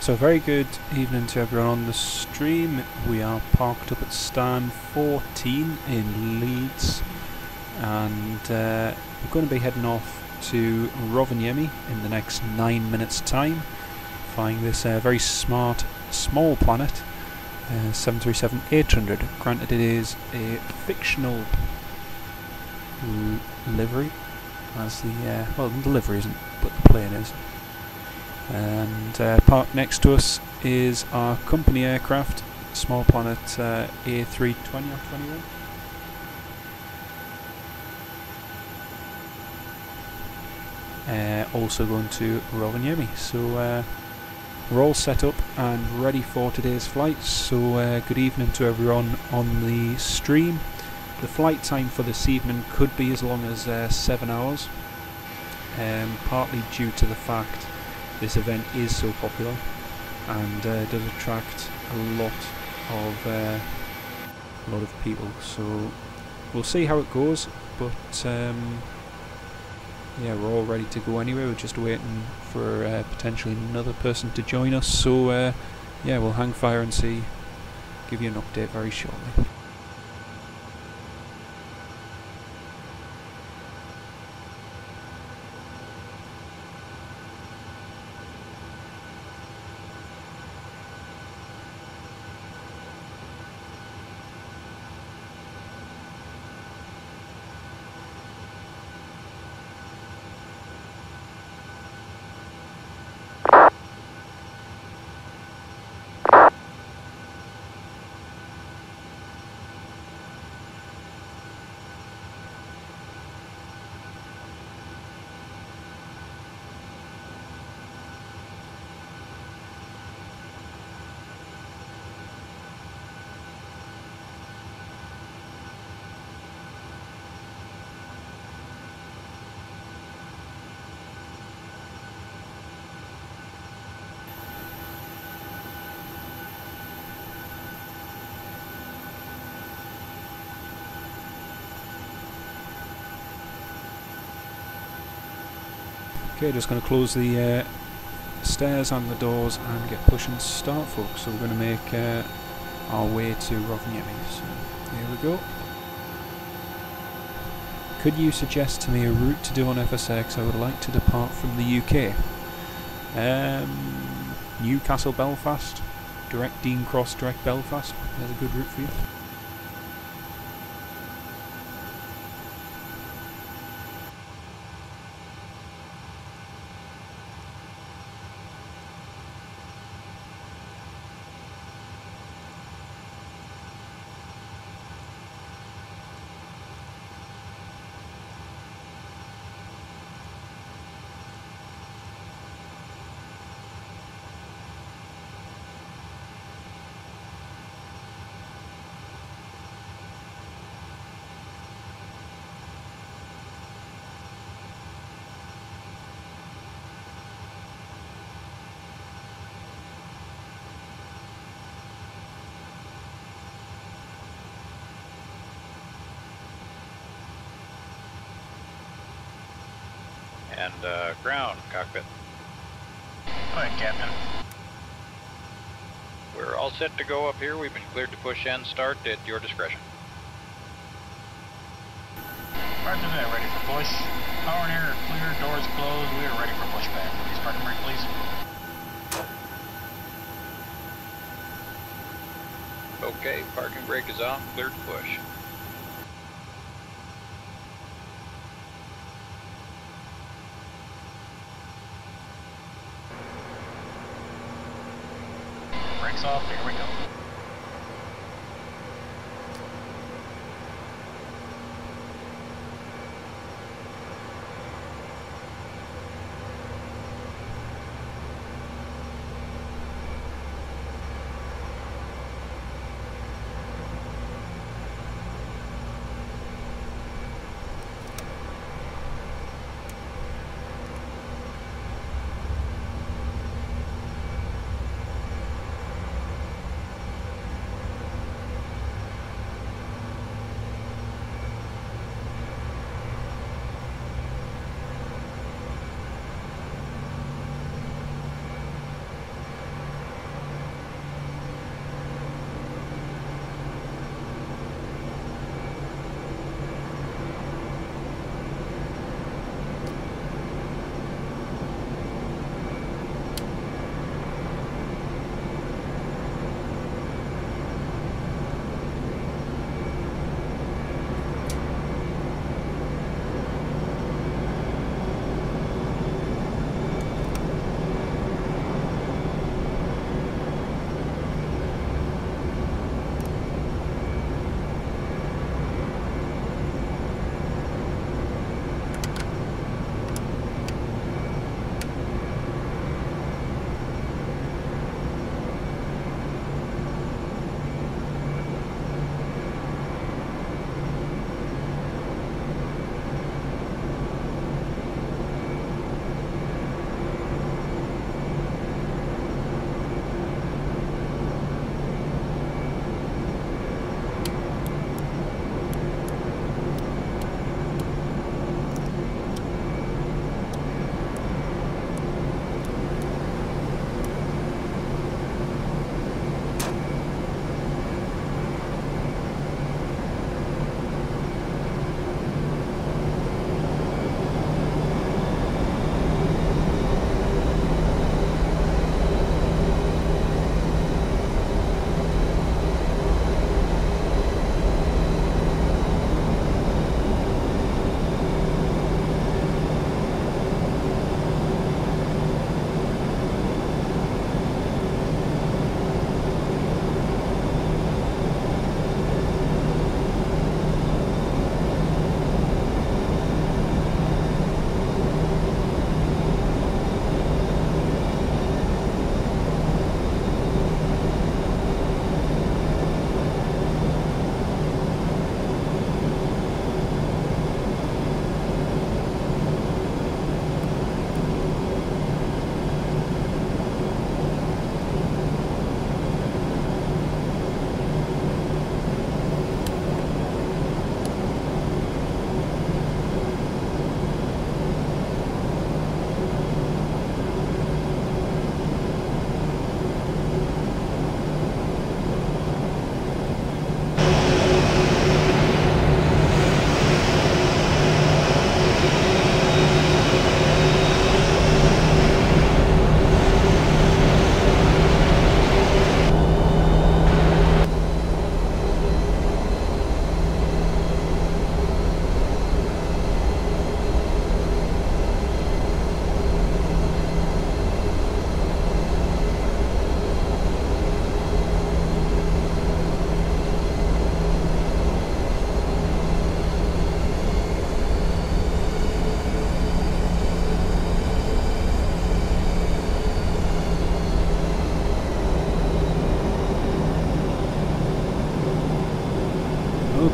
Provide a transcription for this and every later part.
So very good evening to everyone on the stream. We are parked up at stand 14 in Leeds and uh, we're going to be heading off to Rovaniemi in the next 9 minutes time flying this uh, very smart small planet uh, 737-800. Granted it is a fictional livery as the, uh, well the livery isn't but the plane is and uh, parked next to us is our company aircraft, Small Planet uh, A320 or 21. Uh, also going to Rovaniemi. So uh, we're all set up and ready for today's flight. So uh, good evening to everyone on the stream. The flight time for this evening could be as long as uh, seven hours, um, partly due to the fact this event is so popular and uh, does attract a lot of uh, a lot of people. So we'll see how it goes, but um, yeah, we're all ready to go anyway. We're just waiting for uh, potentially another person to join us. So uh, yeah, we'll hang fire and see. Give you an update very shortly. Okay, just going to close the uh, stairs and the doors and get pushing start folks. So we're going to make uh, our way to Rovaniemi. So here we go. Could you suggest to me a route to do on FSX? I would like to depart from the UK. Um, Newcastle Belfast, direct Dean Cross, direct Belfast. There's a good route for you. and uh, ground cockpit. Go ahead, Captain. We're all set to go up here. We've been cleared to push and start at your discretion. Roger that, ready for push. Power and air are clear, doors closed. We are ready for pushback. Please parking brake, please. Okay, parking brake is on, cleared to push. Off, here we go.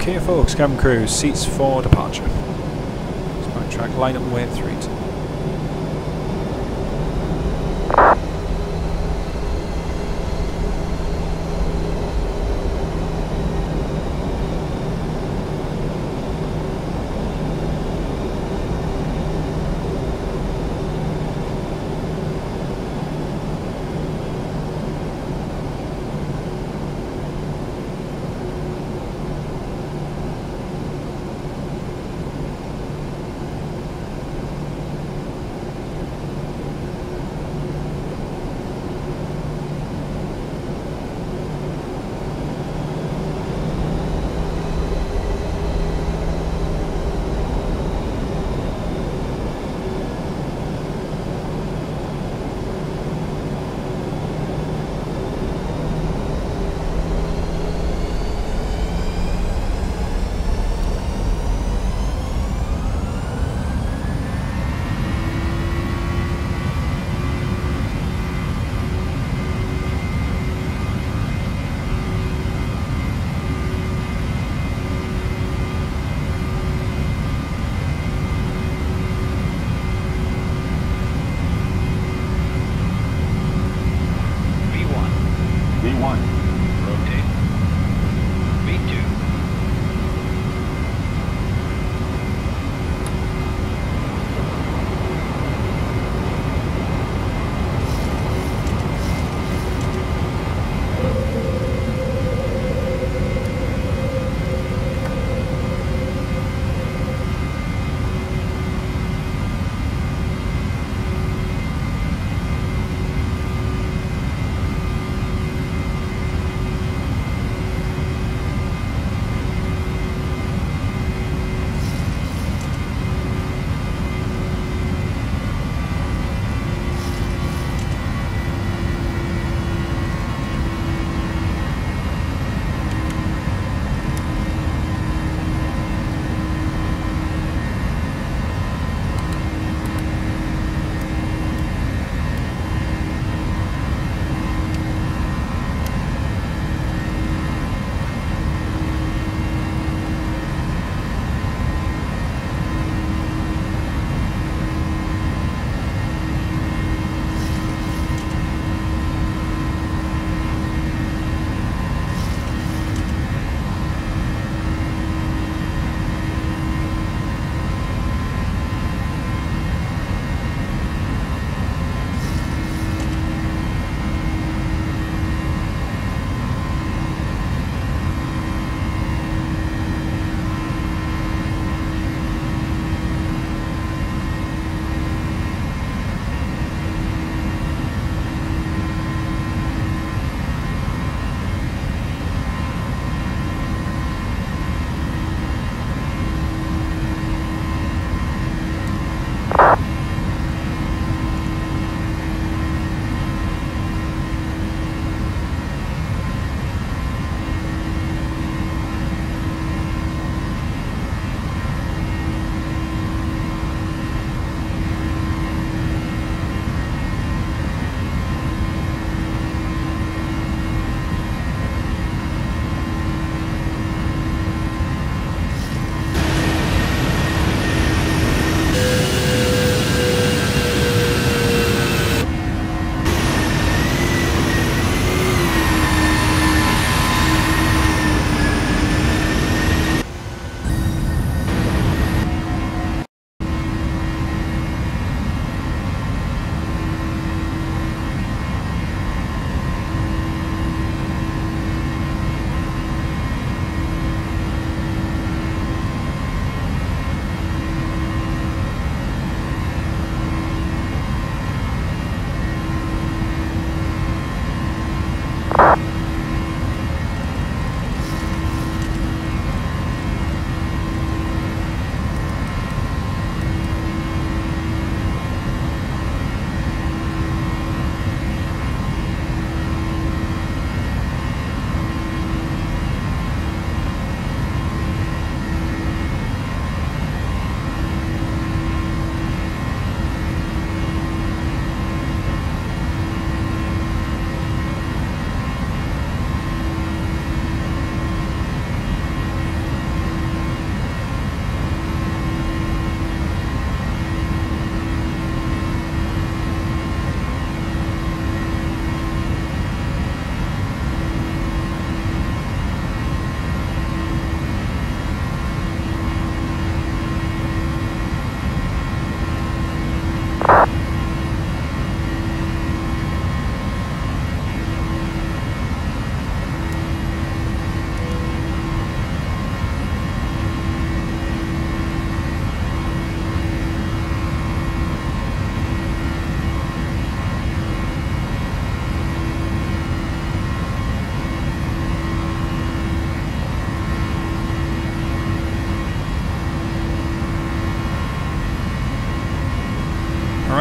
Okay, folks, cabin crew, seats for departure. Spark track, line up way at 3 2.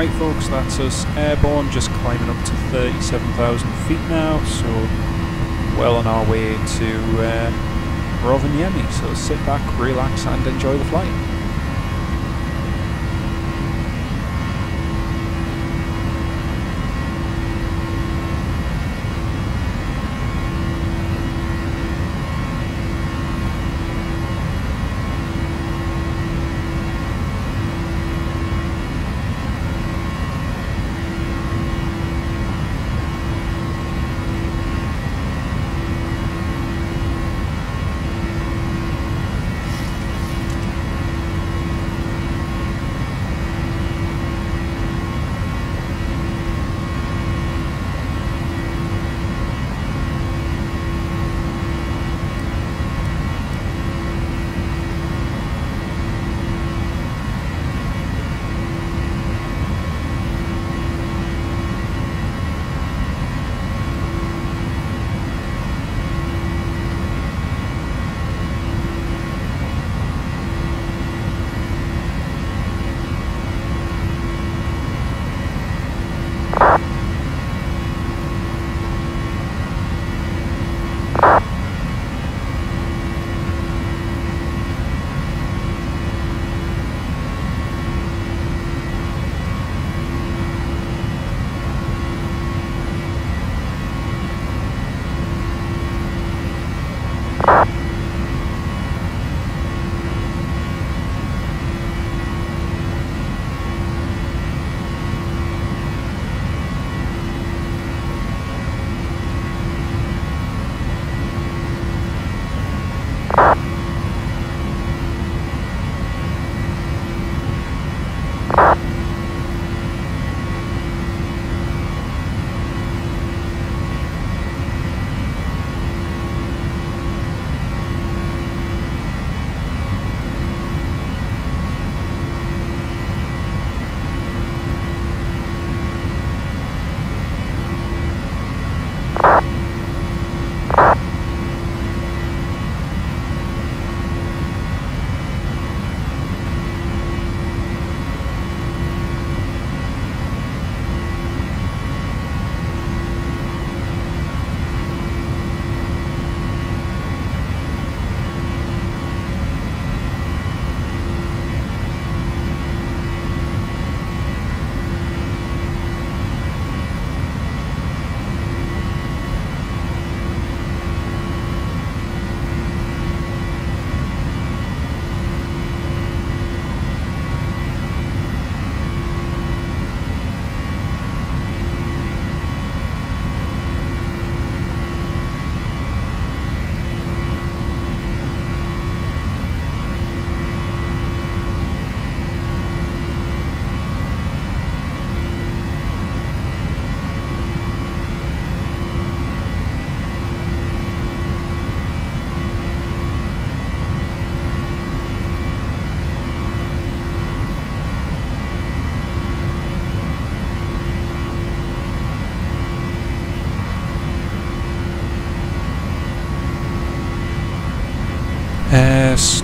Right folks, that's us airborne, just climbing up to 37,000 feet now, so well on our way to uh, Rovaniemi. So sit back, relax and enjoy the flight.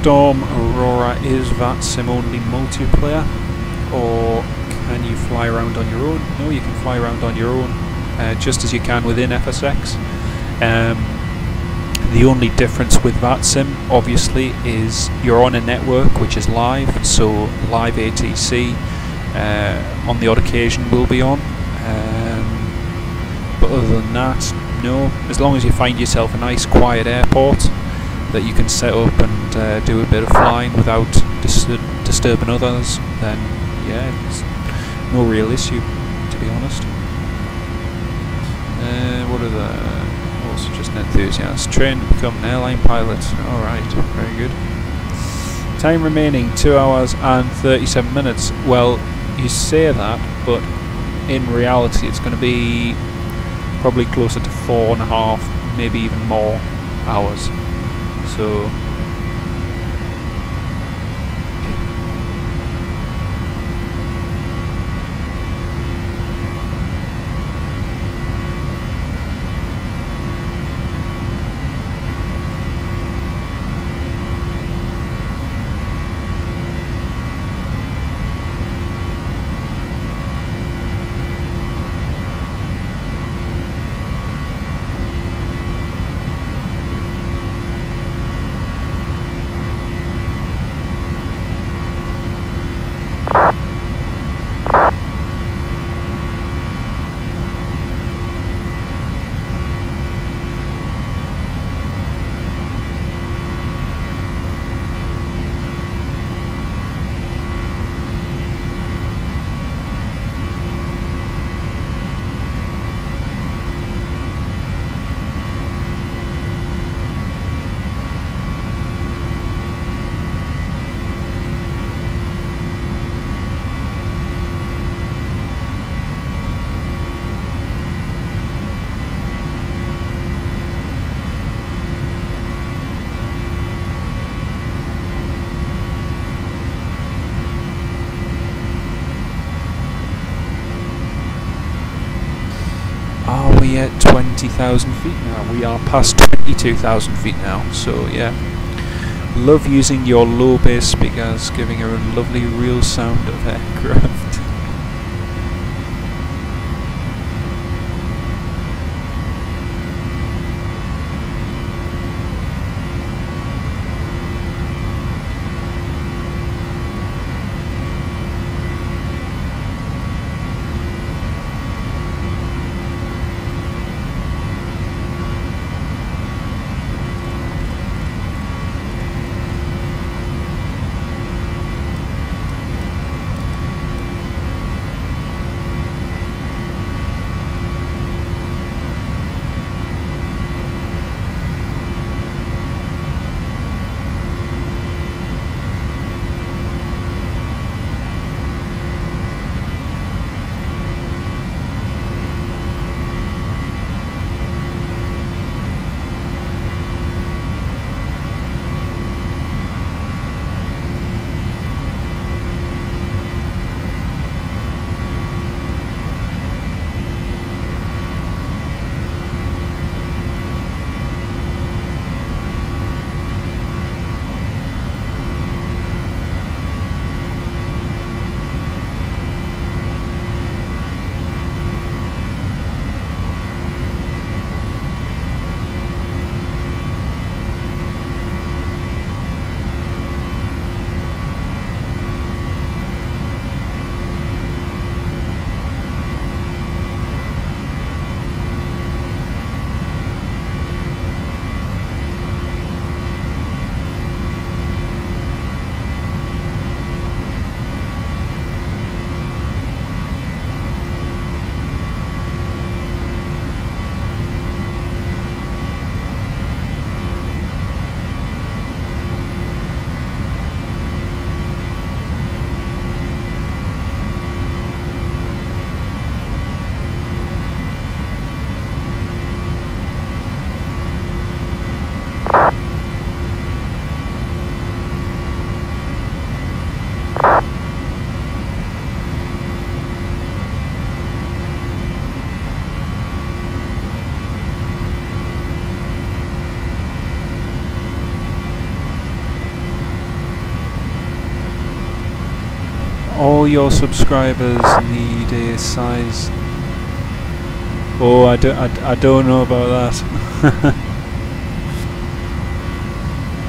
Storm Aurora, is Vatsim only multiplayer? Or can you fly around on your own? No, you can fly around on your own, uh, just as you can within FSX. Um, the only difference with Vatsim, obviously, is you're on a network which is live, so live ATC uh, on the odd occasion will be on. Um, but other than that, no. As long as you find yourself a nice quiet airport that you can set up and uh, do a bit of flying without dis disturbing others, then yeah, it's no real issue, to be honest. Uh, what are the also just an enthusiast. Train to become an airline pilot. Alright, very good. Time remaining 2 hours and 37 minutes. Well, you say that, but in reality it's going to be probably closer to four and a half, maybe even more hours. So 20,000 feet now. We are past 22,000 feet now, so yeah. Love using your low bass speakers, giving a lovely real sound of aircraft. your subscribers need a size. Oh, I don't, I, I don't know about that.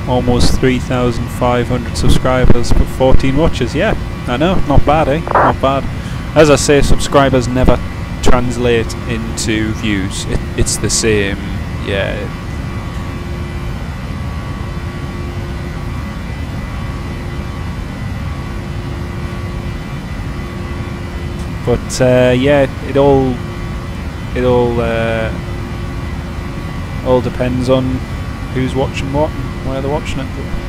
Almost 3,500 subscribers, but 14 watches. Yeah, I know, not bad, eh? Not bad. As I say, subscribers never translate into views. It, it's the same. Yeah, But uh, yeah, it all it all uh, all depends on who's watching what and where they're watching it.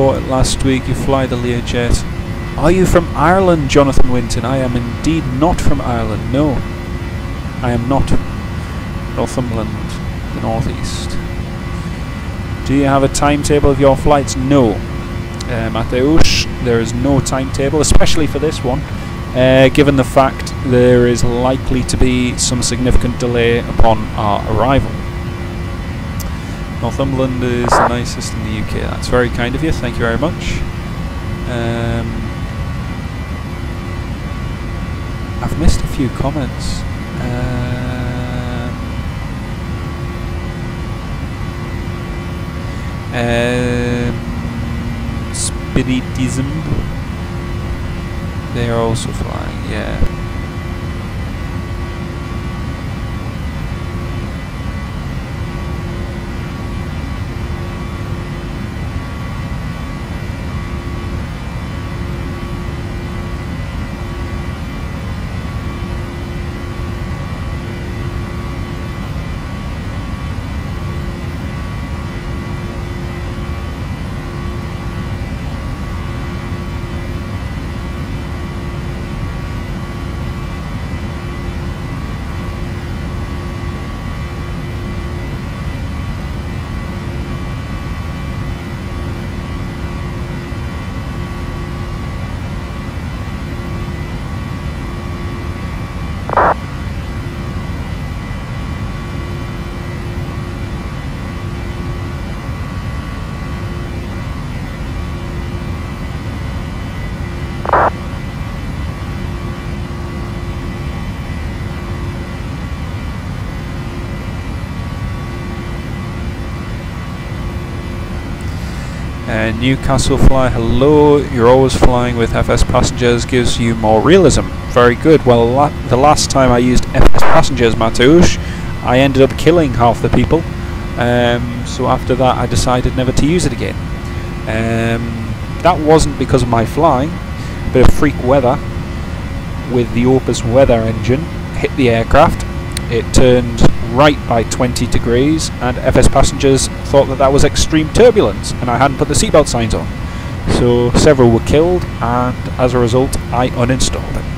Bought it last week. You fly the Learjet. Are you from Ireland, Jonathan Winton? I am indeed not from Ireland. No, I am not. Northumberland, the northeast. Do you have a timetable of your flights? No. Uh, Mateusz, there is no timetable, especially for this one, uh, given the fact there is likely to be some significant delay upon our arrival. Northumberland is the nicest in the UK. That's very kind of you. Thank you very much. Um, I've missed a few comments. Um, um, Spiritism. They are also flying, yeah. Uh, Newcastle fly, hello. You're always flying with FS passengers, gives you more realism. Very good. Well, la the last time I used FS passengers, Mateusz, I ended up killing half the people. Um, so after that, I decided never to use it again. Um, that wasn't because of my flying, bit of freak weather with the Opus weather engine hit the aircraft. It turned right by 20 degrees and FS passengers thought that that was extreme turbulence and I hadn't put the seatbelt signs on. So several were killed and as a result I uninstalled it.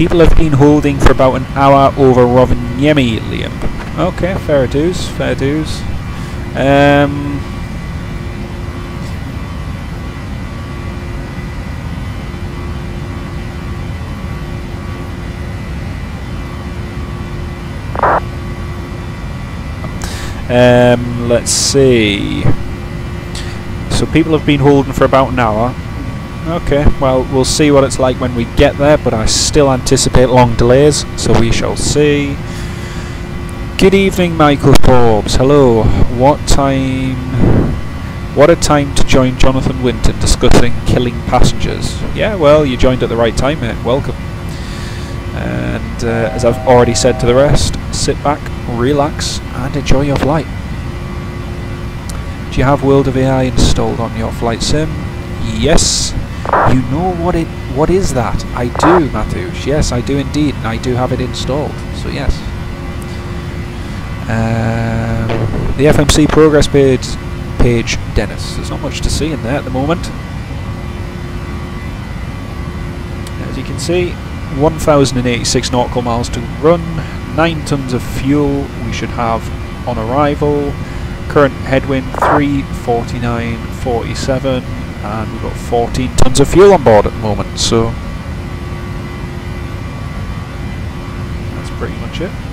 People have been holding for about an hour over Rovaniemi, Liam. Okay, fair dues, fair dues. Um, um, let's see. So people have been holding for about an hour. Okay, well, we'll see what it's like when we get there, but I still anticipate long delays, so we shall see. Good evening, Michael Forbes. Hello. What time... What a time to join Jonathan Winton discussing killing passengers. Yeah, well, you joined at the right time, mate. Welcome. And uh, as I've already said to the rest, sit back, relax, and enjoy your flight. Do you have World of AI installed on your flight sim? Yes. You know what it what is that? I do, Mateusz. Yes, I do indeed, I do have it installed. So yes. Um, the FMC progress page, page, Dennis. There's not much to see in there at the moment. As you can see, 1,086 nautical miles to run, 9 tons of fuel we should have on arrival, current headwind 349.47 and we've got 14 tons of fuel on board at the moment so that's pretty much it.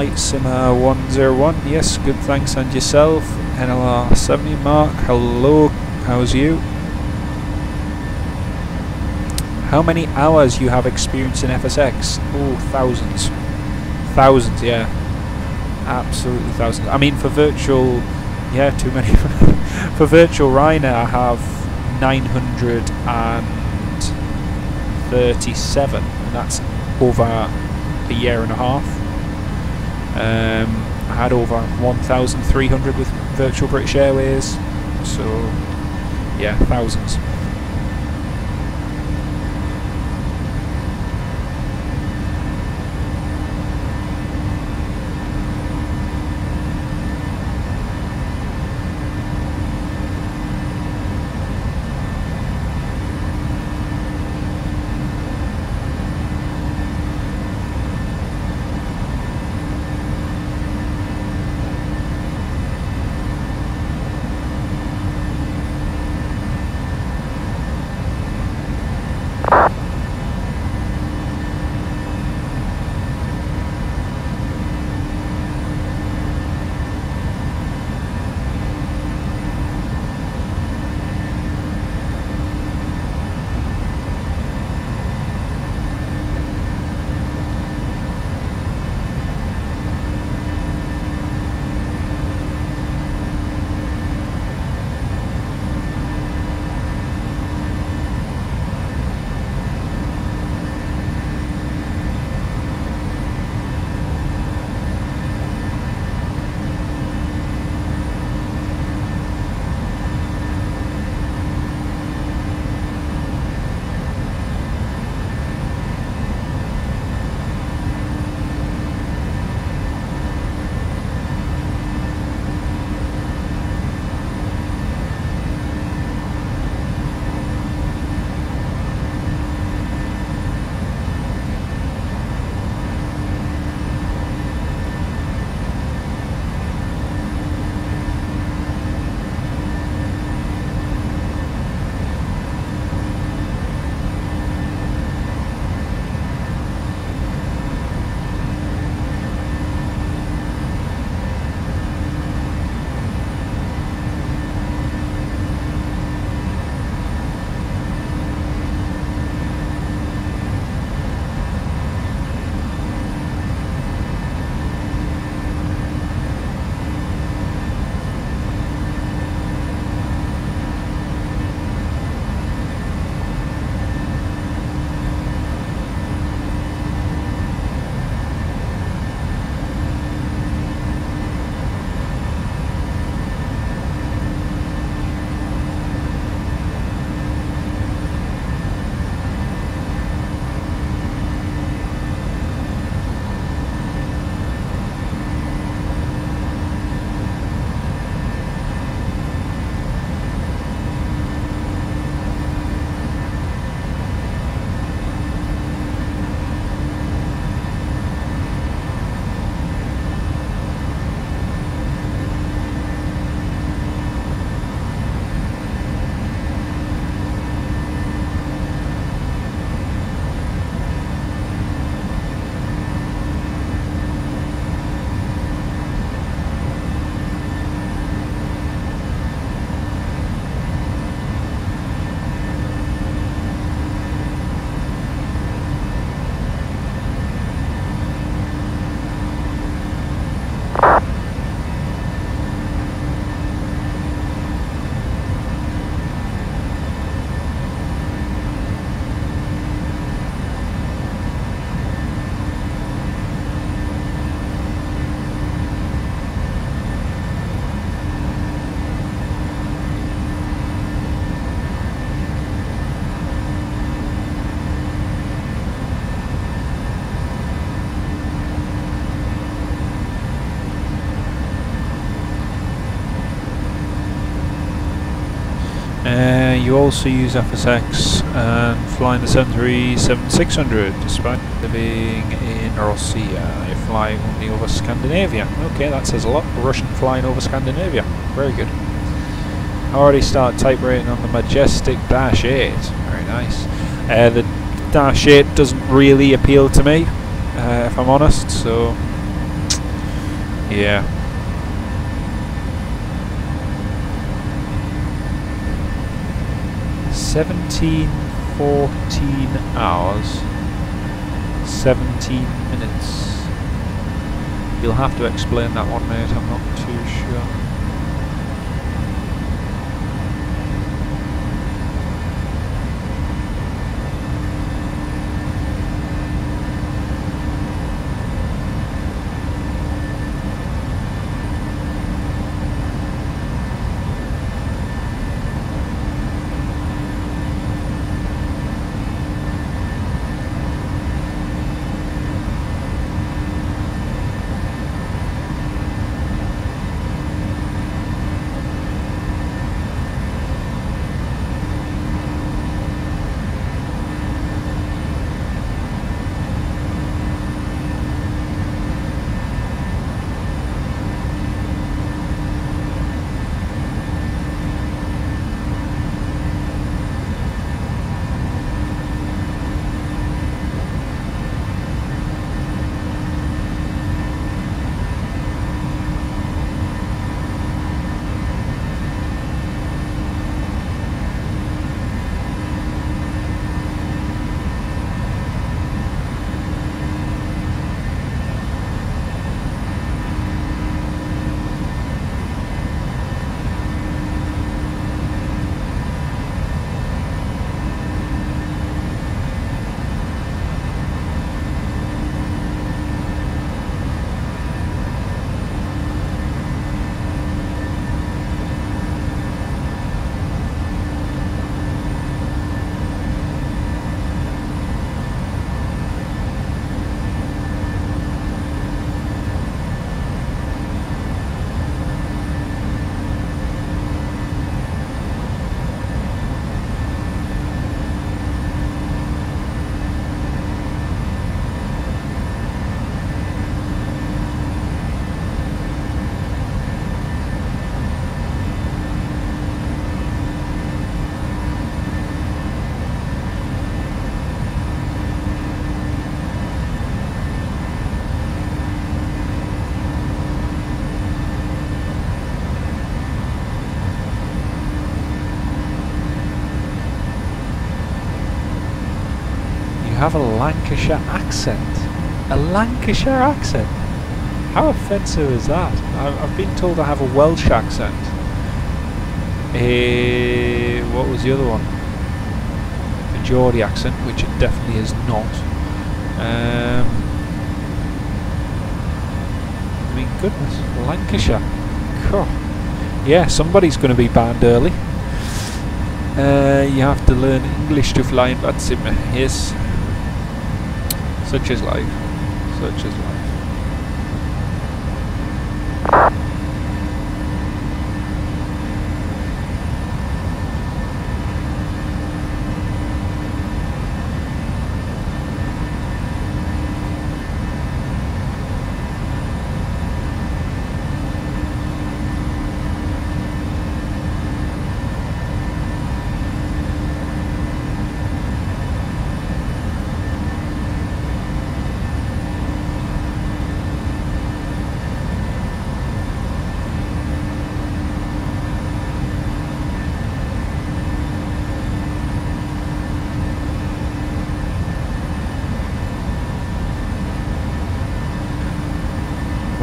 Flight Simmer 101, yes, good thanks, and yourself. NLR 70, Mark, hello, how's you? How many hours you have experience in FSX? Oh, thousands. Thousands, yeah. Absolutely thousands. I mean, for virtual, yeah, too many. for virtual Rhino, I have 937, and that's over a year and a half. Um, I had over 1,300 with Virtual British Airways, so yeah, thousands. You also use FSX and flying the 737-600 despite living in Russia. You fly only over Scandinavia. Okay, that says a lot. Russian flying over Scandinavia. Very good. Already start type rating on the Majestic Dash 8. Very nice. Uh, the Dash 8 doesn't really appeal to me, uh, if I'm honest, so yeah. Seventeen, fourteen hours, seventeen minutes. You'll have to explain that one, mate. I'm not Lancashire accent. A Lancashire accent? How offensive is that? I've been told I have a Welsh accent. Eh, what was the other one? A Geordie accent, which it definitely is not. Um, I mean, goodness, Lancashire. Yeah, somebody's going to be banned early. Uh, you have to learn English to fly in Vatsim. Yes. Such is life. Such is life.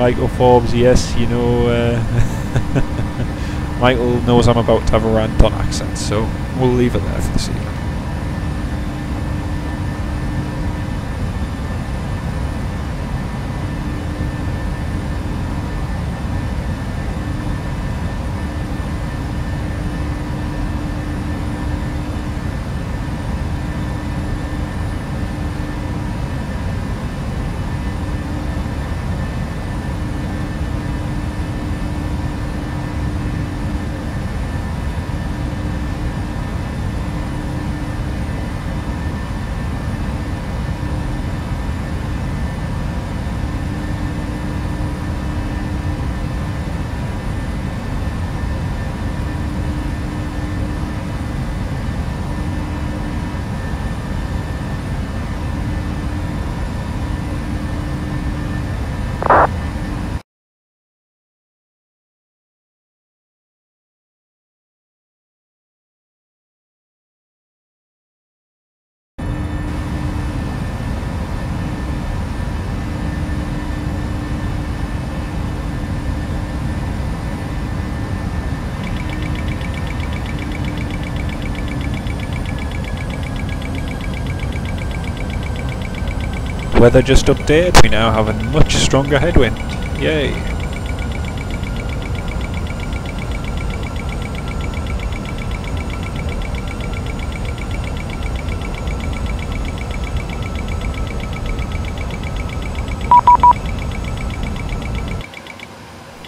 Michael Forbes, yes, you know, uh, Michael knows I'm about to have a rant on accents, so we'll leave it there for this evening. Weather just updated. We now have a much stronger headwind. Yay.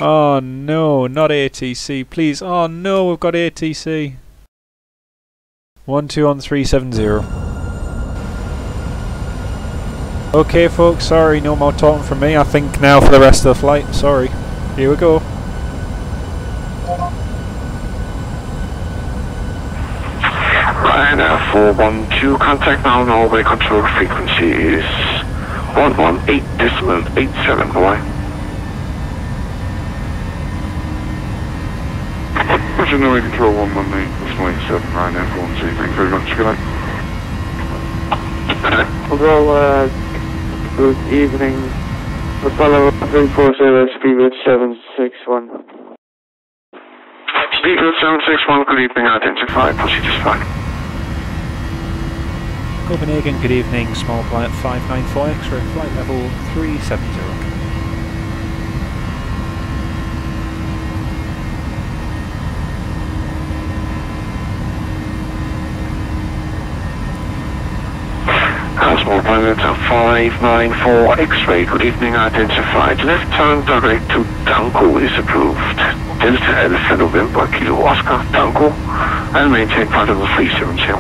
Oh no, not ATC, please. Oh no, we've got ATC. 1 2 on 370. Okay, folks, sorry, no more talking from me. I think now for the rest of the flight. Sorry. Here we go. Ryanair 412, contact now, Norway control frequency is 118.87, Hawaii. Roger, Norway control 118.87, Ryanair 412, thank you very much, good night. Although, uh, good evening. Apollo 340, speedbird 761. Speedbird 761, good evening, identify, procedures fine. Copenhagen, good evening. Small flight 594 X-ray, flight level 370. Small pilot 594 X-ray, good evening, identified. Left turn direct to Danko is approved. Delta Alpha November Kilo Oscar Danko and maintain part of the 370.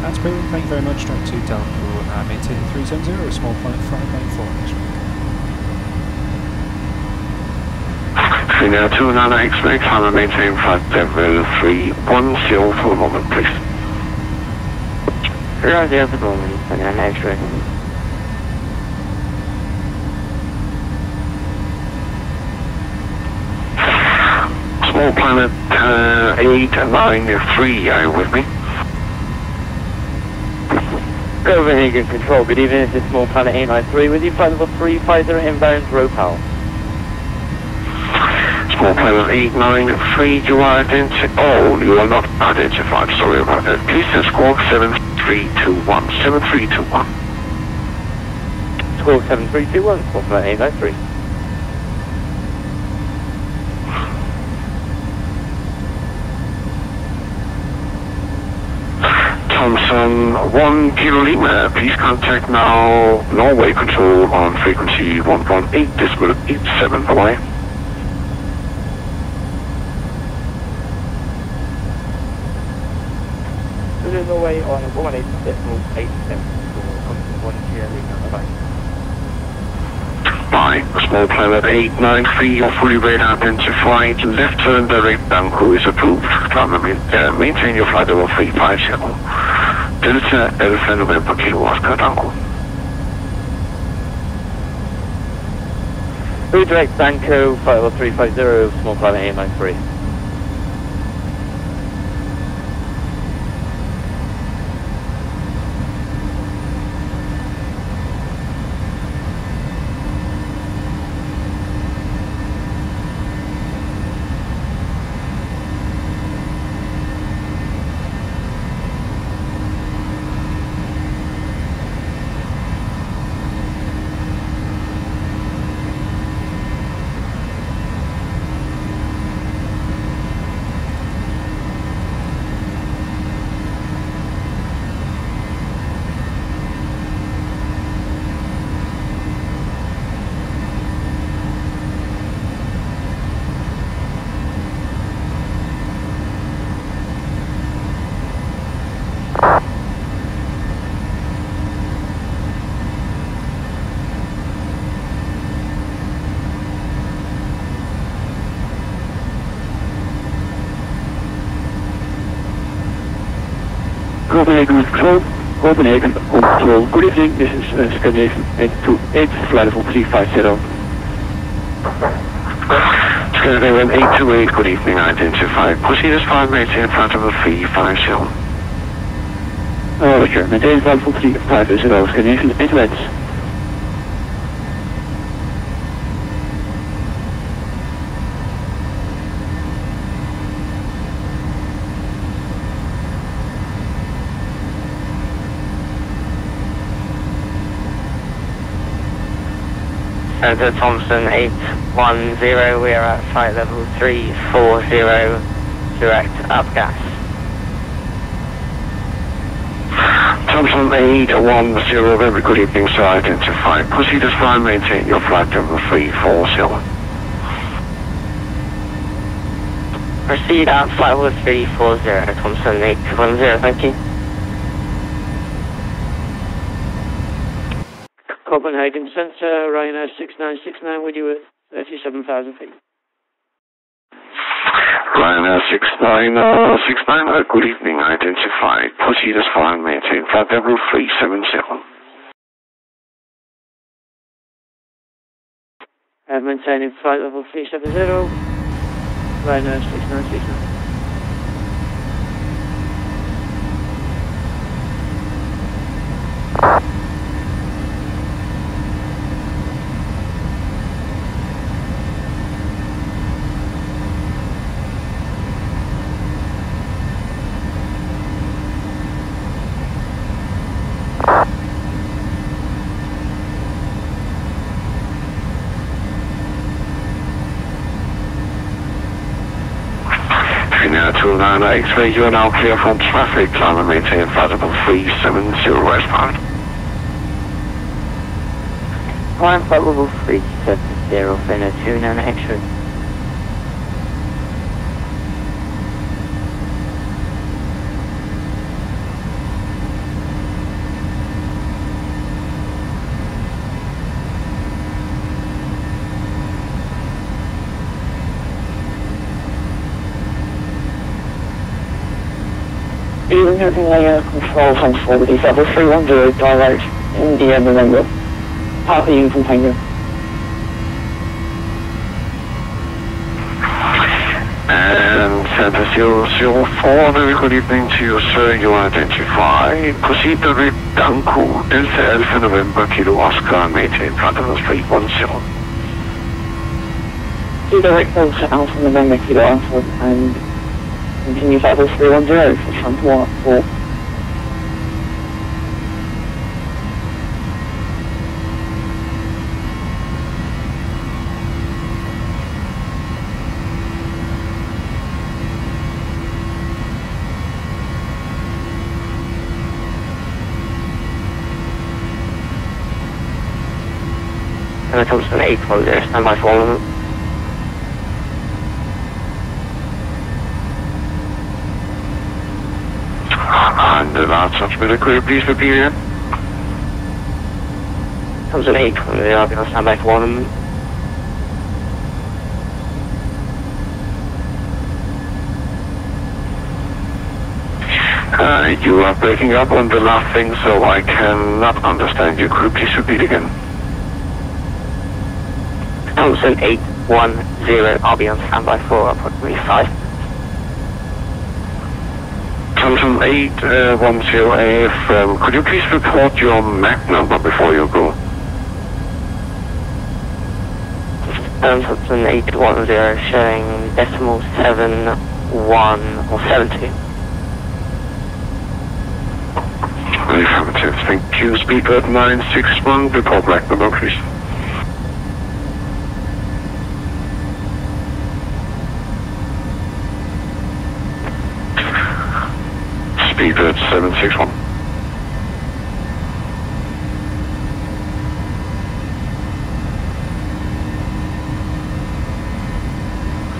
That's brilliant, thank you very much. 2 down for uh, maintaining 370, small flight 594 X-ray. Senior 2 Nana X-ray, climb and maintain flight level 310 for a moment, please. Roger, at the moment, and an X-ray. Small planet uh, 8 and 9, 3, are you with me? Over Copenhagen Control, good evening, this is Small Planet 893 with you, flight level 350 inbound RoPal. Small planet 893, you are identi- Oh, you are not identified, sorry about that. Please send squawk 7321, 7321. Squawk 7321, Small Planet 893. Thompson 1 Kilo Lima, please contact now Norway Control on frequency 118 decimal 87 Hawaii. There's no way on 118 decimal 87, so Thompson 1 Kilo Lima, bye. Bye. Small planet 893, you're fully radar identified. Left turn direct down crew is approved. Climb uh, maintain your flight over 350. Delta Alpha November Kilo Oscar Danko. Redirect Danko, flight level 350, Small Planet 893. Copenhagen Control. Copenhagen Control. Good evening, Scandinavian 828, flight level 350. Scandinavian 828, good evening, identified. Proceed as far maintain flight level 350. Oh, sure. Maintain flight level 350, Scandinavian 828. Center Thompson 810, we are at flight level 340, direct up gas. Thompson 810, very good evening, sir. Identified. Proceed as fine, maintain your flight level 340. Proceed at flight level 340, Thompson 810, thank you. Copenhagen Center, Ryanair 6969 with you at 37,000 feet. Ryanair 6969, uh, 69, uh, good evening, identified. Proceed as fine, maintain flight level 370. Uh, maintaining flight level 370, Ryanair 6969. Finnair 29 X-ray, you are now clear from traffic. Climb and maintain flight level 370 westbound. Climb flight level 370, Finnair 29 X-ray. Even having layer control from forward is level 310 direct India November. Papa Uniform Tango. And Center 004, very good evening to you, sir. You are identified. Proceed direct Danko, Delta Alpha November, Kilo Oscar, and maintain flight level 310. Two direct Delta Alpha November Kilo Alpha and continue flight level 310 for it comes to an 810, stand by for one. Last transmitter, you please repeat again? Comes an 810, I'll be on standby for one. Uh, you are breaking up on the last thing, so I cannot understand you. Could you please repeat again? Thompson 810, I'll be on standby for approximately 5. Thompson 810AF, um, could you please report your Mach number before you go? Um, Thompson 810 showing decimal 7, 1 or 70. Affirmative, thank you. Speedbird 961, report Mach number, please. Speedbird 761.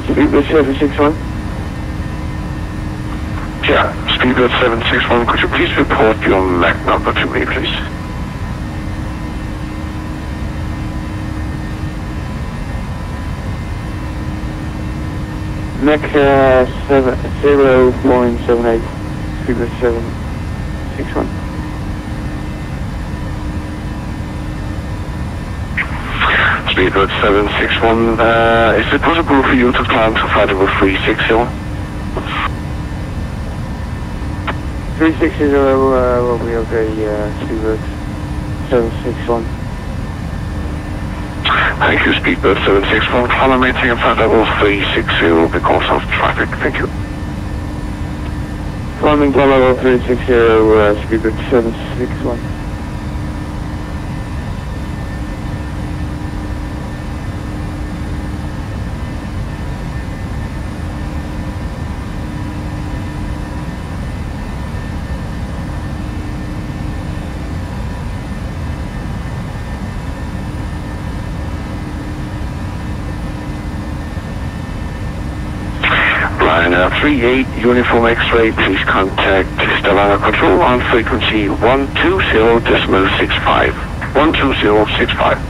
Speedbird 761. Yeah, Speedbird 761, could you please report your Mach number to me, please? Mech uh, 7, 0.78. Speedbird 761. Speedbird 761, uh, is it possible for you to climb to flight level 360? 360 uh, will be okay, uh, Speedbird 761. Thank you, Speedbird 761. Follow maintain flight level 360 because of traffic. Thank you. Flight level 360, uh, Speedbird 761. Uh, 38 Uniform X-ray, please contact Stavanger Control on frequency 120.65. 120.65.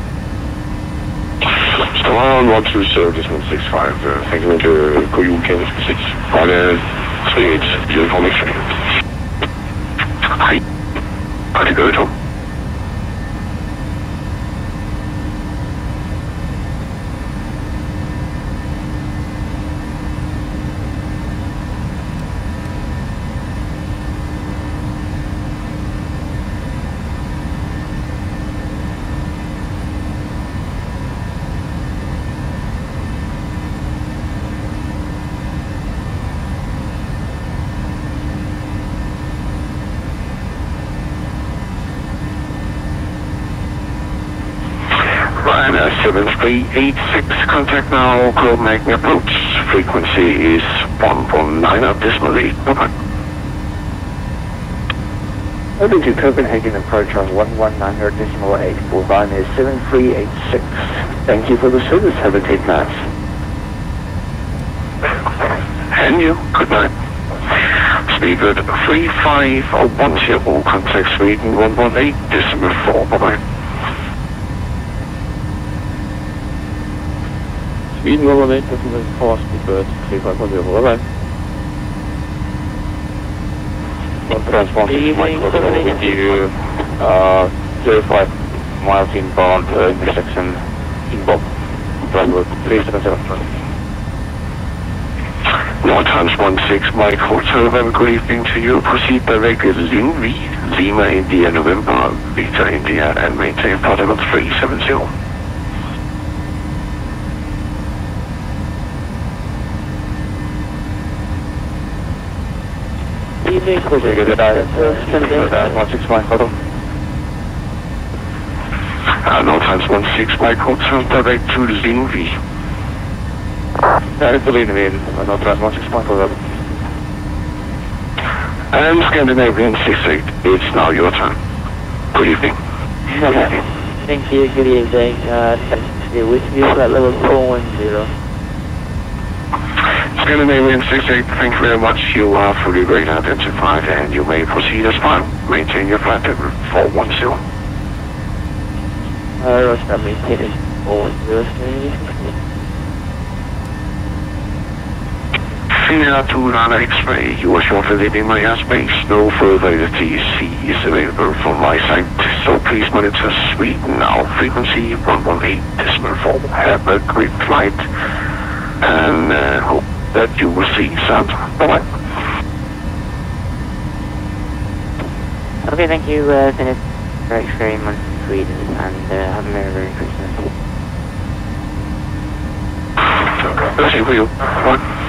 Stavanger on 120.65. Uh, thank you, uh, god weekend. On uh, 38 Uniform X-ray. Hej. Og det gør vi to. Ryanair 7386, contact now, Copenhagen approach. Frequency is 119 of decimal 8. Bye-bye. Over to Copenhagen approach on 119 decimal 8 for Ryanair 7386. Thank you for the service. Have a great night. And you, good night. Speedbird 35010, contact Sweden 118 decimal 4. Bye-bye. Sweden 118 decimal 4, Speedbird 3510. Bye-bye. One transponder, Evening, Michael, Copenhagen. with you, uh, 05 miles inbound, uh, intersection inbound. Driver 377. Northlands 16, Mike Hotel, have a good evening to you. Proceed directly Linvi, Lima, India, November, Victor, India, and maintain protocol 370. Evening, Copenhagen. Northlands 16, Mike Hotel. Uh, Northlands 16, Mike Hotel, direct to Linvi. Direct to Linvi, uh, Northlands 16, Mike Hotel. And Scandinavian 68, it's now your turn. Good evening. Thank you. Good evening. Uh, stay with you at level 410. Scandinavian 68, thank you very much. You are fully grade identified and you may proceed as planned. Maintain your flight level 410. Uh, Roger, maintaining 410. Senior to Lana X-ray, you are shortly leaving my airspace. No further TC is available from my side, so please monitor Sweden now. Frequency 118 decimal 4. Have a great flight and uh, hope that you will see Santa. Bye-bye. Okay, thank you, uh, Senate for X-ray Monty Sweden, and uh, have a Merry, Merry Christmas. Blessing for you. Bye.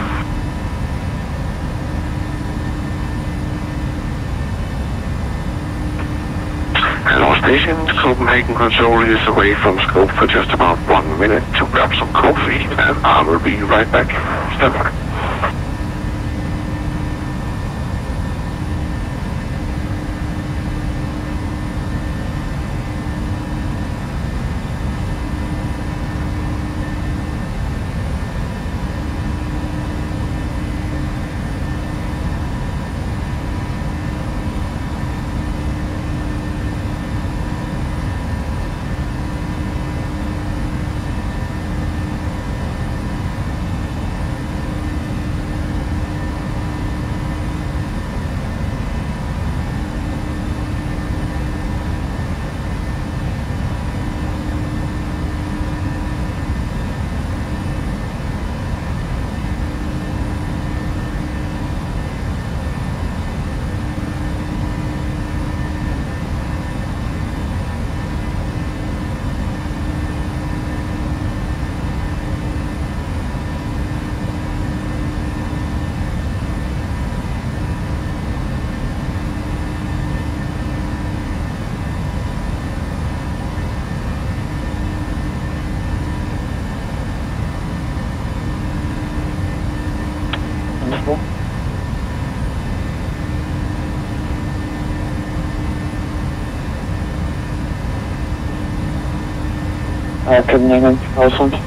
Stations, Copenhagen Control is away from scope for just about one minute to grab some coffee, and I will be right back. Stand by. Uh, Copenhagen, Control 4.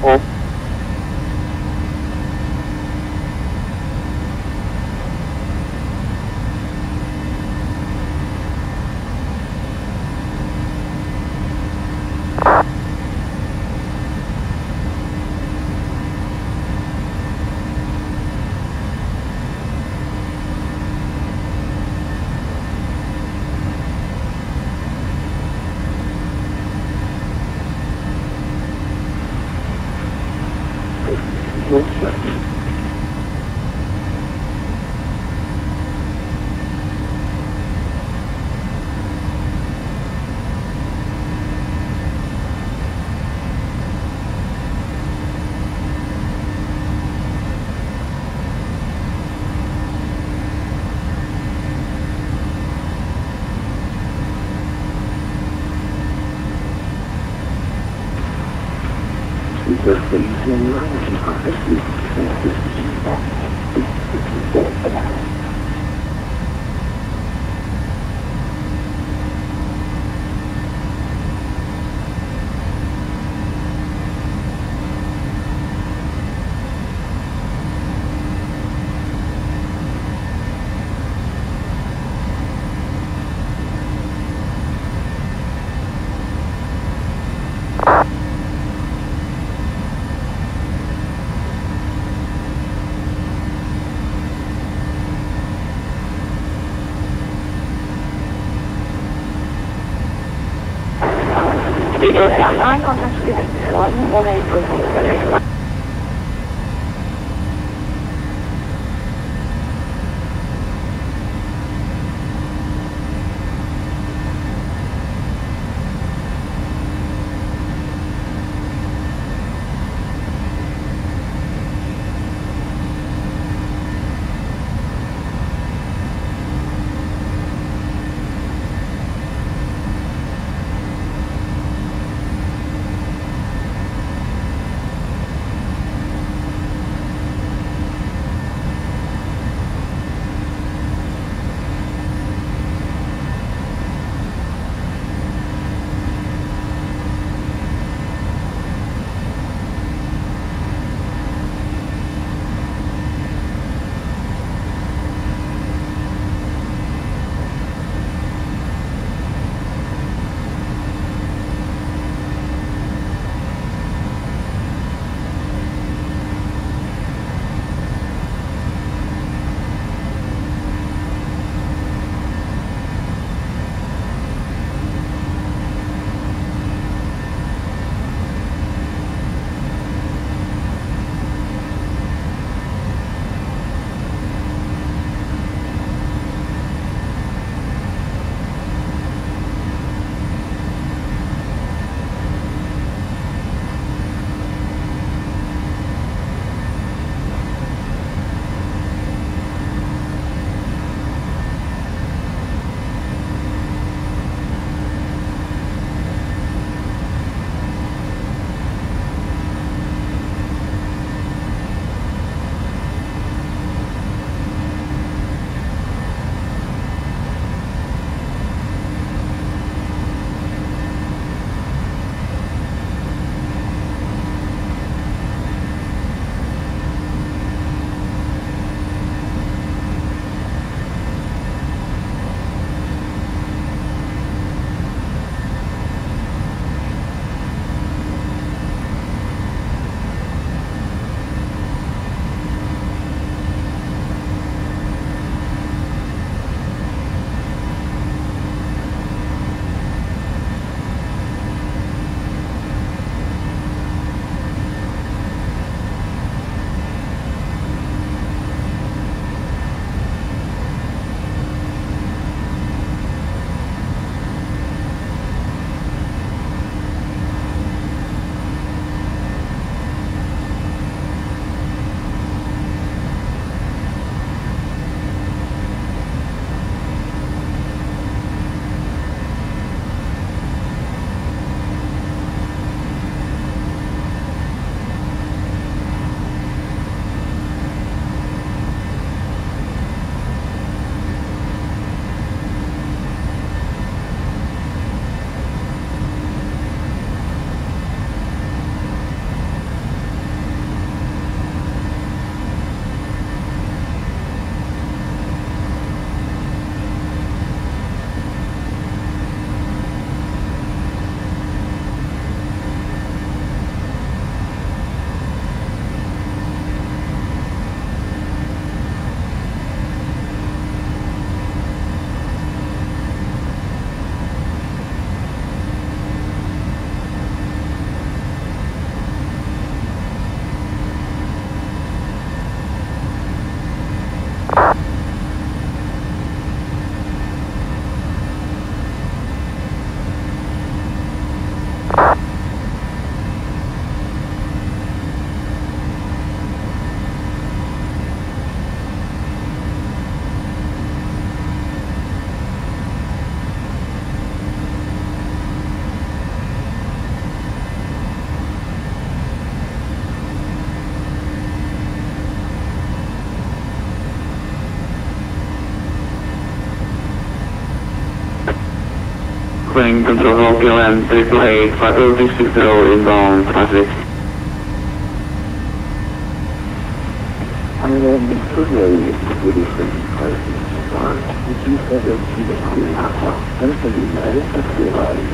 Spring control Tokyo and triple eight, five oh six zero inbound traffic. Uh, then it goes up here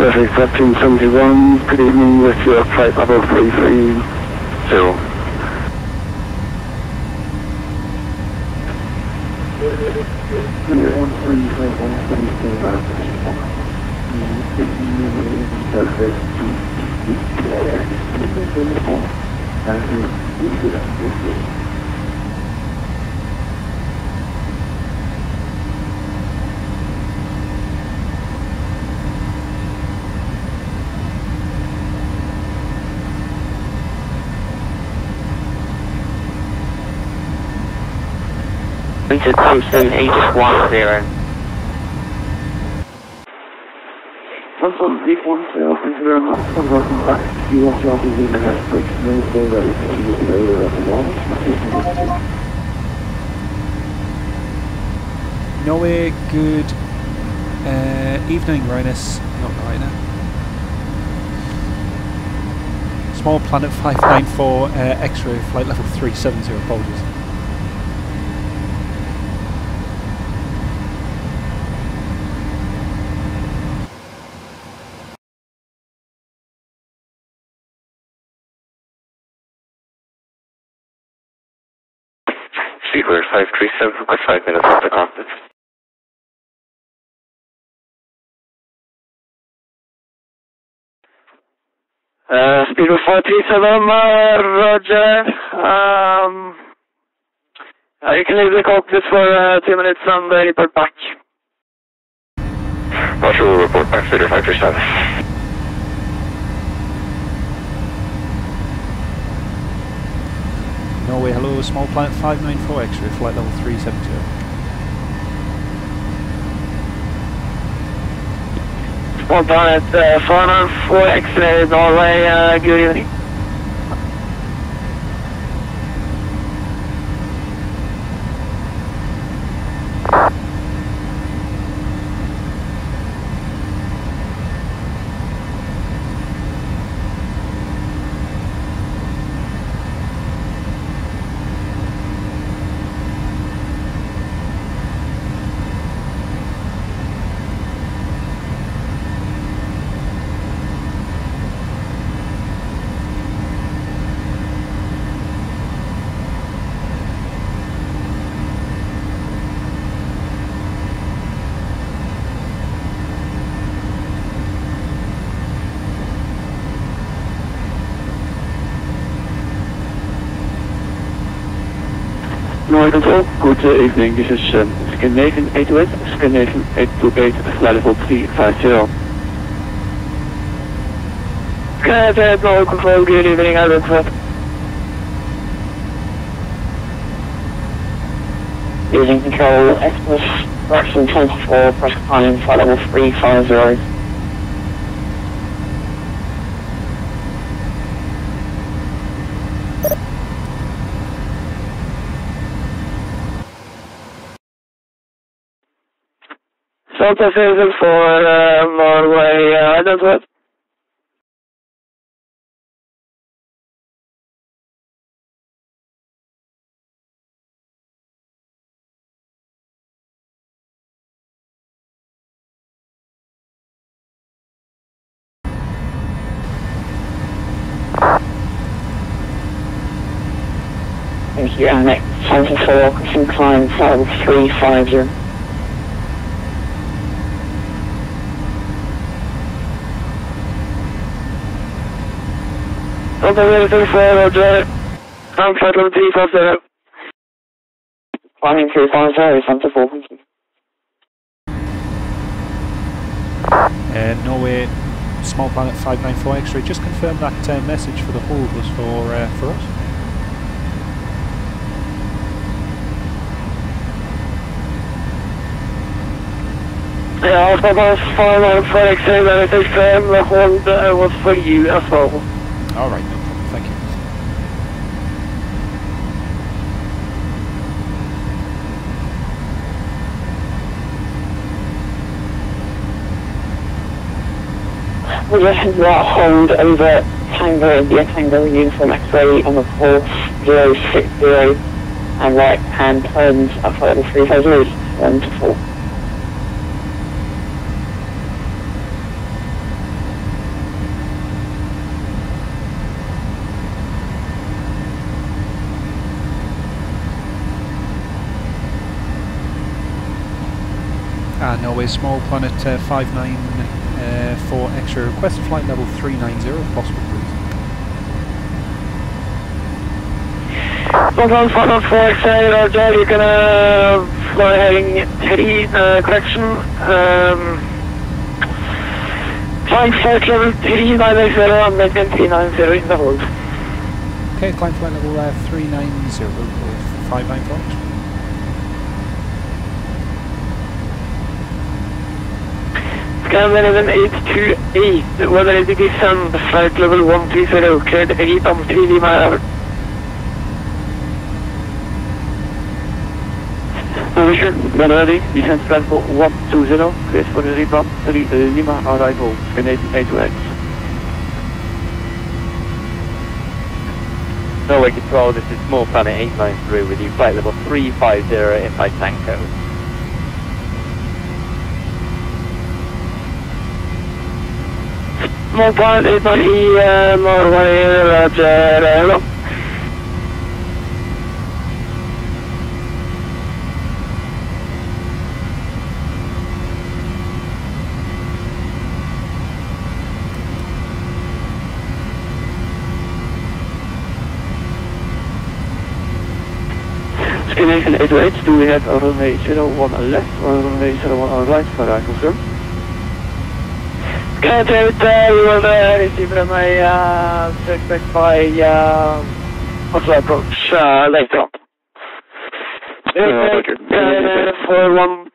Traffic 1371. Good evening with your flight level 330. one three Into Thompson, Aegis 10. Awesome, deep one sail, thank. No at the good uh, evening, Rhinus. Not Rhino. Small Planet 594 uh, X-ray flight level 370. Apologies. Speedbird 537 by 5 minutes off the cockpit. Uh, Speedbird 537, uh, Roger. Um, uh, you can leave the cockpit for uh, two minutes and report back. Roger, report back, Speedbird 537. Norway, hello, Small Planet 594 X-ray flight level 370. Small Planet uh, 404 X-ray Norway, uh, good evening. North Control, good uh, evening. This is um, Scandinavian 828, Scandinavian 828, flight level 350. Good, uh, North Control, good evening, I look for. Using control, Express, direction 24, press time, flight level 350. Delta Citizen for uh, Norway, uh, identified. Thank you, Annex 74, incline cell 350. Delta Citizen for Roger. I'm level 350. Climbing 350, center 4, thank you. Uh, Norway, Small Planet 594 X-ray. Just confirm that uh, message for the hold was for uh, for us. Yeah, Alpha Bus 494 X-ray, that is confirmed. The hold uh, was for you as well. All right, no problem. Thank you. We that hold over Tango India Tango Uniform X-ray on the course 060 and right hand turns up for level 350, 1 to 4. Ah, Norway, Small Planet uh, 594 X-ray. Requested flight level 390 if possible, please. One four X-ray, Roger. You can uh, fly heading three uh, correction. Um, flying flight level 390 and maintain 390 in the hold. Okay, climb flight level uh, 390 with 594 X-ray. Scan 11828, whether it is on flight level 130, cleared 8 on 3D mile. Position, when ready, descent level 120, clear for the rebound, 3 uh, Lima arrival, in 828. Norway Control, this is Small Planet 893 with you, flight level 350 in my Tanko. Small planet 890, uh, Norway, Roger, hello. Skination 828, do we have a runway 01 on left or runway 01 on right for I confirm? Scan 8, uh, you will uh, my uh, suspect by uh, Oslo approach uh, later on. Roger. Uh, for one,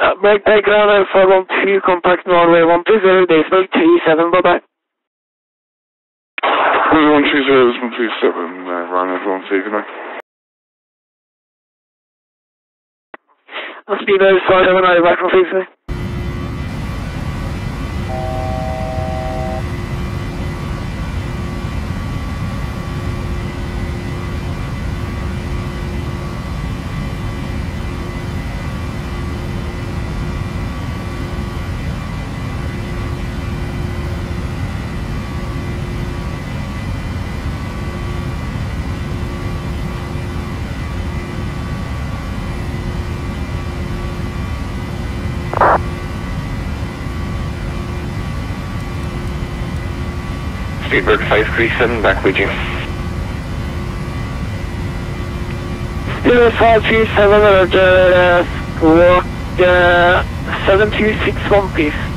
uh, break background for one two contact Norway one two zero Daysburg three seven bye bye. One three zero is one three seven. Uh, Ryan, everyone, say goodnight. I'll speed over side of an eye back from Finsbury. Speedbird 537, back with you. Three seven Roger, uh, squawk, uh, seven two six one please.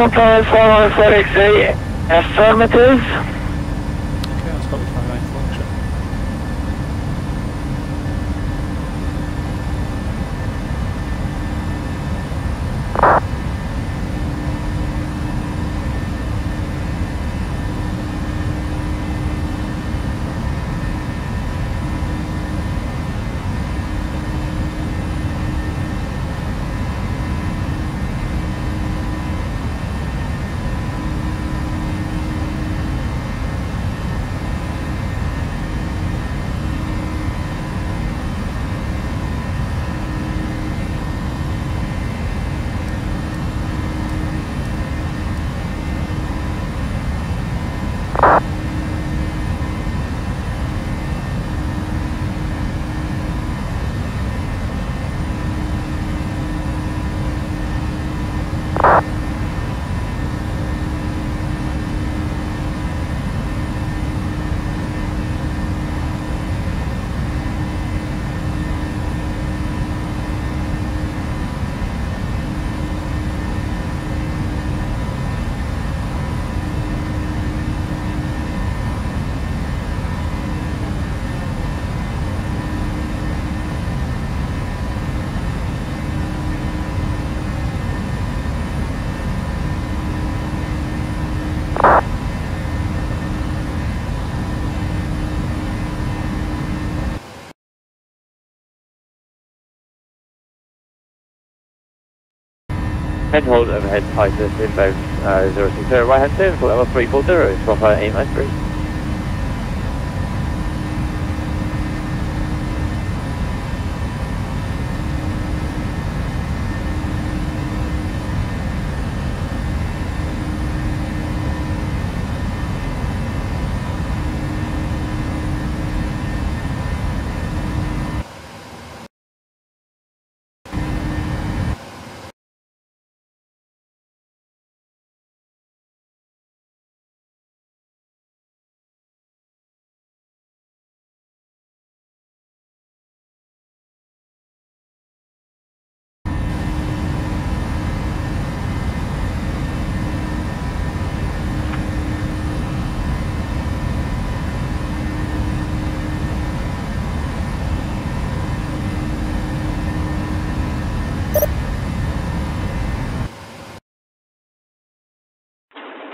Compliance 414 X-ray, affirmative. Okay, that's copy 594 X-ray. Head hold overhead tightness inbound uh, 060 right hand turn for level 340 from uh, 893.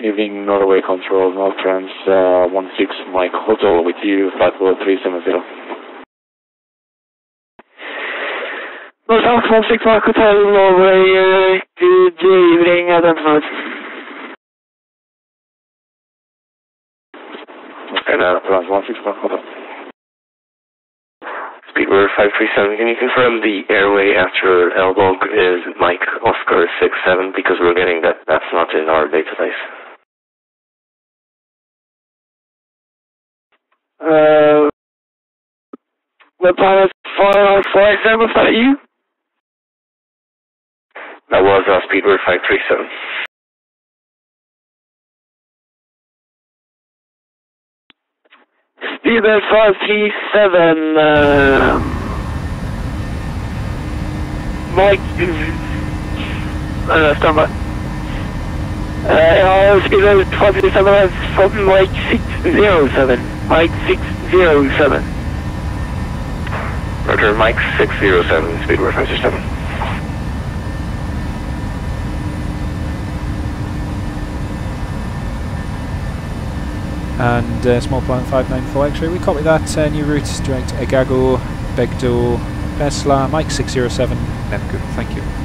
Evening Norway Control, North Trans uh, 16 Mike Hotel with you, flight level 370. North South 16 Mike Hotel, Norway, uh, good evening, identified. And uh, Trans 16 Mike Hotel. Speedbird 537, can you confirm the airway after Elbog is Mike Oscar 67 because we're getting that that's not in our database. Uh, the pilot 547, was that you? That was uh, Speedbird 537. Speedbird 537, uh, Mike, uh, stand by. Uh, Speedbird 537 is from Mike 607, Mike 607. Roger, Mike 607, Speedbird 537. And uh, Small Planet 594 X-ray, we copy that. Uh, new route direct Egago, Begdo, Besla, Mike 607, Nemku. Thank you.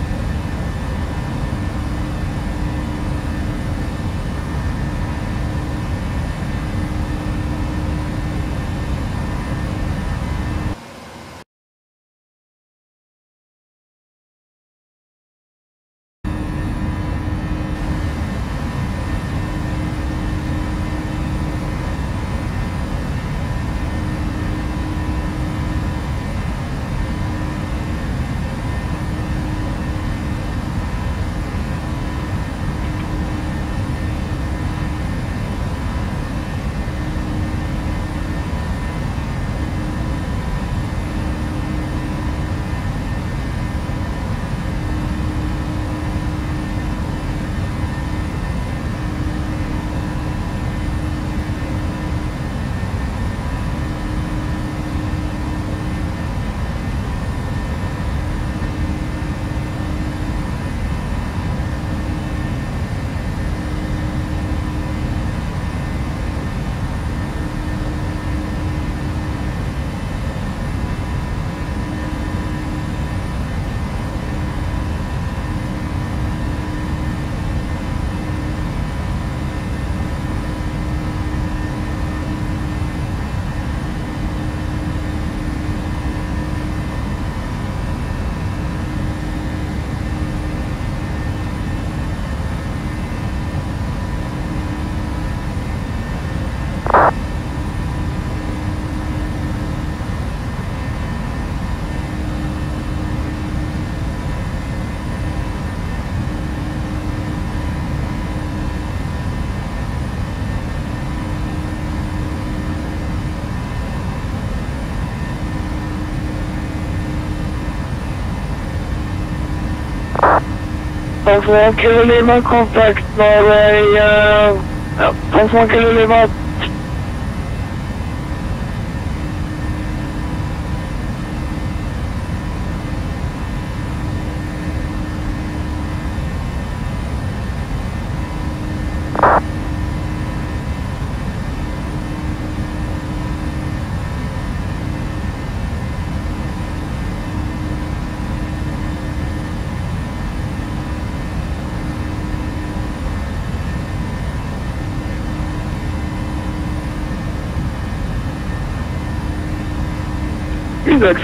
Takk for at Kulelima kontakter deg. Ja, takk for at Kulelima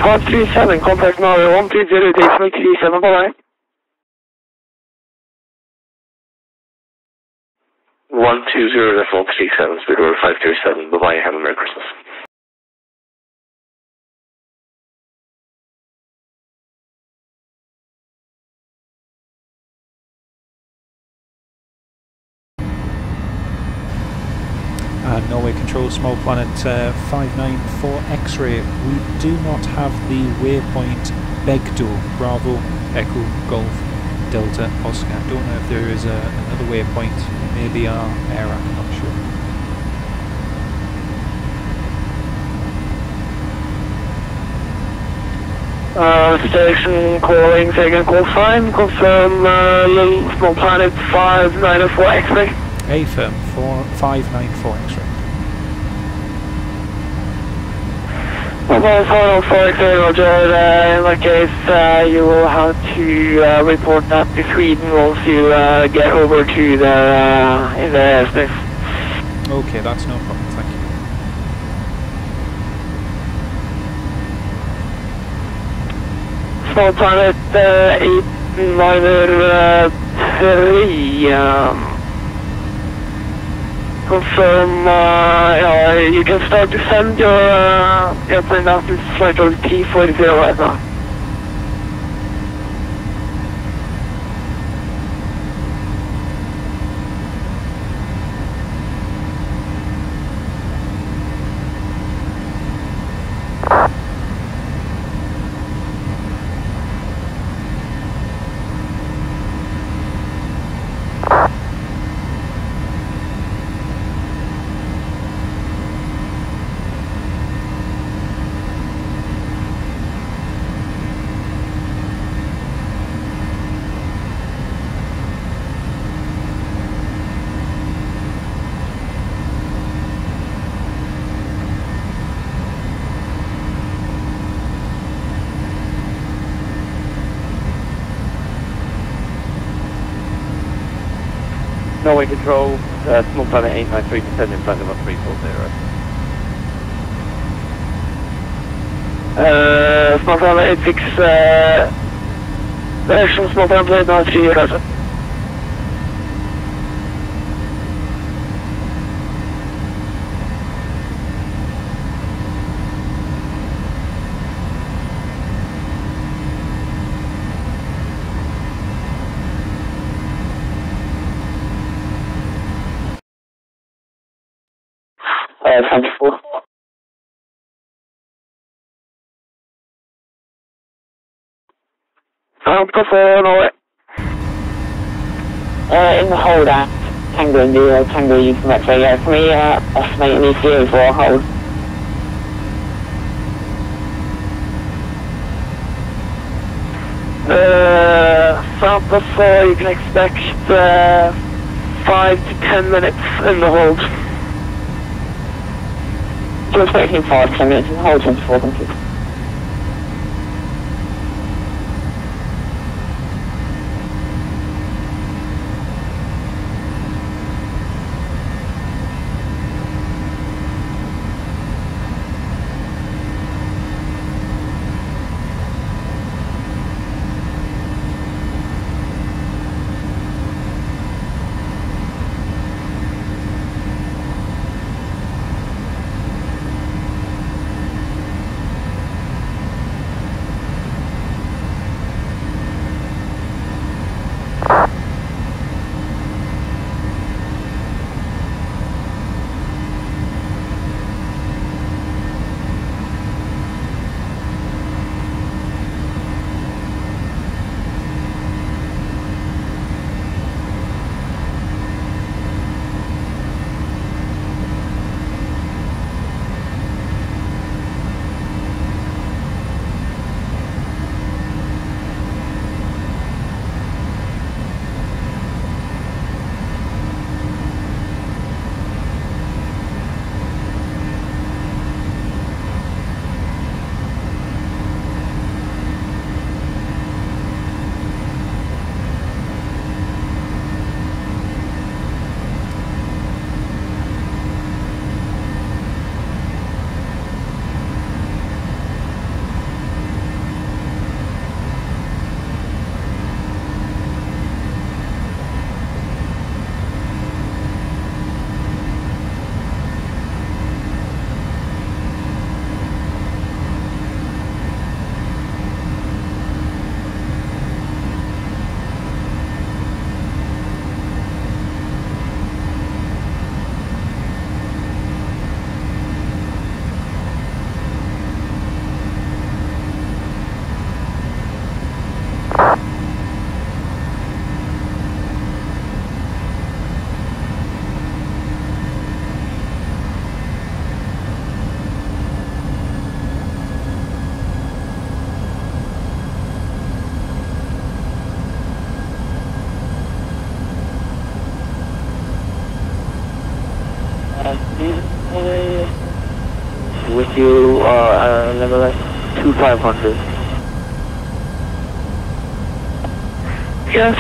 537, contact Norway 130, Dixon 37 på vei. 120 decimal 37, speed order 537. Bye-bye, have a Merry Christmas. Small Planet uh, 594 X-Ray. We do not have the waypoint Begdo, Bravo, Echo, Golf, Delta, Oscar. I don't know if there is a, another waypoint. Maybe our AIRAC, I'm not sure. Uh, station calling, taking call sign, confirm, uh, little small planet 594 X-ray. A firm 4594 X-Ray. Well, final for Roger, uh, in that case, uh, you will have to, uh, report that to Sweden once you, uh, get over to the, uh, in the airspace. Okay, that's no problem, thank you. Small planet, uh, 8 minor, uh, 3, um, confirm, uh, yeah, you can start to send your, uh, airplane to flight order T40 right. 93 front of level 340. Uh, small family 86, uh, direction small family 93, roger. Alpha 4 Norway. Uh, in the hold at Tango India, Tango U from X-ray, yeah, for me, uh, estimating ECA for a hold. Uh, Alpha 4, you can expect, uh, 5 to 10 minutes in the hold. So expecting 5 to 10 minutes in the hold, 24 complete.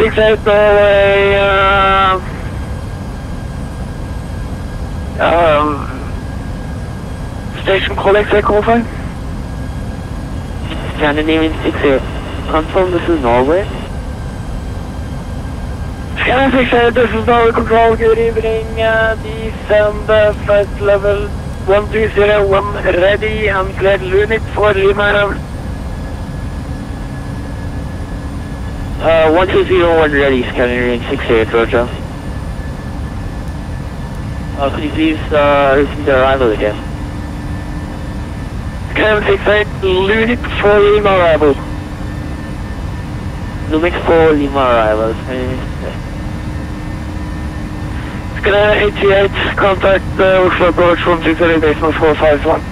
Eight Norway, uh, um, station collect echo five. Scandinavian 68. Confirm this is Norway. Six eight, this is Norway Control, good evening, uh, uh, first level 1201 ready unit for Lima. Uh, 1201 ready, Scandinavian 68, Roger. Uh, could you please uh, repeat the arrival again? Six eight, unit for Lima arrival. Lumix 4 Lima arrivals. Scanner 88, contact uh, Oslo approach 123 decimal 451.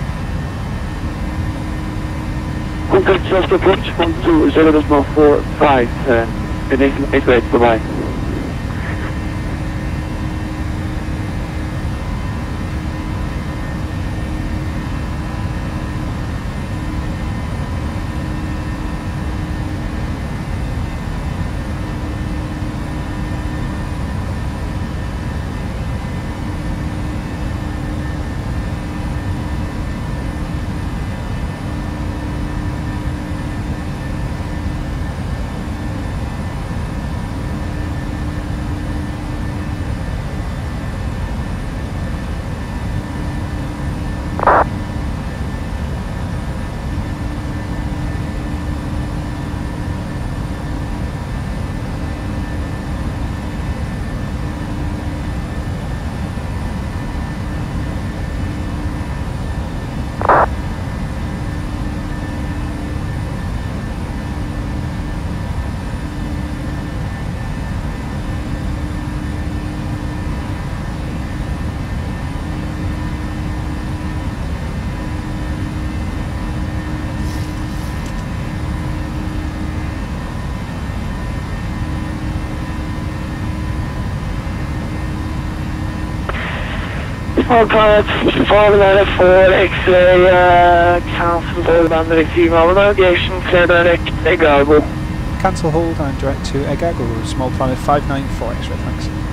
Contact just approach 120 decimal 45, uh, Canadian 88, bye-bye. Small pilots, 494 X-ray, uh, cancel hold and receive all navigation, clear direct, Egabo. Cancel hold and direct to Egago, small planet 594 X-ray, thanks.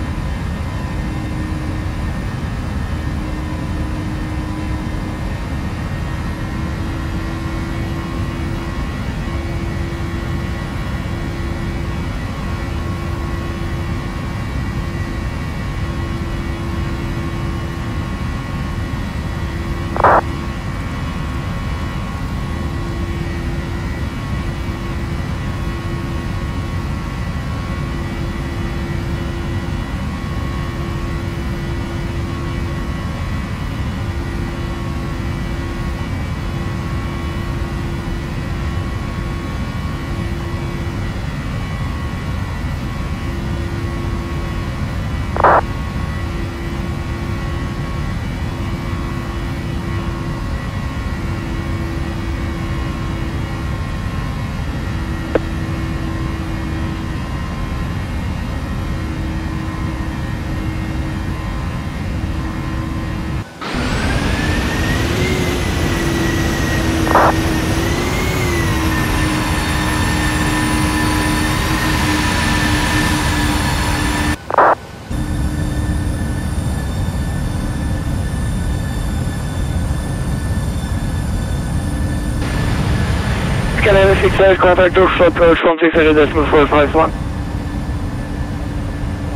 Scanner 68, contact Oslo approach 123 decimal 451.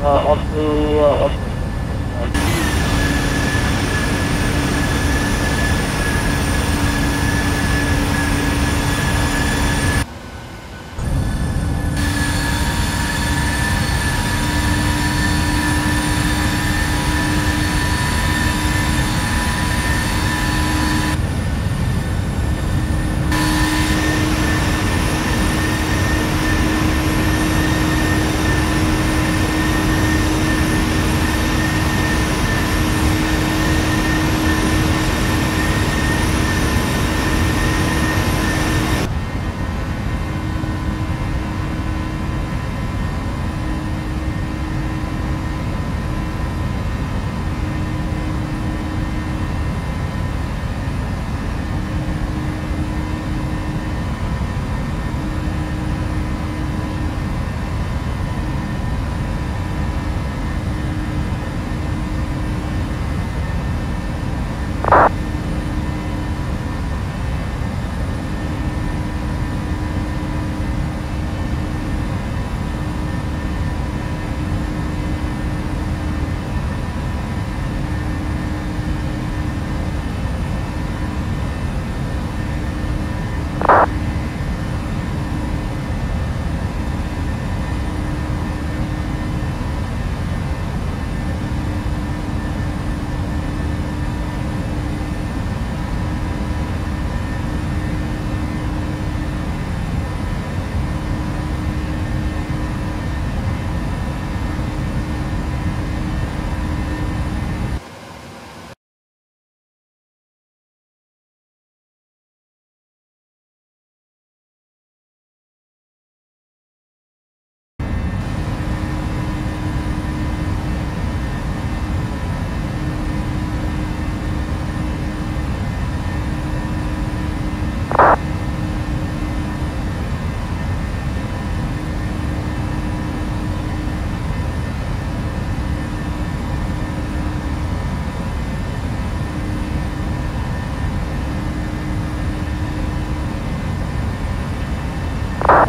Uh,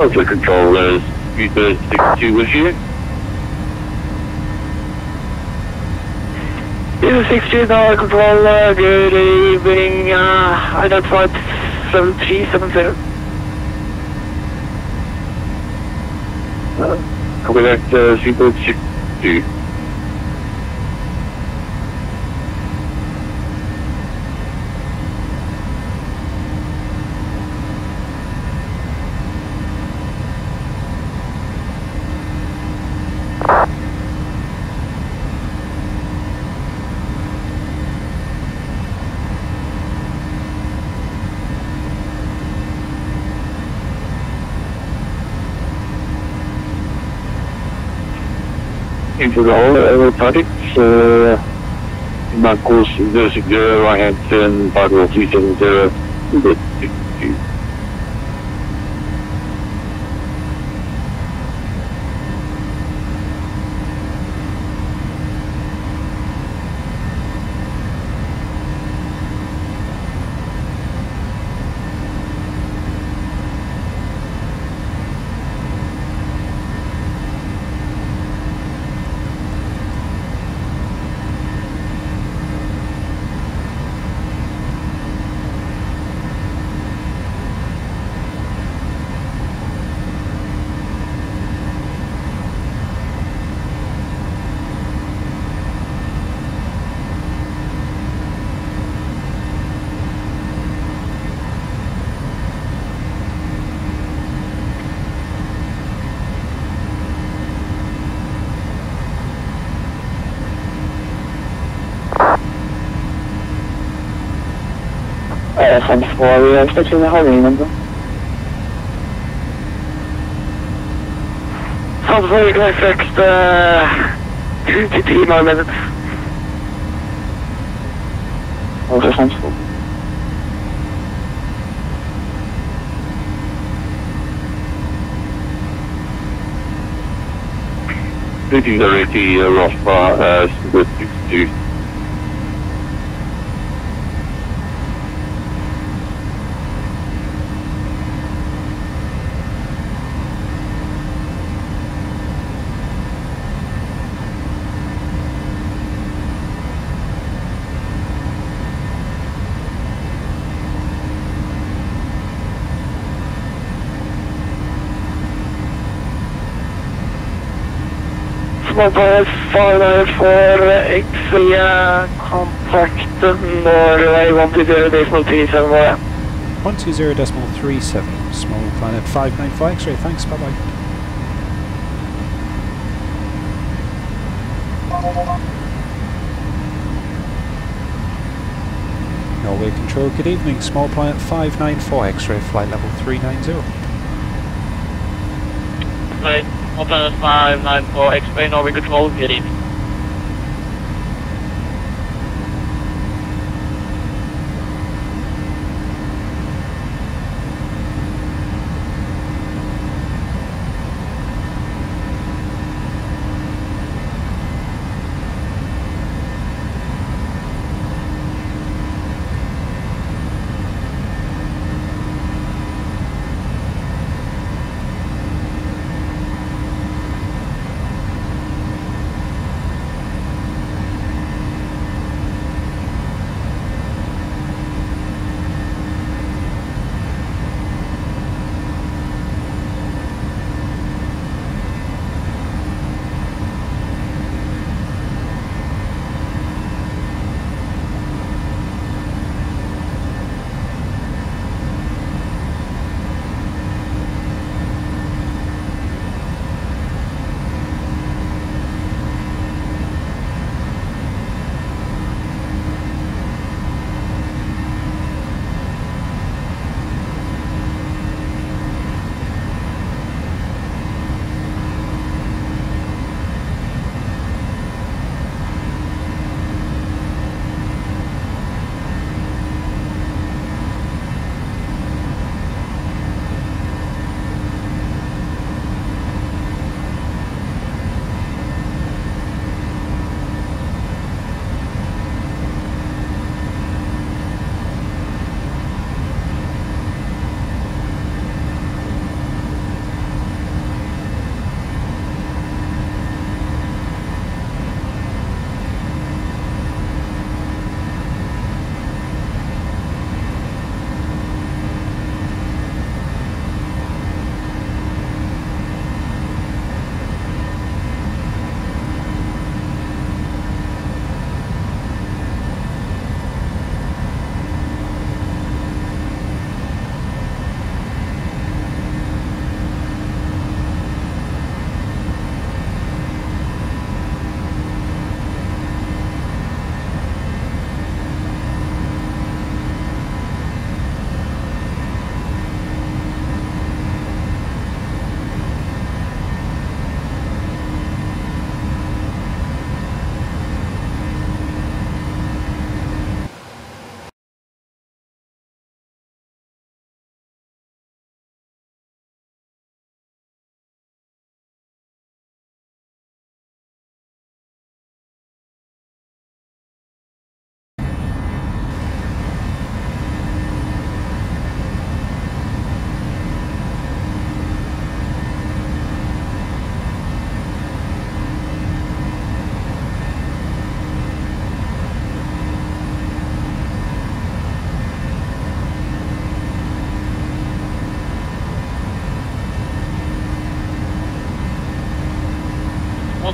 Delta Control, uh, 362 was you? This is 62 Delta Control, uh, good evening, uh, identified 7370. Uh, Quebec uh, 362. Into the whole aerobatic, uh, my course 060, right hand turn, Bible 370, Speedbird 62. Uh, from four, we are expecting the holding number. Sounds very good, fixed, uh, 23 more minutes. Also from four. Speaking directly, uh, Rothbar, uh, Speedbird 62. Small Pilot 594, X3, uh, contact Norway 120 decimal 37, uh, 120.37, small planet 595 X-ray, thanks, bye bye. Norway Control, good evening, small planet 594 X-ray, flight level 390. Right, Pilot 594, X-ray Norway Control,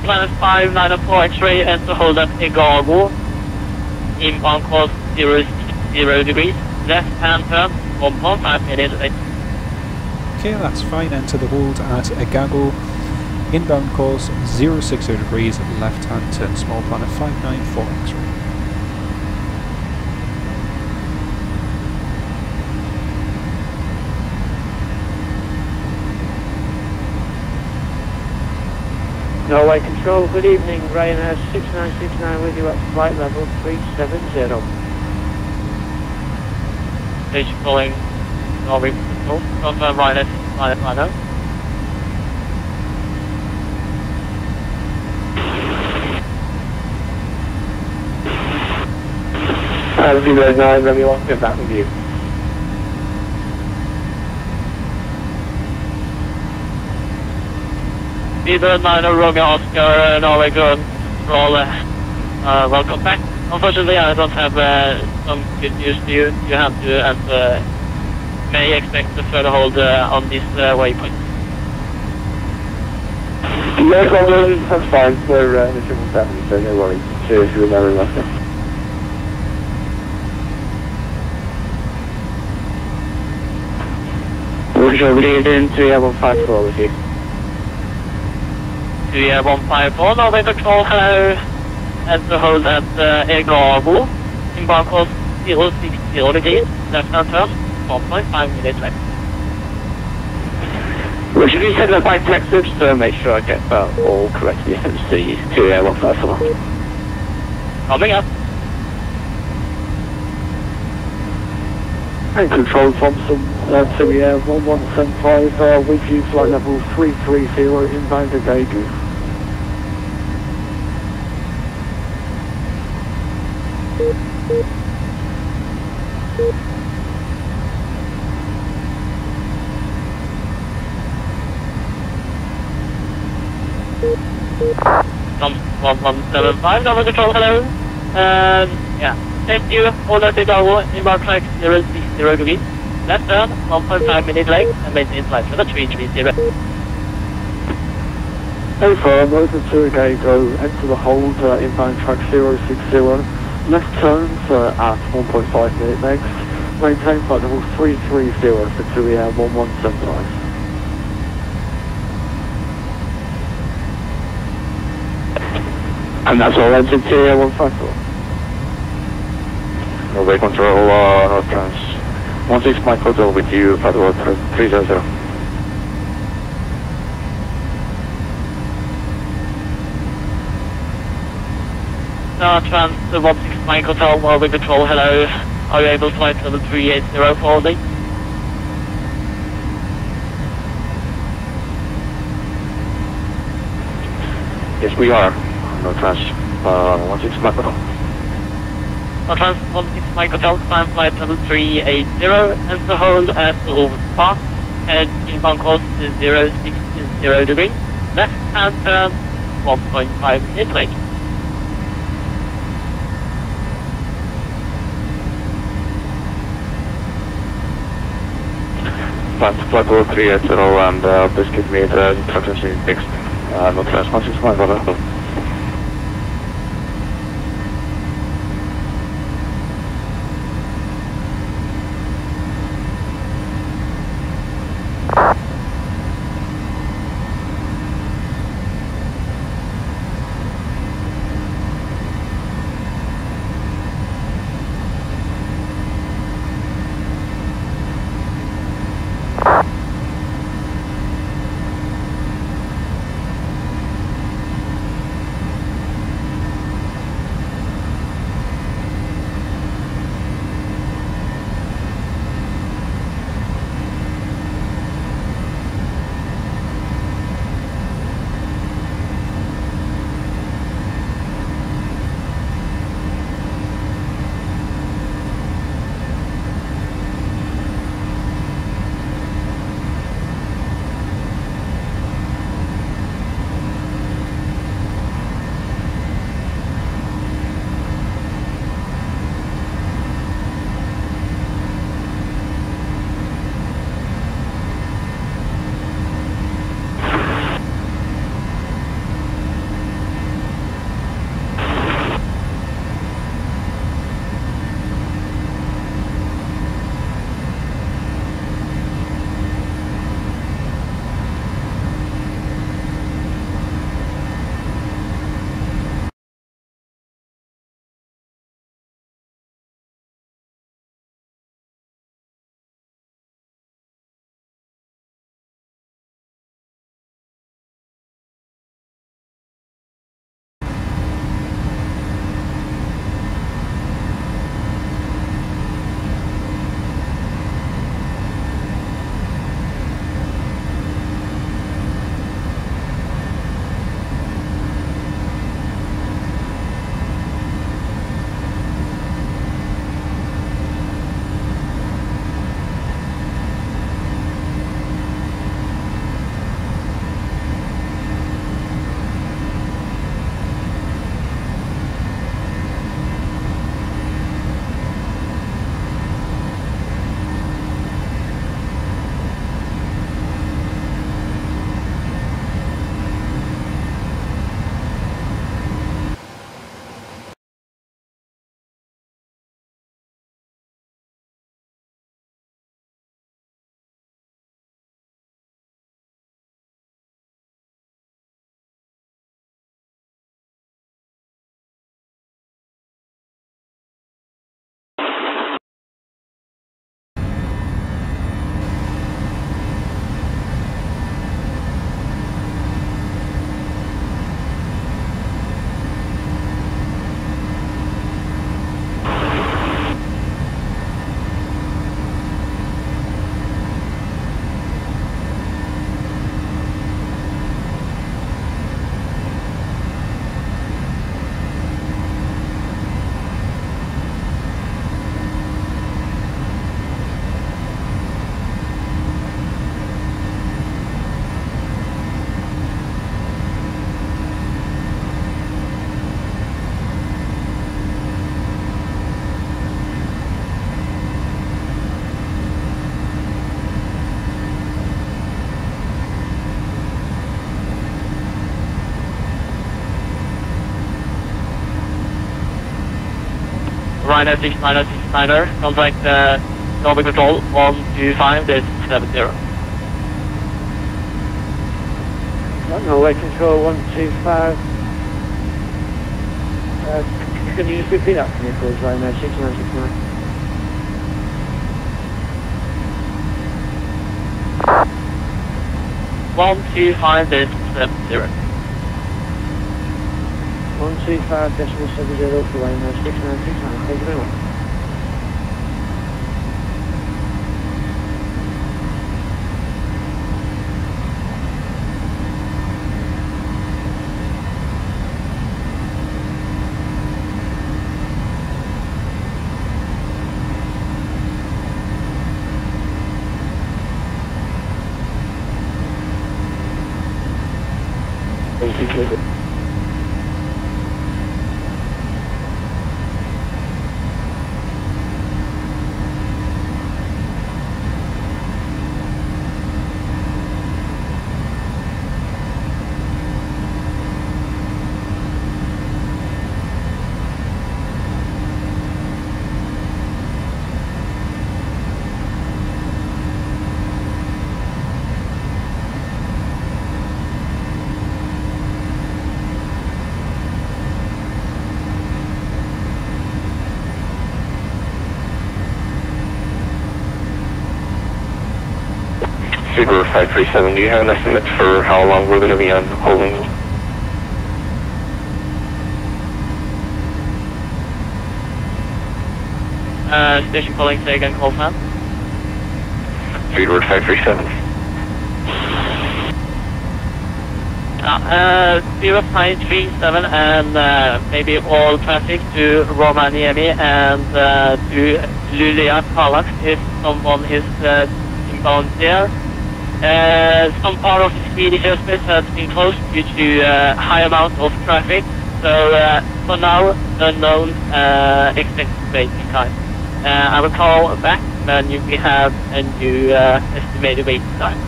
good evening. planet 594 X-ray to hold at Egabo. Inbound course 0, 0 degrees. Left hand turn 1.5 minutes. Okay, that's fine. Enter the hold at Agago. Inbound course 060 degrees, left hand turn, small planet 594 X-ray. Norway Control, good evening. Ryanair 6969 with you at flight level 370. Station calling Norway Control. Confirm Ryanair 6990. Uh, Zero 9, Romeo Oscar, back with you. Peter 9 Romeo Oscar, Norway Control. Uh, uh, welcome back. Unfortunately, I don't have uh, some good news to you. You have to and uh, may expect a further hold uh, on this uh, waypoint. No problem, that's fine. We're uh, in the 777, so no worries. Cheers, you remember Oscar. Control, good evening. 3154 with you. To uh, 154 Norway Control, hello. And to hold at uh, Egabo. Inbound course 060 degrees. Left hand turn 1.5 minutes left. Well, should we send that by text just to make sure I get that all correctly and see to uh, what that's about? Coming up. And control Thompson, uh, to the air 1175, uh, with you flight level 330 inbound to Daegu. Tom 1175, Norway Control, hello. Um, yeah. Thank you. Order to go inbound track 060 degrees. Left turn, 1.5 minute leg, and maintain flight level 330. Confirm, over to Daegu, enter the hold, uh, inbound track 060, left turns uh, at 1.5 minute maintain flight level 330 for TUI Air 1175. And that's all entered to Air 154. Norway Control, uh, North Trans. 16 Mike Hotel with you, flight level 300. Uh, trans to 16 Mike Hotel, Norway Control, hello. Are you able to flight level 380 for holding? Yes, we are. No trans. Uh, 16 Mike Hotel. Uh, trans 16 Mike Hotel, climb flight level 380, and to hold at Over Park, and inbound course is 060 degrees. Left hand turn, 1.5 minute. Plant flight level 380 and uh, please give me the instructions in text. Uh, no trans 16 Mike Ryanair 6969er, contact uh, Nordic Control 125 dash 70. Norway Control 125. Uh, can you just repeat that for me, please, Ryanair 6969? One two five dash seven zero. 125 decimal 70 for Ryanair 6969. Thank you very much. Super 537, do you have an estimate for how long we're going to be on holding? Uh, station calling, say again, call fan. Speedbird 537. Uh, uh, 0537 and uh, maybe all traffic to Rovaniemi and uh, to Luleå Kallax if someone is uh, inbound there. Uh, some part of the Swedish airspace has been closed due to uh, high amount of traffic. So uh, for now, unknown uh, expected waiting time. Uh, I will call back when we have a new uh, estimated waiting time.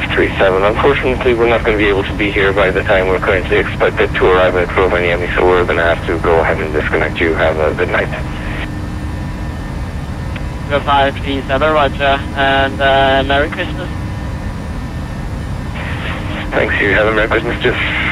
537. Unfortunately, we're not going to be able to be here by the time we're currently expected to arrive at Rovaniemi, so we're going to have to go ahead and disconnect you. Have a good night. 0537, Roger, and uh, Merry Christmas. Thanks, you have a Merry Christmas too.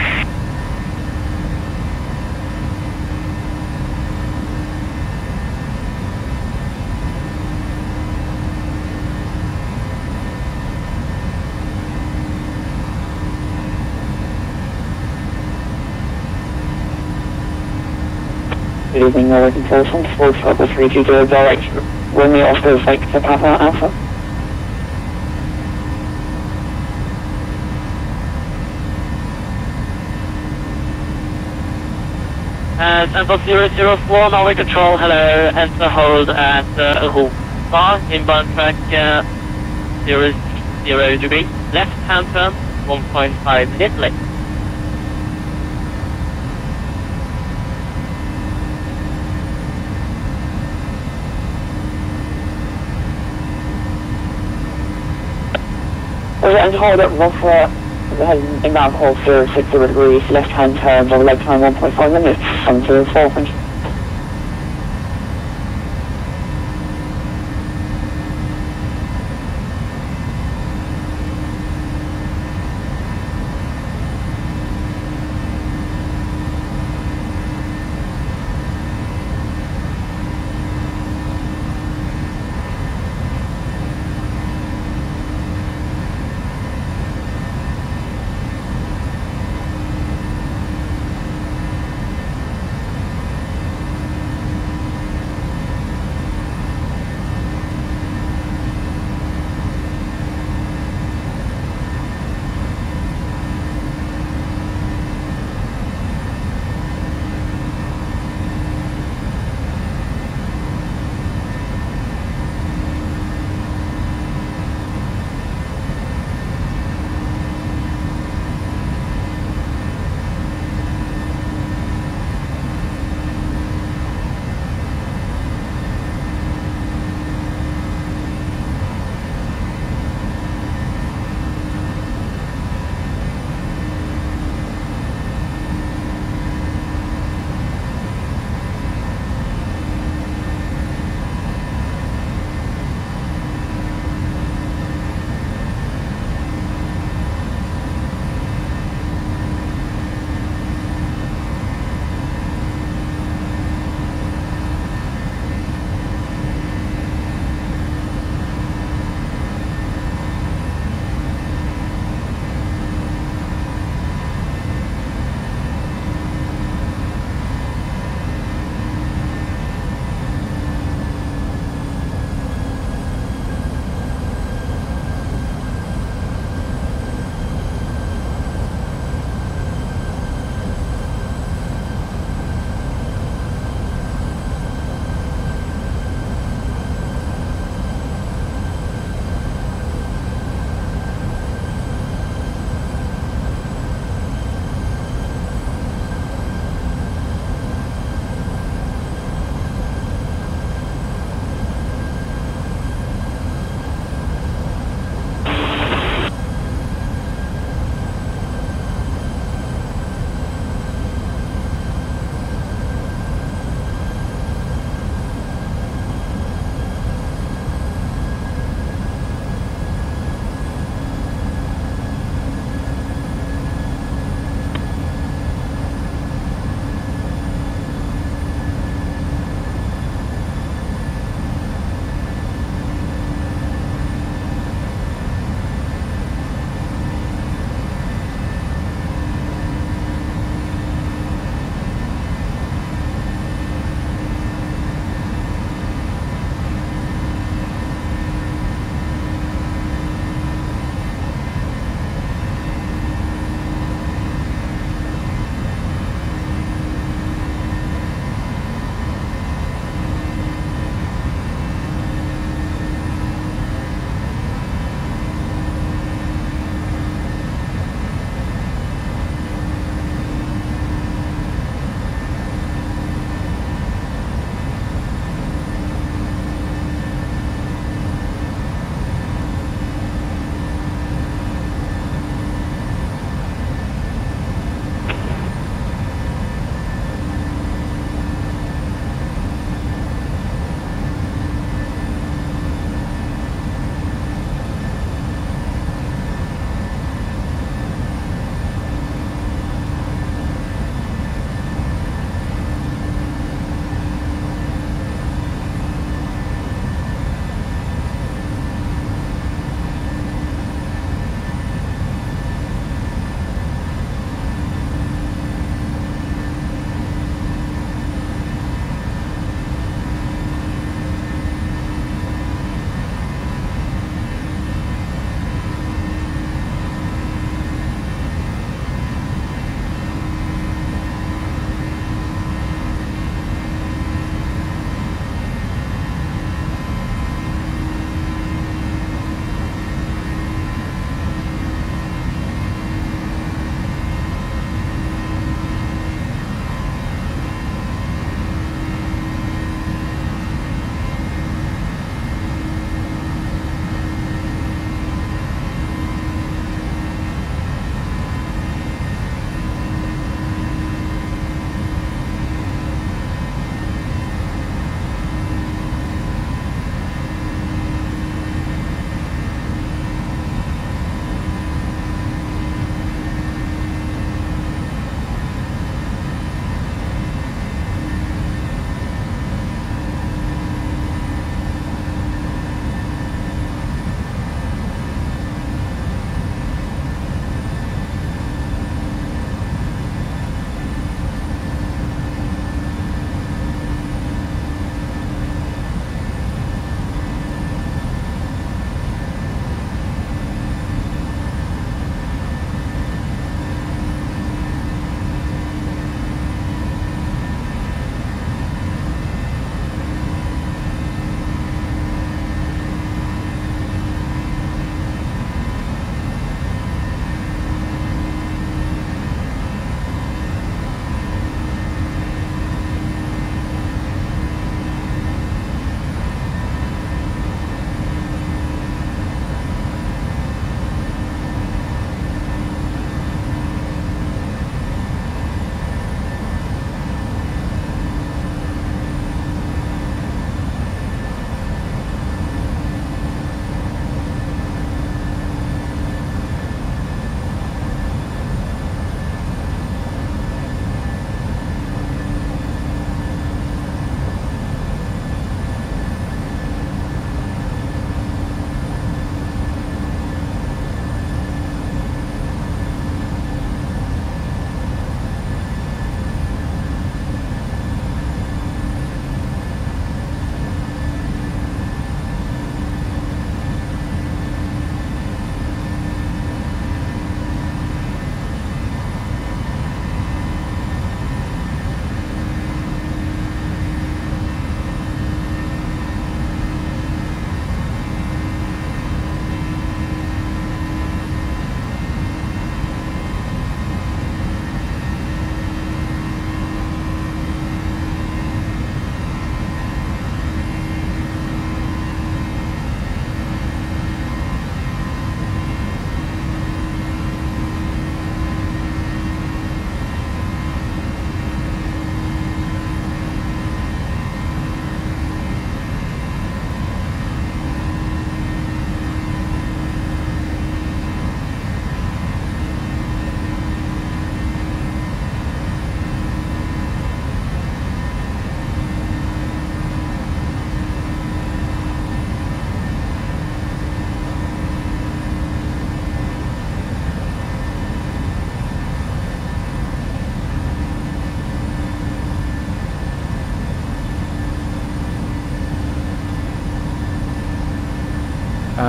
Evening, Norway Control from Sport Focal 320 direct Romeo Oscar Victor Papa Alpha. And Temple 004, Norway Control, hello, enter hold at uh, Europa, inbound track uh, 0, 0 degree, left hand turn, 1.5 minute late. And hold at Rough, inbound hold 060 degrees, left hand turns over leg time 1.5 minutes, 104, thank you.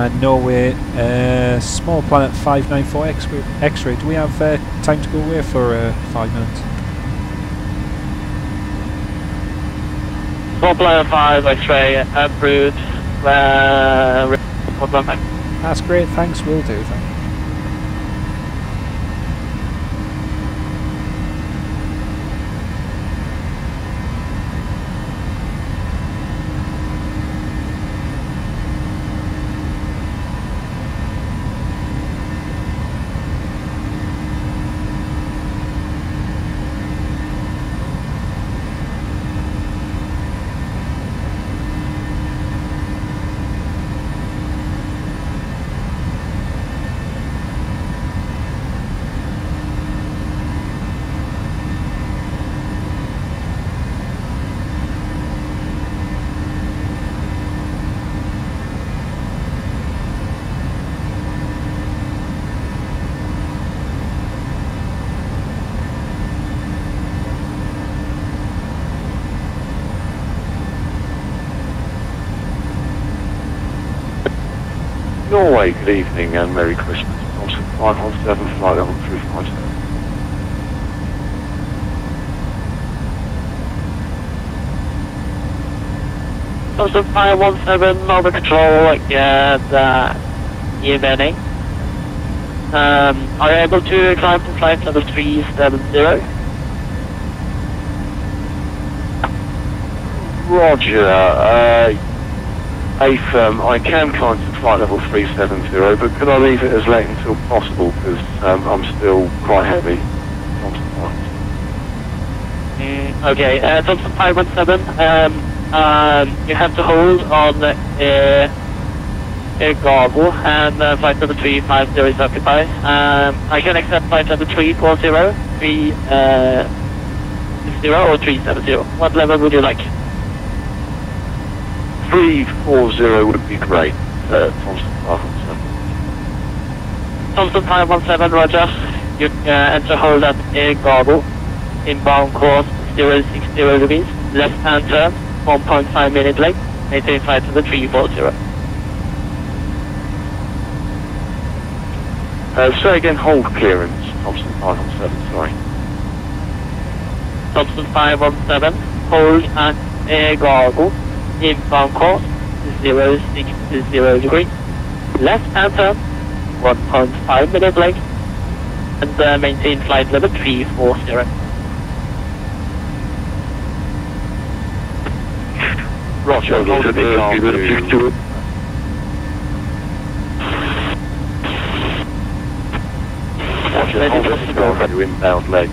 And Norway, uh, small planet 594 X-ray. X-ray. Do we have uh, time to go away for uh, five minutes? Small planet 5, X-ray, approved. Uh. That's great. Thanks. Will do. Thank you. Good evening and Merry Christmas. Thompson 517, flight level 357. Thompson 517, Northern Control, and uh, evening. Um, are you able to climb to flight level 370? Roger. Uh, AFIRM, I can climb flight level 370, but could I leave it as late until possible because um, I'm still quite heavy. Mm, okay, uh, Thompson 517, um, um, you have to hold on uh, a gargle and uh, flight level 350 is occupied. Um, I can accept flight level 340, 3, uh, 0 or 370. What level would you like? 340 would be great. Uh, Thompson 517. Thompson 517, roger. You uh, enter hold at a gargle. Inbound course 060 degrees. Left hand turn, 1.5 minute length. Maintain flight level 340. Uh, say again, hold clearance. Thompson 517, sorry. Thompson 517, hold at a gargle. Inbound course 060 degrees. Left hand turn, 1.5 minute length. And uh, maintain flight level 340. Roger, hold it calm to... Roger, hold it calm to inbound leg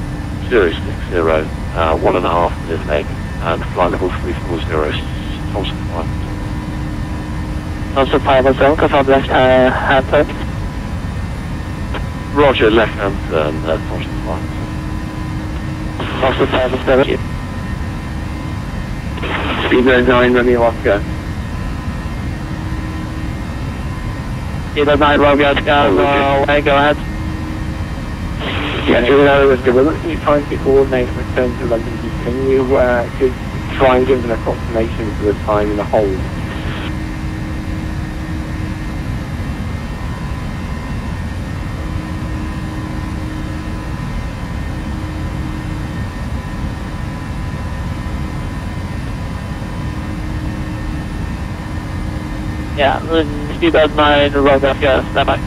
060, uh, one and a half minute leg, and flight level 340, Thompson 5. Thompson 517, confirm left uh, hand turn. Roger, left hand turn, uh, Thompson 5. Thompson 517. Speedbird 9, Romeo Oscar. Either 9 Romeo Oscar, uh, away, go ahead. Yeah, Juliana was good. We're looking at trying to coordinate return to London. Can you uh, could try and give an approximation for the time in the hold? Yeah, speedbird 9 Romeo Oscar, stand by.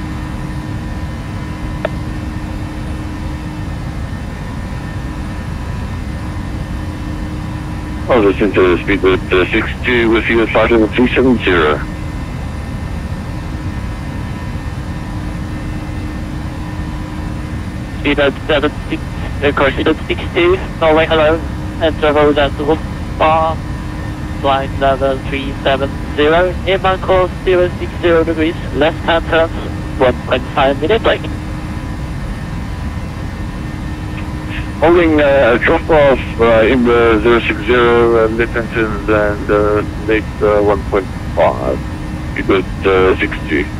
I'll listen to the speedbird uh, 62 with you at flight level 370. Speedbird 7, six, uh, course speedbird 62, Norway, hello. Enter hold at the bar. Flight level 370, inbound course 060 degrees, left hand turn, 1.5 minute break. Holding uh, drop off uh, in the 060 uh, mid engines and uh, late uh, 1.5. Speedbird uh, 60.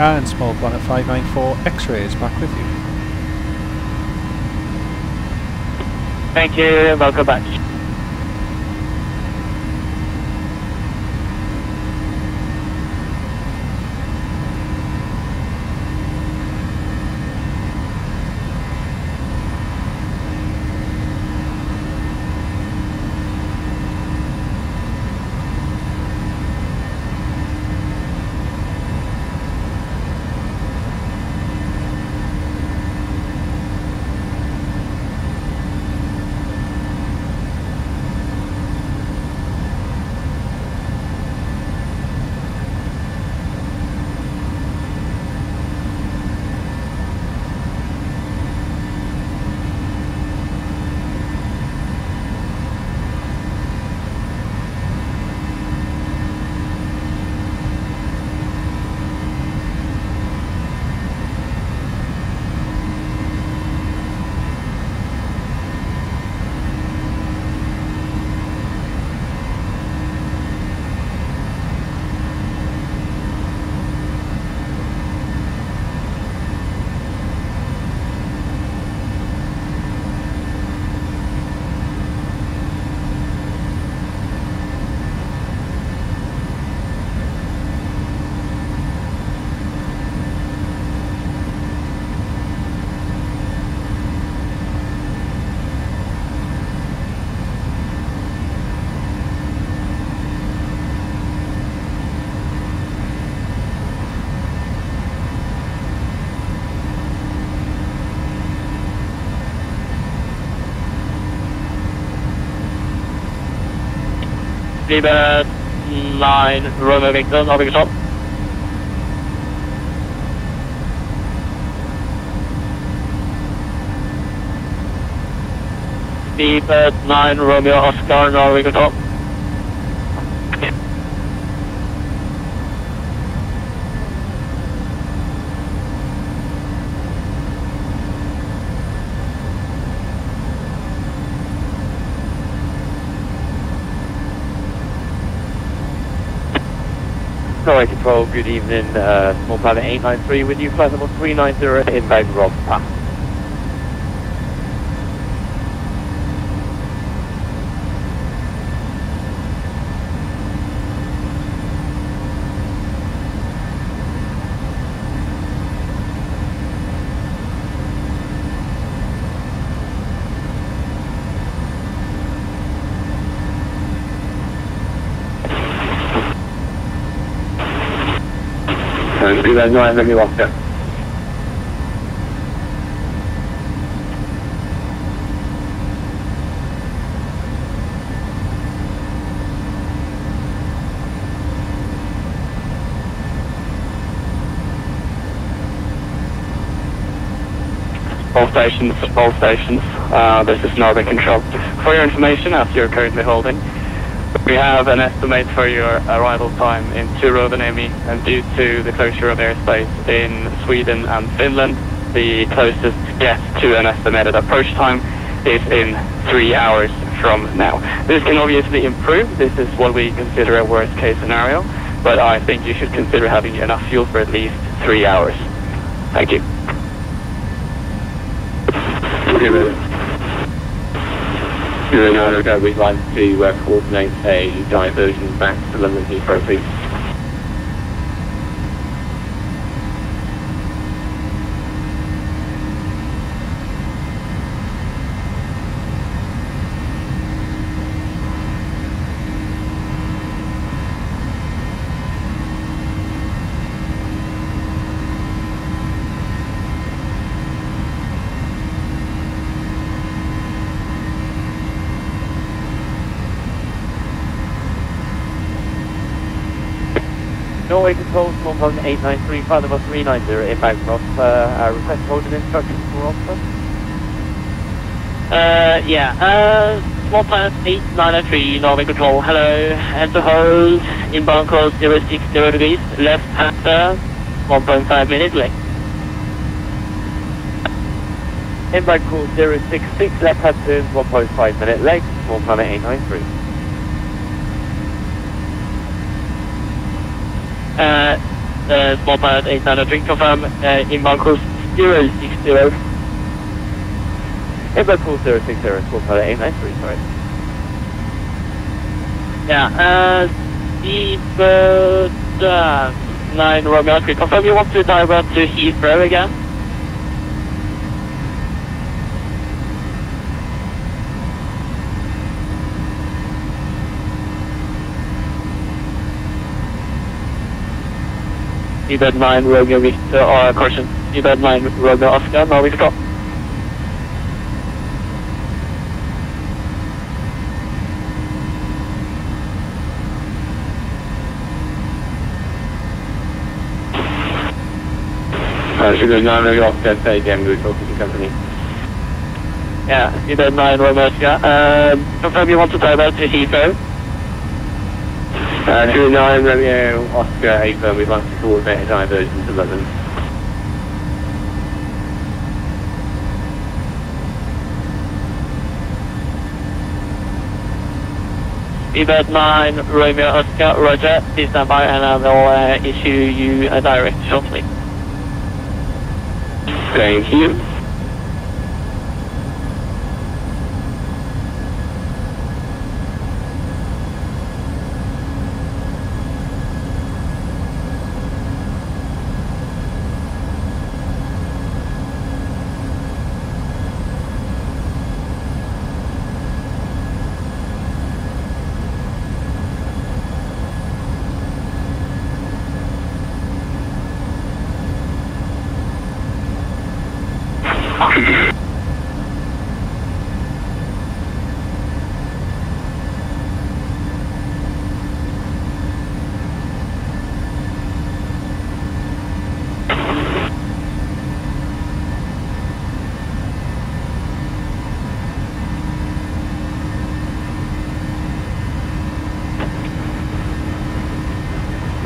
And Small Planet 594 X-Ray is back with you. Thank you, welcome back. Libert 9, Romeo Victor, Norway Top. Libert 9, Romeo Oscar, Norway Top. Norway Control, good evening. Uh, small planet 893 with you, flight number 390 inbound Rob Nine, let me walk there. All stations, all stations. Uh, this is Northern Control. For your information, as you're currently holding, we have an estimate for your arrival time in Rovaniemi, and due to the closure of airspace in Sweden and Finland, the closest guess to an estimated approach time is in three hours from now. This can obviously improve. This is what we consider a worst case scenario, but I think you should consider having enough fuel for at least three hours. Thank you. Okay, man. In order, we'd like to uh, coordinate a diversion back to London Heathrow, please. Norway Control, small plane 893, flight number 390, inbound cross, uh, uh, request holding instructions for officer. Uh, yeah, uh, small planet 8903, Norway Control, hello, enter hold, inbound course 060 degrees, left hander, 1.5 minutes late. Inbound course 066, left hand turn, 1.5 minute late, small planet 893. Uh, uh, small pilot 893, confirm uh, inbound course 060. Inbound course 060, small pilot 893, sorry. Yeah, uh, Speedbird uh, 9 Romeo confirm you want to divert to Heathrow again? Speedbird 9 Romeo Victor, or caution, Speedbird 9 Romeo Oscar, Norway Scott. Uh, Sugar 9 Romeo Oscar, say again, we're talking to company. Yeah, Seabird 9 Romeo Oscar, um, confirm you want to divert to Heathrow? Uh, 9 Romeo Oscar 8 firm, we'd like to coordinate a diversion to London. Speedbird 9 Romeo Oscar, Roger, please stand by and I will uh, issue you a direct shortly. Thank you.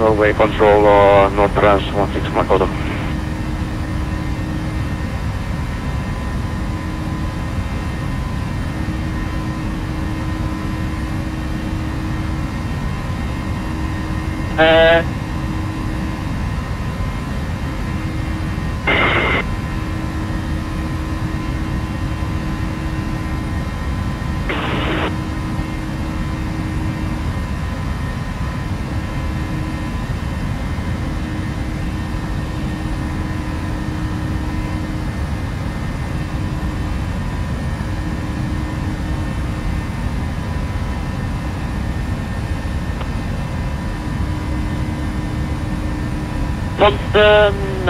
Norway Control, uh, North Trans 16 Makoto. Uh, Thompson,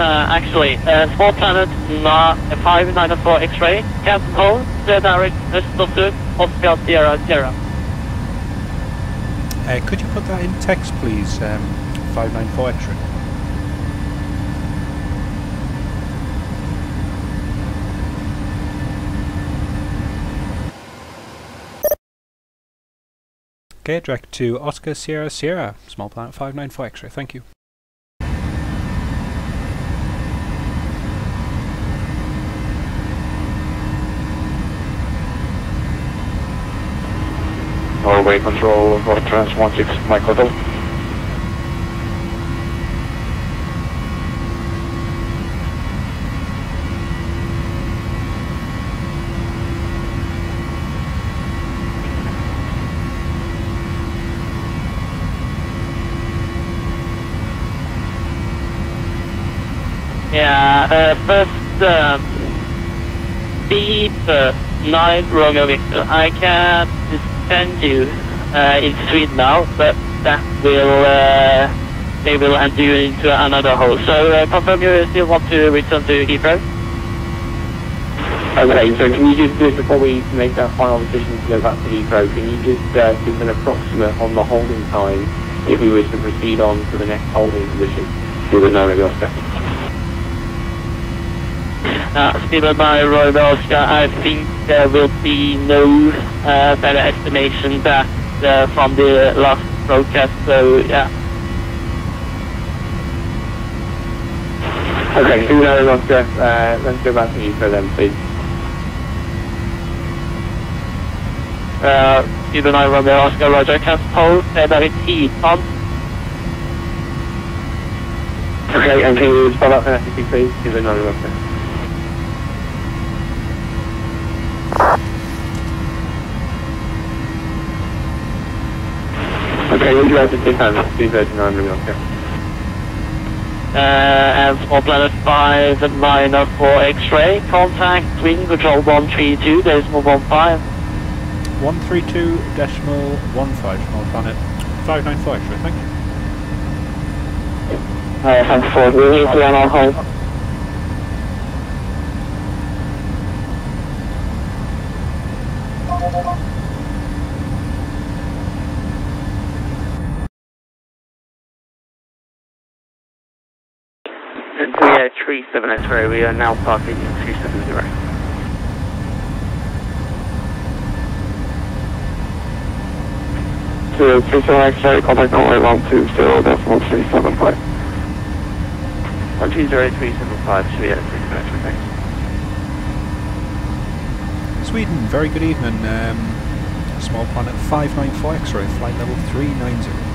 Small Planet na 5904 X-ray, Captain Hall, the direct Östersund, Oscar Sierra Sierra. Uh, could you put that in text, please? Um, 594 extra. Okay, direct to Oscar Sierra Sierra, small planet 594 X-ray, Thank you. Norway Control, Trans 16 Makoto. Yeah, uh, first, um, beep, uh, 9 Romeo Victor. I send you uh, in Sweden now, but that will, uh, they will enter you into another hole. So, uh, confirm you still want to return to Heathrow? Okay, so can you just do it before we make that final decision to go back to Heathrow? Can you just uh, give an approximate on the holding time if we were to proceed on to the next holding position with a no Oscar? Uh, Steven by Roy Oscar, I think there will be no uh, better estimation back uh, from the last broadcast, so yeah. Okay, so no Oscar, uh, let's go back to Heathrow then, please. Uh, Steven I Romeo Oscar Roger, hold uh, direct heat on. Okay, and can you spell out NFTP please? I know you're up there. Okay, you drive to 239 New York, yeah. Uh, and small planet 5 at 904 X-ray, contact wing control 132, decimal 15. 132 decimal 15, small planet 595, I think. Uh, thanks for we need to run on hold. Until yeah, 37 X-ray, we are now parking 270. To 37 X-ray, contact runway 120 decimal 375. 120375, so yeah, 37 X-ray, thanks. Sweden, very good evening. Um, small planet 594 X-ray, flight level 390.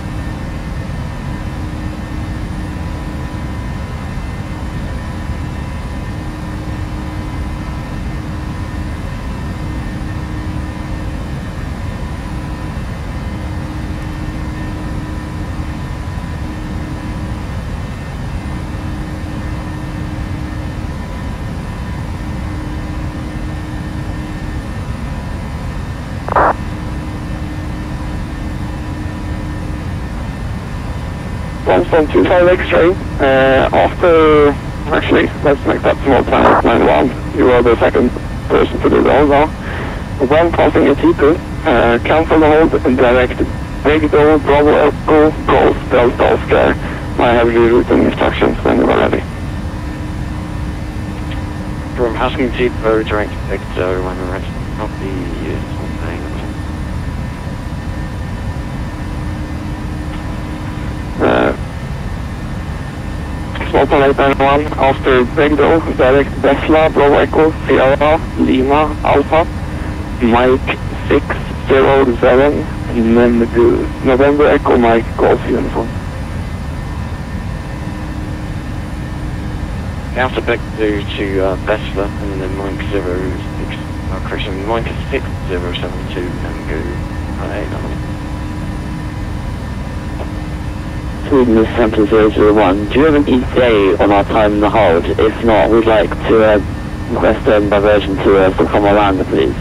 One from 25 X-ray, uh, after, actually, let's make that small planet 91. You are the second person to do that now. When passing a T2, uh, cancel the hold and direct Victor, Bravo, Echo, Golf, Delta, Oscar. I have written instructions when you are ready. From Husking Jeep, very direct Victor, when we're ready. Copy, something. Small planet 91, after Victor, direct Tesla, Bravo, Echo, Sierra, Lima, Alpha, Mike 607, November, November Echo, Mike, Golf uniform. Alpha Victor to uh, Vesla, and then Mike 06, uh, correction, Mike 6072, and go, uh, Sweden is Central 001. Do you have an ETA on our time in the hold? If not, we'd like to uh, request a diversion to uh, Stockholm Arlanda, please.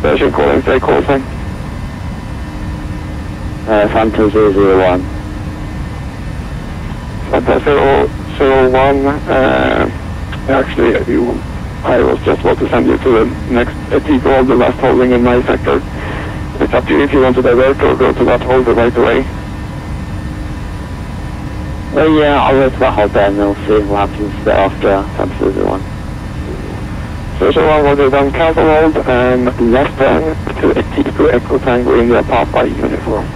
Special calling, say call sign. Uh, Phantom 001. Fanta 001, uh, actually, you, I was just about to send you to the next peak of the last holding in my sector. It's up to you if you want to divert or go to that holder right away. Well, yeah, I'll go to that hold then, and we'll see what happens after Phantom 001. Special 1 will do then cancel hold and left turn to a T2 Echo Tango in the Papa uniform.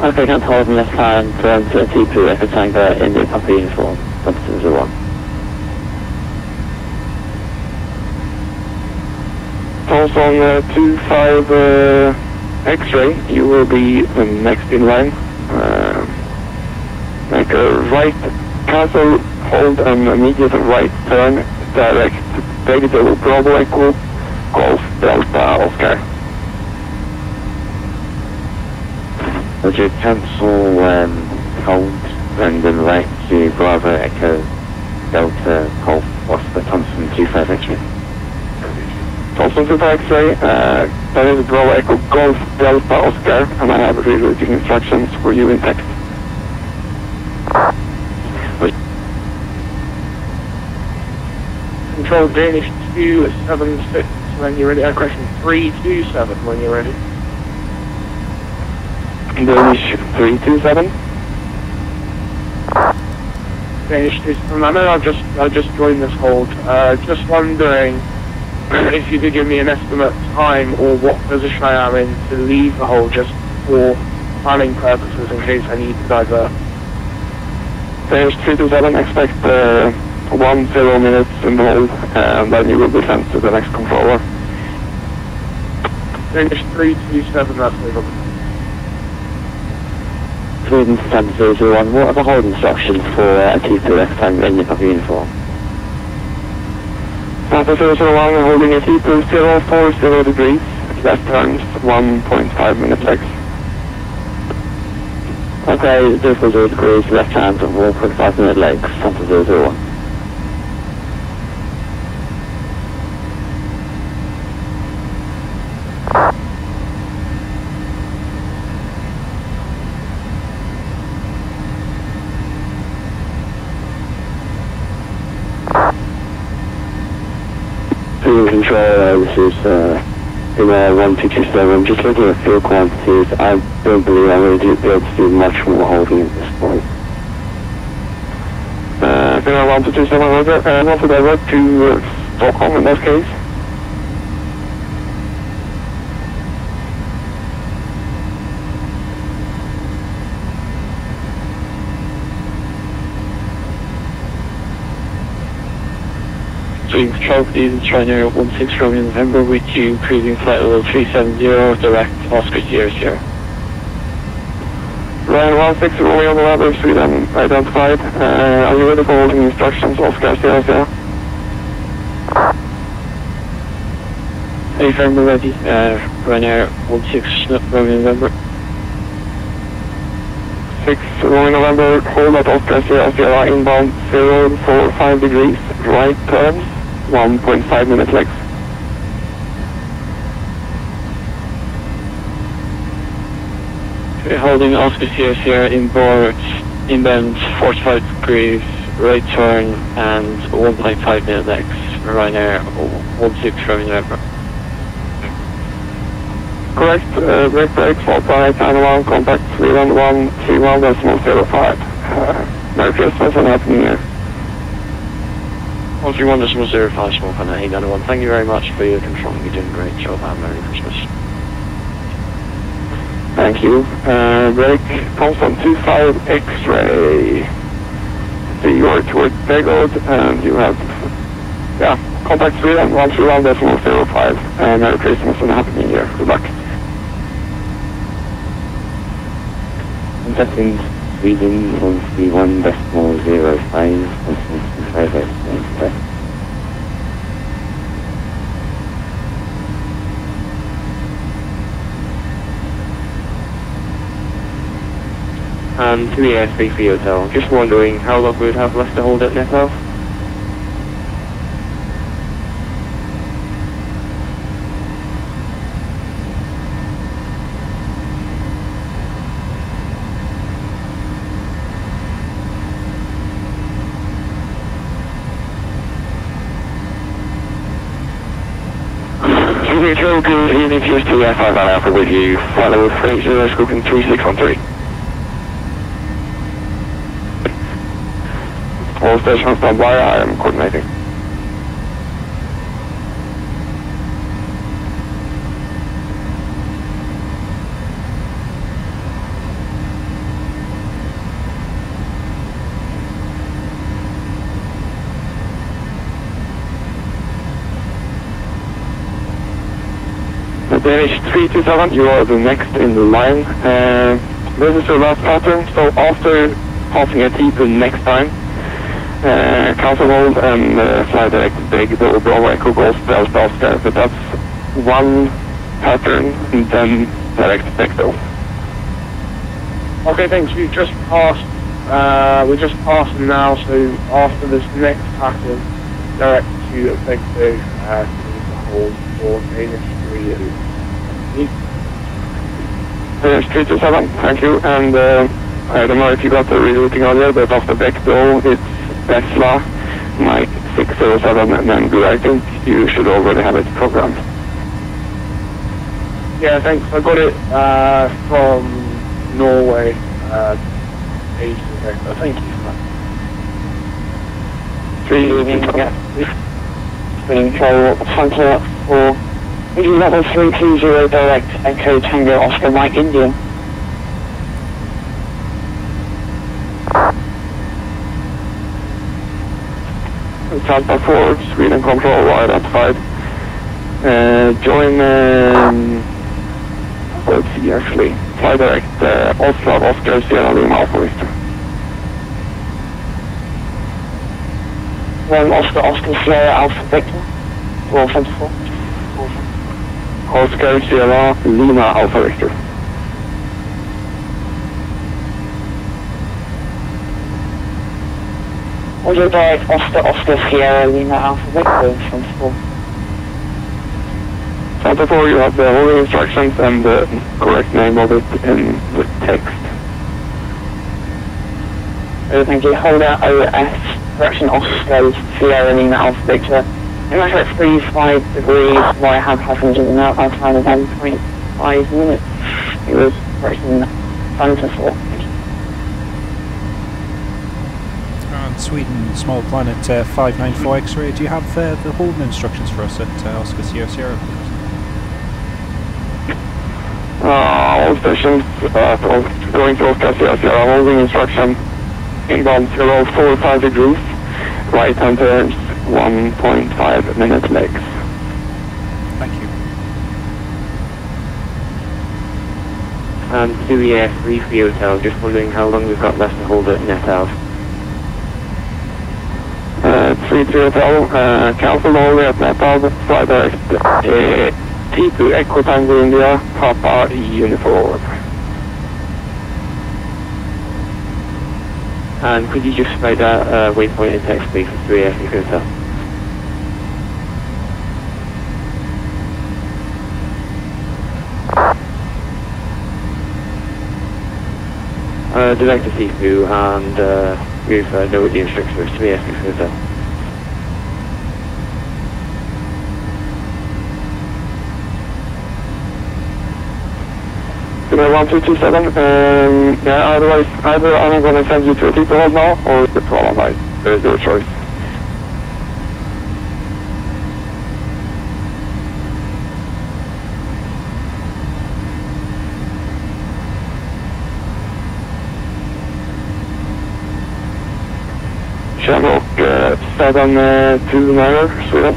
Okay, can't hold left hand turn to a T2 Echo Tango in the Papa uniform, Phantom 01. Also on uh, 2-5 uh, X-ray, you will be the next in line. Uh, make a right cancel, hold an immediate right turn, direct David Bravo Echo, Golf Delta Oscar. Would you cancel um, hold and then right to Bravo Echo Delta Golf Oscar Thompson 25 X-ray? Also to the X-ray, uh, that is Bravo Echo Golf Delta Oscar, and I have rerouting instructions for you in text. Control Danish 276 when you're ready. Uh, correction 327 when you're ready. Danish 327. Danish 227. I know I've just, I've just joined this hold. Uh, just wondering if you could give me an estimate time or what position I am in to leave the hold just for planning purposes in case I need to divert. Danish 327, expect uh, one zero minutes in the hold, and then you will be sent to the next controller. Danish 327, that's over. Sweden Stand 001, what are the hold instructions for uh, a T2 next time in your uniform? Papa 001 holding a T2 040 degrees, left turns 1.5 minute legs. Okay, 040 degrees, left hand and 1.5 minute legs, Santa 001. Fuel control, uh, is uh, in uh, 1227. Just looking at fuel quantities, I don't believe I'm going to be able to do much more holding at this point. Uh, Finnair 1227, Roger, want to divert to uh, Stockholm in that case. Sweden Control, please, Ryanair 16 Romeo November with you, cruising flight level 370, direct Oscar Sierra Sierra. Ryan 16 Romeo November, Sweden identified. Uh, are you ready for holding instructions, Oscar Sierra Sierra? Hey, firm ready, uh, Ryanair 16 Romeo November. 6 Romeo November, hold at Oscar Sierra, inbound 045 degrees, right turns, 1.5 minute legs. Okay, holding Oscar Sierra Sierra inboard, inbound 45 degrees, right turn, and 1.5 minute legs, Ryanair 16 Romeo November. Correct, uh, brake brakes, fault right, and one contact 311 decimal 05. Uh, Merry Christmas and Happy New Year. 131 decimal 05 small fan 891. Thank you very much for your control. You're doing a great job and Merry Christmas. Thank you. Uh, brake, constant 25 X-ray. So you are toward Pegod and you have, yeah, contact 311 decimal 05. Uh, Merry Christmas and Happy New Year. Good luck. Contacting Sweden 131 decimal 05, decimal 25 X, And to the airspace for your hotel. Just wondering how long we'd have left to hold at Nepal? Junior Joe, good evening to you. Two F5 Van Alpha with you. Flight level 30, scooping 3613. All stations stand by, I am coordinating. Danish 327, you are the next in the line. Uh, this is your last pattern, so after passing a T to next time, uh, cancel hold and uh, fly direct big double Bravo Echo Golf Delta Oscar, but that's one pattern and then direct though. Okay, thanks. We just passed, uh, we're just passing now, so after this next pattern, direct to Vecto, uh, to hold for Danish 3 Uh, 327, thank you, and uh, I don't know if you got the rerouting earlier, but after Bechtel, it's Tesla, Mike 607, and then good. I think you should already have it programmed. Yeah, thanks. I got it uh, from Norway. Uh, ages ago. So thank you for that. Three, Sweden Control, Hunter for Indian level 320 direct Echo Tango Oscar Mike India. Salta 4, Sweden Control identified. Uh, join um, towards sea actually. Fly direct uh, Oslo, Oscar, Sierra Lima, Alpha Victor. One Oscar, Oscar, Sierra, Alpha, Victor. Roll 74. Oscar, Sierra, Lima, Alpha Victor. Roger direct Oscar, Oscar, Sierra, Lima, Alpha, Victor. 74. Santa 4, you have the holding instructions and the correct name of it in the text. Thank you. Hold out OS, direction Oscar, Sierra, Lima, Alpha, Victor. In matter at 35 degrees, right hand passengers and outside time of 1.5 minutes. It was Santa 4. And Sweden, small planet uh, 594 X-ray. Do you have uh, the holding instructions for us at uh, Oscar Sierra Sierra? please? Uh, all stations uh, going to Oscar Sierra Sierra holding instruction inbound 045 degrees, right hand turns 1.5 minute legs. Thank you. And 2EF, 3 for you, hotel. Just wondering how long we've got left to hold at Net House. Uh, 33 Hotel, uh, cancel only at Nepal, fly direct uh, T2 Echo Tango India, Papa Uniform. And could you just provide that uh, waypoint in text, please, for 3F, if you could tell? Uh, direct to Sifu and uh, we've uh, noted the instructions for 3F, if you could tell. You know, 1227, um, yeah, otherwise, either I'm gonna send you to a people now, or it's problem. online. There's your choice. Shamrock uh, 729er, Sweden.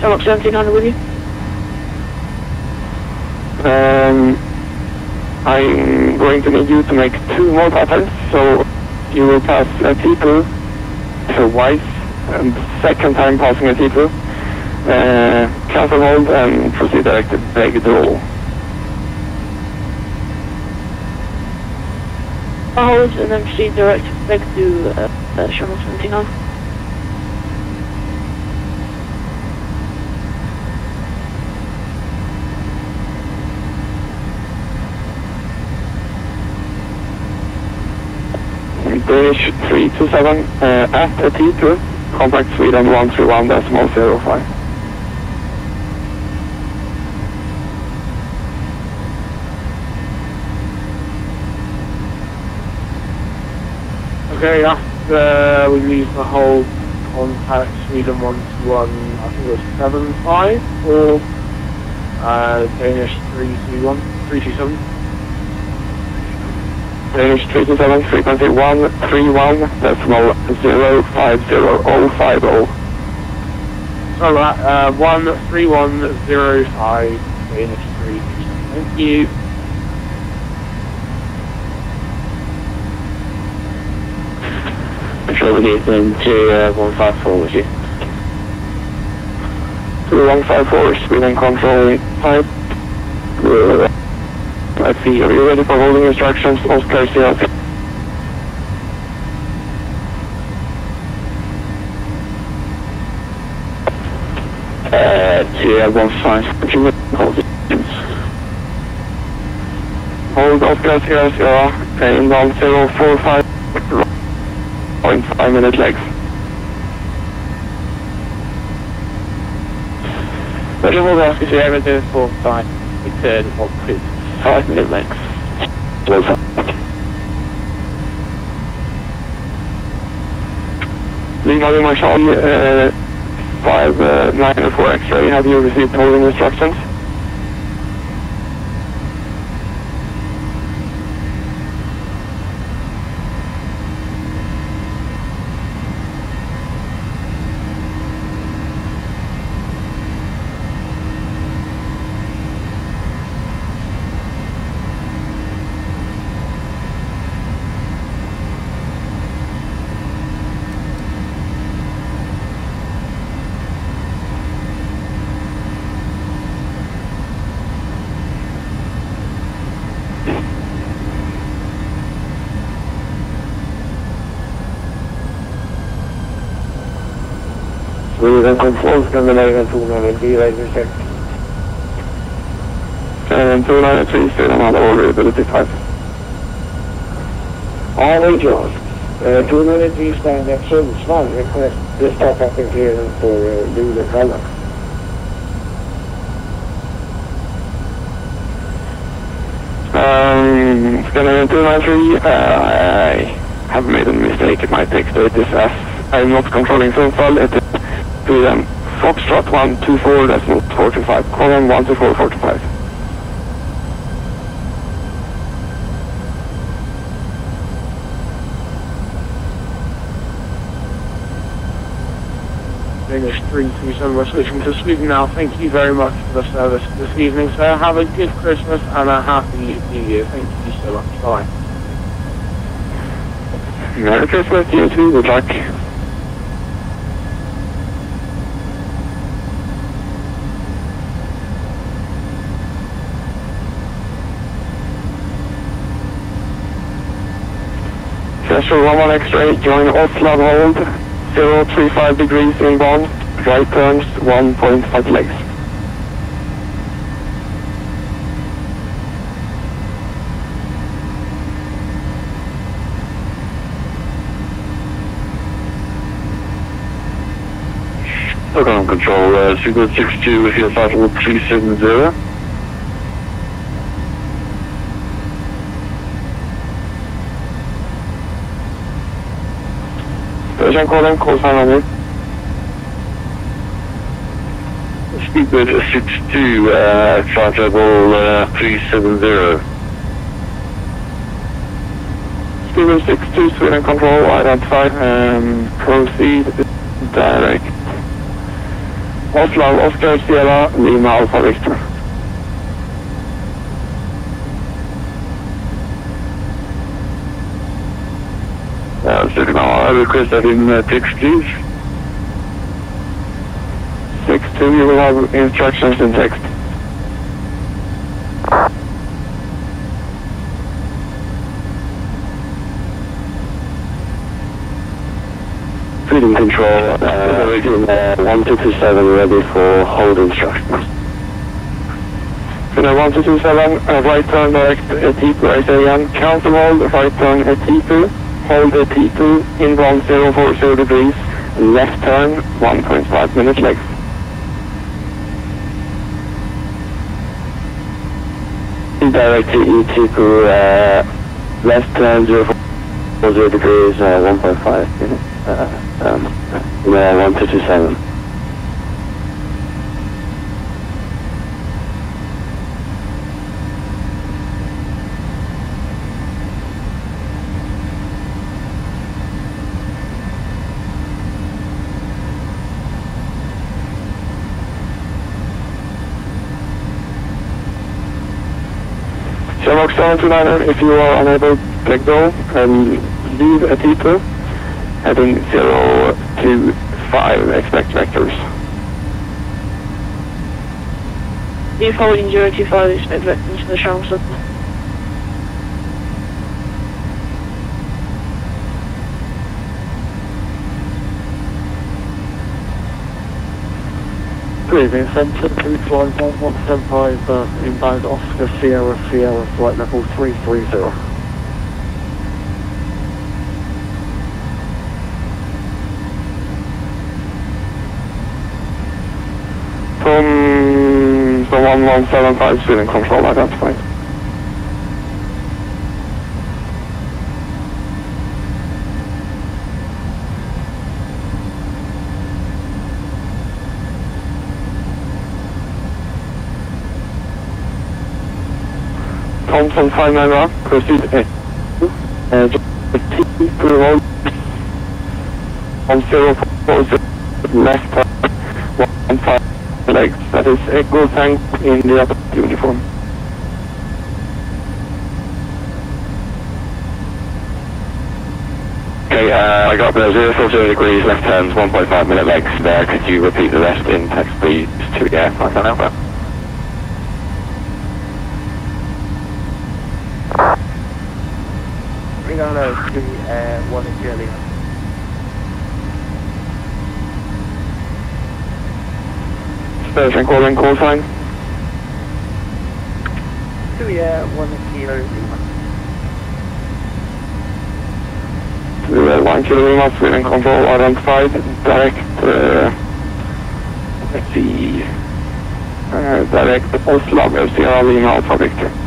Shamrock 1700 with you? Um, I'm going to need you to make two more patterns, so you will pass a T2 twice, and second time passing a T2. Uh, cancel hold and proceed direct to beg draw. Hold and then proceed direct back to uh, uh, Shamrock 1700. Danish 327 uh, at a T2, contact Sweden 131 Okay, after we leave the whole contact Sweden 121, I think it was 75 or uh, Danish 321, 327. Danish 327 frequency 131 decimal 050050. So that, uh, 13105 Danish 327. Thank you. Sure, we need them to uh, 154 with you. 2154 Sweden control 5. Uh, let's see, are you ready for holding instructions? Oscar Uh, to uh, 15, hold it? Hold Oscar Sierra Sierra, inbound 045, 0.5 minute legs. But you will ask if you ever do a full time return what quick 5 minute legs. Well. Lima Lima Charlie, uh, 594 uh, X-ray, have you received holding instructions? 293 Street and on all visibility 5. All angels. Uh, 293 stand at request this stop up in clearance for uh, Luleå colour. Um, Scandinavian 293, uh, I have made a mistake in my text. It is as I'm not controlling Sundsvall, it is to them. Foxtrot 124, that's not 45, column 12445. 337 West Station to Sweden now. Thank you very much for the service this evening, sir. Have a good Christmas and a happy New Year. Thank you so much. Bye. Merry Christmas to you too, good luck. Central 11 X-ray, join Oslo hold, 035 degrees inbound, right turns 1.5 legs. Stockholm Control, uh, Sugar 62 with your battle 370. Station calling, call sign on you. Speedbird 62, uh, chargeable uh, 370. Speedbird 62, Sweden Control, identified, um, proceed direct. Oslo, Oscar Sierra, Lima Alpha Victor. Uh, Sugar I request that in uh, text please. 62, you will have instructions in text. Freedom Control, uh, uh, 1227 ready for hold instructions. Finnair 1227, uh, right turn direct at T2, I say again, cancel hold, right turn at T2, hold at T2, inbound 040 degrees, left turn 1.5 minute legs. Direct to E2, uh, left turn 040 degrees, uh, 1.5 minutes. Uh, um, uh, 1227. Shamrock 729, if you are unable to go and leave at T2, heading 025, expect vectors. If holding 025, expect vectors to the Sharm Good Centre 25175, uh, inbound Oscar Sierra Sierra, flight level 330. From the 1175 Sweden control identified. Thompson 591, proceed A. Uh, T to the road on 040 left turn, 1 5 legs. That is Echo Tank in the upper uniform. Okay, uh, I got the 040 degrees, left turns, 1.5 minute legs there. Could you repeat the rest in text, please? To the air, I can help that. Bring a uh, one in Julia. station calling call sign. Two yeah, one kilo Lima. To uh, 1 kilo Lima, Sweden control identified, direct, uh, let's see, uh, direct Oslo, Sierra Lima Alpha Victor.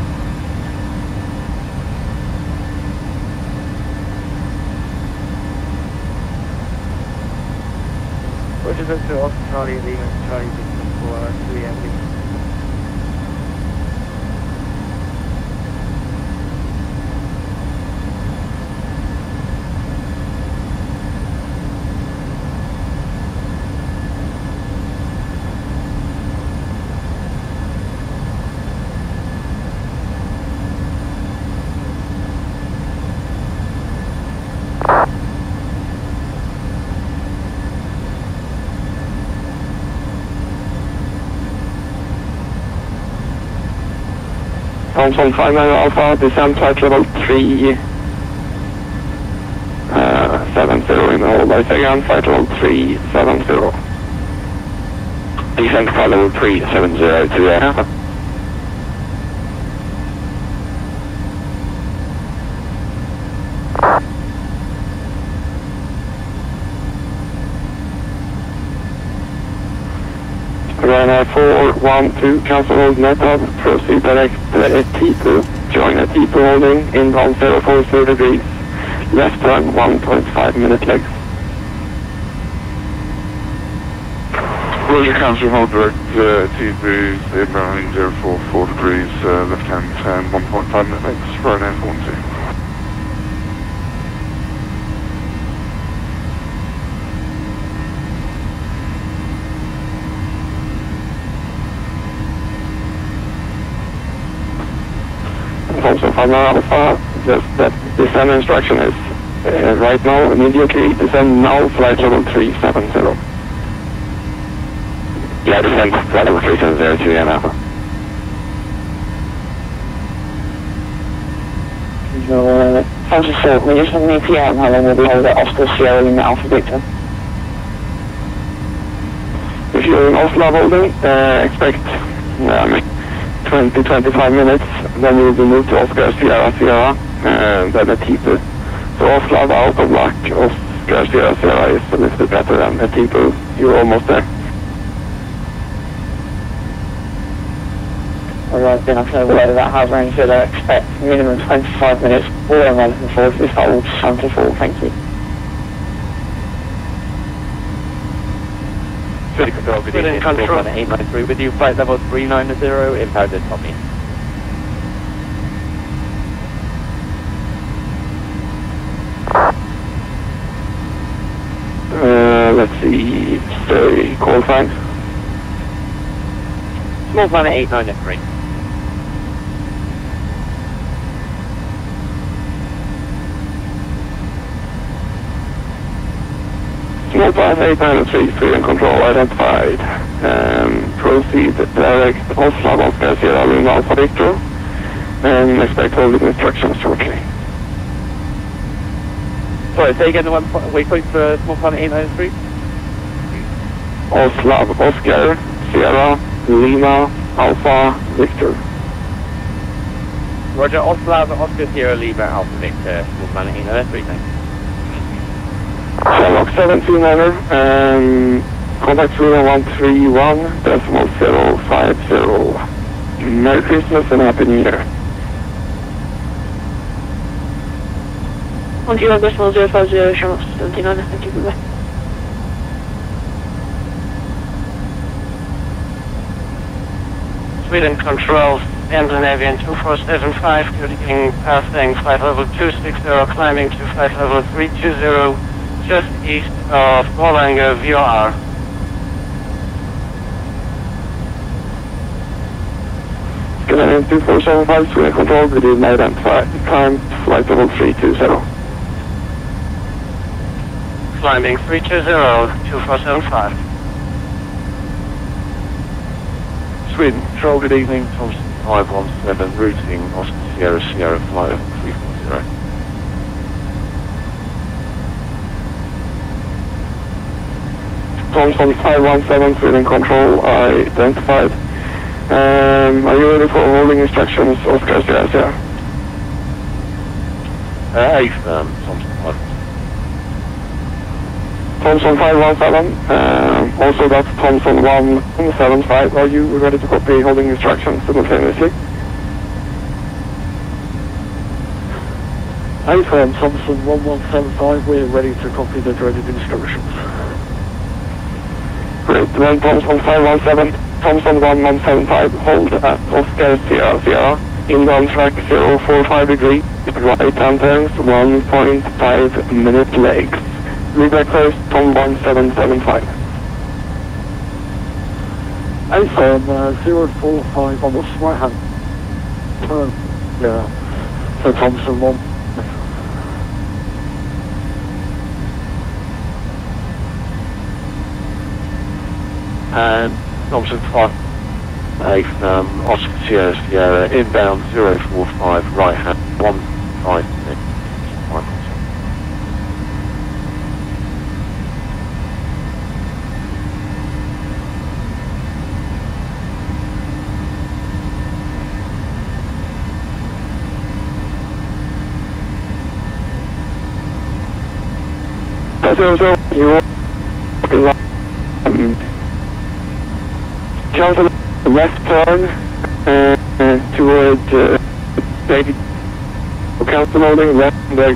Oscar Charlie Lima, Charlie Victor for uh, 2 yeah, Lima. Thompson 5 Mile Alpha, descend flight level 3, uh, 70 in. I say again, flight level 370. Descend flight level 370 to air. Ryanair 412, cancel hold method, proceed direct that is T2, at T2 holding, inbound 040 degrees, left turn 1.5 minute legs. Roger, Council Hold Direct, uh, T2's inbound 044 degrees, uh, left hand turn 1.5 minute legs, right hand 14. Alma Alpha, just that the send instruction is uh, right now, immediately, send now, flight level 370. Yeah, send flight level 370 to EM Alpha. So, uh, Sounds just short. We just have an ETA and how long will we hold at Oscar Sierra in Alpha Victor? If you're in off level, then uh, expect um, 20-25 minutes then you will be moved to Oscar Sierra Sierra, uh, then a T2. So Oslo out of luck, Oscar Sierra Sierra is a little bit better than a T2. You're almost there. Alright, then I'll say whatever that has range that I expect minimum 25 minutes, all I'm looking for is this hold 74, thank you. City Control, good Sweden evening. Control. Control 893 with you, flight level 390, impounded Tommy. North runway 89 left three. Five eight nine three three and control identified. Um, proceed direct Oslo Oscar Sierra Lima Alpha Victor and expect holding instructions shortly. Sorry, say again the one waypoint for small planet 893? Oslo Oscar Sierra Lima Alpha Victor. Roger, Oslav, Oscar Sierra Lima, Alpha Victor, Small Planet 893, thanks. Shamrock 17 owner. Um, contact Sweden 131 decimal 050. Merry Christmas and Happy New Year. One zero decimal zero five zero, Shamrock 79, thank you, goodbye. Sweden Control, Scandinavian 2475, getting passing flight level 260, climbing to flight level 320, just east of Bollinger VR. Scandinavian 2475 Sweden Control, good evening, identified. Time flight level 320. Climbing 320, 2475. Sweden, control, good evening, Thompson 517, routing Oscar Sierra Sierra flight level 340. Thompson 517, Sweden Control identified. Um, are you ready for holding instructions, Oscar Sierra? Uh, affirm, Thompson 5. Thompson 517, um, also that's Thompson 175. Are you ready to copy holding instructions simultaneously? A-firm Thompson 1175, we're ready to copy the dreaded instructions. Great, then Thompson 517, Thompson 1175, hold at Oscar Sierra Sierra, inbound track 045 degree, right hand turns 1.5 minute legs. Reback first, Tom 1775. A-firm uh, 045 on the right hand. Turn. Yeah. So Thompson 1. And Thompson 5. Affirm, Oscar Sierra Sierra, inbound 045, right hand, 15 That's also you um, jump to the left turn uh, uh, toward uh, maybe council loading left the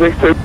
zero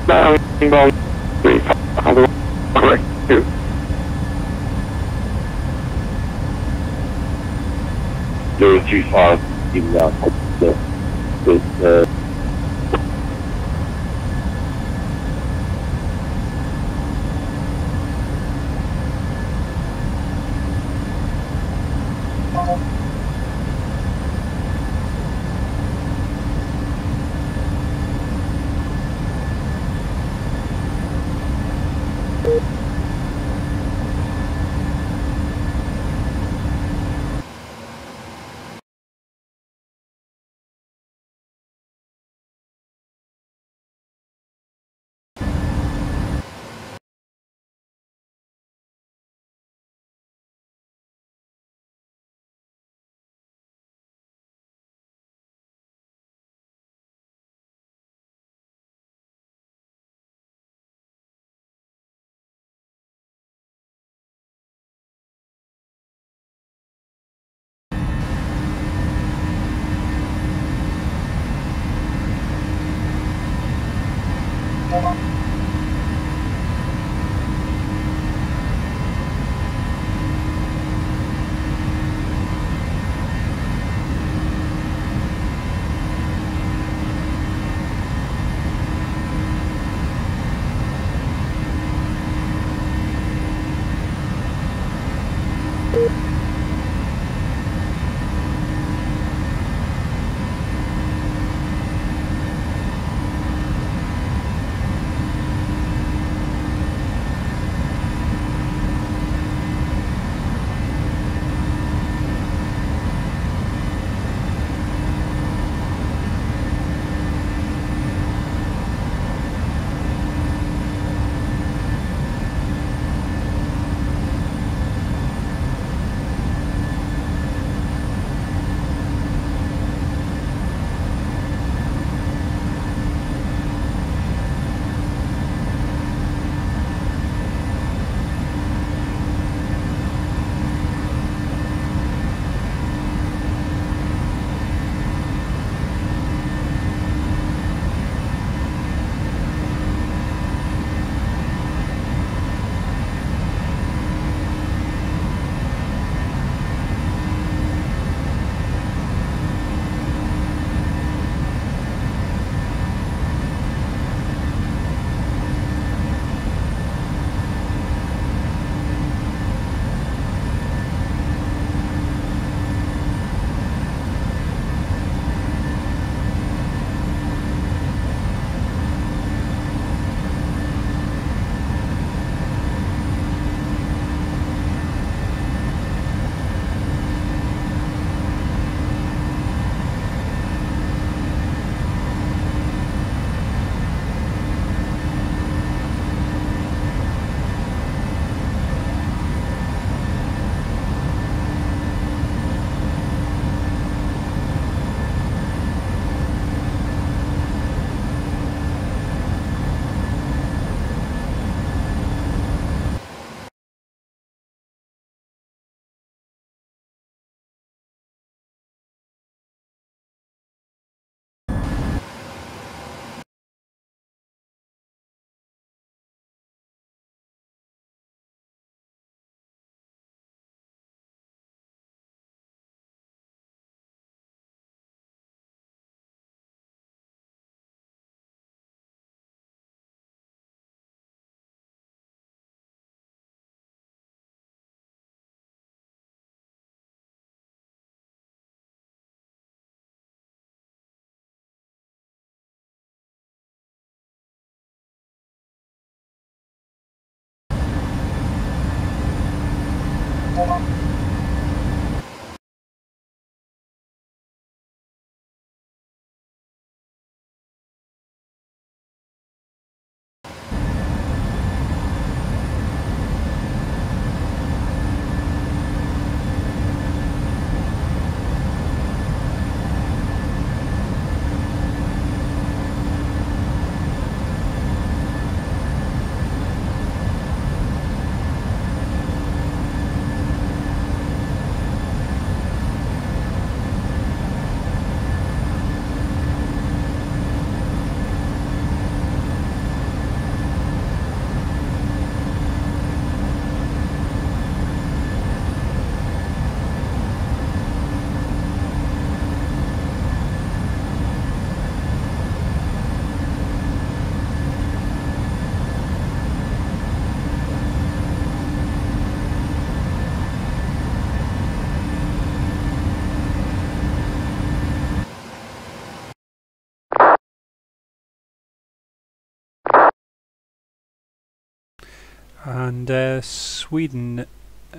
And uh, Sweden,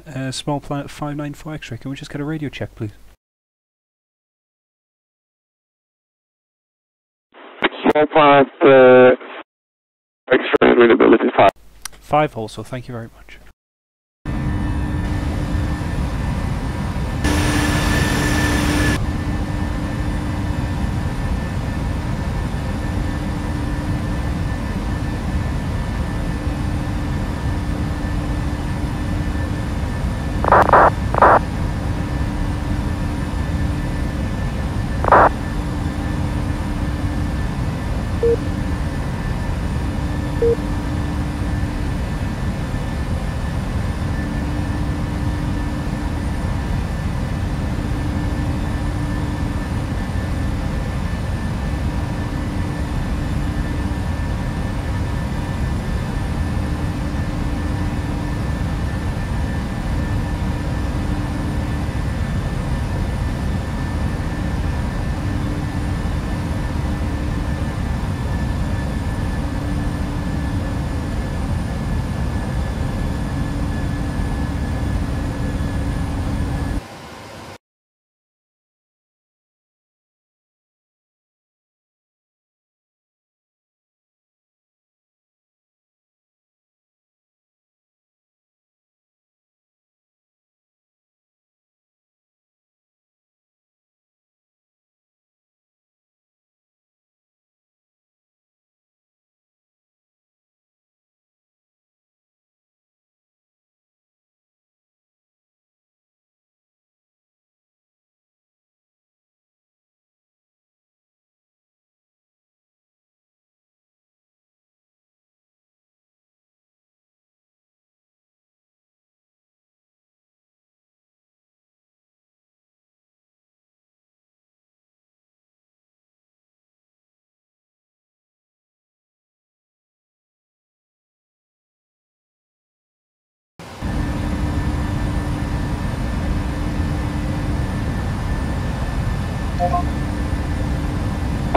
uh, small planet 594 X-ray. Can we just get a radio check, please? Small planet, uh, X-ray readability 5. Five also. Thank you very much.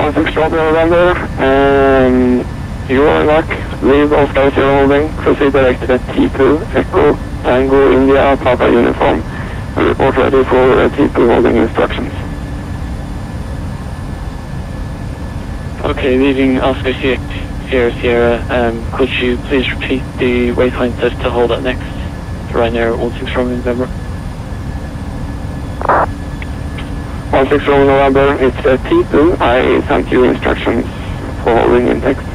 One six Strawberry November, um, you are luck, leave all skies you're holding, proceed directed at T2, Echo, Tango, India, Papa Uniform, and report ready for uh, T2 holding instructions. Okay, leaving Oscar Sierra Sierra, um, could you please repeat the waypoint set to hold at next, Ryanair 16 from November? 16 from November, it's uh, T2, I sent you instructions for holding in text.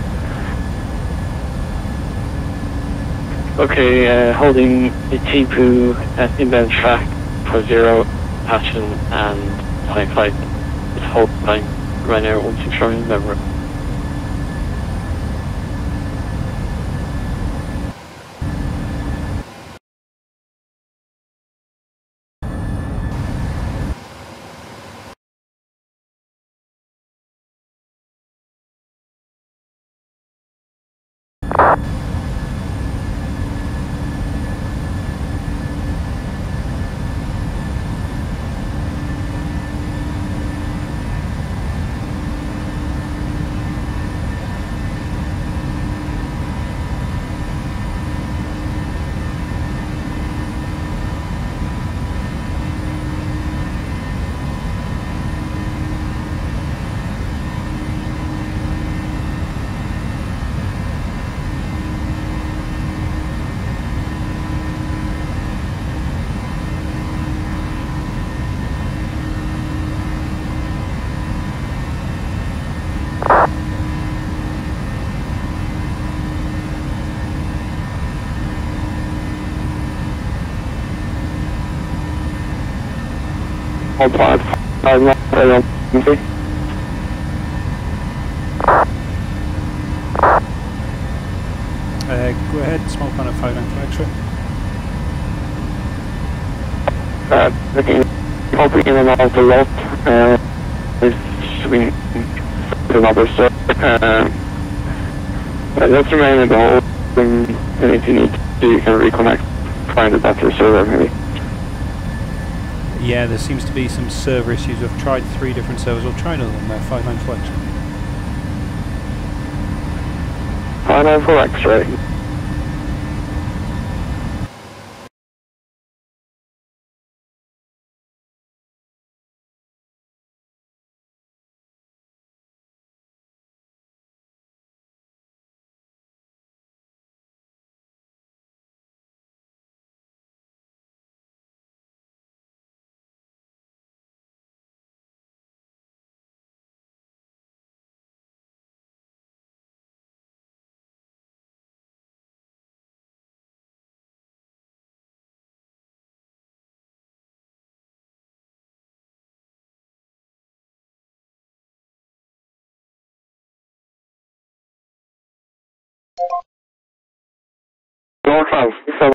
Okay, uh, holding the T2 at inbound track for zero, passion and flying flight. It's hold time, Ryanair 16 from November. Uh, go ahead, small planet 5 and X-ray. uh, looking, hoping in and out a lot, uh, is swing to another set, uh, but let's remain in the hole, and, and if you need to, you can reconnect, find a better server maybe. Yeah, there seems to be some server issues. I've tried three different servers. I'll try another one there, 59 Flex. Five nine four X-ray. Northland, so,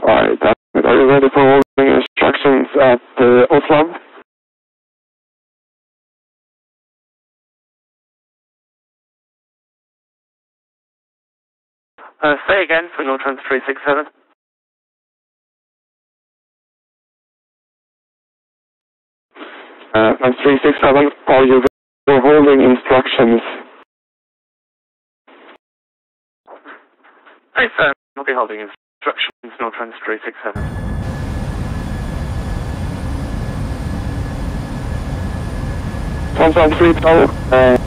alright, that's. Are you ready for holding instructions at uh, Oslo? Uh, say again for Nortrans 367. Uh, and 367, are you ready for holding instructions? Hi, sir. I'll be holding instructions, Nortrans 367. One five three tower, uh,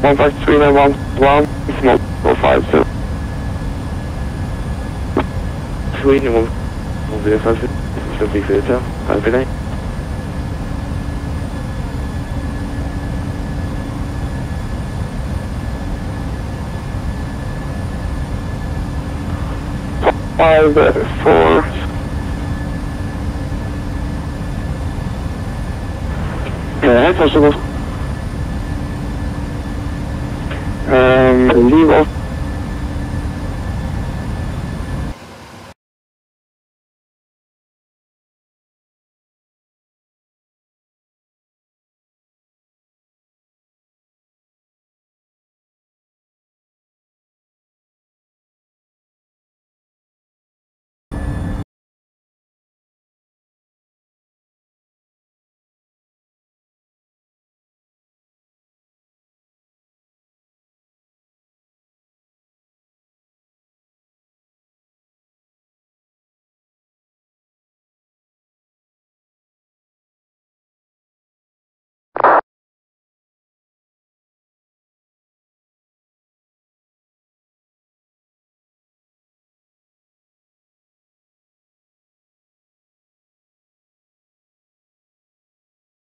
one five three nine one one, small four five zero. Sweden will, be associated. Should be for yourself. Have a Five uh, four. Uh, varsågod. Um, leave off.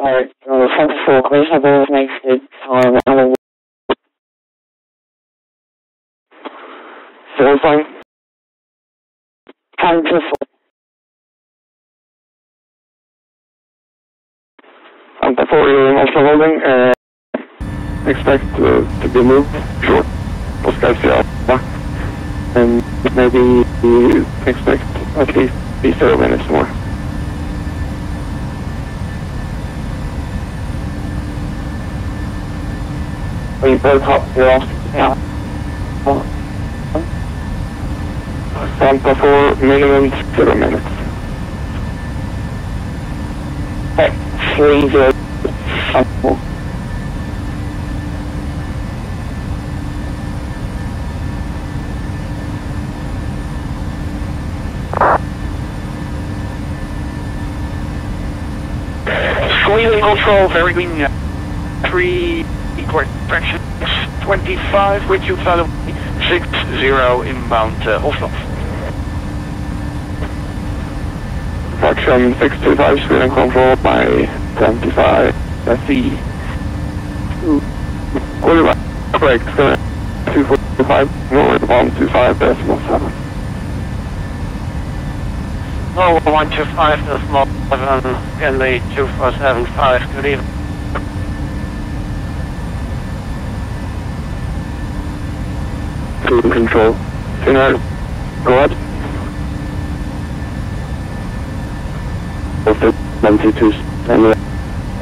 Uh, front four, we have all negative time, and Zero sign. time to four. And before you also holding, uh, expect uh, to be moved short. Oscar Sierra. And maybe you expect at least be zero minutes more. We broke up here. Yeah. And before minimum zero minutes. Okay, three zero. Squeezing control, very green. uh, Three corrections, 25 with you of 60 inbound uh, Oslo. Fraction 625 Sweden control by 25 SE. Correct, uh, 245, Norway 125 decimal 7. Oh, 125 to small 11, Henley 2475, good evening. Cruise control. Finnair, go ahead. Office 122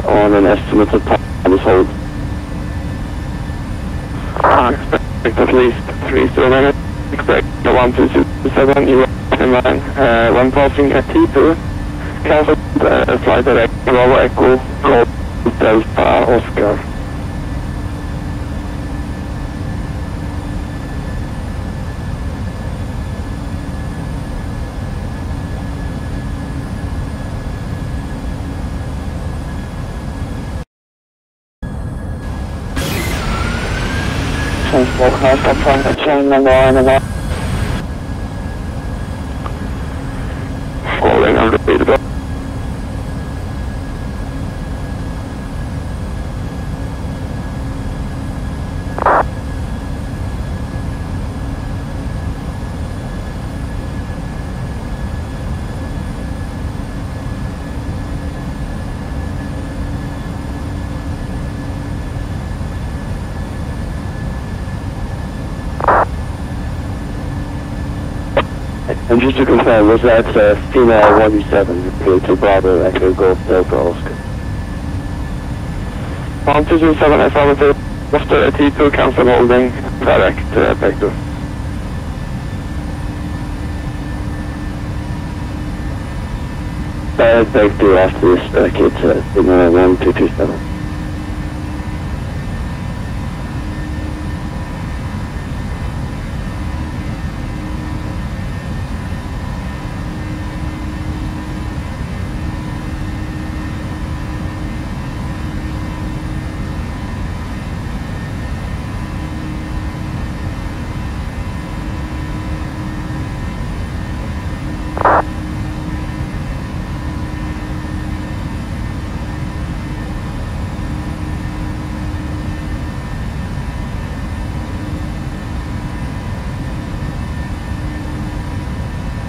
on an estimate of time is hold. I expect at least 3 zero minutes. Expect the 1227 you in line. Uh, when passing at T2, cancel uh, flight direct Bravo Echo Golf Delta Oscar. And get train number one and Calling, I'm ready to go. And just to confirm, was that uh, female 107 clear to Bravo Echo Golf Delta Oscar? One, two, two, seven, affirmative. After T2, cancel holding, direct uh, vector. Direct Vector after this uh, kid, uh, female 1227.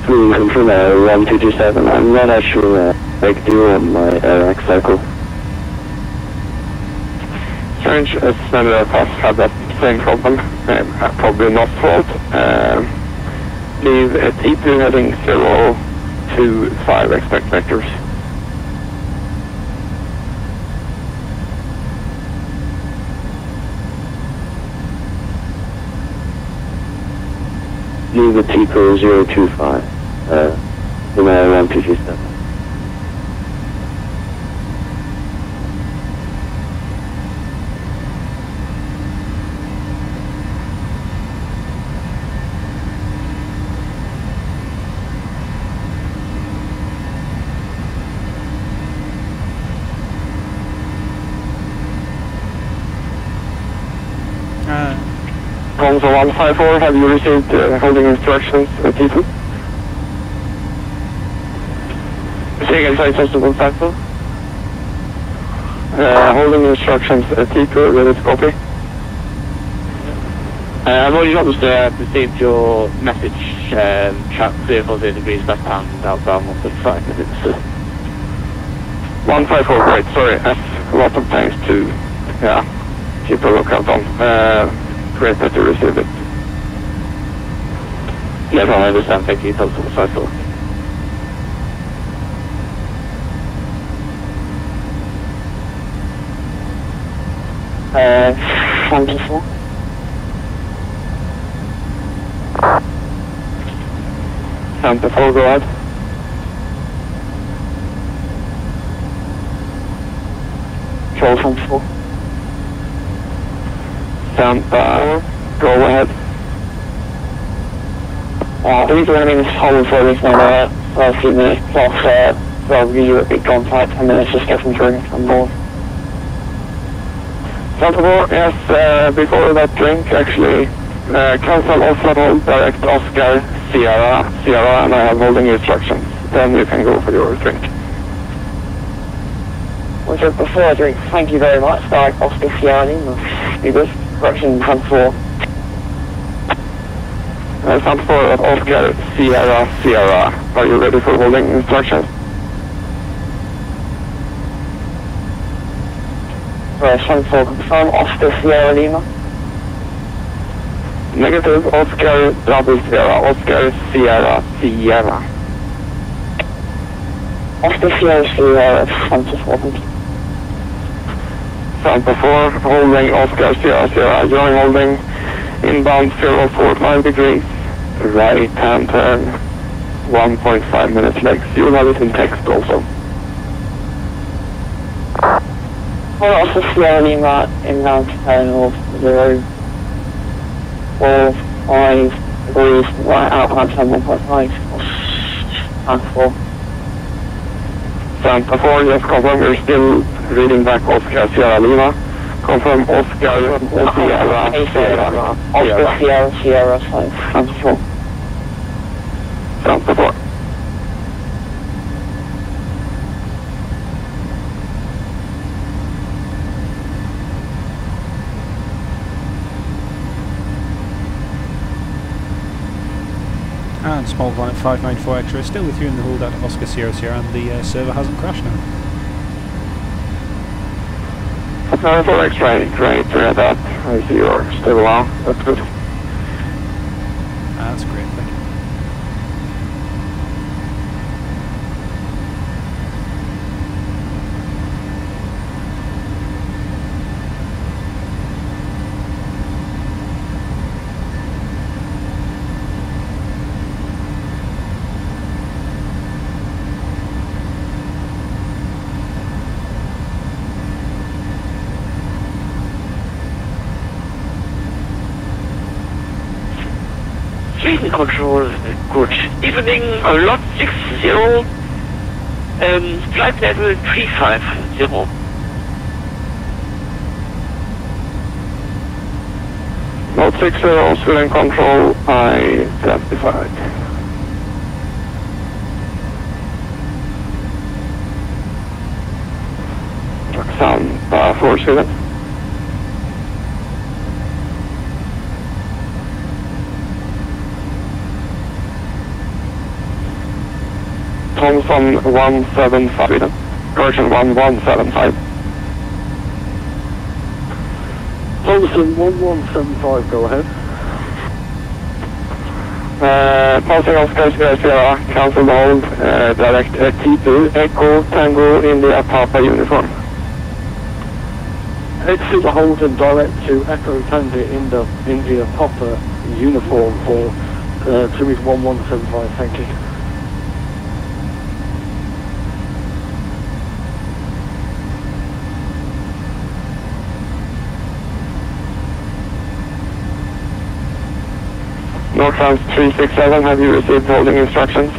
Please uh, 1227. I'm not actually uh, Vector on my uh, X cycle. Strange, as many of us had that same problem, uh, probably not fault. Um, leave at E2 heading 0, 2, 5, expect vectors. Leave the T-Pro 025. Uh, female 1227. Uh, Console 154, have you received uh, holding instructions at T2? Again, sorry, Console 154? Uh, holding instructions at T2, ready to copy? Uh, I've already obviously received your message, um, chat 340 degrees left hand, outbound 135 minutes. 154, great, sorry, that's a lot of thanks to, yeah, keep a lookout on. Uh, great that you received it. Yeah, I understand, thank you, Console 154. Uh, 24. Santa 4, go ahead. Control 24. Santa, go ahead. Uh, the reason I'm in this hole for this now, uh, few minutes plus, uh, well, you would be gone for like 10 minutes, just get some drinks on board. 4, yes, uh, before that drink, actually, uh, cancel Oslo hold, direct Oscar, Sierra, Sierra, and I have holding instructions. Then you can go for your drink. Well, so before I drink, thank you very much, like Oscar be good, correction 24. Uh, Santa 4, Oscar, Sierra, Sierra. Are you ready for holding instructions? Right, 24, confirm Oscar Sierra Lima. Negative, Oscar, double Sierra, Oscar, Sierra, Sierra. Oscar Sierra Sierra 24, thank you. Santa 4, holding Oscar, Sierra, Sierra, join holding, inbound 049 degrees, right hand turn, 1.5 minutes legs. You'll have it in text also. Pull up a slowly mark in round 10 or 0, 4, 5 degrees, right out 4. Confirm you're still reading back Oscar Sierra Lima. Confirm Oscar, Sierra, Sierra, Oscar Sierra, Sierra, 5, small planet 594 Extra is still with you in the hold at Oscar Sierra Sierra and the uh, server hasn't crashed now. No, for X-ray, great to hear that. I see you're still along. That's good. That's great, control, good evening, lot 60, um, flight level 350. Lot 60, still in control, identified. Sound, uh, 4 seven. Thomson 175 Sweden. Version 1175. Thompson 1175, go ahead. Uh, passing Oscar Sierra Sierra, cancel the hold, uh, direct uh, T2, Echo, Tango, India, Papa uniform. Exit the hold and direct to Echo Tango India, India Papa uniform for uh, Timmy's 1175, thank you. Nortrans 367, have you received holding instructions?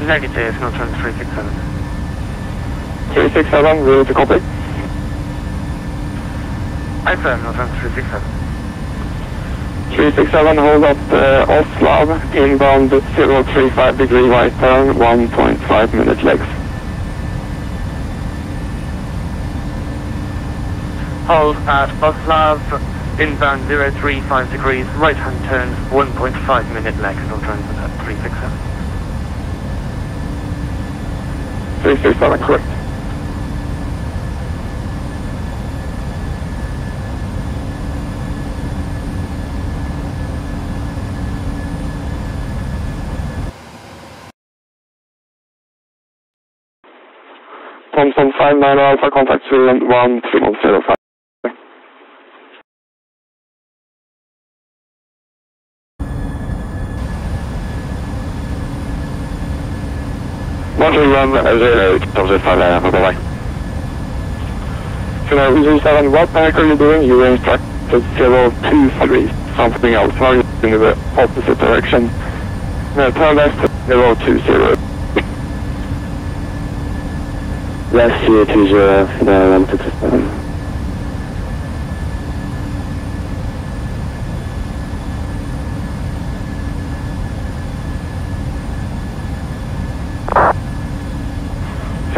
Negative, Nortrans 367. 367, ready to copy. Affirm, Nortrans 367. 367, hold up uh, Oslav, inbound 035 degree right turn, 1.5 minute legs. Hold at Oslav, Inbound 035 degrees, right hand turn, 1.5 minute leg, still transit at 367. 367, correct. Thompson five nine Alpha, contact 31310 13108, Delta 5 Adam, bye-bye. Hello, Easy 7, what panic are you doing? You were instructed 023, something else, now you're in the opposite direction. Now turn left 020. Left 020, no, 167.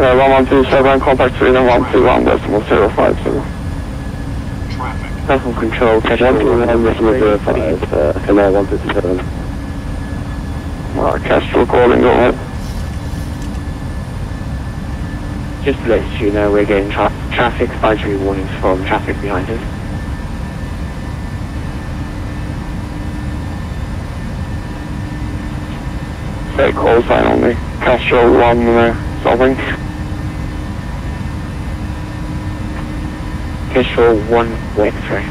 So 1127, contact Sweden 121 decimal 050. Platform control, catch one two one decimal zero five, uh, canal one fifty seven. Uh, Kestrel calling, go ahead. Just to let you know, we're getting tra- traffic advisory warnings from traffic behind us. Say call sign only. Kestrel 1 uh, solving. Visual 1 X-ray.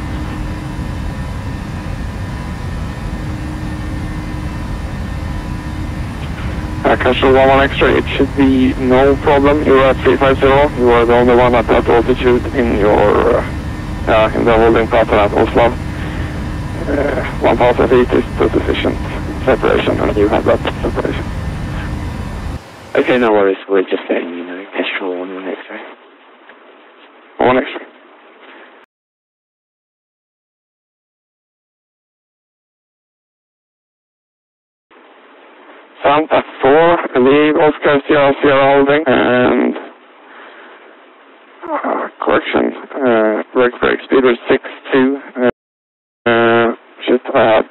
Uh, Kestrel 1 1 X-ray, it should be no problem. You're at 350. You are the only one at that altitude in your, uh, uh, in the holding pattern at Oslo. Uh, 1000 feet is the sufficient separation and you have that separation. Okay, no worries. We're just letting you know. Kestrel 1 1 X-ray. Extra. Santa 4, leave Oscar Sierra Sierra Holding, and uh, correction, uh, break break speed was 6-2, uh, uh, should have,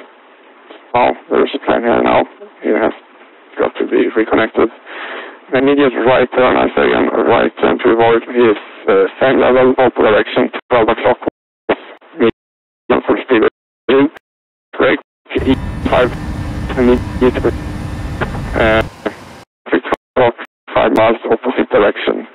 oh, there's a plane here now, it has got to be reconnected. Immediate right turn, I say again, right turn to avoid his uh, same level, opposite direction, 12 o'clock, medium for speed, break, E5, immediate uh, 6 o'clock, 5 miles opposite direction.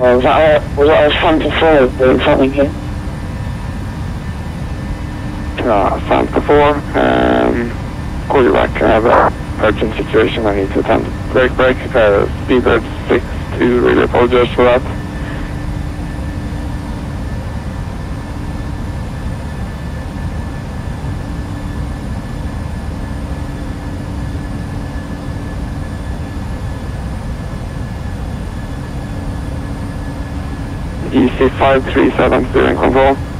Well, was that all, was that all fun to follow something here? Uh, Santa 4, um, call you back, I have a urgent situation I need to attend. Break, break, uh, speedbird 6 2, really apologize for that. EC 537 steering control.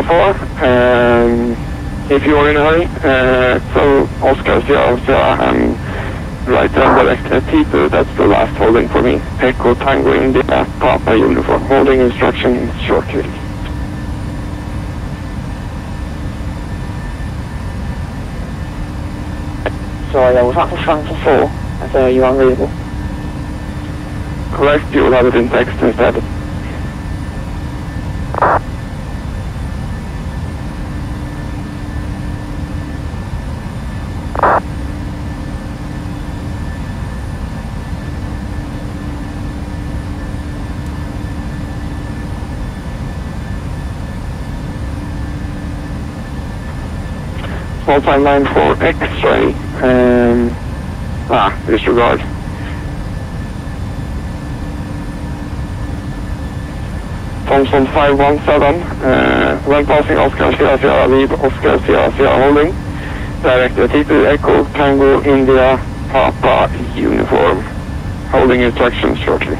Before. Um, if you are in a hurry, uh, so Oscar Sierra and right turn direct at T2, that's the last holding for me. Echo Tango India, Papa Uniform. Holding instructions shortly. Sorry, I was at the front for four. I said, are you unreadable? Correct, you will have it in text instead. For X-ray. Um, ah, disregard. Thompson 517, uh, when passing Oscar Sierra Sierra lead Oscar Sierra Sierra holding. Director T2 Echo Tango India Papa uniform. Holding instructions shortly.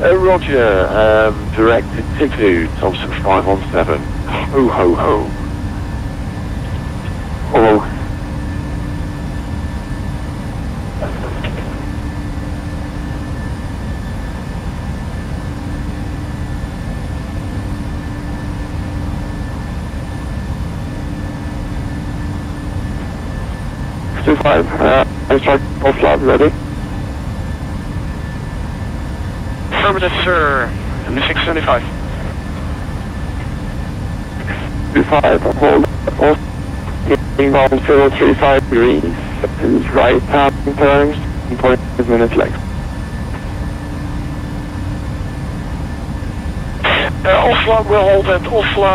Uh, Roger, um, directed T2 Thompson 517. Ho ho ho. Hello. 25, uh, instruct Oslav, ready? Affirmative, sir. MD6 75. 25, hold Oslav, inbound 035 degrees, and right hand turns, 1.5 minutes left. Uh, Oslo will hold at Oslo,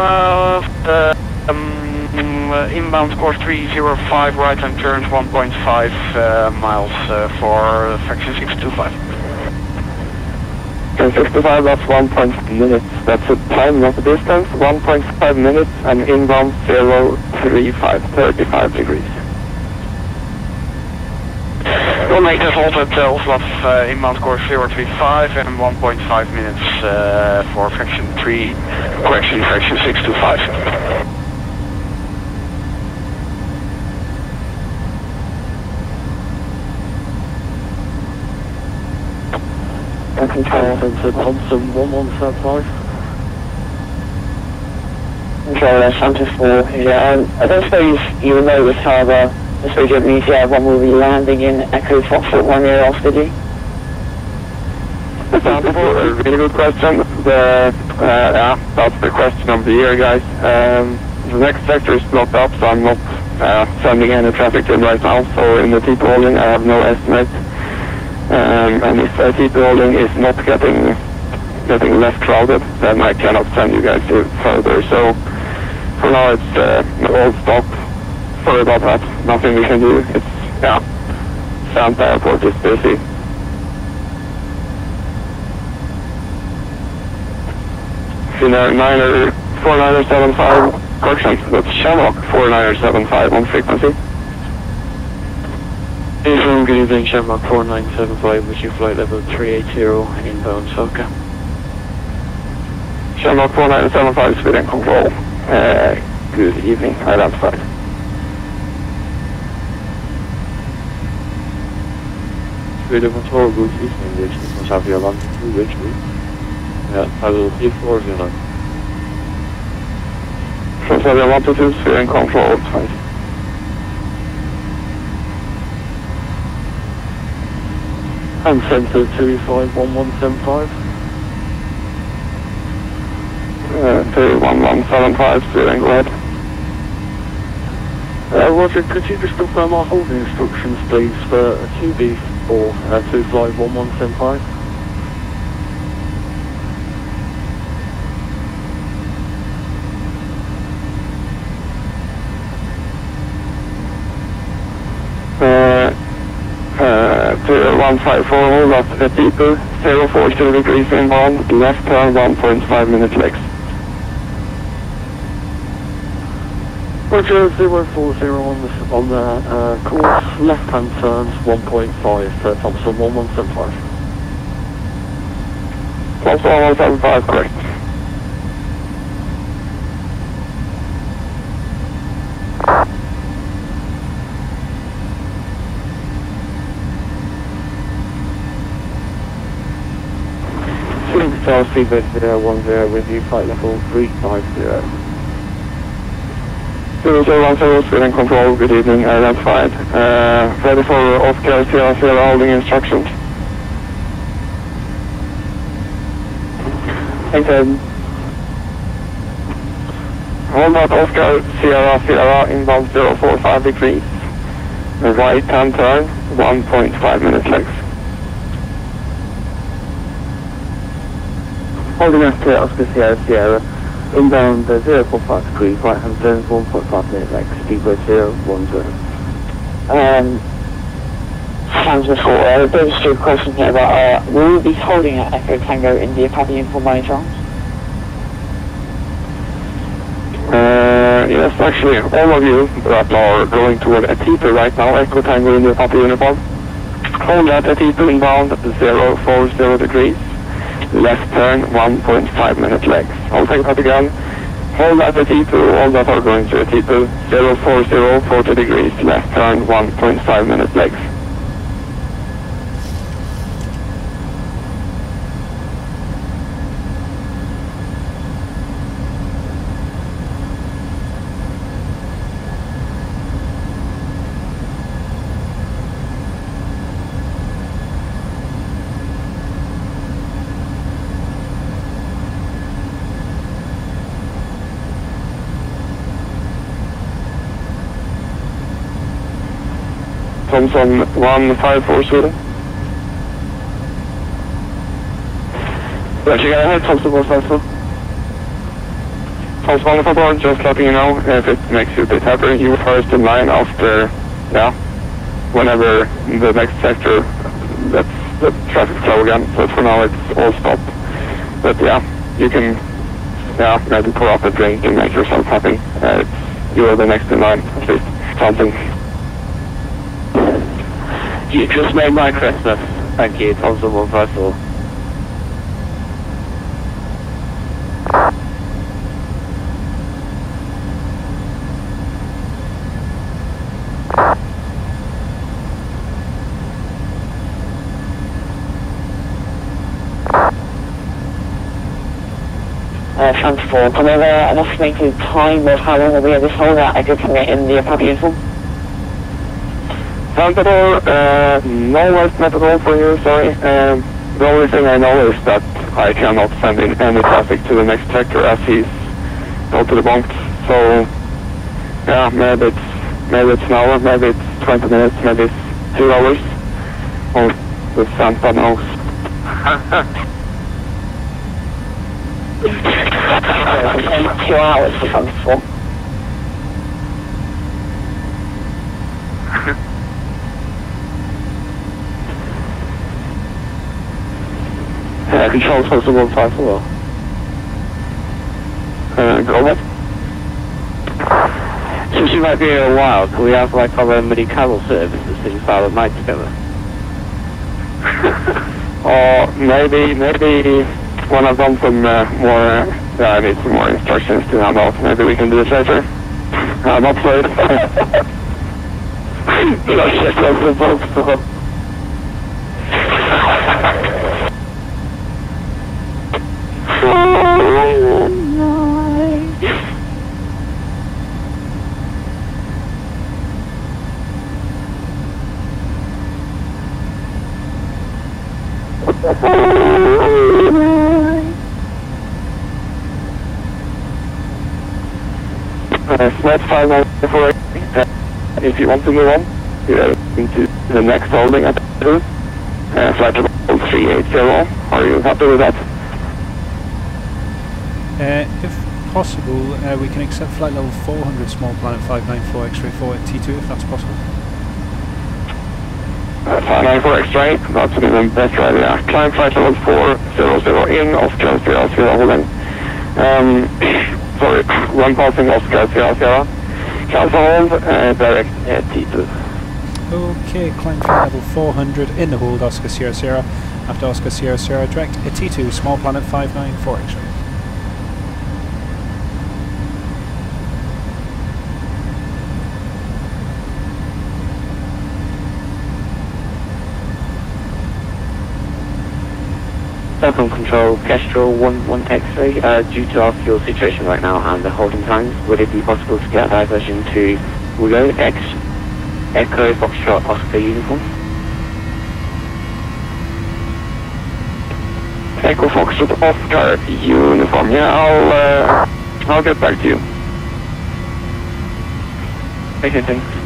uh, um, uh, inbound course 305, right hand turns 1.5 uh, miles uh, for fraction 625. And 65, that's 1.5 minutes. That's a time, not distance. 1.5 minutes and inbound 035, 35 degrees. We'll make that hold at uh, Oslo uh, inbound course 035 and 1.5 minutes uh, for fraction 3, correction fraction 625. And control center Thompson 1175. Control uh, Santa 4 here. Um, I don't suppose you know this, however, I suppose you have an ECR 1 will be landing in Echo Foxtrot 1 year off, did you? That's a really good question. The, uh, yeah, that's the question of the year, guys. Um, the next sector is blocked up, so I'm not uh, sending any traffic in right now. So in the T holding, I have no estimate. Um, and if uh, T holding is not getting getting less crowded, then I cannot send you guys further. So for now, it's uh, all stopped. Sorry about that. Nothing we can do. It's yeah, Santa Airport is busy. Finnair 9er 4975, correction, that's Shamrock 4975 on frequency. Evening, good evening, Shamrock 4975, with you flight level 380 inbound Soka. Shamrock 4975 speed and control. Good evening, identified. Speed of control, good evening, this is London 2 Ridgely. Yeah, I will be for you now. From Serbia 122, speed and control, fine. And center 251175. Uh, 21175, speed and go ahead. Uh, Roger, could you just confirm our holding instructions, please, for 2B or uh, 251175? Uh, uh, 154, hold up, uh, people, 040 degrees inbound, left turn 1.5 minutes legs. Roger, 040 on the, on the uh, course, left hand turns 1.5, uh, Thompson 1175. Thompson 1175, correct. Charles Feedback 010 with you, flight level 350. 0010, speed and control, good evening, identified. Uh, ready for Oscar Sierra Sierra holding instructions. Thanks, um, Hold out Oscar Sierra Sierra inbound 045 degrees. Right hand turn, 1.5 minutes legs. Holding us to Oscar Sierra Sierra, inbound uh, 045 degrees, right hand turn 1.5 minute legs, speedbird 010. um, Santa 4, uh, of a stupid question here, but uh, will we be holding at Echo Tango India Papa Uniform by any chance? Uh, yes, actually, all of you that are going toward Atipa right now, Echo Tango in the Papa uniform, hold at Atipa inbound 040 degrees, left turn 1.5 minute legs. I'll take that. Hold at Atipa, all that are going to Atipa 040 40 degrees, left turn 1.5 minute legs. Thompson 154 Sweden. Roger, go ahead, Thompson 154. Thompson 154, just letting you know if it makes you a bit happier, you first in line after, yeah, whenever the next sector, that's the traffic flow again, so for now it's all stopped. But yeah, you can, yeah, maybe pour up a drink and make yourself happy. Uh, it's, you're the next in line, at least. Something. You just made my Christmas. Thank you, Thompson 154. Uh, transport. Can I have uh, an estimated time of how long we'll be able to hold that? I did put it in the appropriate form. Salvador, uh, no estimate at all for you, sorry. Um, the only thing I know is that I cannot send in any traffic to the next sector as he's go to the bunks. So, yeah, maybe it's, maybe it's an hour, maybe it's 20 minutes, maybe it's two hours. Or the Santa knows. Uh, two hours for Uh, control Tulsa 154. Uh, go ahead. Since you might be here a while, can we have like our own mini carol service that sings Silent Night together? Or maybe, maybe when I've done some uh, more, uh, yeah, I need some more instructions to hand out. Maybe we can do it later. I'm not afraid. no shit, the boat, so. Flat 594, uh, if you want to move on, you're into the next holding at uh, flight level 380. Are you happy with that? Uh, if possible, uh, we can accept flight level 400 small planet 594 X-ray 4 at T2 if that's possible. Uh, 594 X-ray, that's even better idea. Climb flight level 400 in, Oscar 00 holding. Um, sorry, one passing Oscar 00. Cancel hold, uh, direct at T2. Okay, climb flight level 400 in the hold Oscar Sierra Sierra. After Oscar Sierra Sierra, direct at T2 small planet 594 X-ray. Falcon Control, Kestrel 1-1 X-ray, uh, due to our fuel situation right now and the holding times, would it be possible to get a diversion to Willow X, Echo Foxtrot Oscar Uniform? Echo Foxtrot Oscar uniform. Yeah, I'll uh, I'll get back to you. Okay, thanks.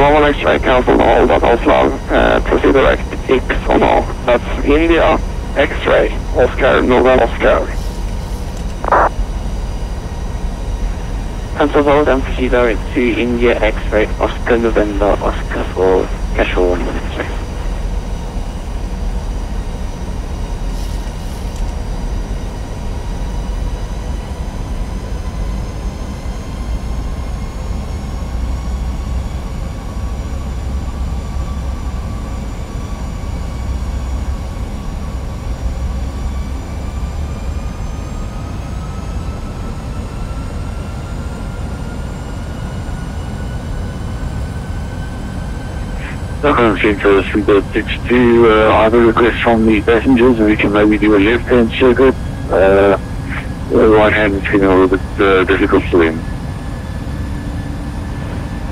1 X-ray, cancel the hold at Oslo, uh, proceed direct X on all. That's India, X-ray, Oscar, November, Oscar. Cancel hold and proceed direct to India X-ray, Oscar November, Oscar for Kestrel 1 X-ray. Stockholm Central, we got 62. Uh, I have a request from the passengers we can maybe do a left hand circuit. Uh, the right hand is getting a little bit uh, difficult for them.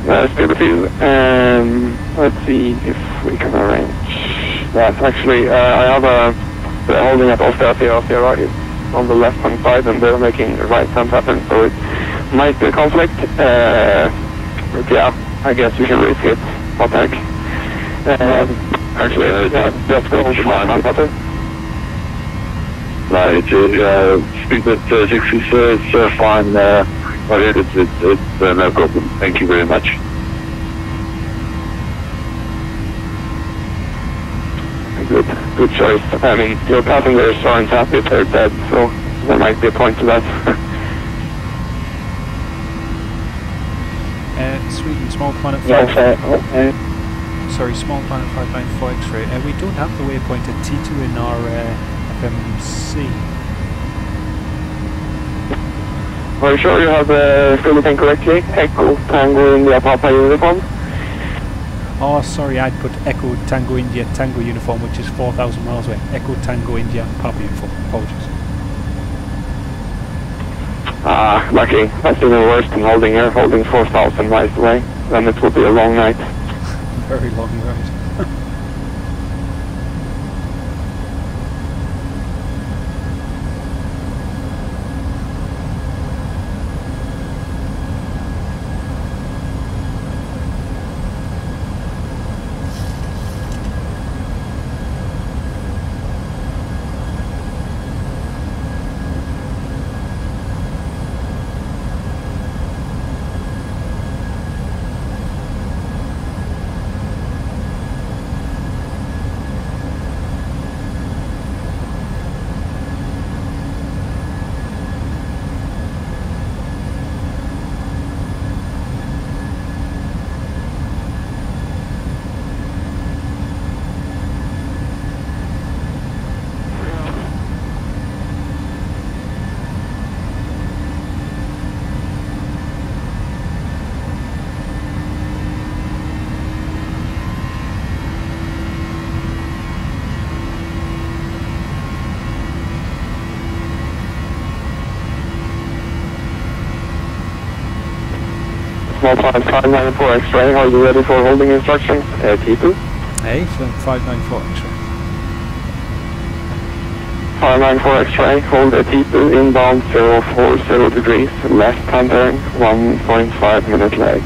That's good too. Um, let's see if we can arrange that. Actually, uh, I have a they're holding at off Sierra right on the left hand side and they're making the right hand happen, so it might be a conflict. Uh, but yeah, I guess we can risk it. Um, actually, uh, yeah, that's the only one hand happen. No, it's, uh, speak with uh, 60, sir. It's uh, fine. Uh, but it's, it's, it's uh, no problem. Thank you very much. Good, good choice. I mean, your passengers aren't happy if they're dead, so there might be a point to that. Uh, Sweden, small planet Yeah, 5. okay, okay. Sorry, small planet 594 X-ray. Uh, we don't have the waypoint at T2 in our uh, FMC. Are you sure you have uh, filled it in correctly? Echo Tango India Papa uniform? Oh, sorry, I'd put Echo Tango India Tango uniform, which is 4,000 miles away. Echo Tango India Papa uniform. Apologies. Ah, lucky. That's even worse than holding here, holding 4,000 miles away. Then it will be a long night very long road. 5, 594 X-ray, are you ready for holding instruction? Uh, T2? Hey, 594 X-ray. 594 X-ray, hold at T2, inbound 040 degrees, left hand turn, 1.5 minute legs.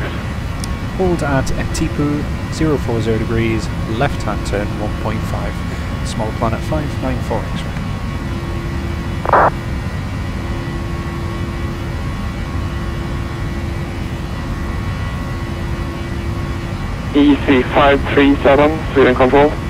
Hold at Etipu 040 degrees, left hand turn 1.5, small planet 594 X-ray. EC 537, Sweden control.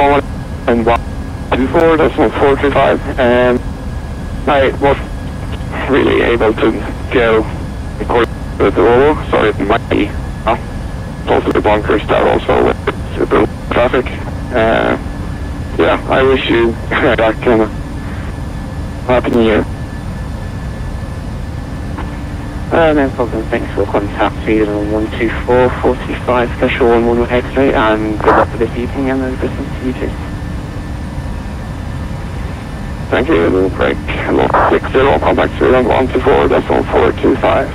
And one two four. One four three five. And I was really able to go according to the rule, so it might be uh, the bunkers there also with super traffic. Uh, yeah, I wish you back and happy new year. Uh, no problem, thanks for contact feed on 124 45 special 11 X-ray and good luck for this evening and Merry Christmas to you too. Thank you. We'll break lot 60, contact 124, that's on 425.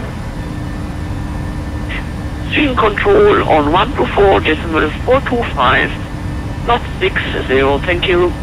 Stream control on 124 decimal 425, not 60, thank you.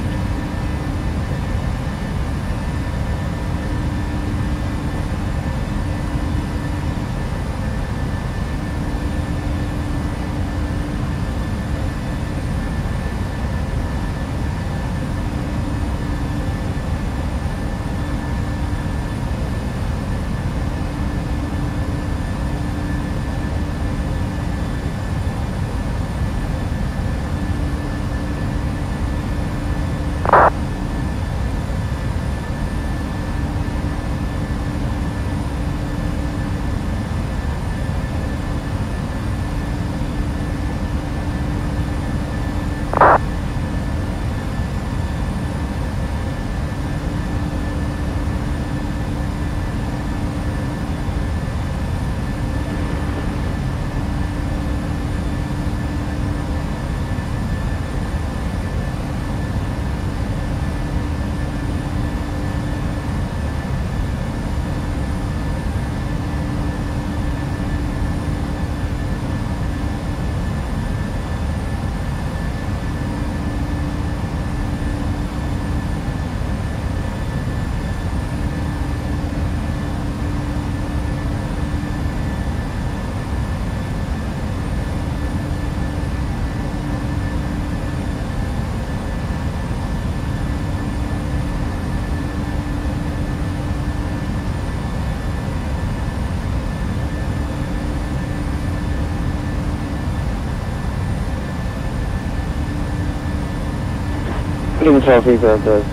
Myself either of those.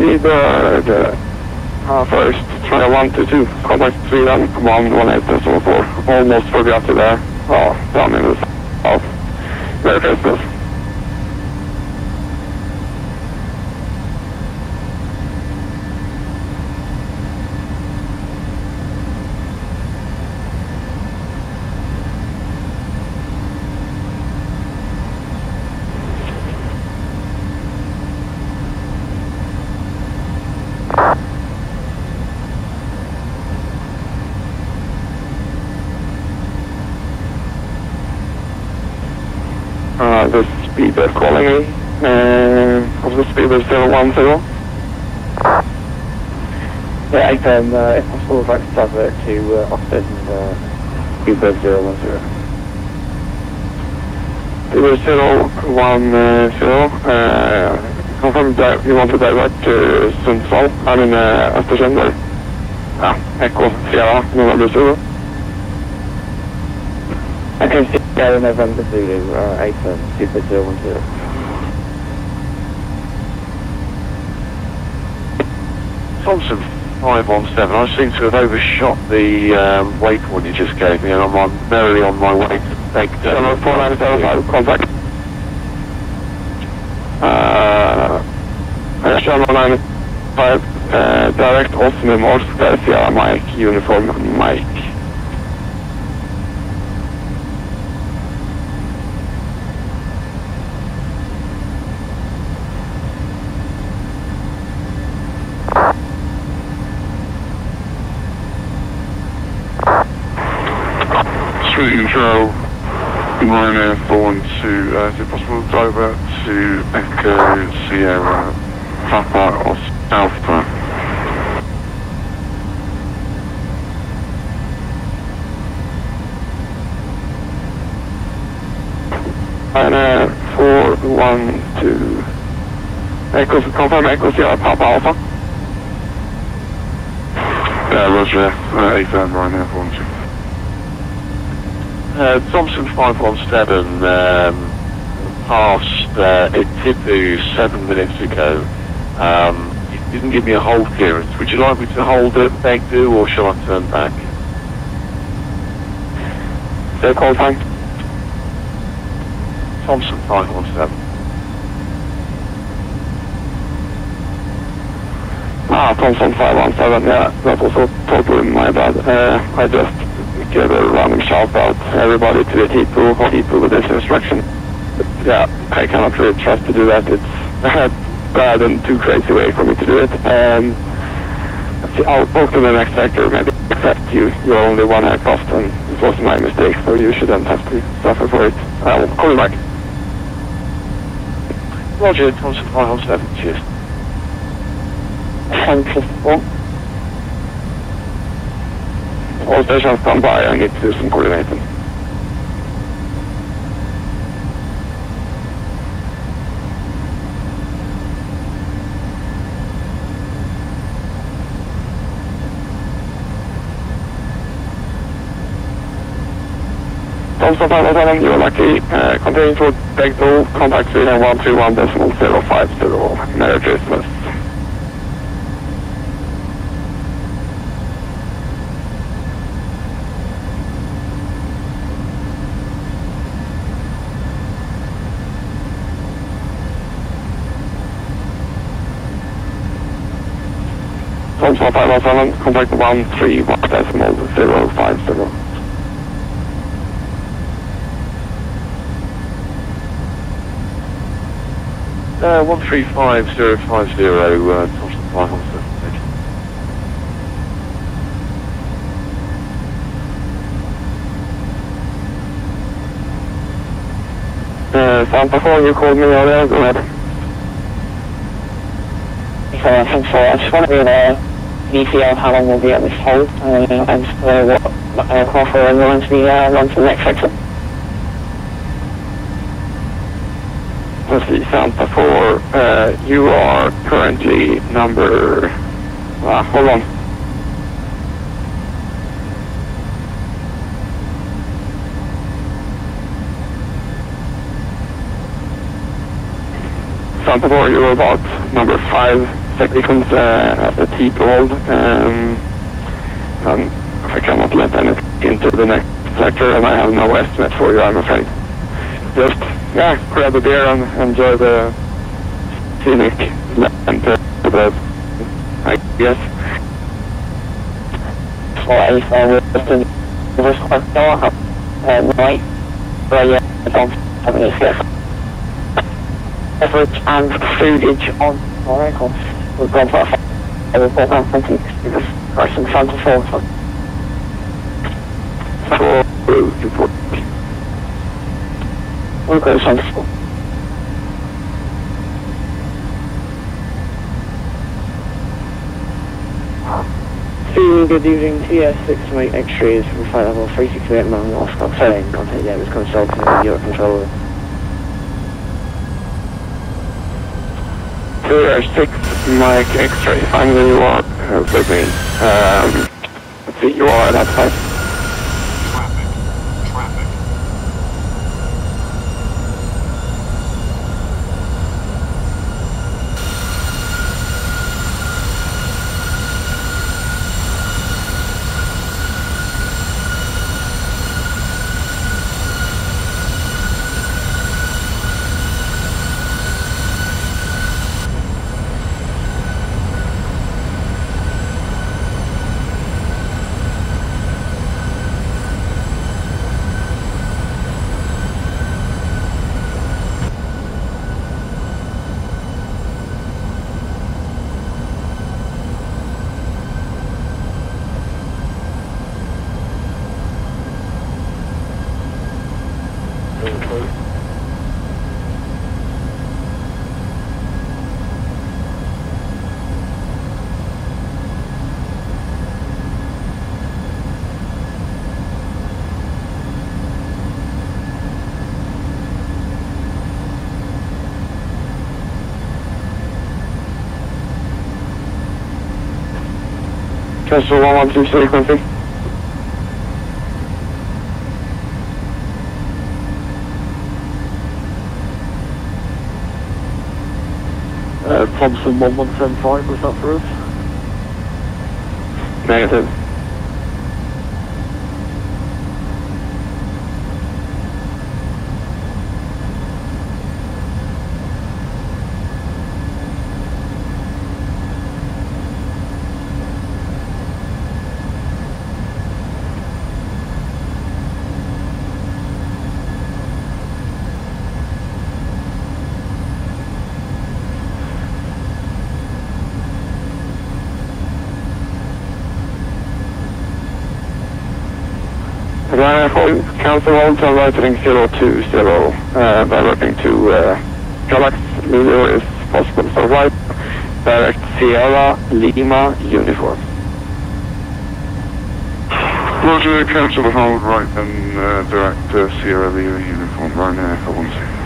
Either the uh, first try one to two, contact three then one one eight and so four. Almost forgot to there. Oh, down in the south. Merry Christmas. Uh, the speeder calling me. Uh, of the Speedbird 010. Yeah, APM, uh, if possible, if I could divert to uh, Austin, uh, Uber 010. Speedbird 010. Uh, confirm that you want to divert to Sundsvall. I mean, uh, Östersund there. Ja, Echo Sierra, November Zulu. I can see Sierra November Zulu, uh, APM, Super 010. Thompson 517, I seem to have overshot the um, waypoint you just gave me and I'm on, merrily on my way to. Channel 4975, contact. Uh, uh, channel 95, uh, direct Osmo Morse, Sierra Mike, uniform Mike. Control, Ryanair 412, uh, is it possible to over to Echo Sierra, Papa or Alpha? And uh, 412. Echo, confirm Echo Sierra Papa Alpha. Yeah, Roger, uh, 8 Ryanair 412. Uh, Thompson 517 um, passed uh, Itipu seven minutes ago. Um, it didn't give me a hold clearance. Would you like me to hold at Begdu or shall I turn back? Their call time? Thompson 517. Ah, Thompson 517, yeah, that was also totally my bad. Uh, I just gave a random shout out everybody to the people, people with this instruction. But yeah, I cannot really trust to do that. It's a bad and too crazy way for me to do it. Um, see, I'll talk to the next sector, maybe accept you. You're only one aircraft and it was my mistake, so you shouldn't have to suffer for it. I'll call you back. Roger, Thompson 517, cheers. Central All Oltersson, stand by. and get to do you are lucky. Uh, continuing toward contact 131.050, narrow. 1517, contact 13, decimal Uh, 135050, uh, Thompson Fire Officer. Uh, Santa Claus, you called me earlier, go ahead. So, thanks for that. I just want to be there. VCO how long we'll be at this hold uh, and uh, what aircraft we're going to be uh, run to the next sector. Let's see, Santa Fe, uh, you are currently number, uh, hold on. Santa Fe, you're about number five seconds uh, at the T-hold. Um, and I cannot let anything into the next sector and I have no estimate for you, I'm afraid. Just, yeah, grab a beer and enjoy the scenic land, uh, I guess. Så är det för Röstskjutare uh, right where you don't have any. Beverage and foodage on our aircraft. We've gone for a report on something to the person front and forward. For report. We'll go front and forward. Feeling good evening, TS6 mate X-rays from flight level 368 Mountain Oscar saying contact yeah, it was consulting with Europe controller. Two uh, six Mike X-ray, I'm the UART, uh, with me. Um, the UART at Chester 112 City Quincy. Uh, Thompson 1175, was that for us? Negative. On right heading 020, uh, diverting to uh, Galax Lulu is possible. So right, direct Sierra Lima uniform. Roger, the hold right and uh, direct uh, Sierra Lima uniform, Ryanair for one second.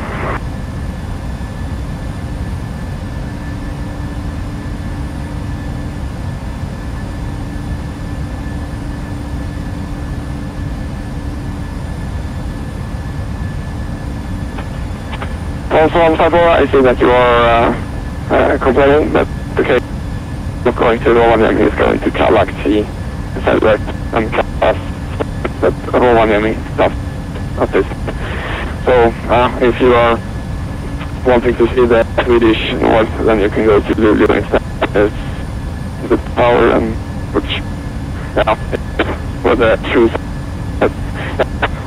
Also on Sabora, I see that you are uh, uh, complaining that the case is going to Rovaniemi, is going to Kalaxi, Selberg, and Kalas, but Rovaniemi does not this. So, uh, if you are wanting to see the Swedish north, then you can go to Luleå instead. It's the power and which, yeah, where the true,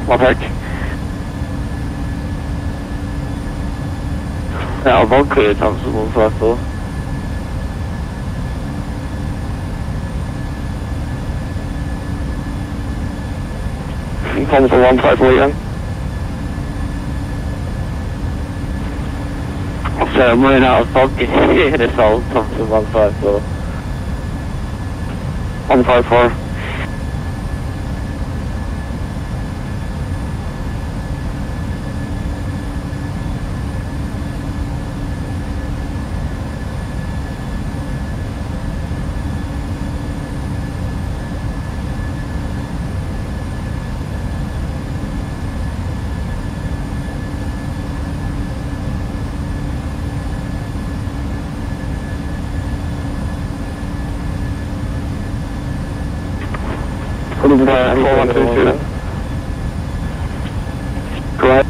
what heck. Ja, vad clear Thompson 154. Thompson 154 again. So I'm running out of fog in this old Thompson 154. 154. Uh, 4122. Go ahead.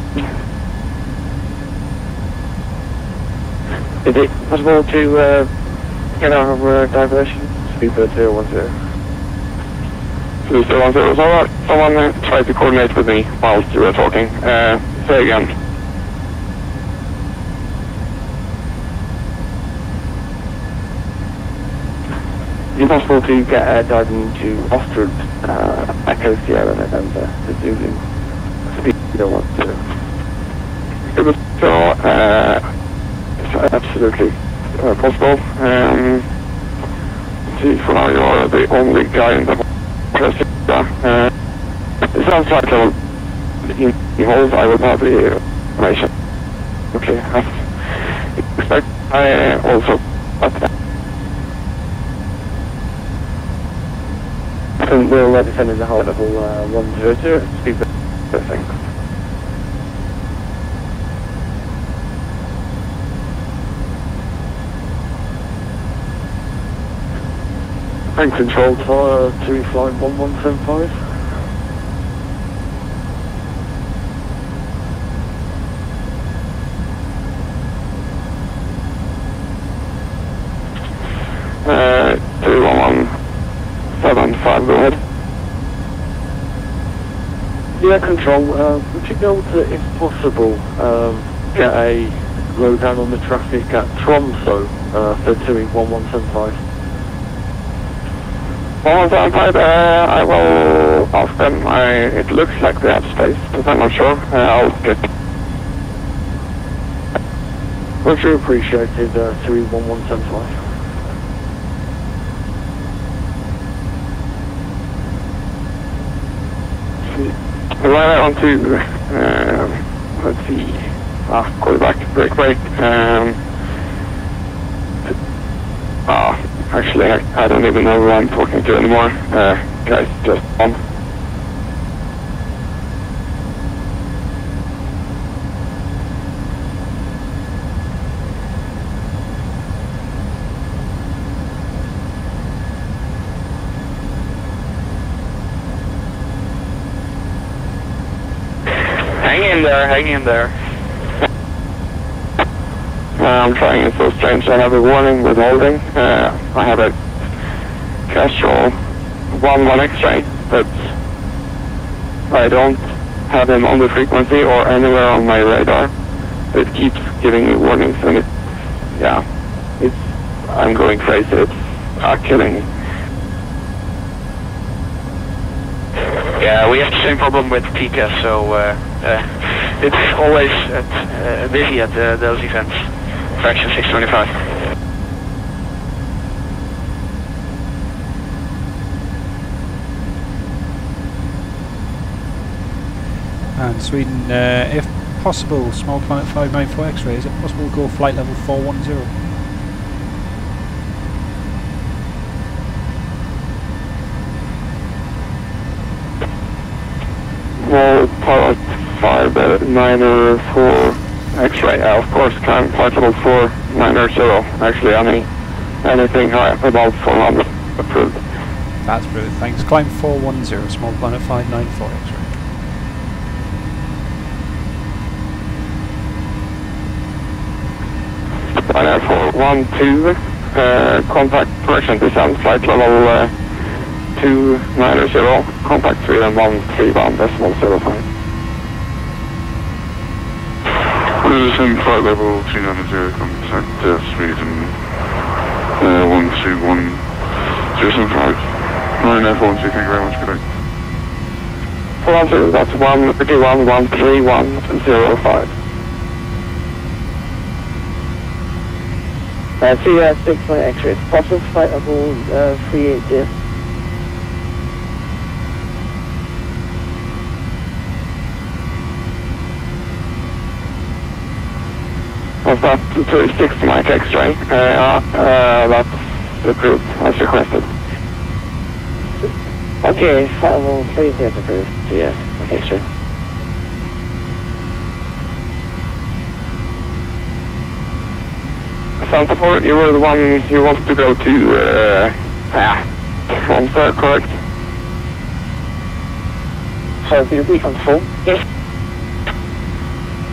Is it possible to uh, get our uh, diversion? Speedbird 010. Please stay on zero. Someone, someone uh, tried to coordinate with me whilst you were talking. Uh, say again. Is it possible to get a diving to Östersund, uh, Echo Sierra November, the Zulu? Speed 010. It was so, uh, absolutely uh, possible. Um, see, for now you are the only guy in the press. Uh, it sounds like a in the holes I will have the information. Okay, as expect, I also but And we'll uh, descend the high level uh, 102, Speedbird, thanks. And control tower to flight 1175. uh, 21175, go ahead. Yeah, control. Uh, would you be able to, if possible, um, get a lowdown on the traffic at Tromso uh, for 21175? 1175, uh, I will ask them. I, it looks like they have space, but I'm not sure. Uh, I'll get Much appreciated, uh, 21175. right on to, um, let's see, ah, call it back, break, break. Um, Actually, I, I don't even know who I'm talking to anymore. Uh, guys, just. Hang in there, hang in there. I'm trying it so strange. I have a warning withholding. Uh, I have a Kestrel 1-1 X-ray, but I don't have him on the frequency or anywhere on my radar. It keeps giving me warnings and it, yeah, it's, I'm going crazy. It's uh, killing me. Yeah, we have the same problem with PCAS, so uh, uh, it's always at, uh, busy at uh, those events. Fraction 625. And Sweden, uh, if possible, Small Planet 594 X-ray, is it possible to go flight level 410? Well, pilot 5, uh, 9 or 4 X-ray. Uh, of course, climb flight level 4, 9 or 0. Actually, any, anything high above 400 approved. That's brilliant, thanks. Climb 410, Small Planet 594 X-ray. Ryanair 412, uh, contact correction descent flight level uh, 290, contact Sweden 131 decimal 05. Cruising flight level 290, contact uh, Sweden uh, 121 075. Ryanair 412, thank you very much, good day. 412, that's 131 131 Uh, CR 6 point X-ray. Possible flight level uh, 380. Was that 36 Mike X-ray? Uh, uh, that's approved as requested. Okay, flight level 380 is approved. Yes, X-ray. Santa Ford, you were the one you wanted to go to, uh, ah, correct? So, could you the? Yes.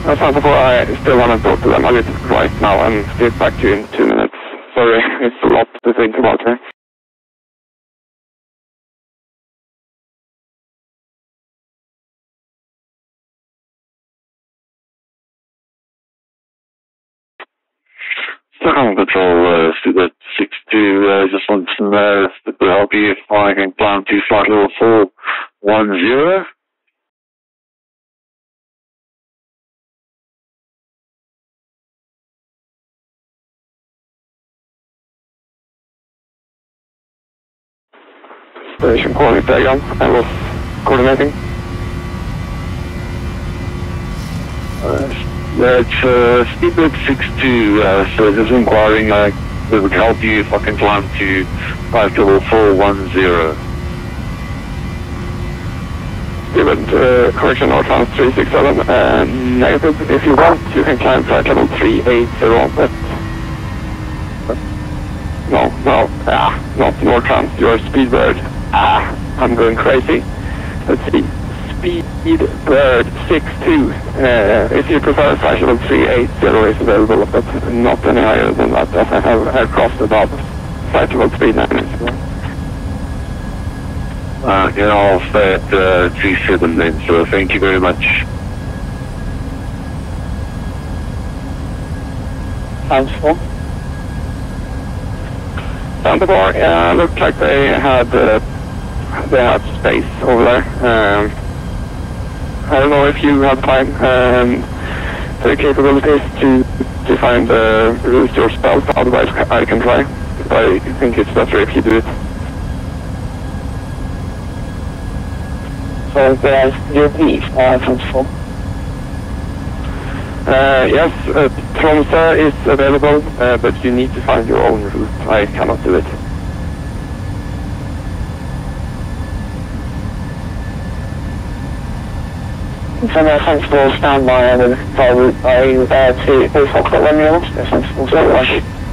That sounds cool. I still haven't talked to them. I will right now and get back to you in two minutes. Sorry, it's a lot to think about here. Second Patrol, uh, Stuttgart 62, uh, just want to know if the help you flying plan 410. Station calling Saigon. I was coordinating. Uh, that's uh, Speedbird 62, uh, so just inquiring uh, if it would help you if I can climb to flight level 410. Given uh, correction Northbound 367, uh, negative. If you want, you can climb flight level 380, but... no, no, ah, not Northbound, you're Speedbird. Ah, I'm going crazy. Let's see. Speed Speedbird 62. Uh, if you prefer flight level 380 is available, but not any higher than that, as I have aircraft above flight level 390. Uh, get off at uh, 37 then, so thank you very much. Sounds full. Santa Bar, uh, looked like they had uh, they had space over there. Um, I don't know if you have time um, the capabilities to to find the uh, route yourself. Otherwise, I can try. But I think it's better if you do it. So there's your beef, uh. Uh, yes, uh, Tromsø is available, uh, but you need to find your own route. I cannot do it. From a sensible standby, I would follow by uh, to Blue Fox at one year, a sensible standby.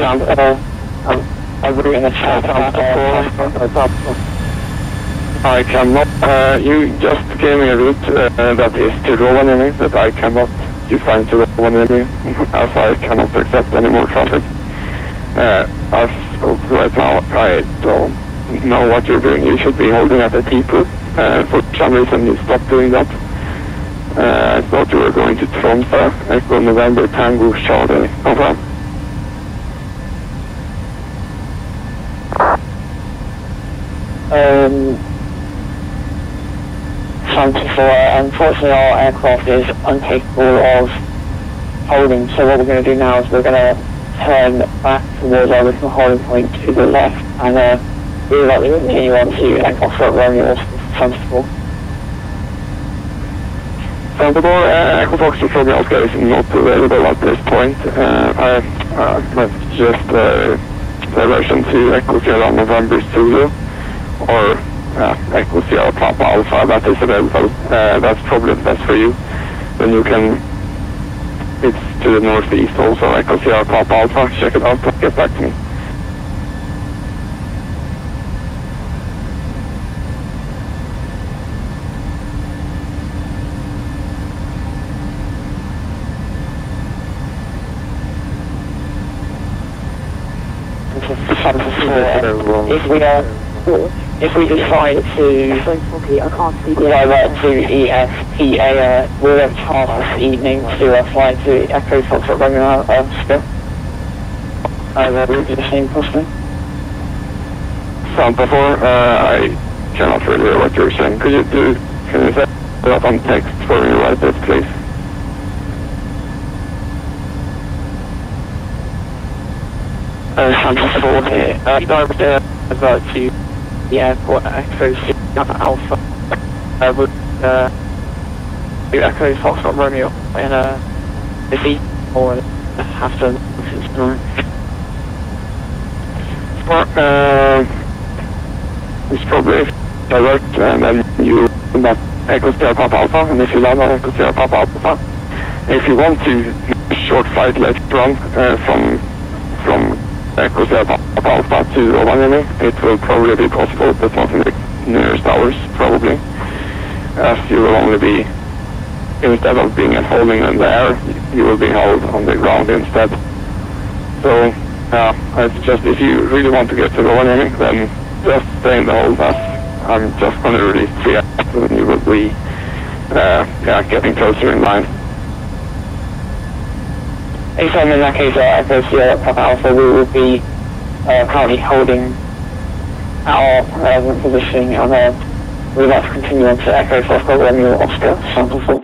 Uh, I'm, I'm a I cannot. Uh, you just gave me a route uh, that is to Rovaniemi that I cannot define to Rovaniemi as I cannot accept any more traffic. Uh, as of right now, I don't know what you're doing. You should be holding at the T-Put. Uh, for some reason you stopped doing that. Uh, I thought you were going to Tromsø, Echo November Tango Charlie. Over. Um, 74, unfortunately our aircraft is incapable of holding, so what we're going to do now is we're going to turn back towards our original holding point to the left, and uh, we would like to continue on to aircraft at Romeo 74. Sensible, uh, Echo Foxtrot from Oscar is not available at this point. Uh, I uh, might just uh, diversion to Echo Sierra November Zulu or uh, Echo Sierra Papa Alpha that is available. Uh, that's probably the best for you. Then you can, it's to the northeast also, Echo Sierra Papa Alpha. Check it out, get back to me. If we are, if we decide to divert to ESPA, uh, we'll have task this evening to uh, fly to Echo Foxtrot Romeo uh, still. Uh, that would be the same possibly. Sound before, uh, I cannot really hear what you're saying. Could you do, can you say that on text for me right there, please? Uh, Santa 4 here. Uh, divert uh, divert to the airport Echo Alpha. Uh, would, uh, Echo Foxtrot Romeo in uh, this or after since tonight. Uh, it's probably direct and then you that Echo Sierra Papa Alpha and if you land on Echo Sierra Papa Alpha if you want to short flight later on uh, from from Echo Sierra Papa Alpha to Rovaniemi it will probably be possible but not in the nearest hours probably. As you will only be instead of being at holding in the air you will be held on the ground instead. So yeah, it's just if you really want to get to Rovaniemi, then just stay in the hold as I'm just going to release three and you will be uh, yeah, getting closer in line. Anytime in that case, uh, Echo Sierra Papa Alpha, we will be uh, currently holding our uh, position and uh, we'd like to continue on to Echo Foxtrot Romeo Oscar Sample 4.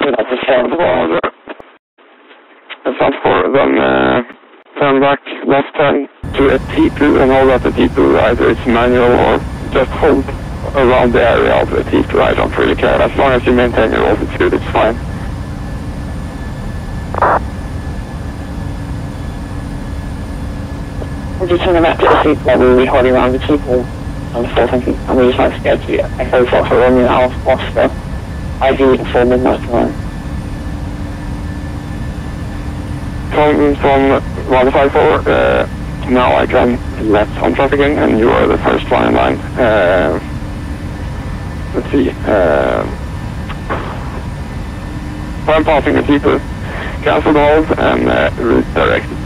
We'd like to on the. Sounds for then uh, turn back left turn to a T2 and hold at the T2 either it's manual or just hold around the area of the T2 I don't really care as long as you maintain your altitude it's fine. Just turn back to the seat where we'll be holding around the people on the 4 thinking, and we just like to get to Echo Foxtrot Romeo Alpha Oscar, ideally before midnight tomorrow. Coming from 154, uh, now I can left on trafficking and you are the first one in line. Uh, let's see. Uh, when passing the people, cancel the hold and uh,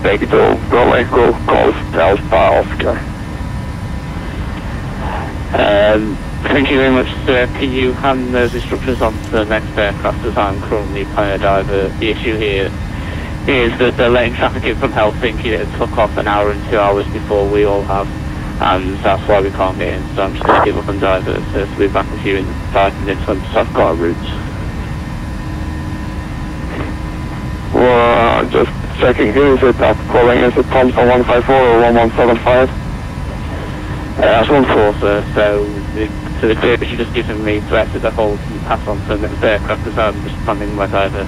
take it to Go Echo Golf Delta Oscar. Um, thank you very much, sir. Can you hand those instructions on to the next aircraft as I'm currently a diver? The issue here is that they're letting traffic in from Helsinki that took off an hour and two hours before we all have. And that's why we can't get in. So I'm just going to give up and divert. So to be back with you in five minutes once I've got a route. Well, just checking who is it that calling? Is it Thompson 154 or 1175? Uh, that's one four, sir. So the, so the clear you just given me to exit the hold and pass on to the aircraft because I'm responding my diver.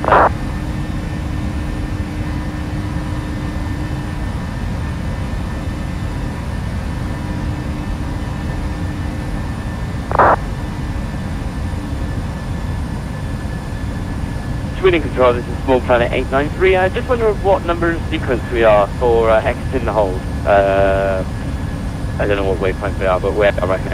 Control, this is Small Planet 893. I just wonder what number and sequence we are for uh, exiting the hold. Uh, I don't know what waypoint we are, but we're, I reckon.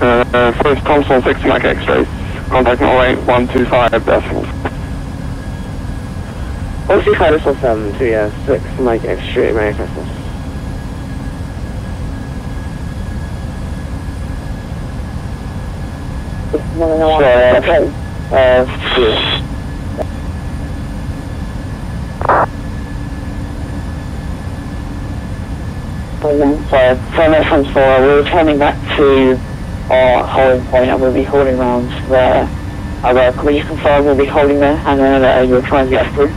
Uh, uh, first console 6 Mike X-rays. Contact Norway 125 decimals. 125 decimal 7, 2 yeah, 6 Mike X-ray, Merry Christmas. Okay. Uh, yeah. So, from reference 4, we're returning back to our holding point and we'll be holding round there. Uh, well, can you confirm we'll be holding there and then uh, you'll try and get through?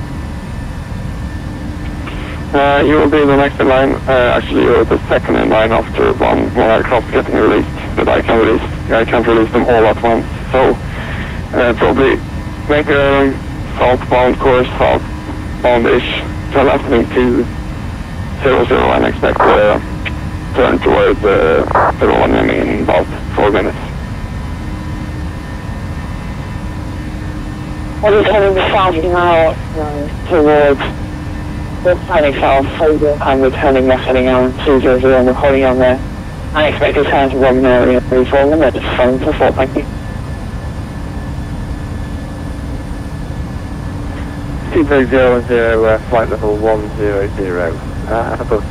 Uh, you will be the next in line. Uh, actually, you're the second in line after one more aircraft getting released. But I can release, I can't release them all at once. So, uh, probably make a southbound course, southbound-ish, turn left to zero zero and expect uh, turn towards uh, zero one in about four minutes. We're returning south now uh, towards the planning south and we're turning left heading out 200 and we're holding on there. I expect to turn to Robin area and four minutes from the fort, thank you. Zero, uh, flight level one zero zero, uh, above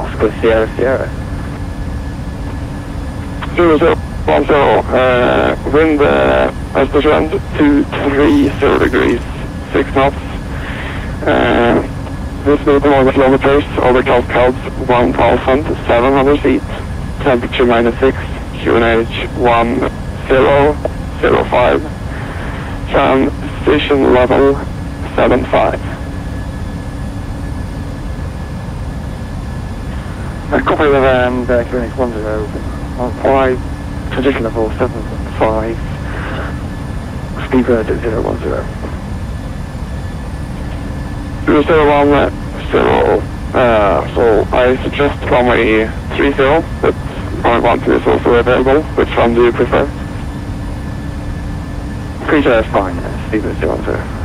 Oscar Sierra Sierra. Zero zero one zero. Uh, wind uh, Östersund two three zero degrees, six knots. Uh, visibility one kilometers. Overcast clouds one thousand seven hundred feet. Temperature minus six. QNH one zero zero five. Transition level seven five. A copy of um, the QNH 10 on 5, transition level 75, Speedbird at 010. Zero zero one uh, zero. Uh, so I suggest runway three zero, but runway one two is also available. Which one do you prefer? Sure that's fine, Speedbird 010. Zero one zero.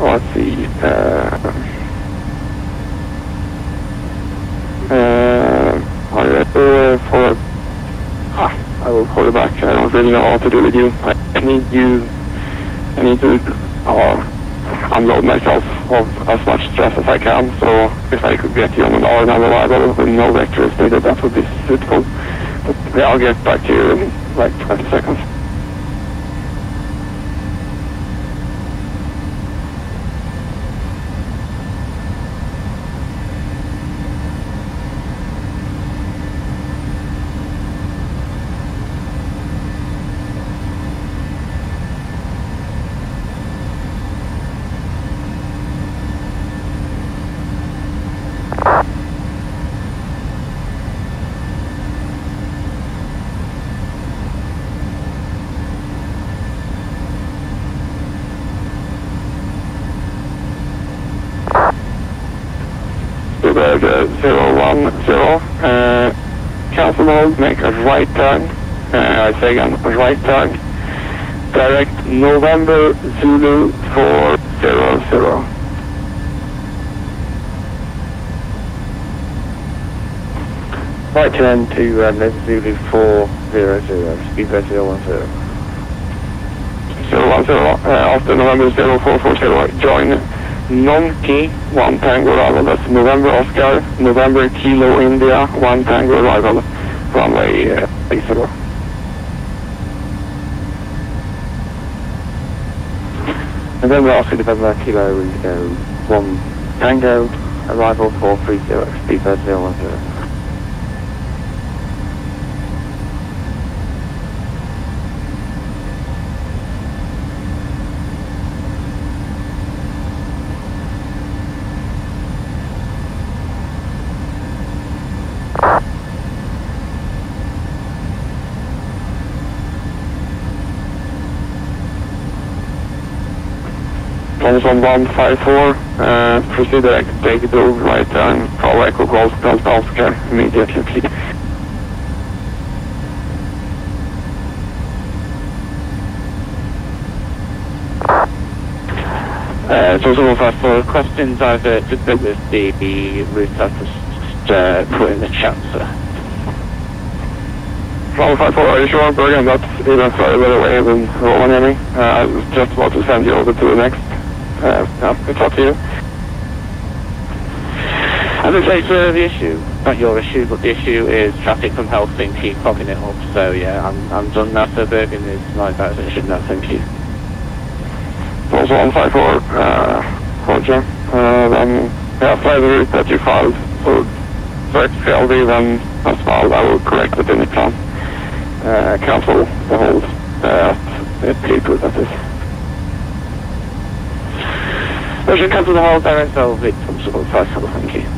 Let's see. Uh, uh, for? Ah, I will call you back. I don't really know what to do with you. I, need you. I need to uh, unload myself of as much stress as I can. So if I could get you on an hour and arrival with no vectors that would be suitable. But yeah, I'll get back to you in like 20 seconds. Speedbird uh, 010. Uh, cancel mode, make a right turn. Uh, I say again, right turn. Direct November Zulu 400. Right turn to uh, Nova Zulu 400, Speedbird 010. 010, uh, after November 0440, join non-key, 1 Tango arrival, that's November Oscar, November Kilo India, 1 Tango arrival, runway uh, 30. November Oscar November Kilo India 1 Tango, arrival 430, Speedbird 010. 1154, uh, proceed direct, take the right turn, call Echo Golf, don't care immediately please. Uh, so all of us for questions, I've uh, just been with the, the route I've just uh, put in the chat, sir. Well, are you sure, Bergen? That's even further away than Roland, Henry. Uh, I was just about to send you over to the next uh, yeah, it's up to you. I say, sir, the issue, not your issue, but the issue is traffic from Helsinki clogging it up. So yeah, I'm, I'm done now. Bergen is my position now, thank you. Also on 54, uh, Roger. Uh, then, yeah, fly the route that you filed. So, correct CLD, then as well, I will correct it in the plan. Uh, cancel the hold, uh, it paper, that is. We should cancel the whole direct of it from support five, so thank you.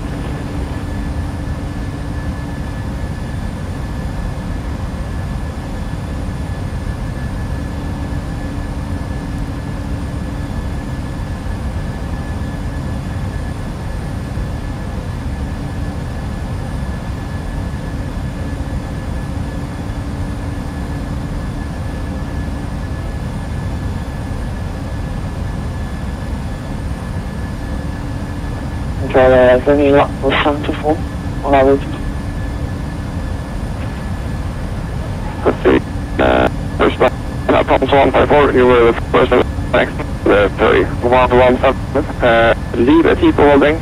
Okay, uh, is there any luck with Santa Fall on our see. Uh, not, not problems on 54, you were the first the next, the 31 one seven. Uh, leave a T2 holding,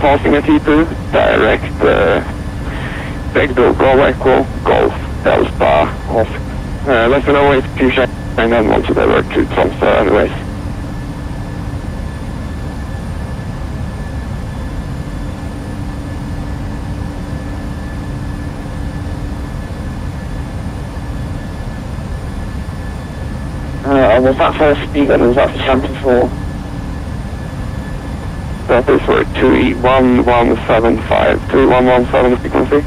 passing a T2, direct, uh, big door, go echo, golf, Delta, off. Uh, let me know if and then once you divert to Tromsø anyways. Uh, was that for a or was that for Santa Fall? That is for 21175, 2117 frequency.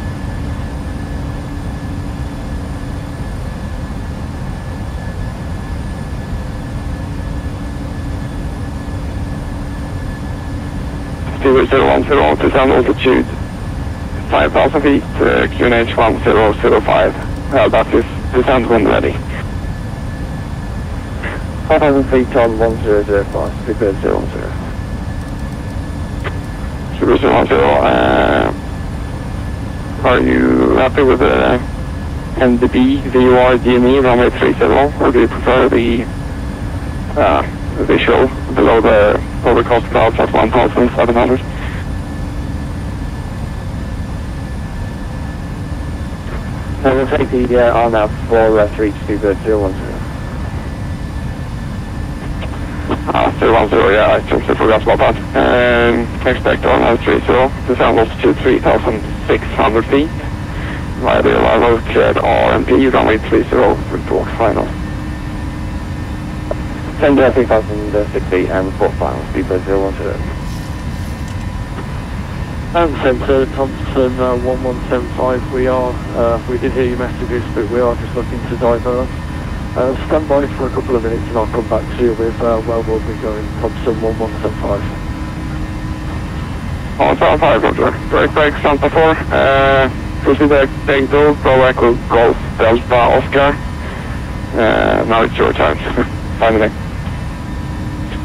Stewart 010 to sound altitude 5000 feet, uh, QNH 1005. Uh, that is descent when ready. 5,000 feet on 1005, big bird 010. Stewart 010, uh, are you happy with the NDB, VOR, DME, runway 30, or do you prefer the uh, visual below the overcast clouds at 1,700? I will take the uh, RNAV for uh, 3 to bird 010. Ah, 010, yeah, I just forgot about that. Um, expect on uh, 30, descend altitude 3,600 feet. Via the arrival cleared RNP, runway 30, report final. Send uh, 3,060 and report final, Speedbird 010. And Centre Thompson uh, 1175, we are, uh, we did hear your messages, but we are just looking to divert. Uh, stand by for a couple of minutes and I'll come back to you with uh, where we'll be going, Thompson 1175. On 75, Roger. Break, break, Santa 4. Uh, proceed to take two, Pro Echo Golf Delta Oscar. Uh, now it's your turn. Finally.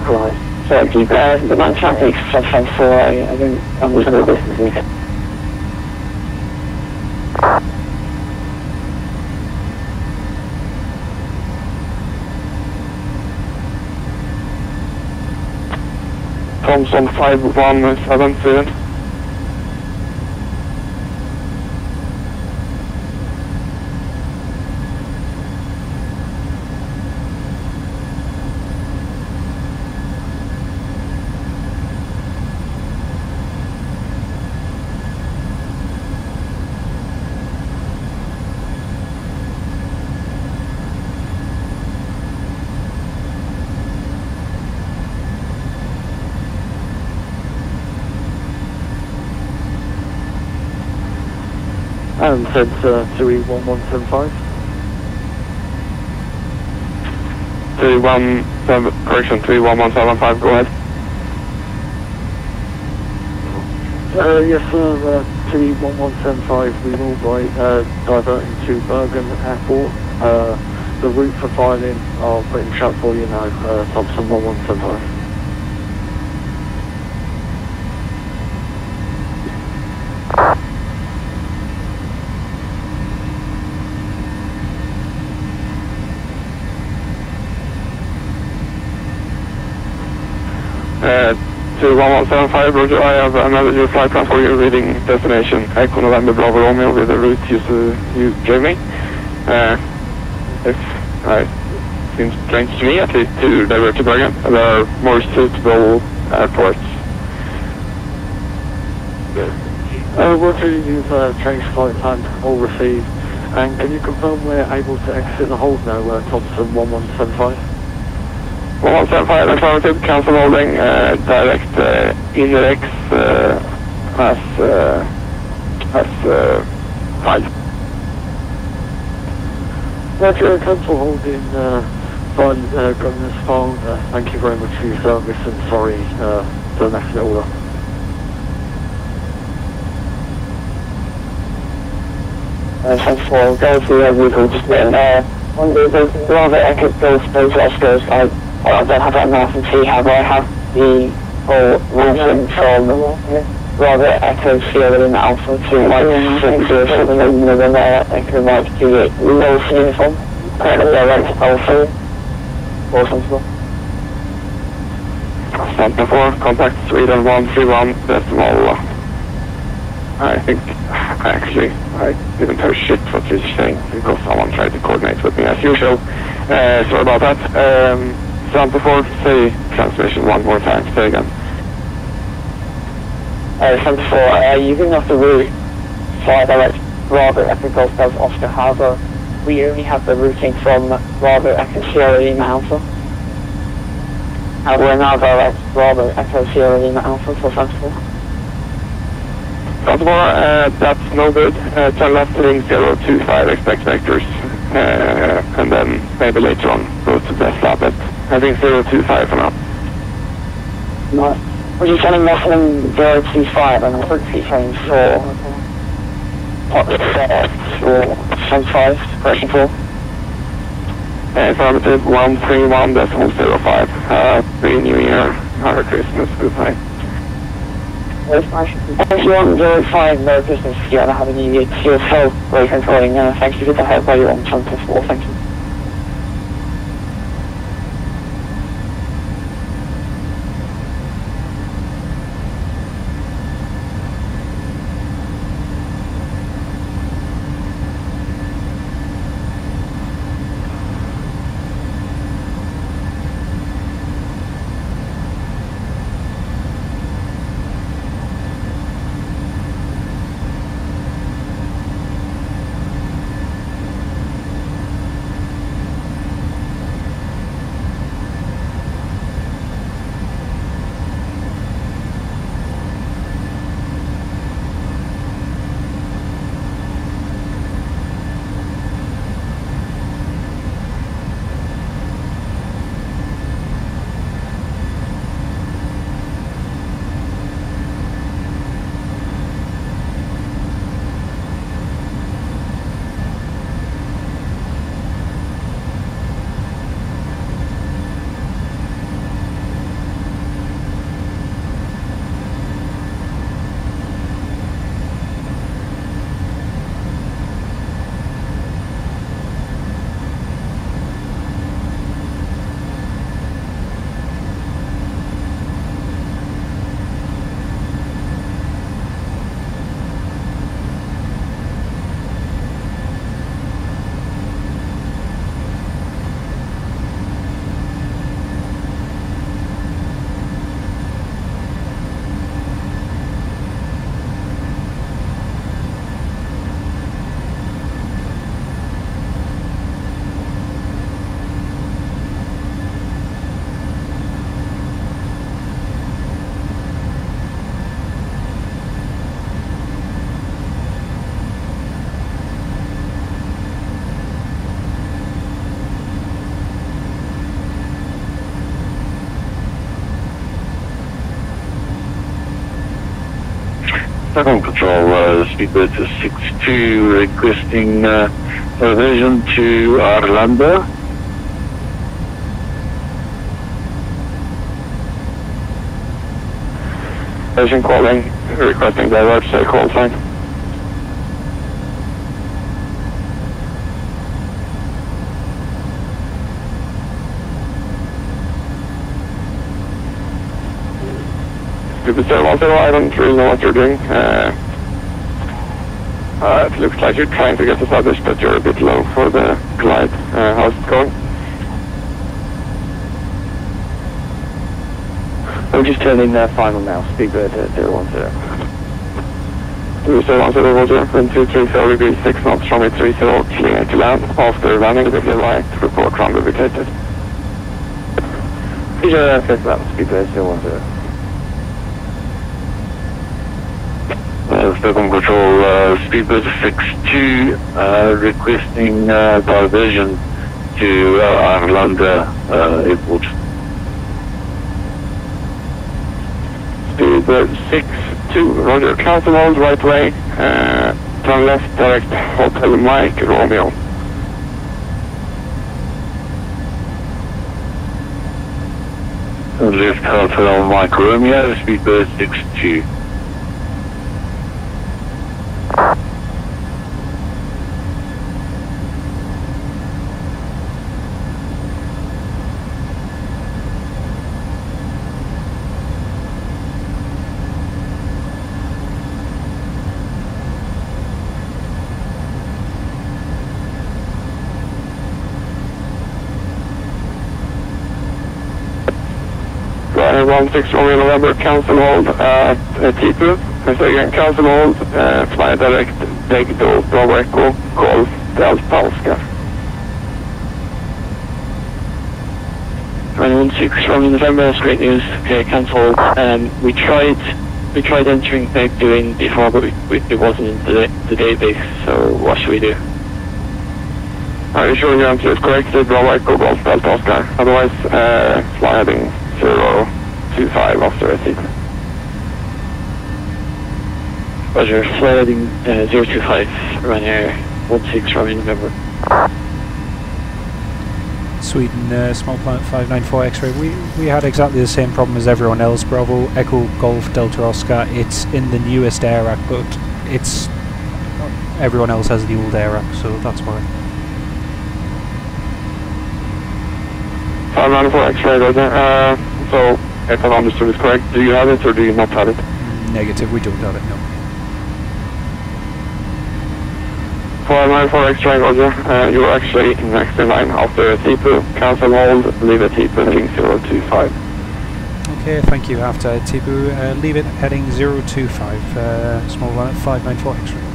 Right. So, uh, the man traffic for Santa Fall, I, I don't understand what this is. comes on 5170. sent to E1175. correction, 31175, go ahead. Uh, yes sir, uh, 31175, we will by uh, diverting to Bergen Airport. Uh, the route for filing, I'll put in chat for you now, uh, Thompson 1175. Uh, to 1175, Roger, I have another flight plan for your reading destination, Echo November Bravo Romeo with the route you, s- you gave me. Uh, if I seems strange to me, at least to divert to Bergen, there are more suitable airports. Uh, Roger, you've uh, changed flight plan, all received. And can you confirm we're able to exit the hold now, uh, Thompson 1175? 1175 affirmative, cancel holding, uh, direct uh, index uh, as, uh, as uh, filed. Roger, cancel holding, uh, fine, uh, Governor's phone. Uh, thank you very much for your service and sorry uh, for it all up. Uh, thanks for going through everything, just getting uh, on the, the rather epic those, those Oscars, I, I don't have that nice and see how I have the whole routing from rather Echo Sierra and Alpha to like six or something, and then uh, Echo Mike to the lowest uniform, and direct Alpha or something. Center 4, contact Sweden 131 decimal. I think, actually, I didn't hear shit what you're saying because someone tried to coordinate with me as usual. Uh, sorry about that. Um, Center 4, say transmission one more time, say again. Uh, Center 4, uh, using off the route, fly direct Bravo Echo Golf Delta Oscar Harbour, we only have the routing from Bravo Echo Sierra Lima Alpha. And we're now direct Bravo Echo Sierra Lima Alpha for Center 4. Center 4, uh, that's no good. Uh, turn left heading 025, expect vectors. Uh, and then maybe later on go to Tesla, but heading 025 for now. No. We're just sending messaging 025 and quickly train for what for 75, question 4. Uh, affirmative 131 decimal 05. Happy New Year. Merry Christmas. Goodbye. If you want 05 Merry Christmas, yeah, and have a new year to yourself, very controlling. Uh, thank you for the help while you're on 4, thank you. Second Control, uh, speedbird to 62, requesting uh, revision to Arlanda. Agent calling, requesting divert, say call sign. One Zero, I don't really know what you're doing. Uh, uh, it looks like you're trying to get established, but you're a bit low for the glide. Uh, how's it going? We're just turning uh, final now. Speedbird uh, 010. Super Zero One Zero, Roger. Wind 230 degrees 6 knots from 830, clear to land. After landing, with the right, report ground lubricated. Roger, uh, first lap, Speedbird 010. Control, uh, Speedbird 62, uh, requesting uh, diversion to uh, Arlanda uh, Airport. Speedbird 62, Roger. Cancel hold, right way. Uh, turn left, direct Hotel Mike Romeo. Left Hotel Mike Romeo, Speedbird 62. Running 16 Romeo November, cancel hold at uh. I say again, cancel hold, uh, fly direct, take to Bravo Echo, Golf, Delta Oscar. 21-6 from November, that's great news. Okay, cancelled. Um, we tried we tried entering Peg doing before, but we, we, it wasn't in the, the database, so what should we do? Are you sure your answer is correct? Bravo Echo, Golf, Delta Oscar. Otherwise, uh, fly heading 025 after Tipu. Roger, flight heading uh, 025, Ryanair 16 from November. Sweden, uh, small planet 594 X-ray. We we had exactly the same problem as everyone else. Bravo, Echo, Golf, Delta, Oscar. It's in the newest AIRAC, but it's everyone else has the old AIRAC, so that's why. 594 X-ray, Roger. Uh, so, if I've understood correct, do you have it or do you not have it? Negative, we don't have it. No. 594 X-ray, Roger. Uh, you are actually next in line after Tipu. Cancel hold, leave at Tipu, heading 025. Okay, thank you. After Tibu, uh, leave it heading 025, uh, small planet 594 X-ray.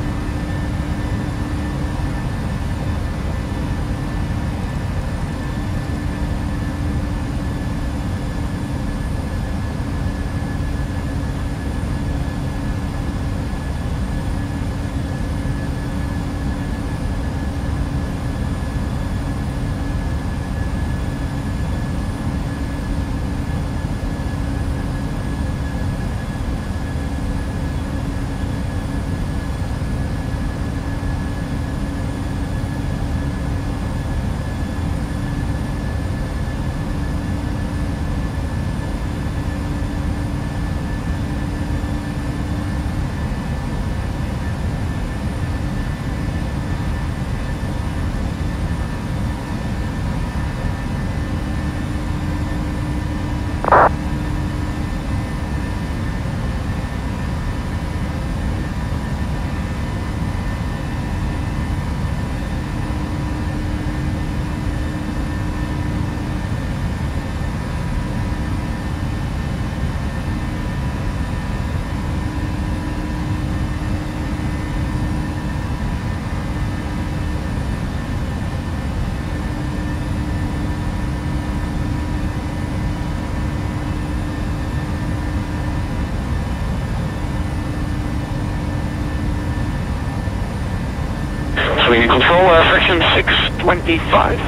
625.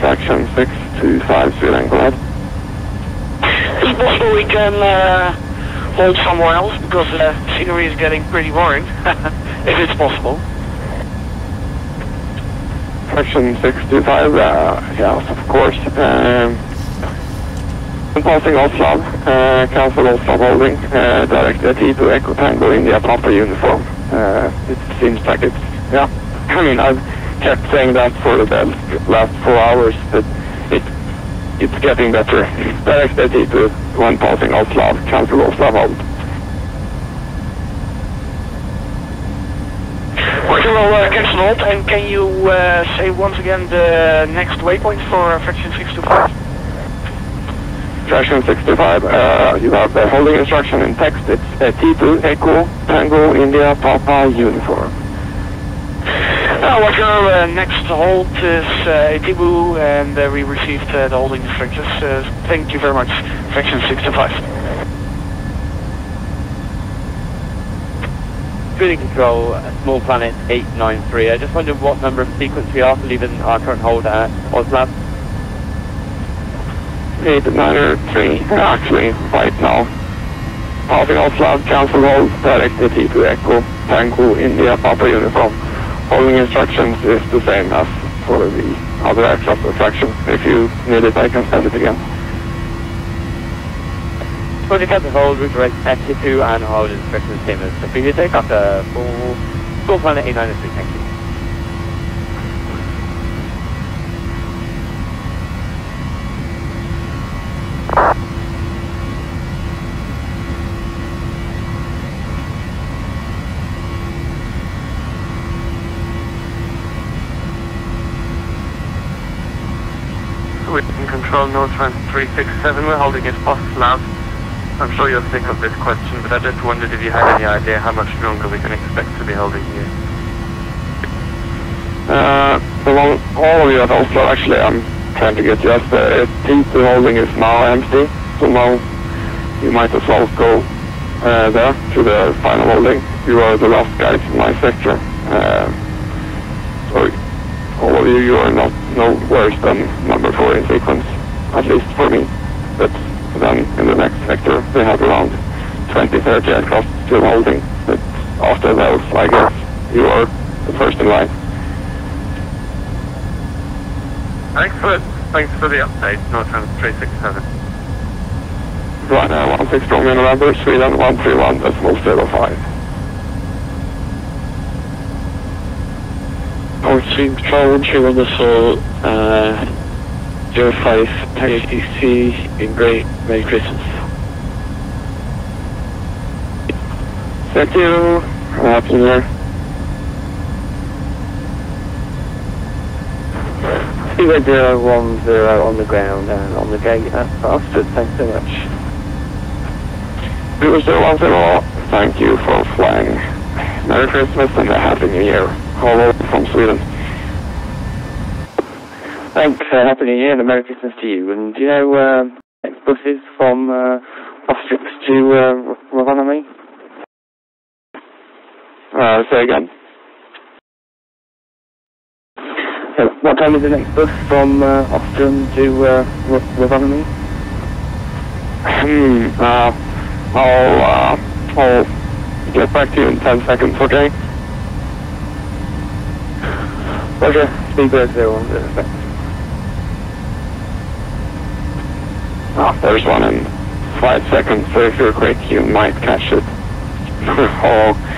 Section 625, feeling glad. Is we can uh, hold somewhere else because the scenery is getting pretty boring, if it's possible. Section 625, uh, yes, of course. Um, I'm passing Oslo uh, cancel Oslav holding, uh, direct at Tipu Echo Tango India Papa uniform. Uh, it seems like it's, yeah, I mean, I've kept saying that for the last four hours, but it it's getting better. Direct AT2 when passing Oslav, cancel Oslav hold. Roger, well, uh, cancel hold, and can you uh, say once again the next waypoint for uh, fraction 625? Fraction 65, uh, you have the holding instruction in text. It's uh, T2 Echo Tango India Papa Uniform. Uh, Roger, uh, next hold is uh, Itibu, and uh, we received uh, the holding instructions. Uh, thank you very much, fraction 65. Screening control, small planet 893. I just wondered what number of sequence we are for leaving our current hold at Oslab. 893, actually, right now. Passing Oslav, cancel hold, direct AT2 Echo Tango India Papa Uniform. Holding instructions is the same as for the other aircraft attraction. If you need it, I can send it again. Project cancel hold, route direct FT2 and hold instructions same as the previous aircraft. Uh, full, full planet 893, thank you. We can control Northrend 367. We're holding it loud. I'm sure you're sick of this question, but I just wondered if you had any idea how much longer we can expect to be holding here. Uh, the one, all of you at Oslo, actually, I'm trying to get you as the T2 holding is now empty, so now you might as well go uh, there to the final holding. You are the last guys in my sector. Uh, so all of you, you are not no worse than number four in sequence, at least for me. But then in the next sector, they have around 20, 30 aircraft still holding. But after those, I guess you are the first in line. Thanks for, thanks for the update, Northrend 367. Ryanair 16 Romeo November, Sweden 131 decimal 05. Portsmouth Control, True Wonderful, uh, 05 ATC in Great Merry Christmas. Thank you. Happy New Year. Speedbird 010 on the ground and on the gate at Bastard, thanks so much. Zero zero one zero. Thank you for flying. Merry Christmas and a Happy New Year. Hello from Sweden. Thanks, uh, Happy New Year and a Merry Christmas to you. And do you know, uh, next buses from, uh, to, uh, Rovaniemi? Uh, say again. So, what time is the next bus from, uh, Ostrom to, uh, Ro- Rovaniemi? Hmm, uh, I'll, uh, I'll get back to you in 10 seconds, okay? Roger, Speedbird 010, Ah, there's one in 5 seconds, so if you're quick, you might catch it. oh.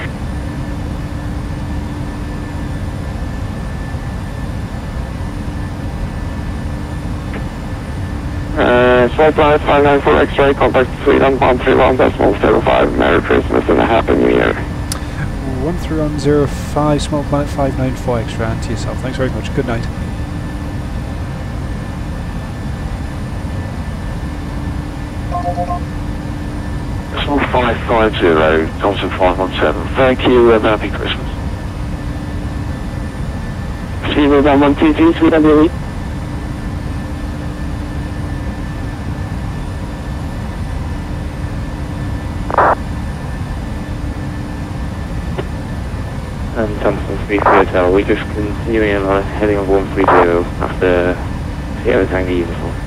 Small Planet 594 X-ray, contact Sweden 131 decimal 05. Merry Christmas and a Happy New Year. 1305 Small Planet 594 extra and to yourself. Thanks very much. Good night. Small 550, Johnson 517. Thank you uh, and Happy Christmas. Zero one one two three Sweden Daily. And Thompson 33 Hotel, we're just continuing on heading on 130 after Sierra Tango uniform.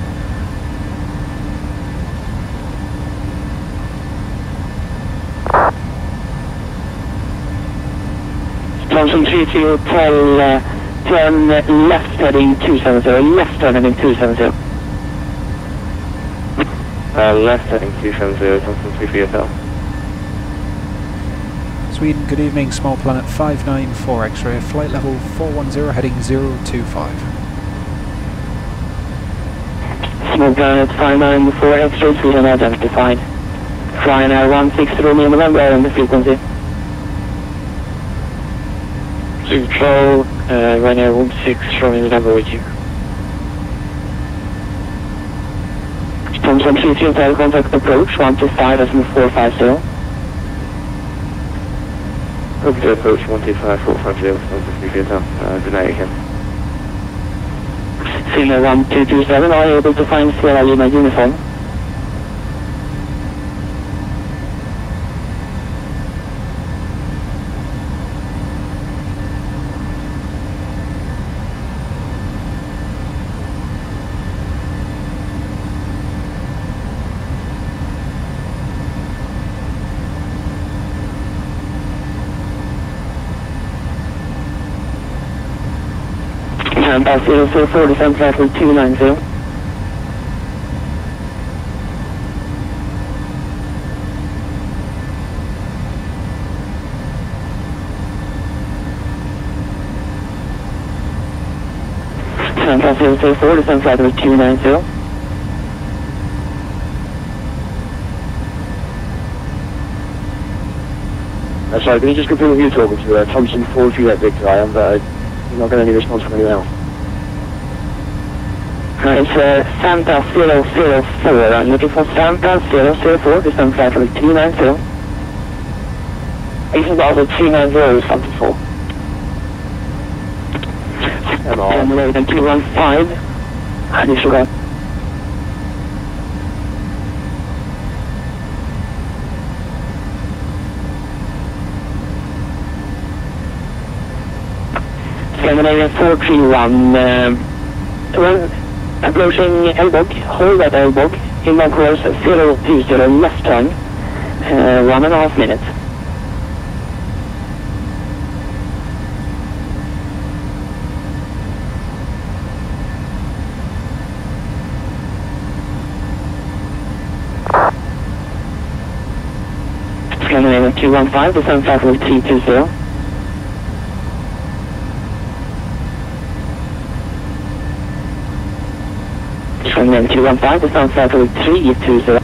Thompson 33 Hotel, uh, turn left heading 270, left turn heading 270. Uh, left heading 270, Thompson 33 Hotel. Sweden, good evening. Small Planet 594 X-ray, flight level 410, heading 025. Small Small Planet 594 X-ray Sweden identified. Ryanair 16 Romeo November on the frequency. Control, uh, Ryanair 16 Romeo November with you. Thompson 33 Hotel contact approach 125 as in 450. Copy to approach 125 450, Thompson 33 Hotel, uh, good night again. Signal 1227, are you able to find Sierra Lima uniform? And by 004 descent flight 290. And by 004 descent flight 290. Uh, sorry, can you just confirm who you're talking to? Uh, Thompson 4 Juliet Victor, I am, but uh, you're not getting any response from anyone else. It's uh, Santa 004. I'm looking for Santa 004, descent flight 290. It's about 290 something for. Emulator 215. Additional Scandinavian 431, um, when approaching Elbog, hold at Elbog, inbound course 020 left turn, uh, one and a half minutes. Scandinavian 215, descend flight 320. 021 5 3 000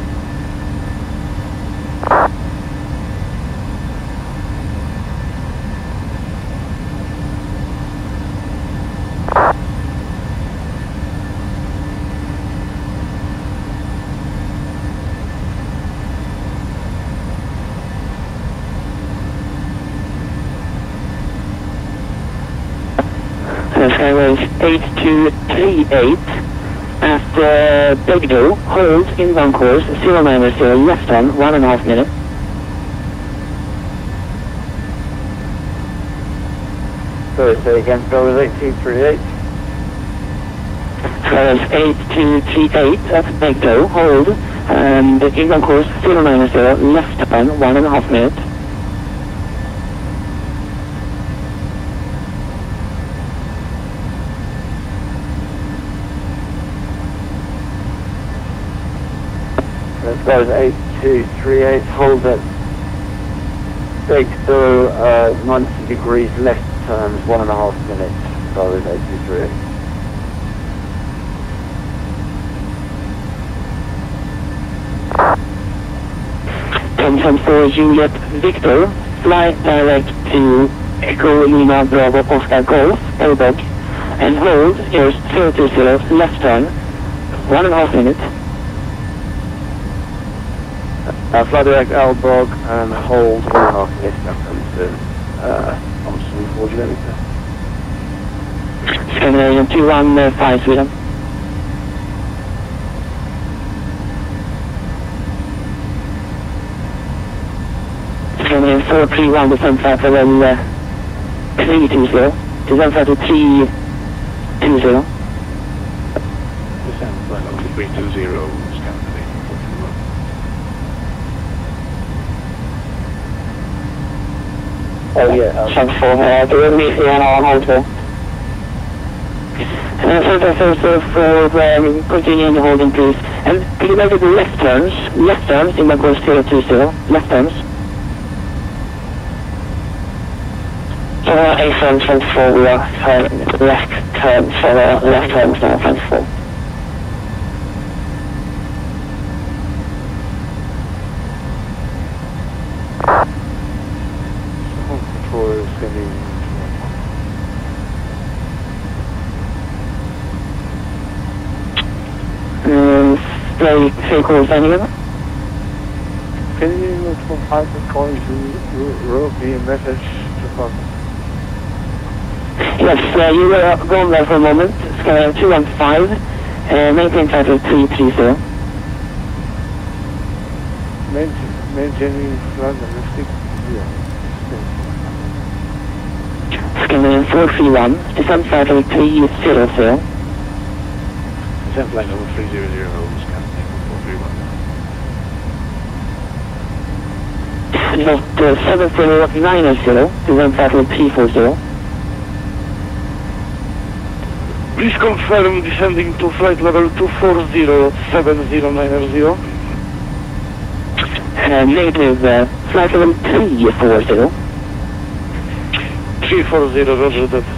Begdo, hold inbound course 090 left on, one and a half minute. Sorry, say again, Skyways 8238. Skyways 8238 at Begdo, hold, and inbound course 090 left on, one and a half minute. To 8238, hold at Big Sur, uh, 90 degrees left turns, one and a half minutes. Sorry, 8238. Thompson 4 Juliet Victor, fly direct to Echo Lima Bravo Oscar Golf, Elbog, and hold yours 020 left turn, one and a half minutes. Uh, fly direct Elbog and hold one and a half minutes. That comes to uh, Thompson 4 Juliet Victor. Scandinavian 215 Sweden. Scandinavian 431 descent flight level uh, 320. Descent flight 320. Descent flight level 320, Scandinavian 421. Oh yeah. Thanks for uh, doing me here on hold here. Uh, Santa Fe for um, continuing holding please. And can you make it left turns? Left turns in course 020. Left turns. Uh, A turn 24, we are uh, left turn for uh, left turns now, 24. Fake calls anywhere? Can you from Python call you wrote me a message to come? Yes, uh, you were uh, gone there for a moment. Uh, 215, uh, maintain title 330. Main- Maintaining flight domestic. Yeah. Scanning 431, descent title 300. Descent flight level 300, scan table 431. Lot uh, 7090, descent title 340. Please confirm descending to flight level 240 7090. Uh, negative, uh, flight level 340. 340, roger that.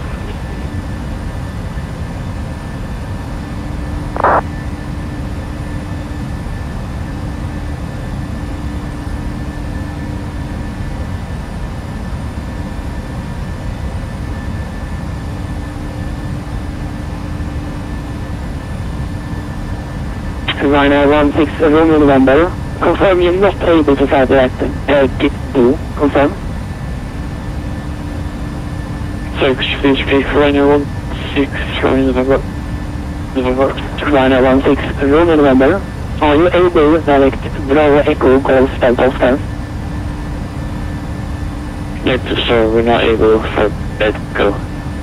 Ryanair 16, Romeo November. Confirm you're not able to fly direct. Uh, get do. Confirm. Sorry, could you please repeat for Ryanair 16 Romeo November? November. Ryanair 16, Romeo November. Are you able direct Bravo Echo Golf Delta Oscar? No, sir, we're not able for go.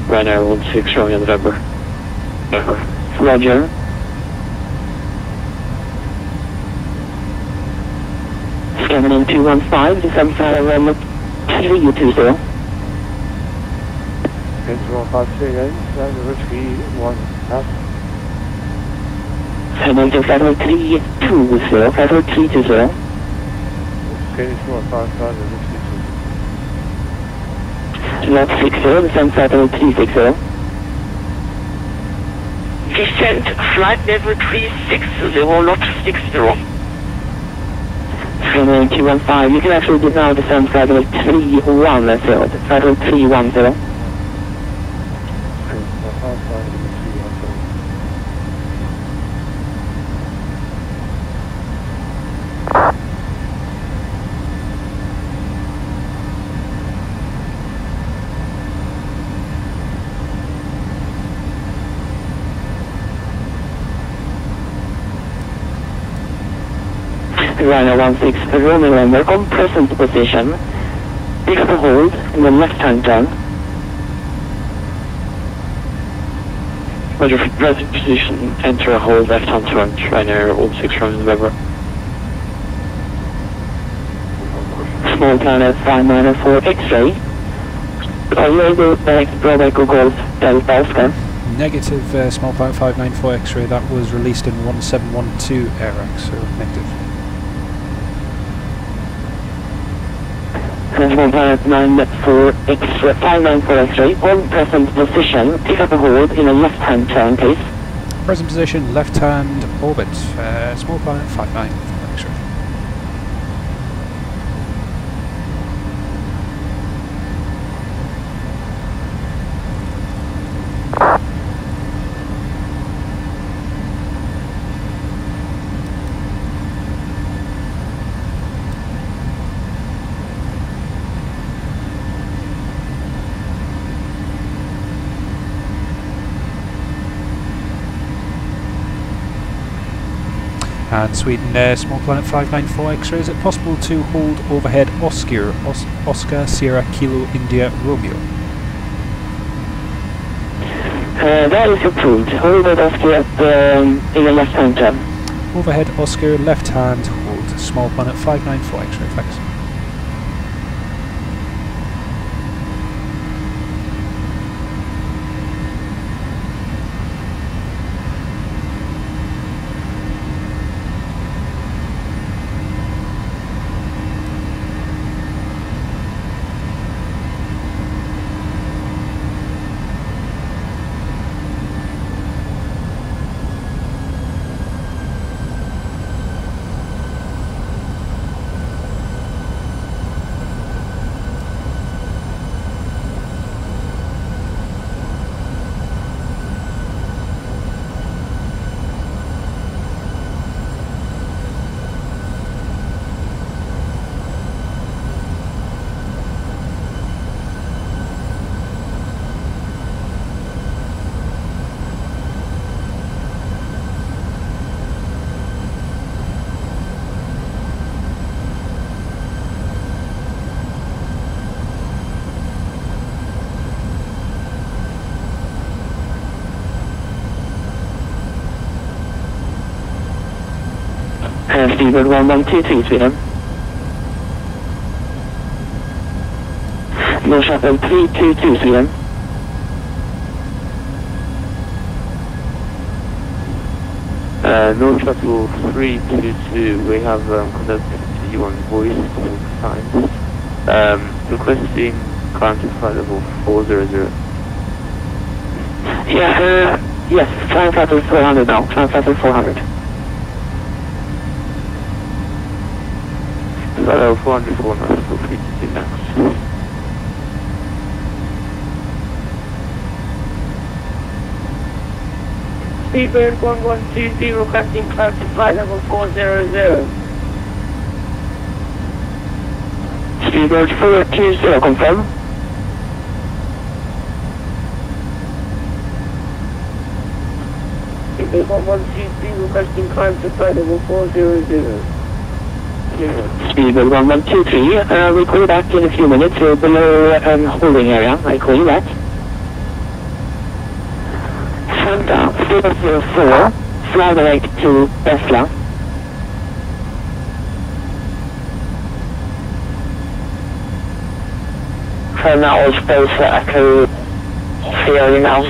Ryanair 16 Romeo November. No. Roger. Scanning in 215, descent title um, 320. Control 538, whiskey 1 half. Scanning to 320, flight 320. Scanning 455, whiskey Lot 60, descent title 360. Descent flight level 360, not 60. 215. You can actually get now the Dragon 310, so it's Dragon 310. 6 Romulan welcome present position. Pick the hold and then left hand turn. Roger, present position, enter a hold, left hand turn, trainer, all 6 Romulan November. Small planet 594 X-ray. Are you able to make Robeco Golf Delta Oscar? negative uh, small planet 594 x-ray that was released in 1712 airac so negative Small planet 94 X-ray, 594 X-ray present position. Pick up a hold in a left-hand turn, please. Present position, left hand orbit, uh, small planet 594 X-ray. And Sweden, uh, small planet 594 X-ray, is it possible to hold overhead Oscar, Os- Oscar Sierra Kilo India Romeo? Uh, that is approved. Hold it Oscar at the, um, in the left-hand turn. Overhead Oscar, left hand hold, small planet 594 X-ray, thanks. Speedbird 1123 Sweden. North Shuttle 322 Sweden. Uh, North Shuttle 322, we have um, conducted to you on voice all signs. Um, requesting climb to flight level 400. Yeah, uh, yes, Climb Shuttle 400 now. Climb Shuttle 400. Flight level 400 About 404 nautical feet to Knox. Speedbird 1120 requesting classified level 400. Speedbird 420 confirm. Speedbird 1120 requesting classified level 400. She will 1123, Uh, we'll call you back in a few minutes. We're below um, holding area. I call you back. Thunder 004, fly direct to Besla. Turn out all space that I can see you now,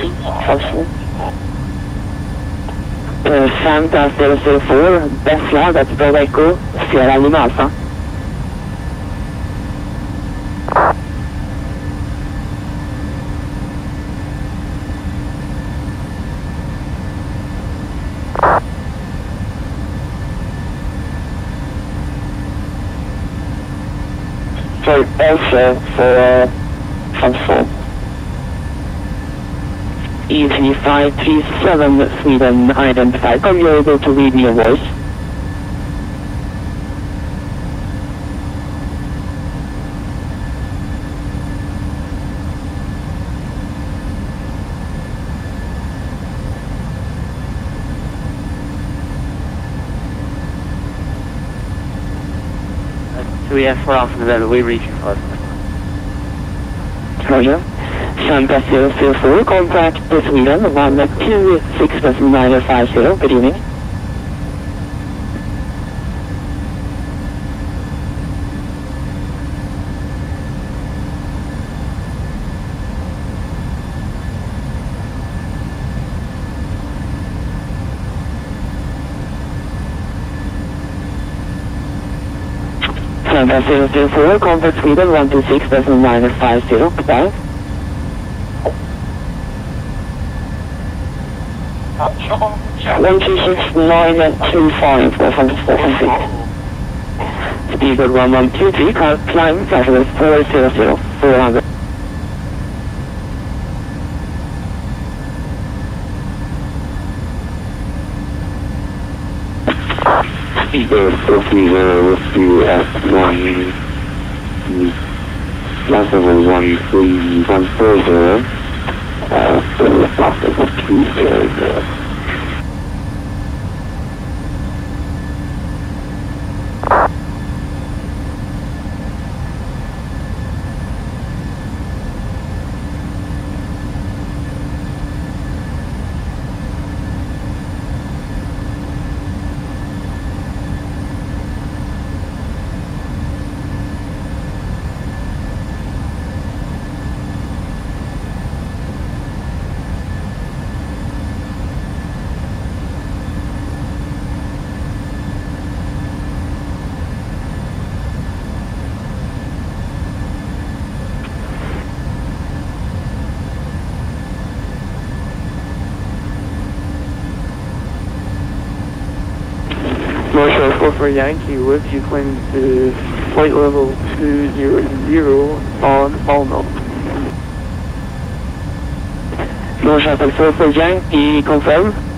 Thompson. 004, Tesla, that's Bravo Echo, Sierra Lima Alpha. Sorry, also for uh, ET537 Sweden identified. Are you able to read your voice? So we have 4 Alpha November, we reach you 5. Roger. Santa 004, contact Sweden 126.950. Good evening. Santa 004, contact Sweden 126.950. Goodbye. One two six nine two five four hundred four hundred. Speedbird one one two three. Car climb zero four hundred. Speedbird 430 with you at 1, last level 13140, uh, last level 200. North Shore 44 Yankee with you claim to flight level 200 on Palmo. North Shuttle 44 Yankee confirm.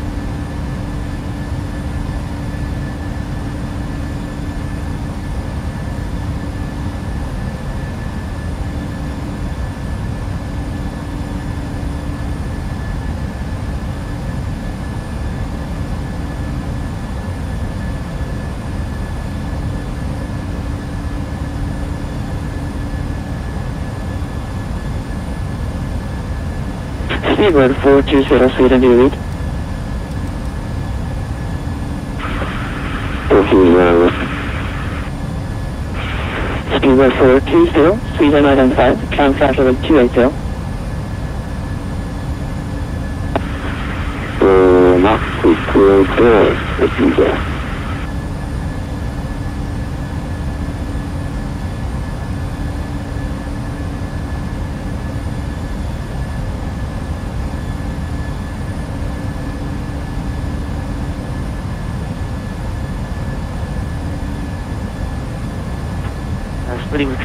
Speedbird 420 Sweden, do you read? 420. Speedbird 420, Sweden identified, flight level 280. Uh, Max 280, if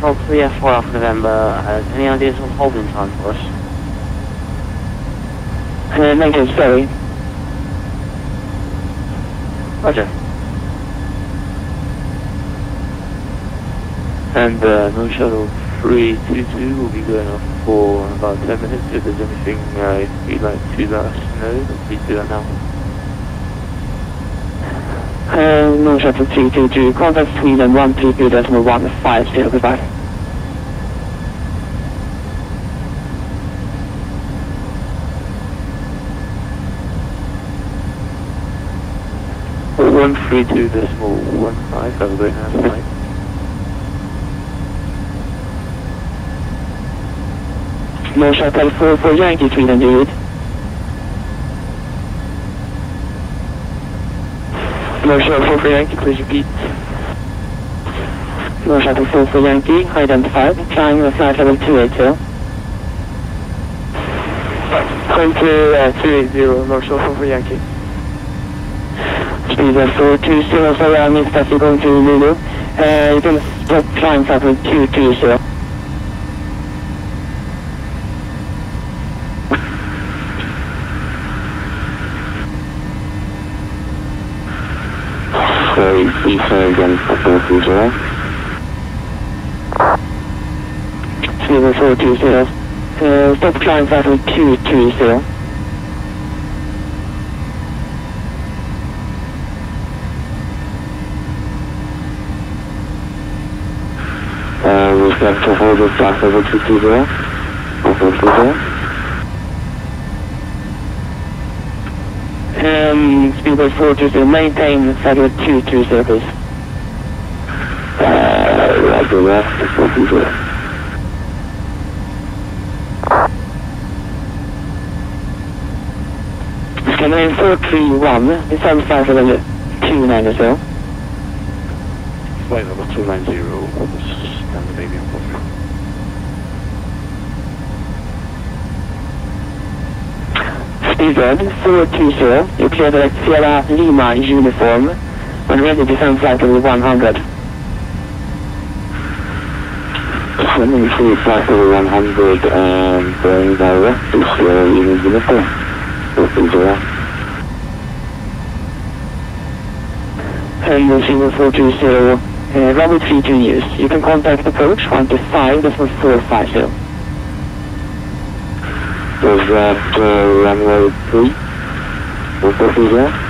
patrol 3F4 off November. Uh, any ideas on holding time for us? Uh, negative, sorry. Roger. And uh, no shuttle 322 will be going off for about 10 minutes. If there's anything uh, you'd like to let us know, please do that now. Uh, no shuttle 322, contact Sweden 132.150, goodbye. One three two decimal one five. Have a great night. Bye. No shuttle 4 for Yankee Sweden, do it. No shuttle 4 for Yankee, please repeat. No shuttle 4 for Yankee, identified, climb the flight level 280. Climb to uh, 280, no for Yankee. Speedbird 420, sorry I missed that you're going to Lulu. Uh, you can stop climb flight level 220. Sorry, again for 420. Speedbird 420. Uh, stop climb flight level 220. We've got to hold the flight level 220. Or 420. Um, Speedbird 420, maintain flight level 220, please. Uh, roger that, 420. Scanner 431, descend flight level 290. Flight level 290. Stand the baby cover. Speedbird 420, you clear direct Sierra Lima uniform. When ready, to descend flight level 100. Sending free flight level 100 and going direct to Sierra Lima uniform. 420. And the Sierra 420, uh, Robert 32 News. You can contact approach 125, that's 450. Was that uh, runway 3? 440? Lot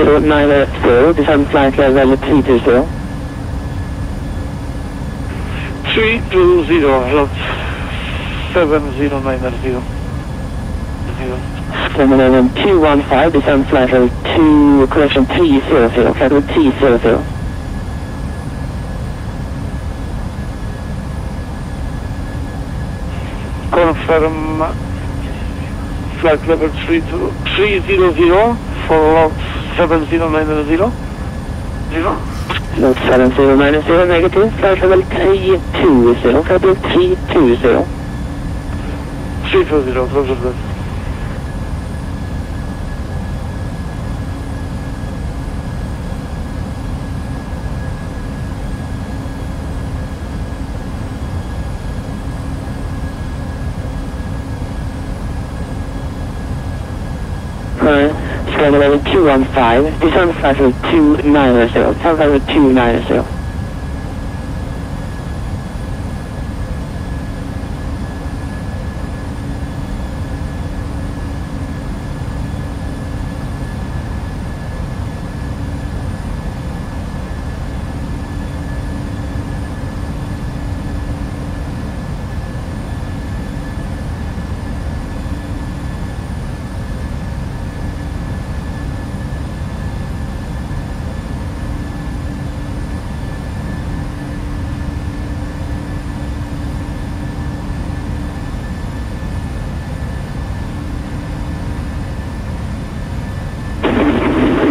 70980, descend flight level 320. 320, lot 70990. Terminal 215, descend flight level 2, correction 300, flight level 300. Confirm. Flight level 32 300 for lot 70990. Zero. Not 7090, negative, flight level 320, flight level 320. 320, roger that. 215, descend level 290, descend flight level 290.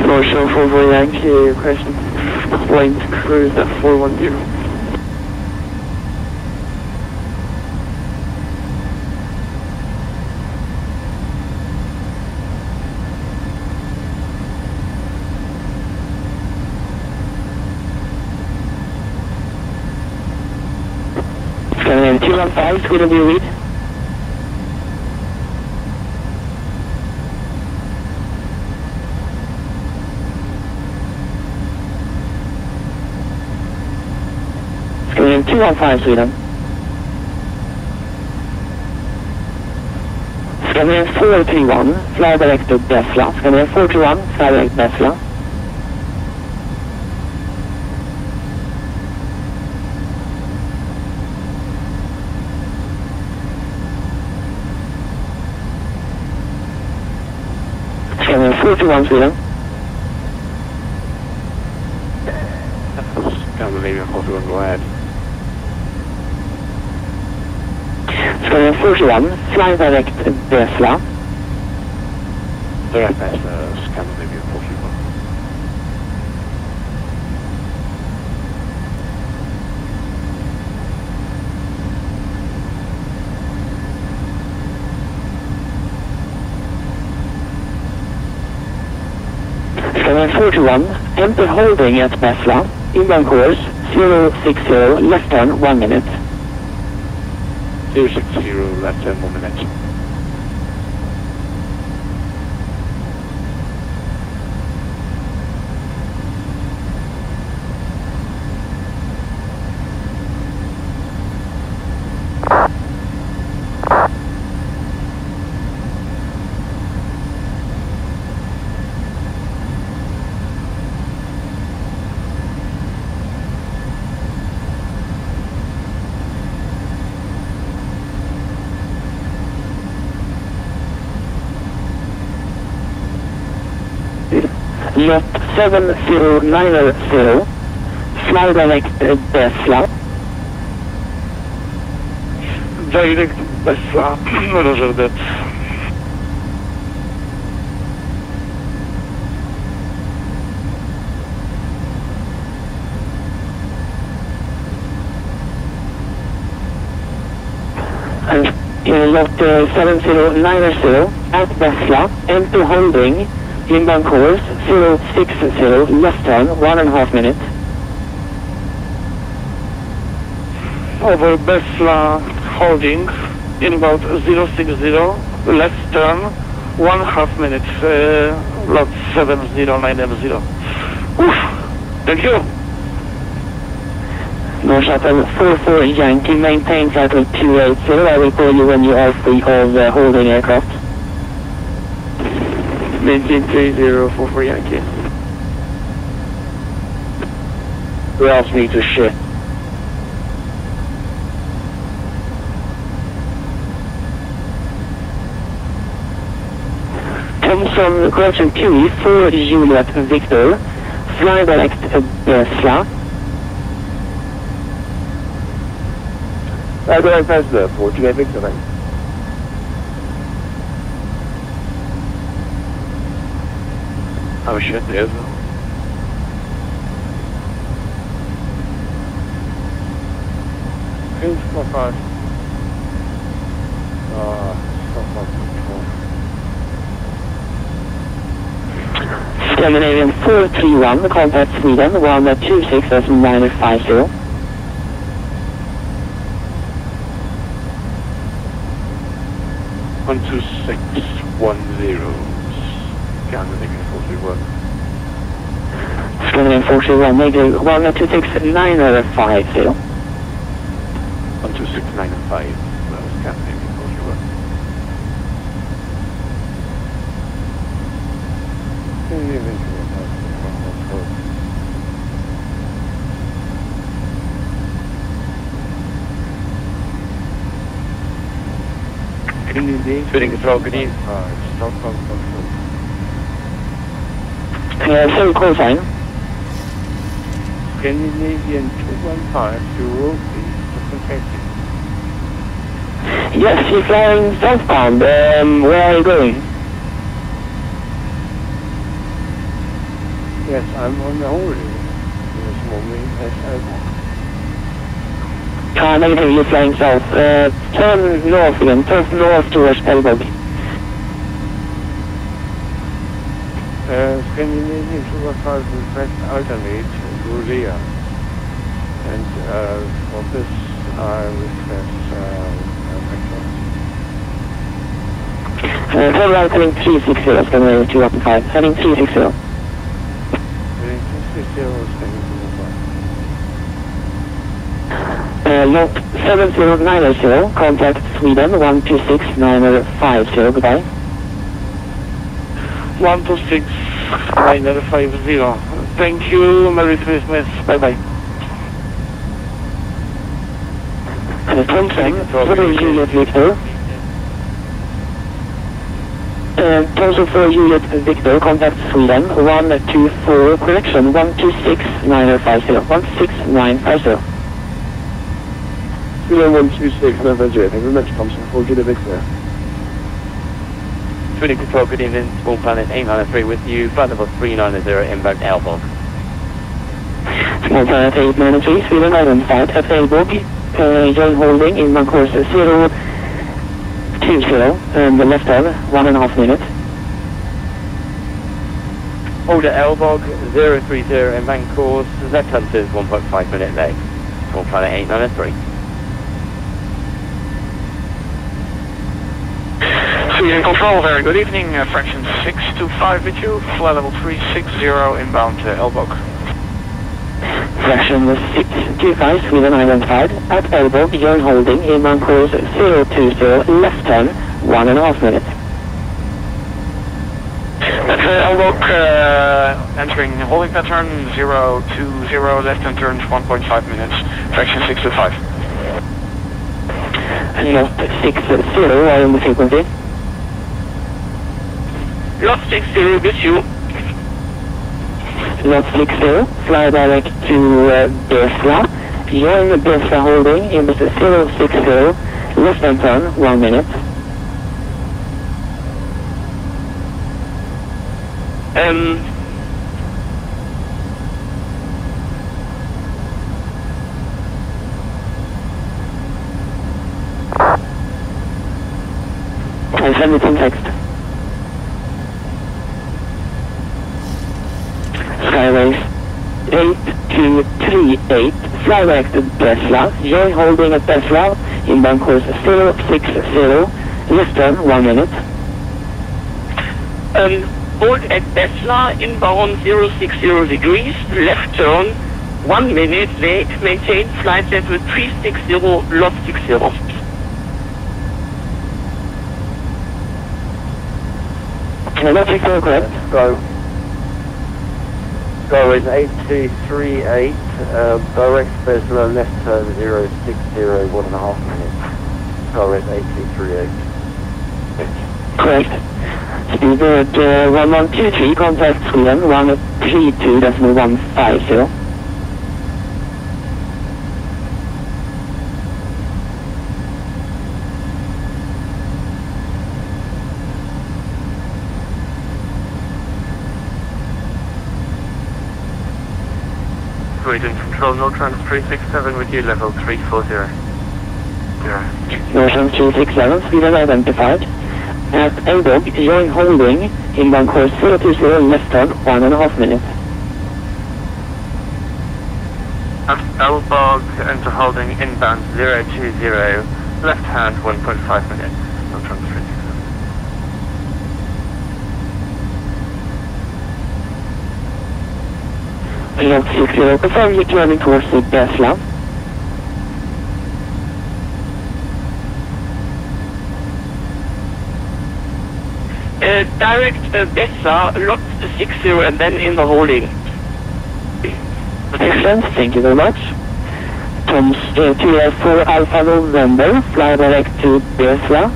Marshall 44 Yankee, requesting flight cruise at 410. Scanning 215, it's going to be read. Scanning 215, Sweden. Scanning 431, fly direct to Besla. Scanning 421, fly direct Besla. Scanning 421, Sweden. Scandinavian 41, go ahead. Scanning 41, fly direct to Besla. Direct past uh, Scandinavian 41. Scanning 41, enter holding at Besla. Inbound course 060, left turn 1 minute. 060, left turn, 1 minute. Left 7090, fly direct uh, Besla. Direct Besla, Roger that. And uh, left uh, 7090 at Besla, enter holding. Inbound course 060, left turn 1 and a half minute. Over Besla holding, inbound 060, left turn, one half minute, uh, lot 7090. Oof, thank you. North Shuttle 44 Yankee, maintain flight level 280. I will call you when you are free of uh, holding aircraft. 3044 Yankee. Who else needs a shit? Thompson, correction QE for Juliet Victor. Fly direct Besla. Uh, past the for Juliet Victor, mate. Oh shit, there's one. Who's my five? Ah, stop my control. Scandinavian 431, contact Sweden, 126.950. One two six one zero. Scandinavian 41, we do 1 at 269 or 5 do? 1269 and 5, that was Captain 41. Good evening. Good evening, Control. Good evening. Uh, Stockholm Control. Uh, so call sign. Scandinavian 215 to Rosie, Copenhagen. Yes, you're flying southbound. Um, where are you going? Yes, I'm on the holiday this morning at airport. Uh, negative, you're flying south. Uh, turn north again. Turn north towards Elbog. Uh, Scandinavian 215 will press alternate to Ria. And uh, for this, I request uh, a breakfast. Uh, turn right heading 360, Scandinavian 215. Heading 360. Heading 260, Scandinavian Uh, lot 7090, contact Sweden 126950, goodbye. 126950. Thank you. Merry Christmas. Bye bye. Thompson, what is Juliet Victor? Uh, Thompson for Juliet Victor, contact Sweden 124, correction 126950, 16950. Sweden 126, November J. Thank you very much, Thompson. Full Juliet Victor. Spinning control, good evening. Small planet 893 with you. Flight level 390 inbound Elbog. Small planet 893, Sweden identified at Elbog, uh, join holding in one course 020, and the left turn, one and a half minute. Hold at Elbog 030 inbound course. Left hand is 1.5 minute late. Small planet 893. Sweden Control, very good evening. Uh, fraction 625 with you. Flight level 360 inbound uh, Elbog. Fraction 625, Sweden identified at Elbog, join holding in one course 020, left turn, one and a half minute. At uh, Elbog, uh, entering holding pattern 020, left hand turns 1.5 minutes. Fraction 625. Lot 60, are in the frequency. Lot 60 with you. 60, fly direct to uh, Besla. Join Besla holding in the 060, left hand turn, one minute. Um, I send it in text. Skyways 8238, fly direct to Besla, join holding at Besla, inbound course 060, left turn, one minute. Um, hold at Besla, inbound 060 degrees, left turn, one minute late, maintain flight level 360, lot 60. Lot 60, correct. Go. Go is 8238, uh, direct Besla, left turn 060, one and a half minutes. Is 8238. Correct. Speedbird uh, 1123, contact Sweden 132.150. Sweden Control, no trans 367 with you, level 340. Yeah. Northern 267, Sweden identified. At Elbog, join holding inbound course 020 left turn, one and a half minutes. At Elbog, enter holding inbound 020, left hand 1.5 minutes. AM60, confirm you're turning towards the best. Uh, direct uh, Besla, lot 60 and then in the holding. Excellent, thank you very much. Tom's uh, 2L4 Alpha November, fly direct to Besla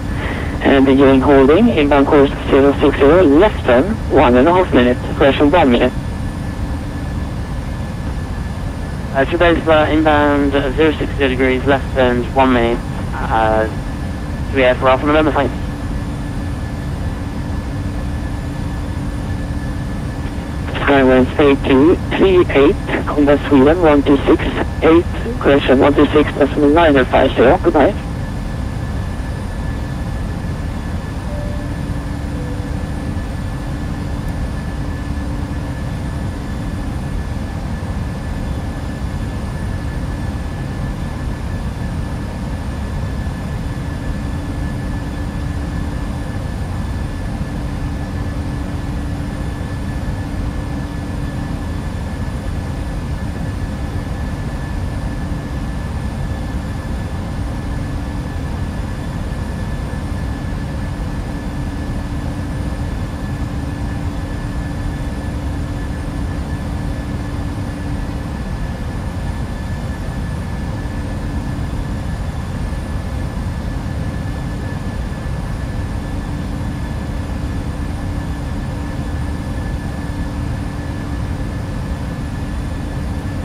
and beginning holding, inbound course 060, left turn, one and a half minutes, correction one minute. Uh, to Besla, inbound uh, 060 degrees, left turn, one minute. Uh, 3 for Alpha November, thanks. Skyway stay to 38, combat Sweden 1268, correction 126, decimal 950, goodbye.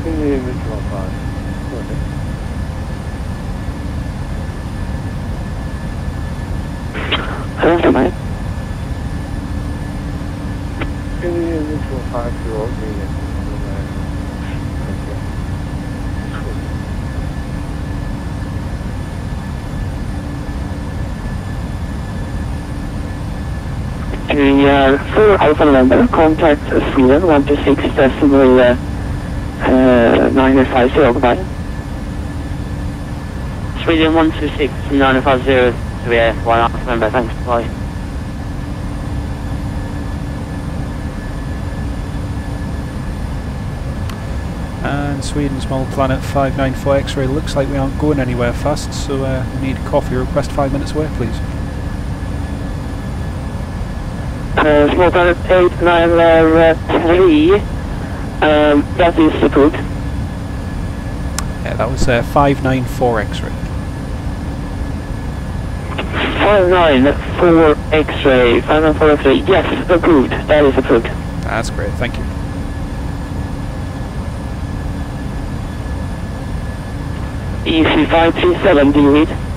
Indian Visual 5. Go ahead. Hello, mate. Indian Visual 5 to old meeting. We Alpha November, contact Sweden 126, decimal uh, uh, 950, goodbye. Sweden 126, 950, 3 1 Alpha November, thanks, bye. And Sweden Small Planet 594 X-ray looks like we aren't going anywhere fast, so uh, we need coffee. Request five minutes away, please. Uh, small planet 893, um, that is approved. Yeah, that was uh, 594 X-ray. 594 X-ray, 594 X-ray, yes, approved, that is approved. That's great, thank you. EC 537, do you read?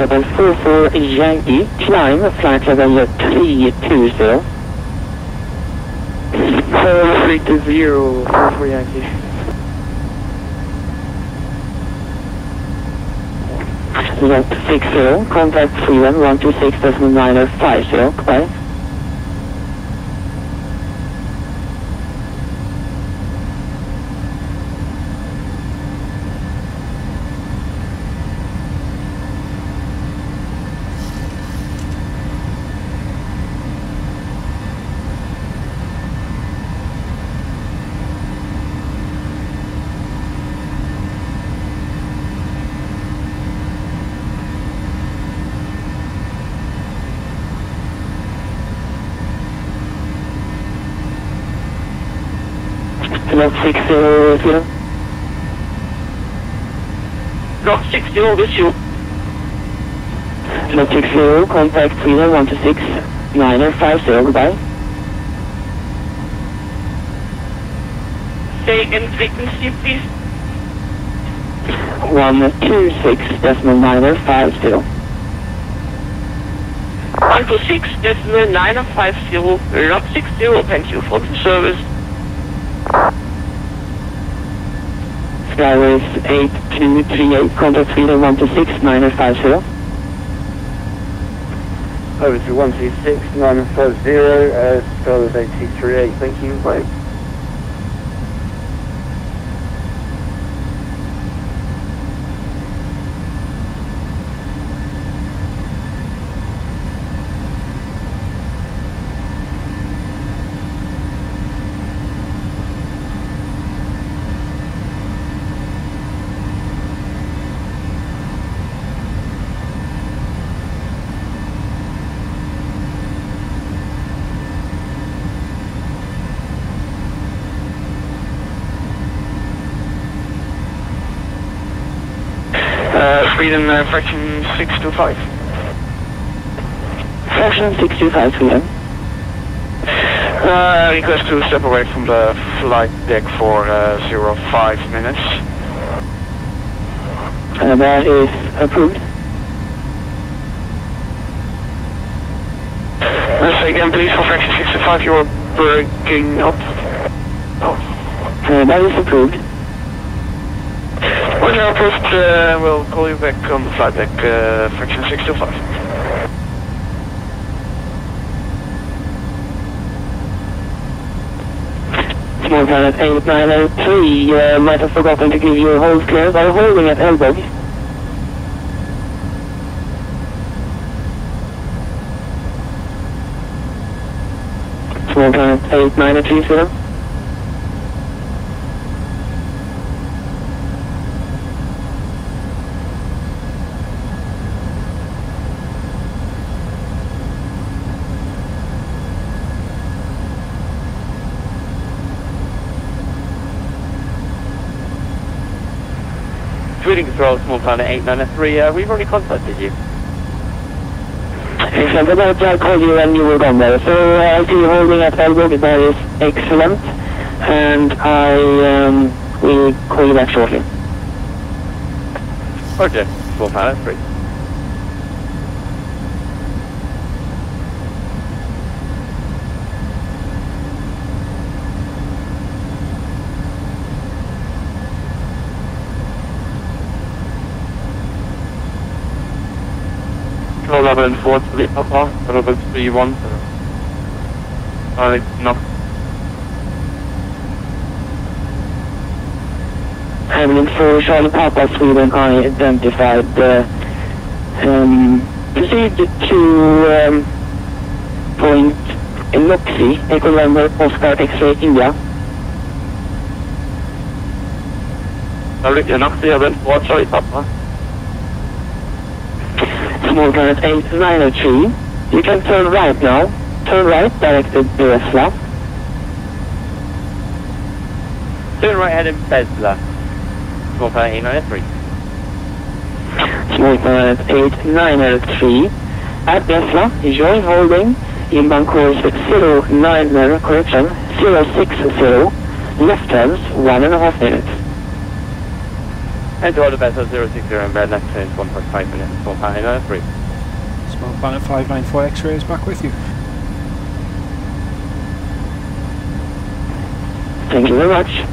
Level 44 Yankee, climb, flight level 320. 4320, 44 Yankee. Lot 60, contact Sweden 126.950, goodbye. Lot 60, Sweden. 60 with you. Lot 60, contact Sweden 126.950, goodbye. Say again frequency, please. 126 decimal niner oh five zero. 126 decimal 950 lot 60. Thank you for the service. Skyways 8238, contact Sweden 126 niner five zero. Over to 126 950, uh, Skyways 8238, thank you, bye. Sweden, uh, fraction 625. Fraction 625 Sweden. Uh, request to step away from the flight deck for uh, 05 minutes. Uh, that is approved. Uh, say again, please, for fraction 65, you're breaking up. Uh, that is approved. You're approved, uh, we'll call you back on the deck, uh, fraction 625. Small planet 8903, uh, might have forgotten to give you a hold clear by holding at Elbog. Small planet 8930. Sweden Control, Small Planet 893, uh, we've already contacted you. Excellent. About I called you when you were gone there. So uh, I see you holding at Elbog. That is excellent. And I um, will call you back shortly. Roger, Small Planet 3. Control level 4 3 Papa, level 3 1. Uh, no. Hamlin for Charlie Papa, Sweden, I identified uh, um, proceed to um, point in Noxy, Echo November, Oscar X-ray, India. Enough there then. What, sorry, Papa? Small planet 8903. You can turn right now. Turn right, directed Besla. Turn right heading Besla. Small Planet 893. Small planet 8903. At Besla, join holding. Inbound course 090, correction, 060. Left hands, one and a half minutes. And to order Besla 060 and bed left turn 1.5 minutes. Small Planet 893. Small Planet 594 X-ray is back with you. Thank you very much.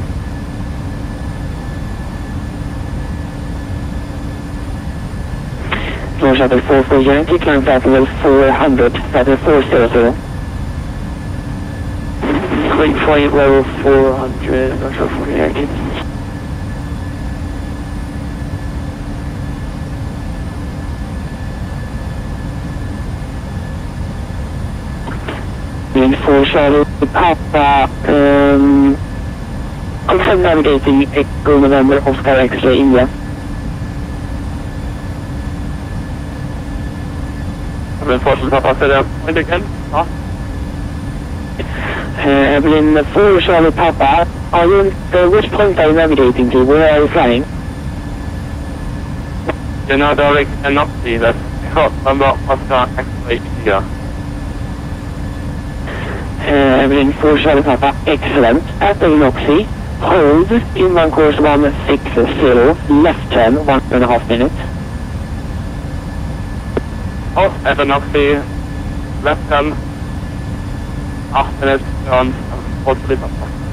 Launch Shuttle 44 Yankee, climb flight level 400, flight level 400. Great flight level 400, Launch Shuttle 44 Yankee. Wind 4 Charlie Papa, um, confirm navigating Echo November Oscar X-ray India. Evelyn 4 to Papa, say that point again. Huh? Uh, Evelyn 4 Charlie Papa, are you, uh, which point are you navigating to? Where are you flying? You're now direct and not see that. Echo November Oscar X-ray India. Uh, Evelyn 4 Charlie Papa, excellent. At the Noxy, Hold inbound course 160, left turn, one and a half minutes. Og etter Nazi, left hand, 8 minutter, on, hold for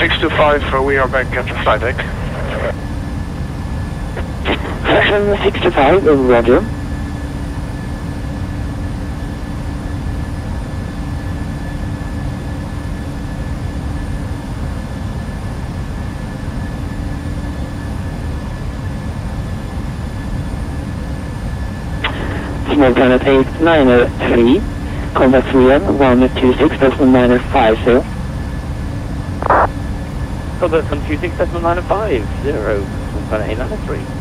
625, we are back at the flight eh? deck. Section 625, roger. Small planet 893, uh, contact 3M 126, personal minor 50. Southern Country 67950,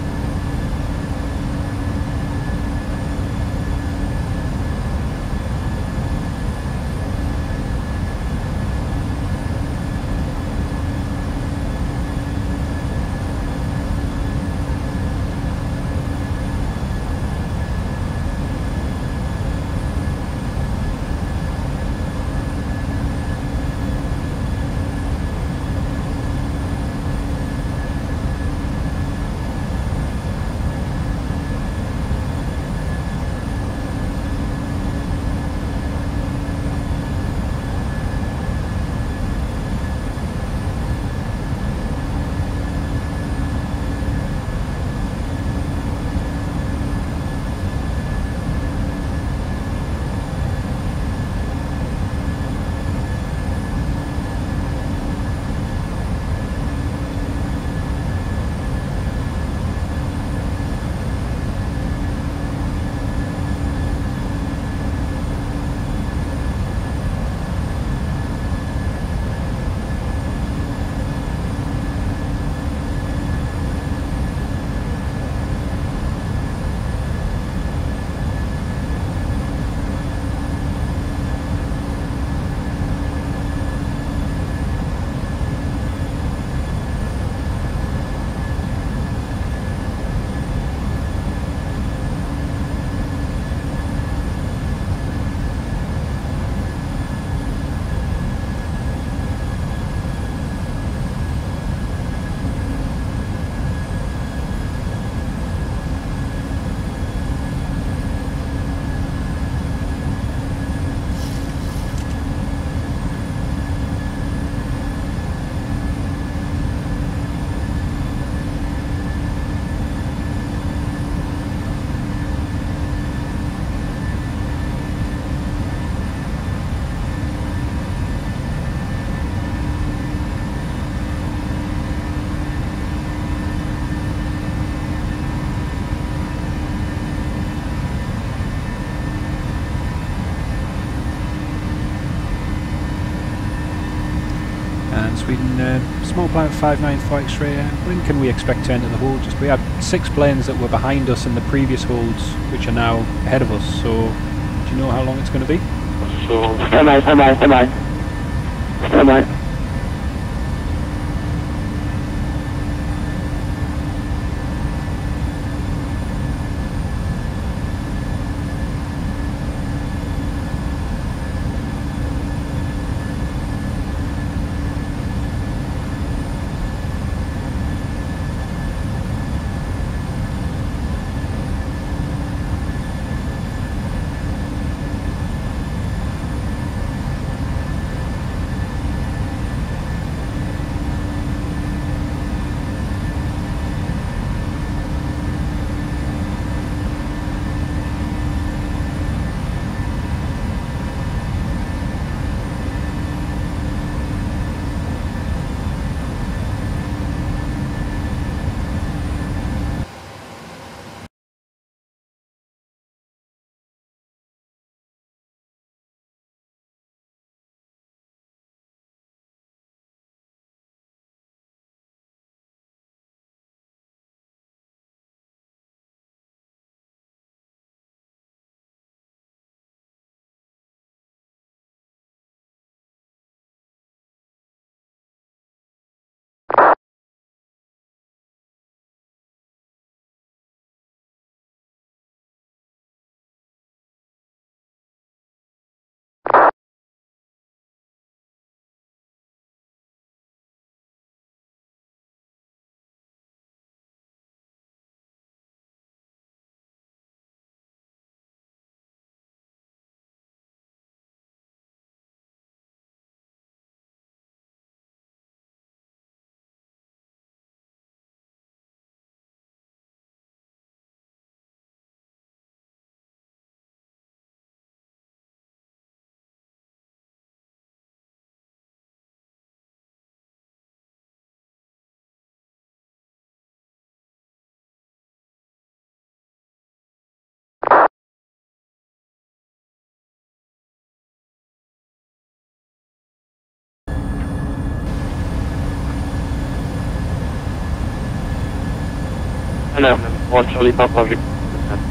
594 X-ray, uh, when can we expect to enter the hold? Just we had six planes that were behind us in the previous holds, which are now ahead of us, so do you know how long it's going to be? So, Stand by, stand by, stand by. Stand by. And then one Charlie Papa request descent.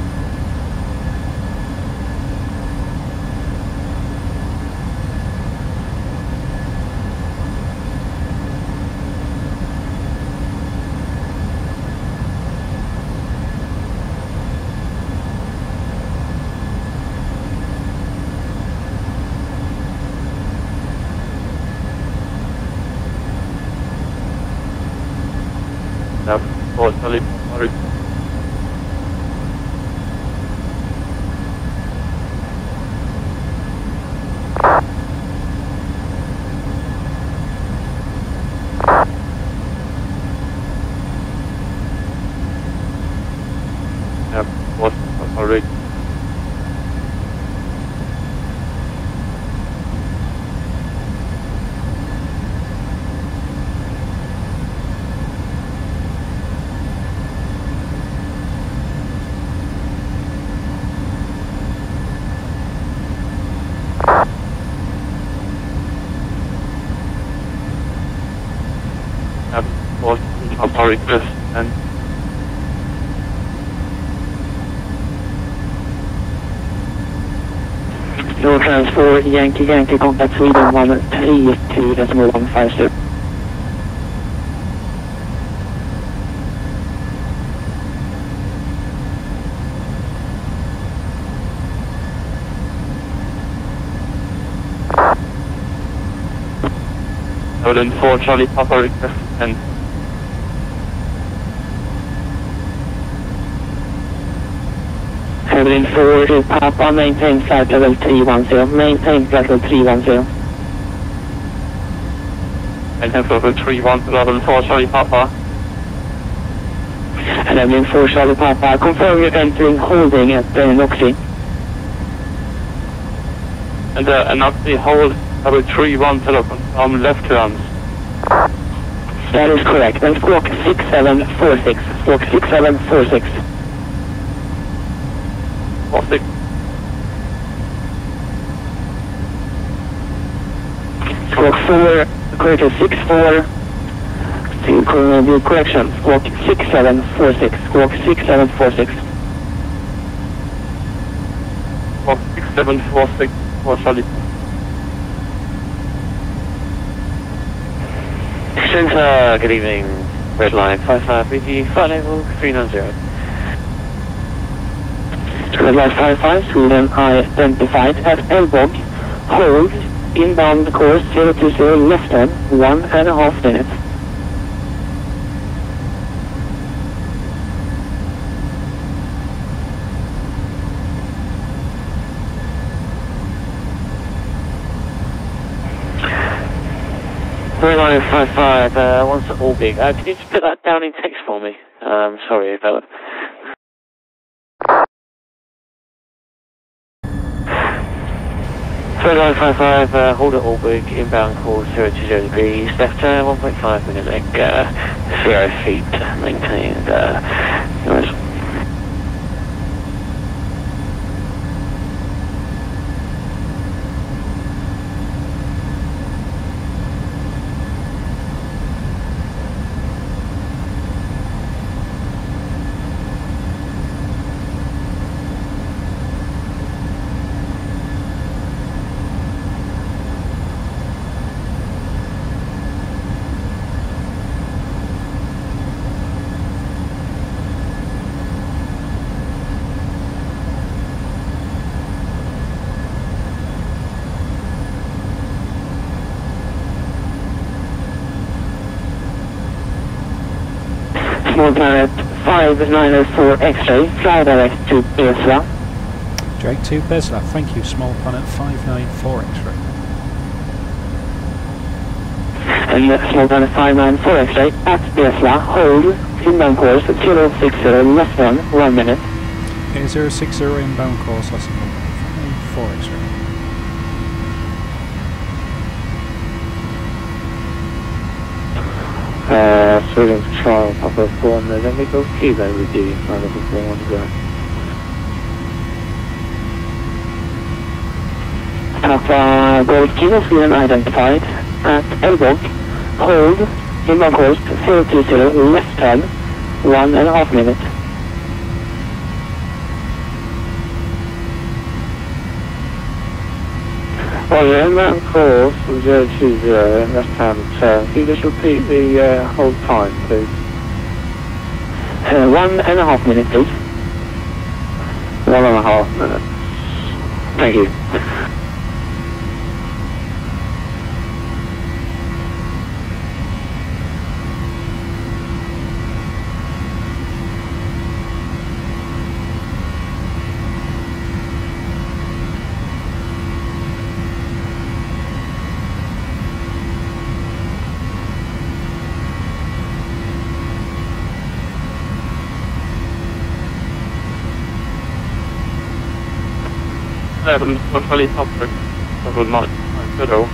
Now, four Charlie Papa request. Now, four Papa request. Now, four Papa request and transport, Yankee Yankee contact Sweden 132 decimal 150. So then four Charlie Papa request and Heading 4 to Papa, maintain flight level 310, maintain flight level 310. and then level three one to level four Charlie Papa. Heading 4 Charlie Papa, confirm you're entering holding at uh, Noxie. And uh, actually hold level three one to the um, left turns. That is correct, and squawk 6746, squawk 6746. Four six Squawk 4, correct is 64. See, cor- the correction, squawk 6746, squawk 6746. four six seven four six four Charlie. Center, oh, good evening. Red line 55 BT, flight level 390. Red Line 55, Sweden identified as Elbog, hold, inbound course 020 left hand, one and a half minutes. Line 55, uh, once all big. Uh, can you just put that down in text for me? Um, sorry about Red line 55, uh, hold at all big, inbound course 020 degrees, left turn 1.5 minute leg, uh, 0 feet, maintained, uh, yours. Small planet 5904 X-ray, fly direct to Besla. Drake to Besla, thank you, Small Planet 594 X-ray. And uh, small planet 594 X-ray at Besla, hold, inbound course 060 left one, one minute. A060 inbound course, lesson 4 X-ray. perform내장에서 혹시 잘못이 나는 perform가 Alpha Gold Kilo Slim identified at Elbog, hold in my course 020 left turn, one and a half minute. Volume and course 020 left hand turn. Can you just repeat the uh, hold time please? One and a half minutes, please. One and a half minutes. Thank you. Även första lite upptryck. Så vill man inte då.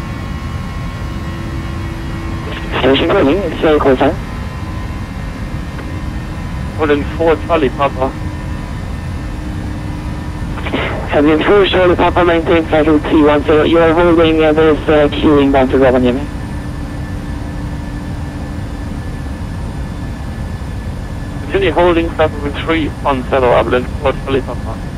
Station uh, call time. Den får Charlie pappa. Cabin 4, Charlie Papa, maintain route 310. You are holding uh, this uh, queuing down to Rovaniemi. Continue holding with three on Zero Abilene for Charlie Papa.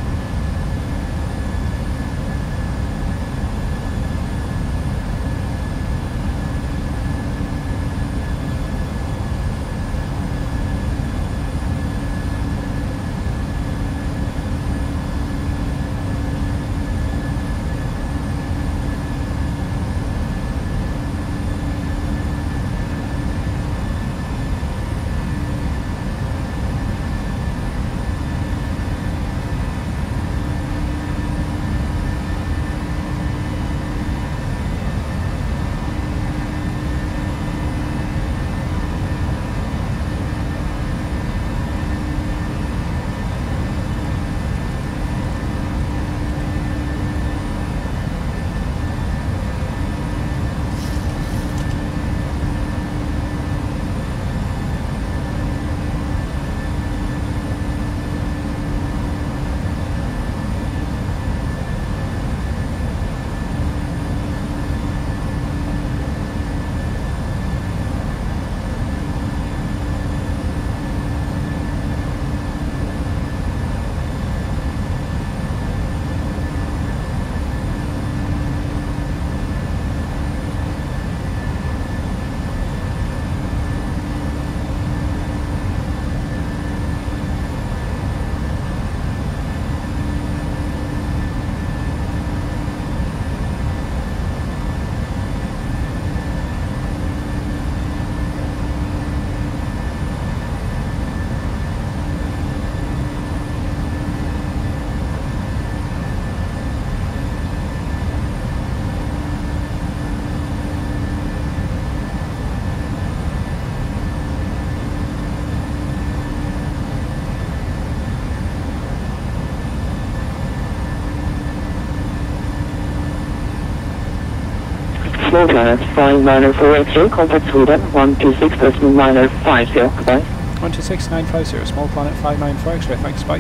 Small planet 59483, contact Sweden 126 decimal minor 50, goodbye. 126950, small planet 594 X-ray, thanks, bye.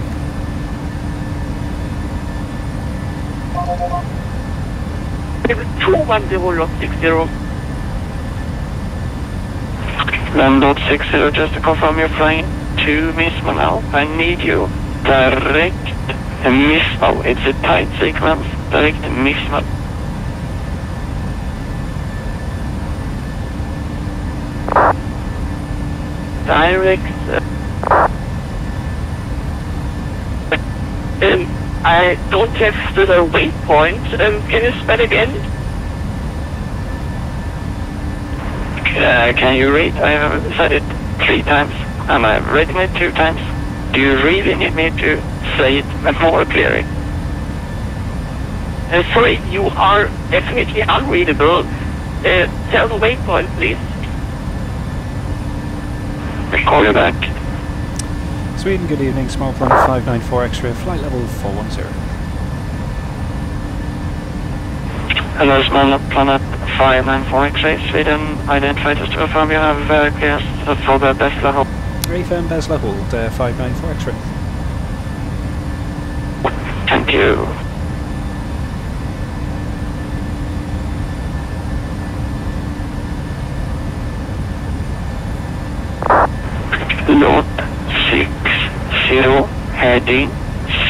Two one zero lot six zero. Landlord 60, just to confirm you're flying to Mismo now. I need you direct Miss. Mismo. It's a tight sequence. Direct Mismo. Direct. Uh, um, I don't have the waypoint. Um, can you spell again? Uh, can you read? I have said it three times, and I've written it two times. Do you really need me to say it more clearly? Uh, sorry, you are definitely unreadable. Uh, tell the waypoint, please. I'll call you back. Sweden, good evening, small planet 594 X-ray, flight level 410. Hello, small planet 594 X-ray, Sweden. Identified as to confirm you have uh, clearance for the best level. Refirm Besla hold, uh, 594 X-ray. Thank you. Lot 60, heading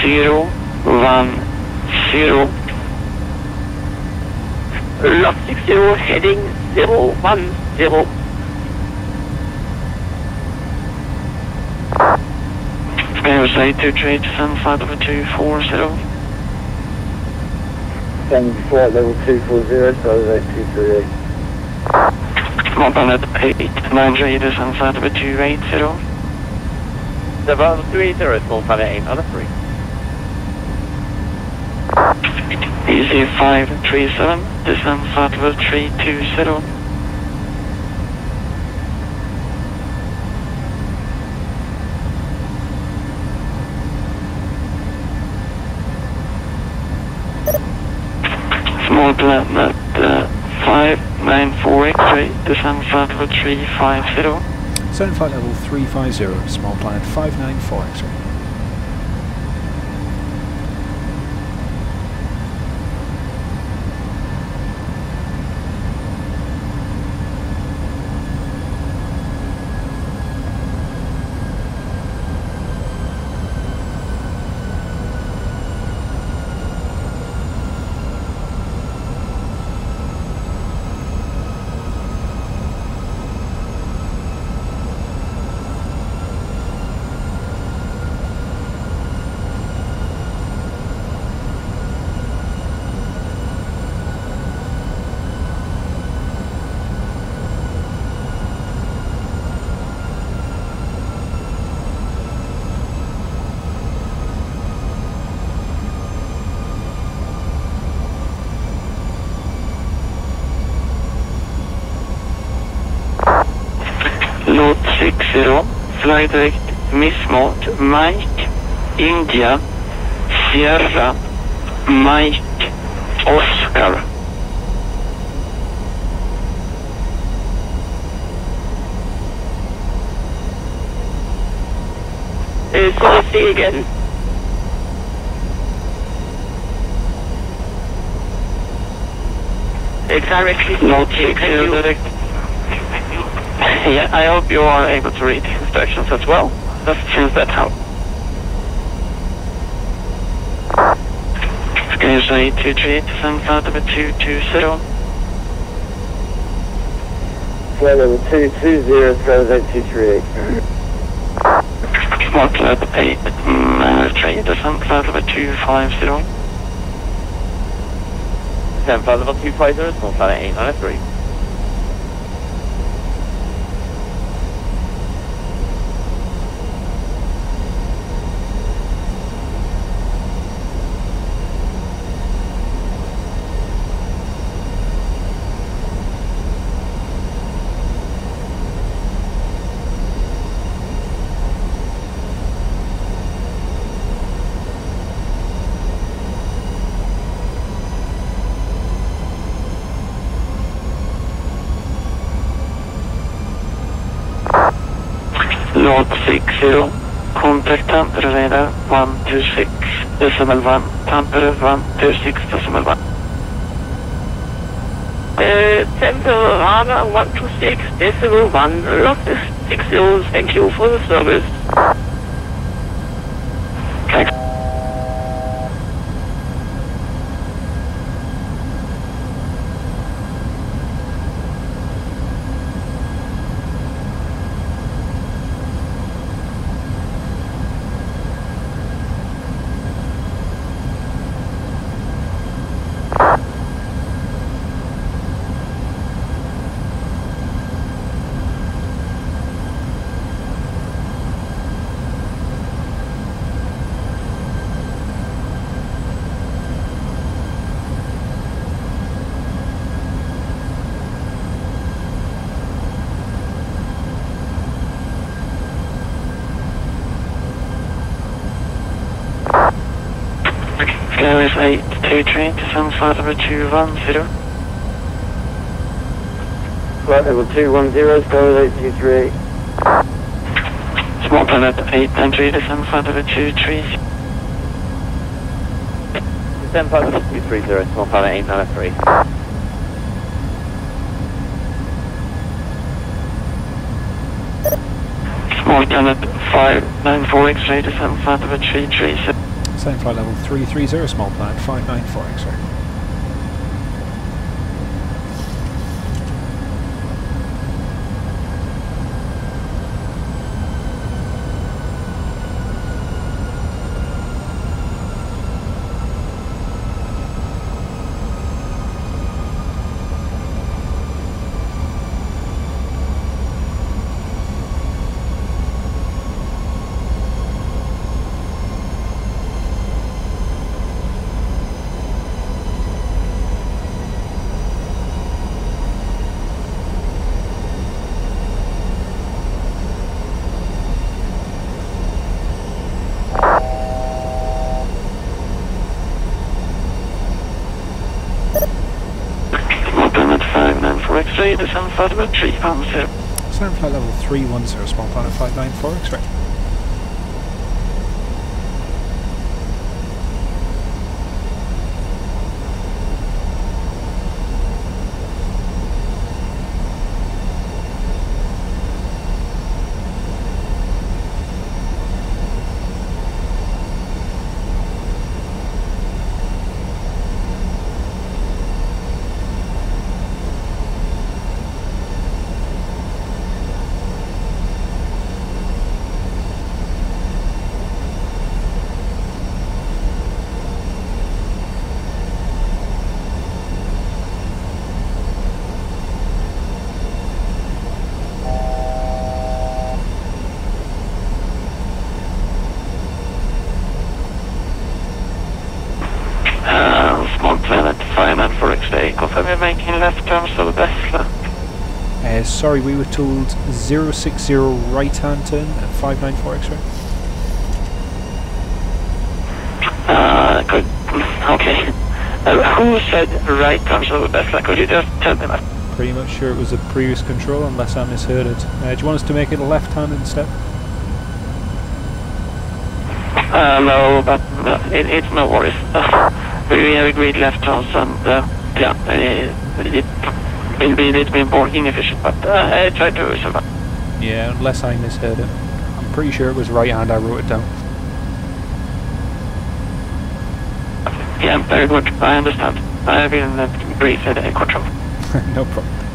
010. Lost 60 heading 010. Skyros 823 descend flight level 240. 10 flight level 240, so 8238. Small planet 893 descend flight level 280. Level 280, small planet 8 on 3. Easy 537 descend flight level 320. Small planet uh, 594 X-ray descend flight level 350. Descend flight level 350, small planet 594 X-ray. Lot 60, fly direct Mismot, Mike, India, Sierra, Mike, Oscar. Uh, sorry, say again. Exactly. 60 direct. Yeah, I hope you are able to read the instructions as well. Let's change that out. 823 descend flight level 220. Flight level 220, Skyros 8238. Small planet 893 descend flight level 250. Descend flight level 250, small planet 8 on a 3. Lot 60, contact Tampere radar 126, decimal 1, Tampere 126, decimal 1. Uh, Tampere Radar 126 decimal 1, lock is 60, thank you for the service. Thanks. Skyros 823 descend flight level 210. Flight level 210, Skyros 8238. Small planet 893 descend flight level 230. Descend flight level 230, small planet 8 on a 3. Small planet 594 X-ray descend flight level 337. Descend flight level 330, small planet 594 X-ray. descend flight level 310. Sound flight level 310, small planet 594 X-ray. Uh, small planet 594 X-ray. Confirm you're making left turn to Besla. Uh, sorry, we were told 060 right hand turn at 594 X-ray. Uh, good. Okay. Uh, who said right to Besla? Could you just tell me? Pretty much sure it was a previous control unless I misheard it. Uh, do you want us to make it a left hand instead? Uh, no, but uh, it, it's no worries. We have agreed left turns and uh, yeah, uh, it will be a little bit more inefficient, but uh, I try to survive. Yeah, unless I misheard it. I'm pretty sure it was right hand, I wrote it down. Yeah, very good. I understand. I will uh, brief uh, control. no problem.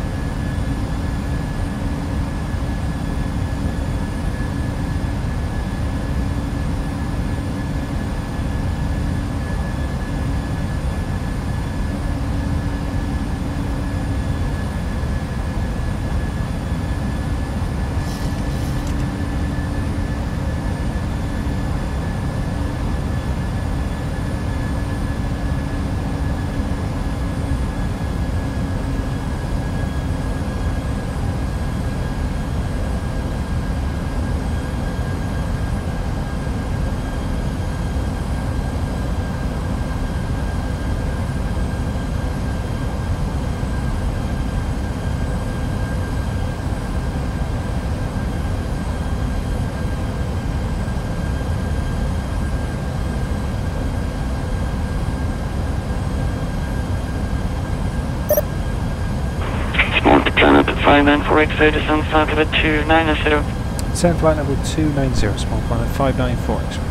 Small planet 594 X-ray descend flight level 290. Sound flight level 290, small planet 594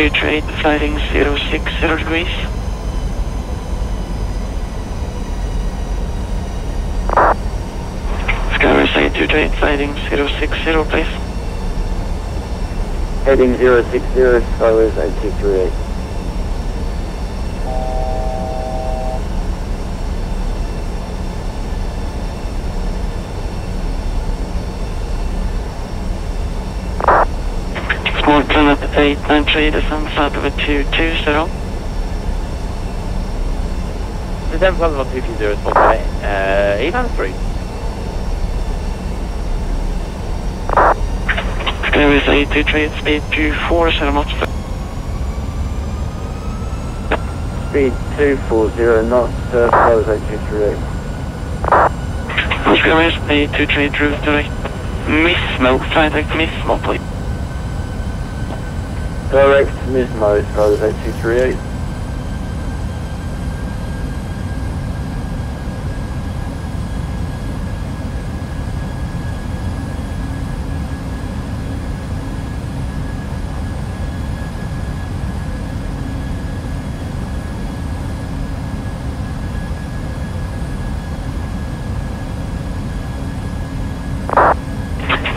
Skyers 823 flighting 060 degrees. Skyers 823 flighting 060 please. Heading 060, Skywest 8238. Small planet 893 descend flight level 220. Descent level 220, small planet, uh, 893. Skyers 823 speed 240 knots. Speed 240 knots, uh, Skywest 8238. Skyers 823 Drew direct. Mismo, flight direct Mismo please. Direct Mismo, Skywest 8238.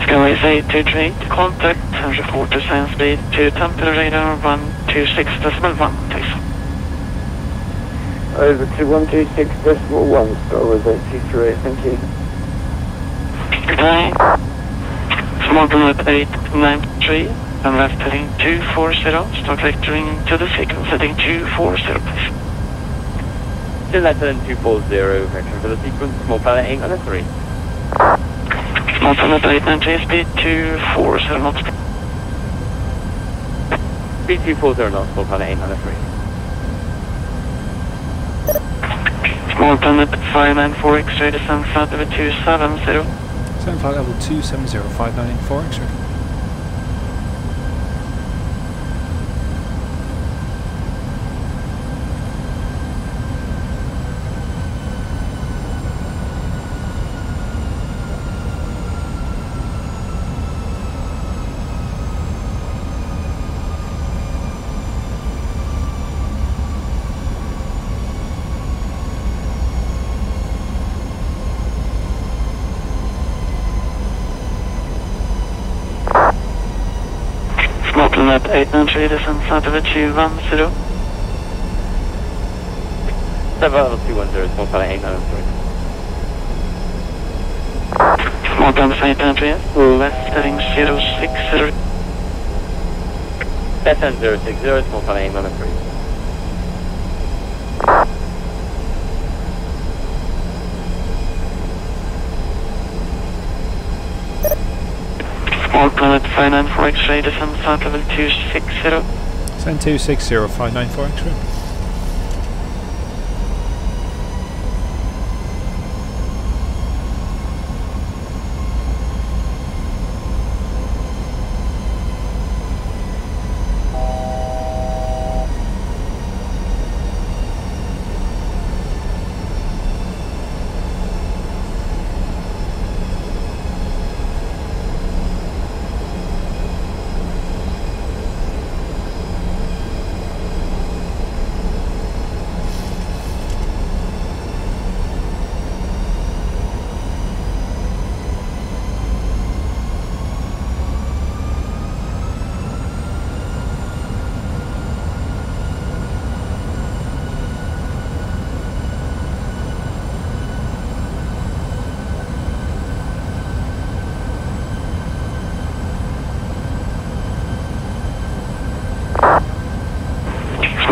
Skyway 823, contact and report descent speed to Tampere radar 126 decimal 1, please. Over to 126 decimal 1, Skywest 8238, thank you. Goodbye. Small Planet 893, and left heading 240, start vectoring to the sequence heading 240, please. Still less than 240, vector for the sequence, small planet 893. Small Planet 893, speed 240 knots. Speed 240 knots, small planet 893. Small Planet 594 X-ray descent flight level 270. Descent flight level 270, 594 X-ray. Small Planet 893 descent flight level 210. Seven level 210, small 893. Small Planet 893, left heading 060. Left hand 060, small planet 893. Small Planet 594 X-ray descent level 260. Descent 260, 594 X-ray.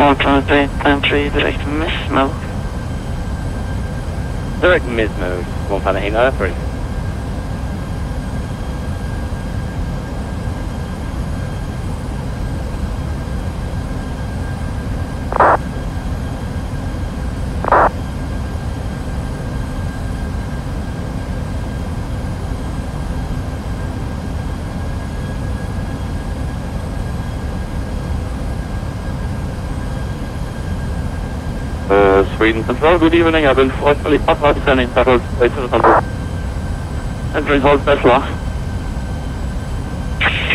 Small Planet 893 direct Mismo. Direct miss small planet 893. Uh, Central, good evening. I've been forcefully Papa sending settled station. Entering hold Tesla.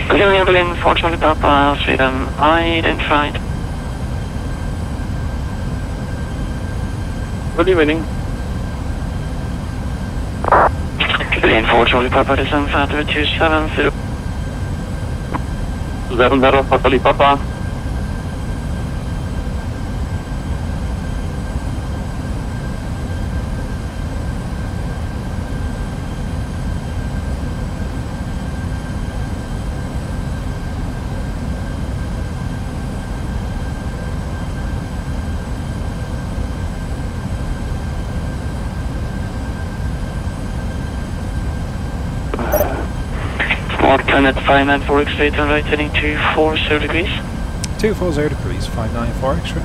Good evening, Berlin, Fort Charlie Papa, Sweden, identified. Good evening. Berlin, Fort Charlie Papa, level 270. Seven Zero Papa Papa. Small Planet 594 X-ray turn right heading 240 degrees. 240 degrees, 594 X-ray.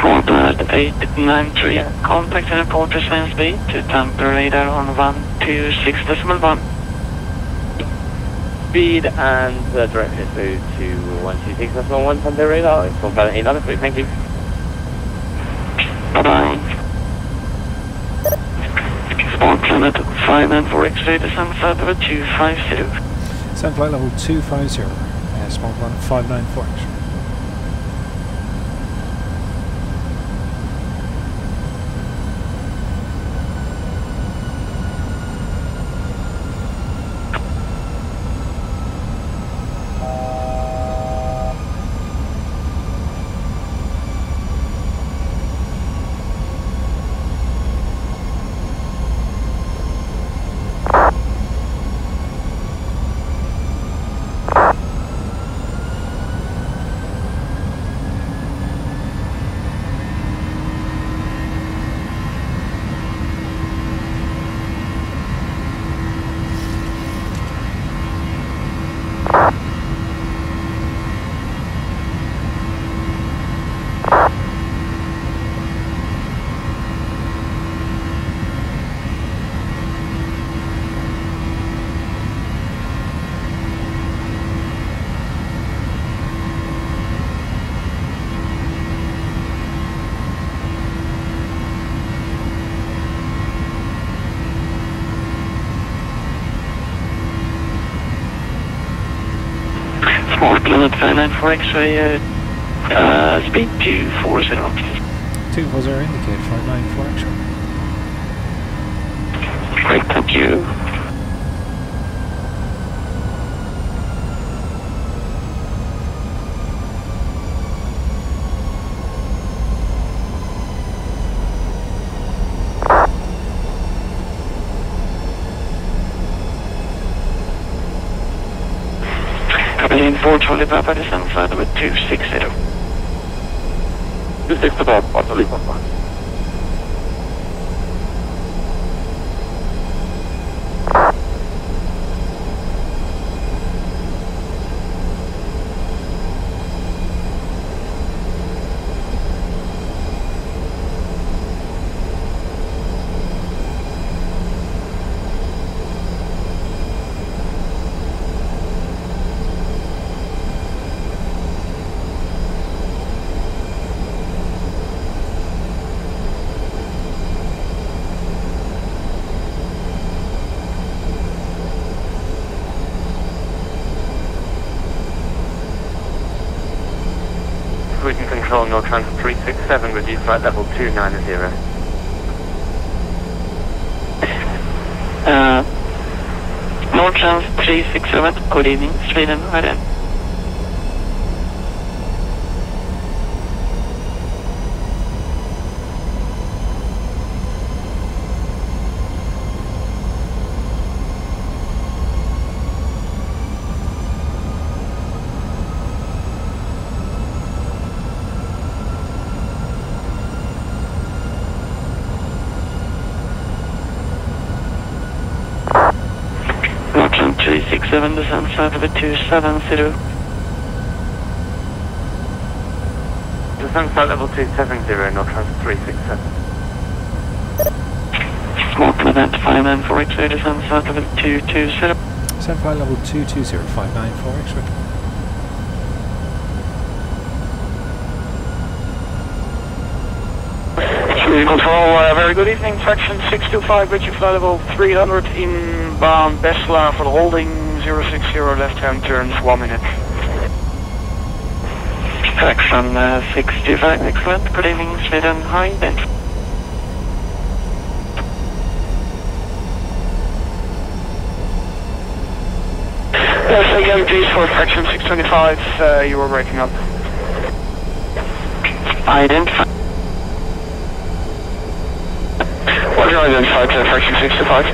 Small Planet 893, contact and report descent speed to Tampere radar on 126.1. Speed and uh, direction move to 126 decimal 1 on the radar, small planet 893. Thank you. Small Planet 594 X-ray descent flight level 250. Descent flight level 250, uh, small planet 594 X-ray. Small Planet 594 X-ray, uh, uh, speed 240. 240 indicate 594 X-ray. Great, thank you. Berlin 4 Charlie Papa descend flight number 260. 260 Papa. Cruising control, no trans 367 flight level 290. Uh, Nortrans 367, good evening, Sweden, Ireland. 7270. Descend flight level 270, not transfer 367. Squawk to event 5948, descend flight level 220. Descend flight level 220, 5948. Control, uh, very good evening. Traction 625, Richard flight level 300 inbound um, Besla for the holding 060 left hand turns 1 minute. Traction uh, 65, excellent, good evening, Sweden, hi, then. Yes, again, please for traction 625, uh, you were breaking up. Identify. What you identified to traction 625?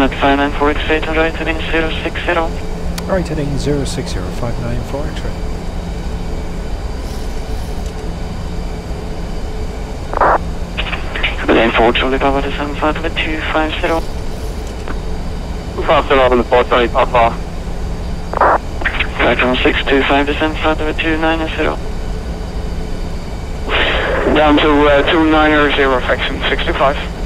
Small Planet 594 X-ray, turn right heading 060. Right heading 060 594 X-ray. Berlin 4 Charlie Papa, descend flight over 250. 250 on the 4 Charlie Papa. Traction 625, descend flight over 290. Down to uh, 290, fraction 65.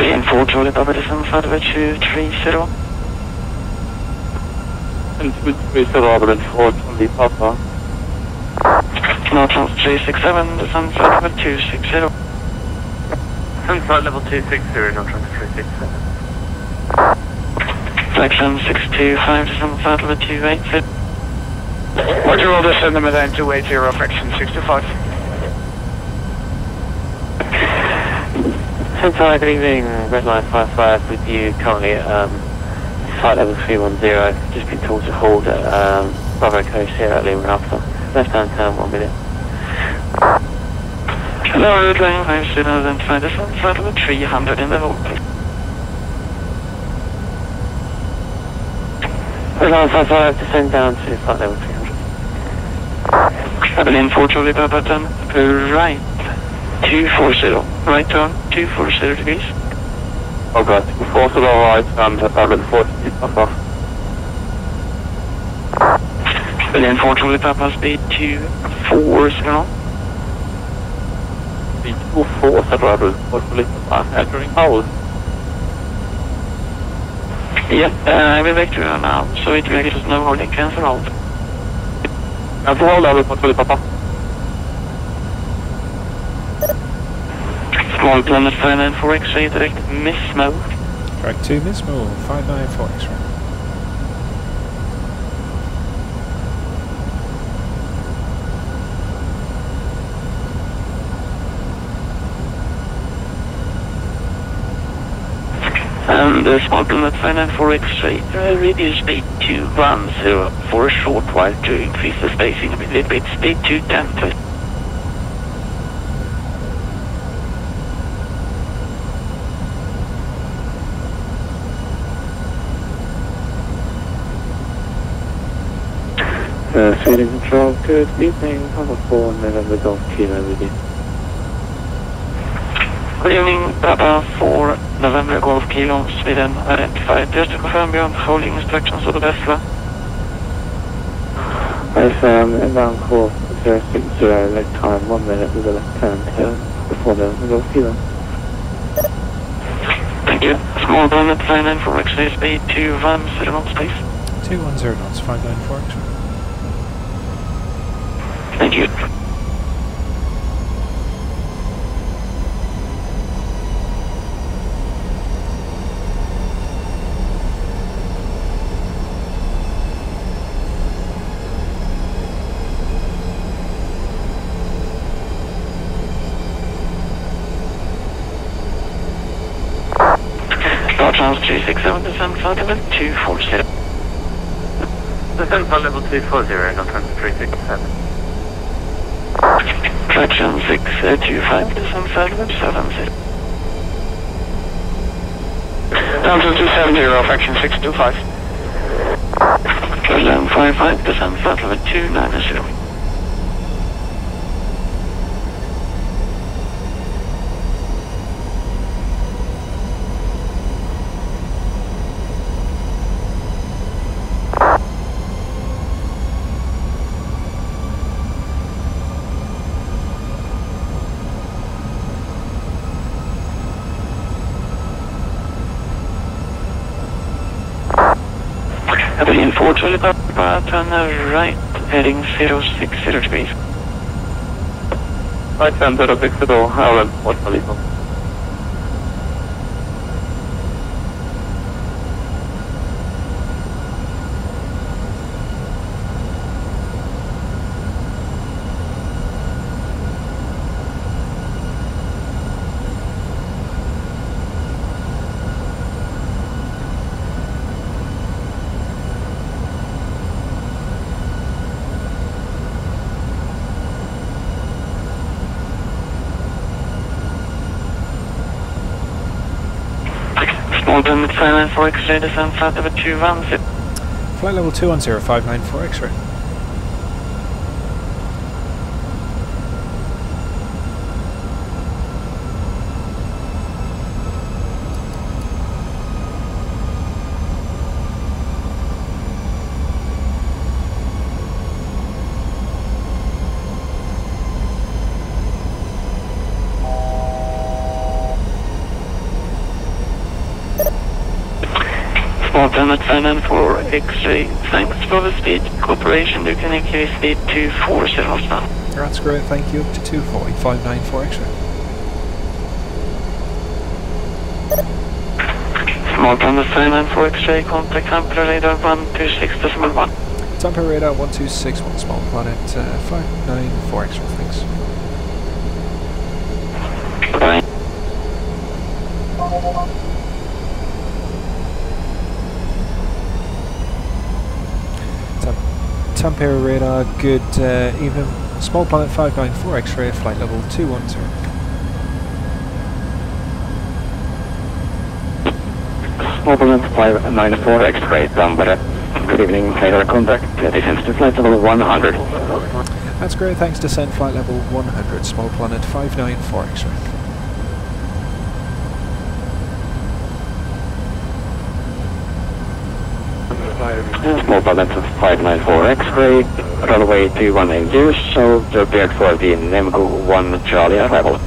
Berlin 4 Charlie Papa, descend flight over 230. And Mr. Robert and 4 Charlie Papa. Nortrans 367, descend flight over 260. Descend flight level 260, no trans 367. Traction 625, descend flight over 280. Roger, will descend them at 280, fraction 65. Hi, good evening. Red Line 55 with you currently at um, flight level 310. Just been told to hold at um, Bravo Coast here at Lima Alpha. Left hand turn, one minute. Hello, Red Line 57, identify this one, flight level 300 in the hold. Red Line 55, descend down to flight level 300. Abilene 4 Charlie Papa turn right 240, right turn 240 degrees. Oh god, force it all right, and Abilene 4 Papa. Abilene 4 Charlie Papa speed 240 now. Speed 240 Abilene 4 Charlie Papa, entering hold. Yep, uh, I will back to you now, so it will us no holding, cancel hold. Cancel Abilene 4 Charlie Small planet 594 X-ray, direct Mismo. Track 2, Mismo, 594 X-ray. And the small planet 594 X-ray, uh, reduce speed to 10 for a short while to increase the spacing a bit, speed to 10 please. Uh, Sweden Control, good evening. Papa 4 November Golf Kilo with you. Good evening, Papa 4 November Golf Kilo, Sweden, identified. Just to confirm your holding instructions of the Tesla. Yes, um, inbound call 060, left time 1 minute with a left turn to before November Golf Kilo. Thank you. Small planet 594 X-ray, speed to 10 knots, please. 210 knots, 594 X-ray. Star Trans 367, descend flight level 240. Descend flight level 240, not 367. Traction 625, descend flight level 70. Down to 270, fraction 625. Traction 55, descend flight level 290. Abilene 4 Charlie Papa, the right, heading 060 degrees. Right hand 060, Abilene 4 Charlie Papa. Small planet 594 X-ray, descend flight level 210. Flight level 210, 594 X-ray. Small planet 594 X-ray, thanks for the speed cooperation. You can increase speed to 40 knots now. That's great, thank you. Up to 240, 594 X-ray. Small planet 594 X-ray, contact Tampere radar 126.1. Tampere radar 1261, small planet uh, 594 X-ray, thanks. Bye. Tampere radar, good uh, even. Small planet 594 X-ray, flight level 210. Small planet 594 X-ray, Tampere. Good evening, radar contact. Descent to flight level 100. That's great, thanks. Descent flight level 100, small planet 594 X-ray. Small planet 594 X-ray, runway 2180, so prepared for the Nemgu 1 Charlie arrival.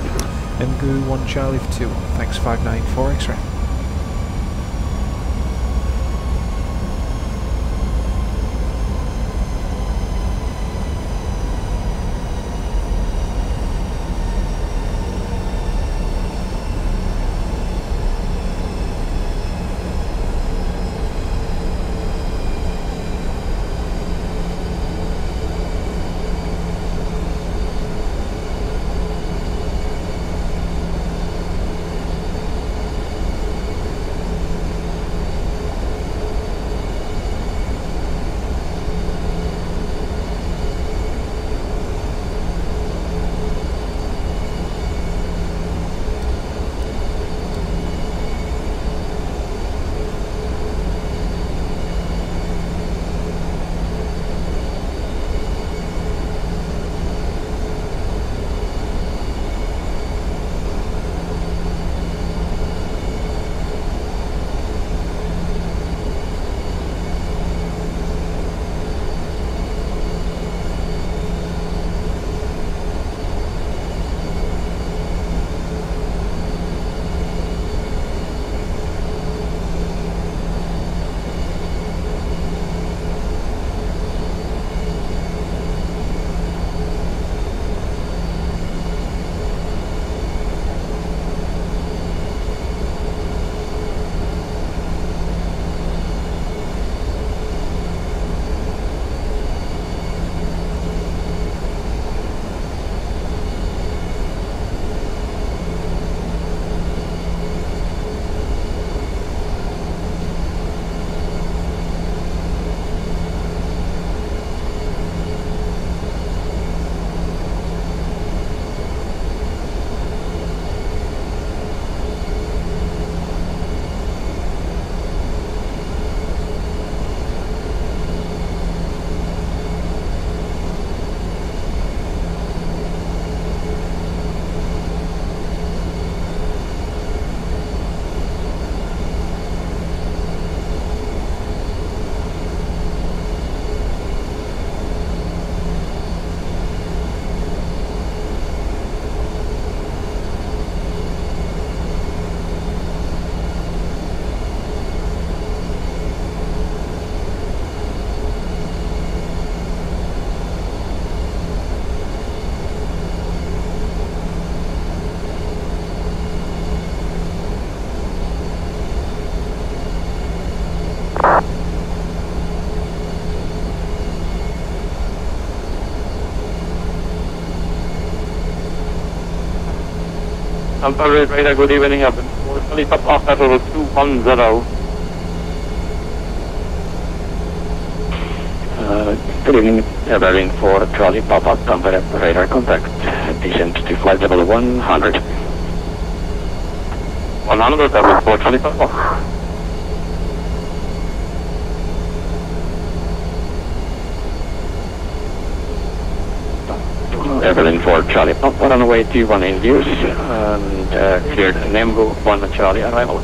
Nemgu 1 Charlie for 2, thanks 594 X-ray. Tampere Radar, good evening. I've been fully top off at level 210. Uh, good evening, Everling for Charlie Papa Tampere radar contact. Descent to flight level 100. 100, Everling for Charlie Papa. For Charlie Papa on the way to one in use and uh, cleared Nemgo 1 Charlie arrival.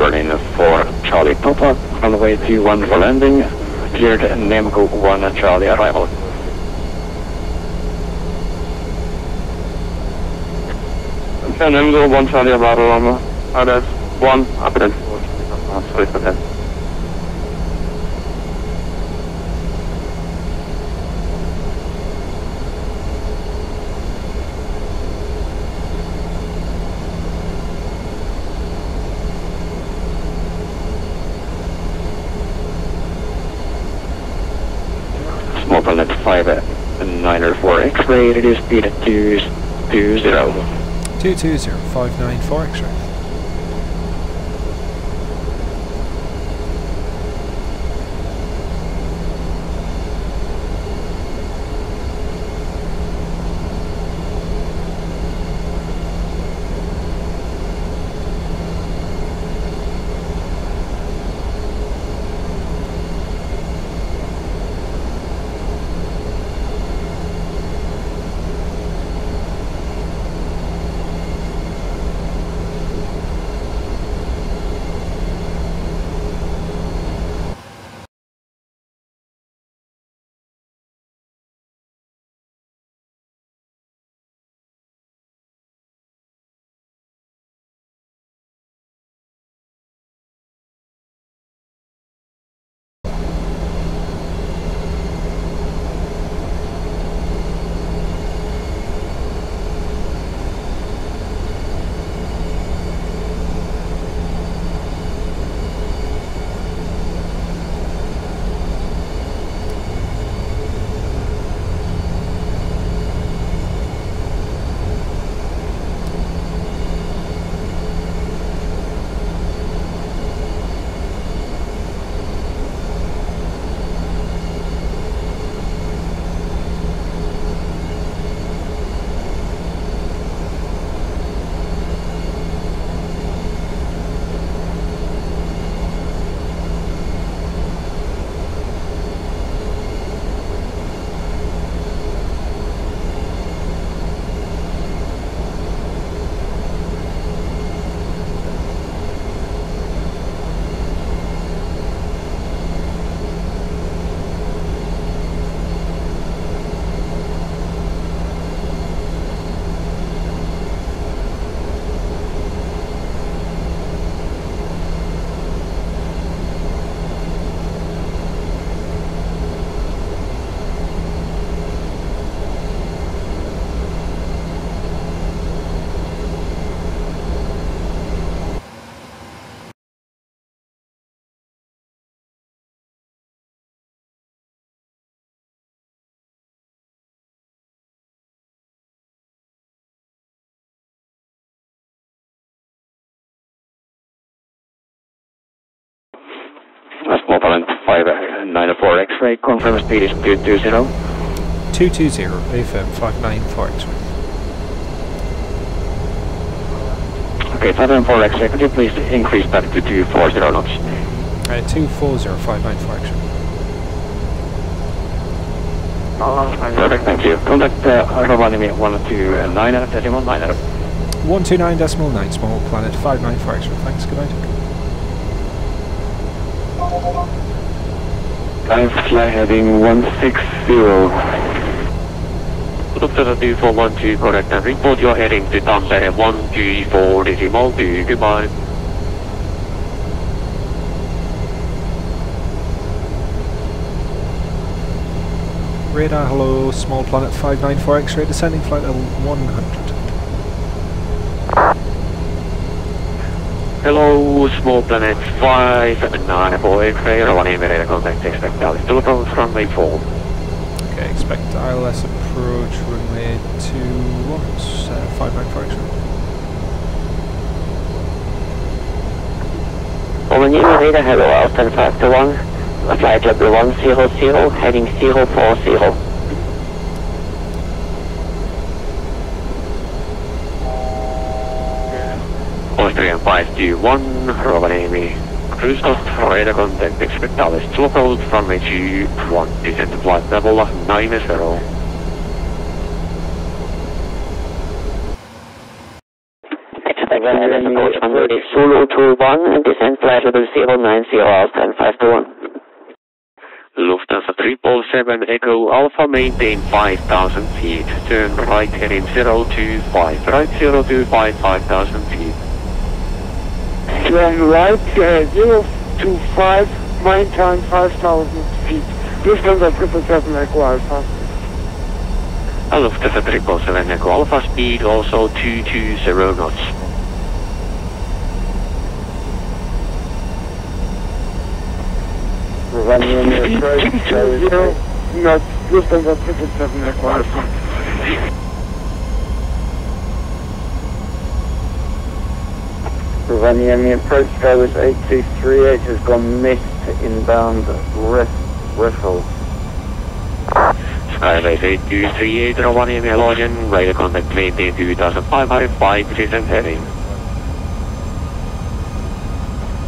Berlin for Charlie Papa on the way to 1 for landing, cleared Nemco 1 Charlie arrival. Nemgo 1 Charlie arrival on uh, 1 up and sorry for that. 5904 X-ray, reduce speed at 220. 220594 X-ray. Small Balance 5904 X-ray, confirm speed is 220. 220 AFM 594 X-ray. Okay, 594 X-ray, could you please increase back to 240 knots? Uh, 240594 X-ray. Perfect, thank you. Contact uh, Rovaniemi 129 at decimal 9 at 129 decimal 9 small planet 594 X-ray. Thanks, good night. Time fly heading 160. Lufthansa 2412, correct, and report you're heading to Tampere 124 decimal 2, goodbye. Radar, hello, small planet 594 X-ray, descending flight level 100. Hello, small planet 594 X-ray, Rovaniemi radar contact, expect ILS to approach runway 4. Okay, expect ILS approach runway 2 watts, uh, 594 X-ray. Rovaniemi radar, hello, Austrian 521, flight level 100, heading 040. Austrian 521, Rovaniemi. Cruise cost, radar contact, expect ILS to approach runway 21, descent flight level 90. Expect ILS approach runway Zulu 21 and descend flight level 090, Austrian 521. Lufthansa 777 Echo Alpha maintain 5000 feet. Turn right heading 025. Right 025, 5000 feet. Turn right, uh, 025, maintain 5,000 feet. Lufthansa 777 Echo Alpha. Lufthansa 777 Echo Alpha speed also 220 knots. Rovaniemi approach, 220 knots, Lufthansa 777 requires. Rovaniemi approach drivers 8238 has gone missed inbound Reffel. Skybase 8238 Rovaniemi Lodgen, radar contact 22,505 descent heading.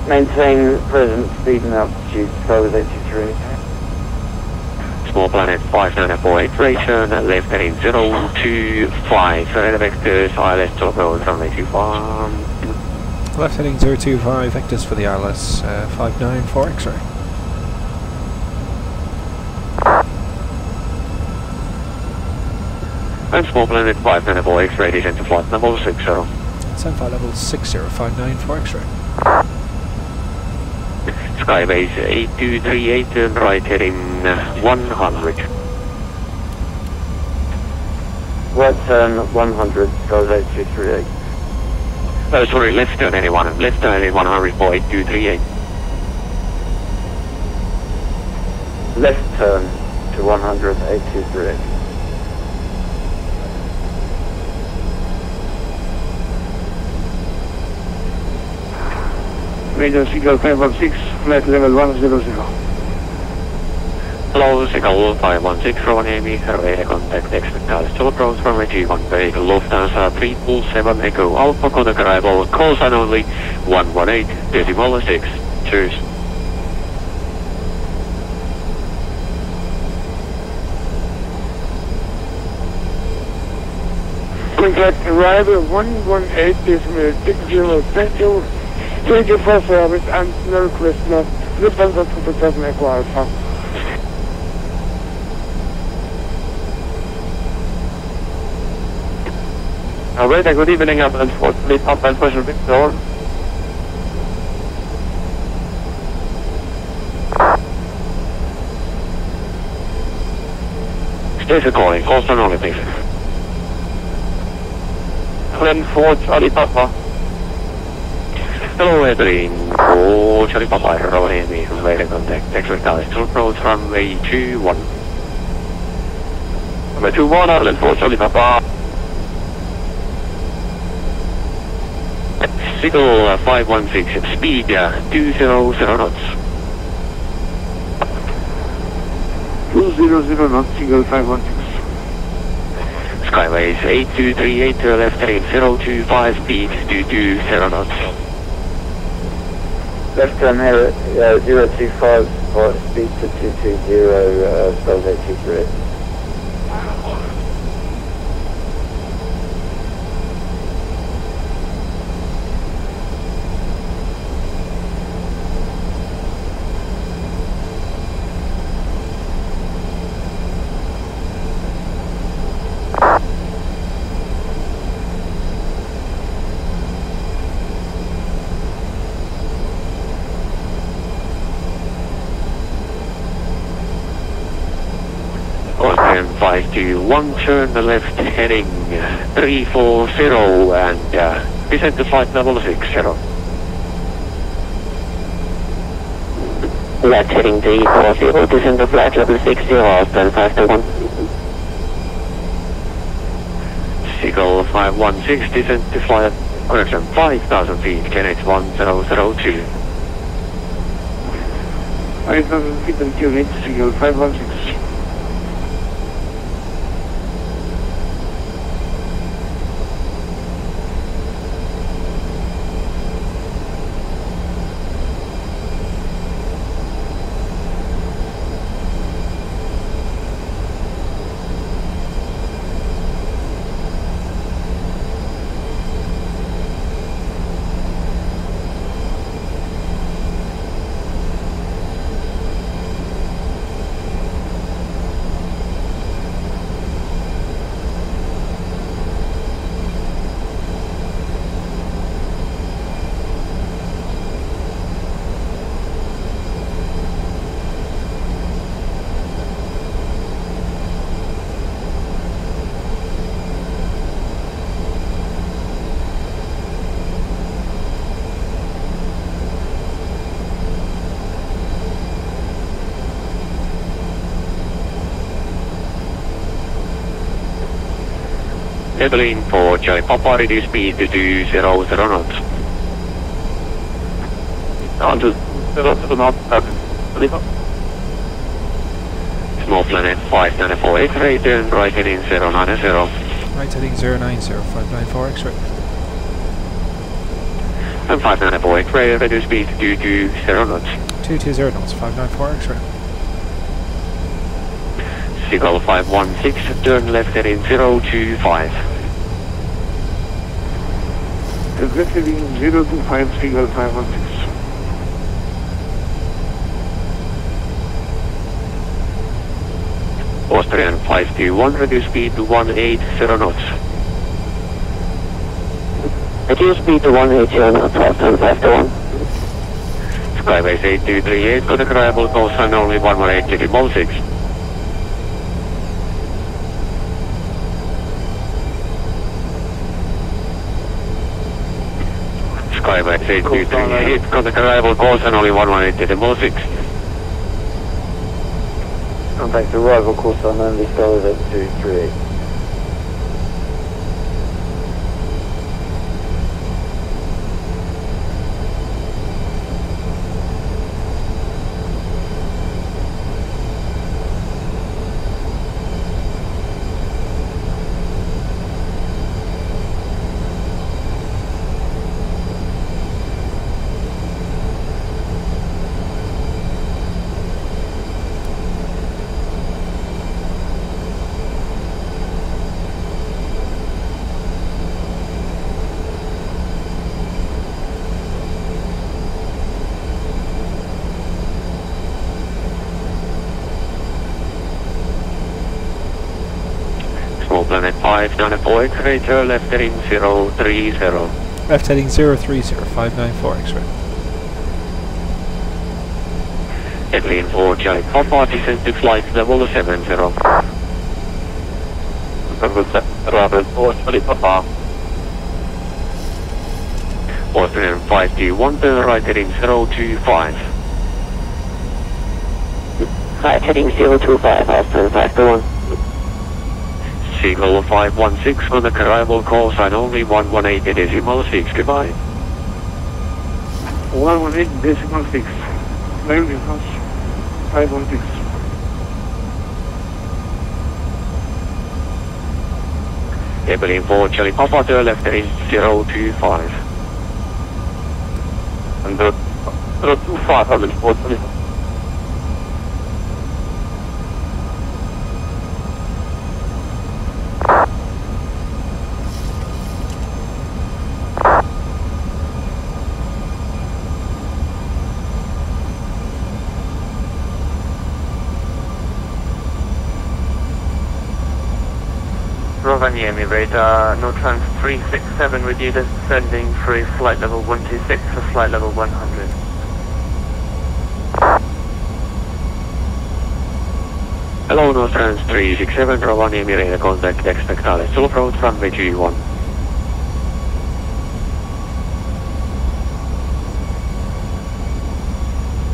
Maintain present speed and altitude, Skyway 823. Small planet 5948 return, left heading 025, radar vectors, ILS to approach runway 21. Left heading 025, vectors for the ILS uh, 594 X-ray. And small planet 5948 X-ray descent to flight level 60. Sendfire level 60594 X-ray. Skybase 8238, turn right heading uh, 100. Right turn 100, Skyway 8238. Oh, sorry, left turn anyone, left turn heading 100 for 8238. Left turn to 100, 8238. Radio Seagull 516, flight level 100. Hello, Seagull 516 Rovaniemi, radar contact expect to approach from a G1 vehicle Lufthansa 327 Echo Alpha contact arrival, call sign only 118 decimal 6. Cheers. Contact arrival 118 decimal 60. Thank you. Thank for service and Merry Christmas. Lufthansa 777 Echo Alpha. Alright, good evening, 4, please up and a bit door. Station calling, call sign only please. Glen 4, Charlie Papa. Hello, Edwin. Oh, Charlie Papa, Rovaniemi, radar contact expect to approach runway 21. Runway 21, Glen 4, Charlie Papa. Seagull uh, 516, speed uh, 200 knots. 200 knots, Seagull 516. Skyways 8238 to left heading 025, speed 220 knots. Left turn here at uh, 025 for speed to 220, uh, Skyway 823. Austrian 521, turn the left heading 340 and uh, descend to flight level 60. Left heading 340, descend to flight level 60, Austrian 521. Seagull 516, descend to flight correction 5000 feet, QNH 1002. 5000 feet and unit, Seagull 516. Evelyn for Charlie Papa, reduce speed to 20 zero knots. To zero zero knots, uh, Small planet 594 X-ray, turn right heading 090. Right heading 090594 X-ray. And 594 X-ray, reduce speed to 20 knots. 220 knots, 594 X-ray. Seagull 516, turn left heading 025. Executing 025 Seagull 516. Austrian 521, reduce speed to 180 knots. Reduce speed to 180 knots, Austrian 521. Skybase 8238, good arrival, call sign only 118, Decibel 6. State 238, the arrival course and only 118 Demo 6. Contact arrival course unknown, only is at 238. 594 X-ray, turn left heading 030. Left heading 030, 594 X-ray. Evelyn for Charlie Papa, descend to flight level 70. Robert for Charlie Papa. Austrian 521, turn right heading 025. Right heading 025, Austrian 521. Seagull 516 for the Caribou call sign only 118 decimal 6. Goodbye. 118 decimal 6. Very house 516. Airplane 4 Charlie Papa to left is 025. And the, the 25, I'm in EME radar, Nortran 367 with you, descending through flight level 126 for flight level 100. Hello, Nortran 367, Rovaniemi radar contact Expectale, Sulf Road, runway G1.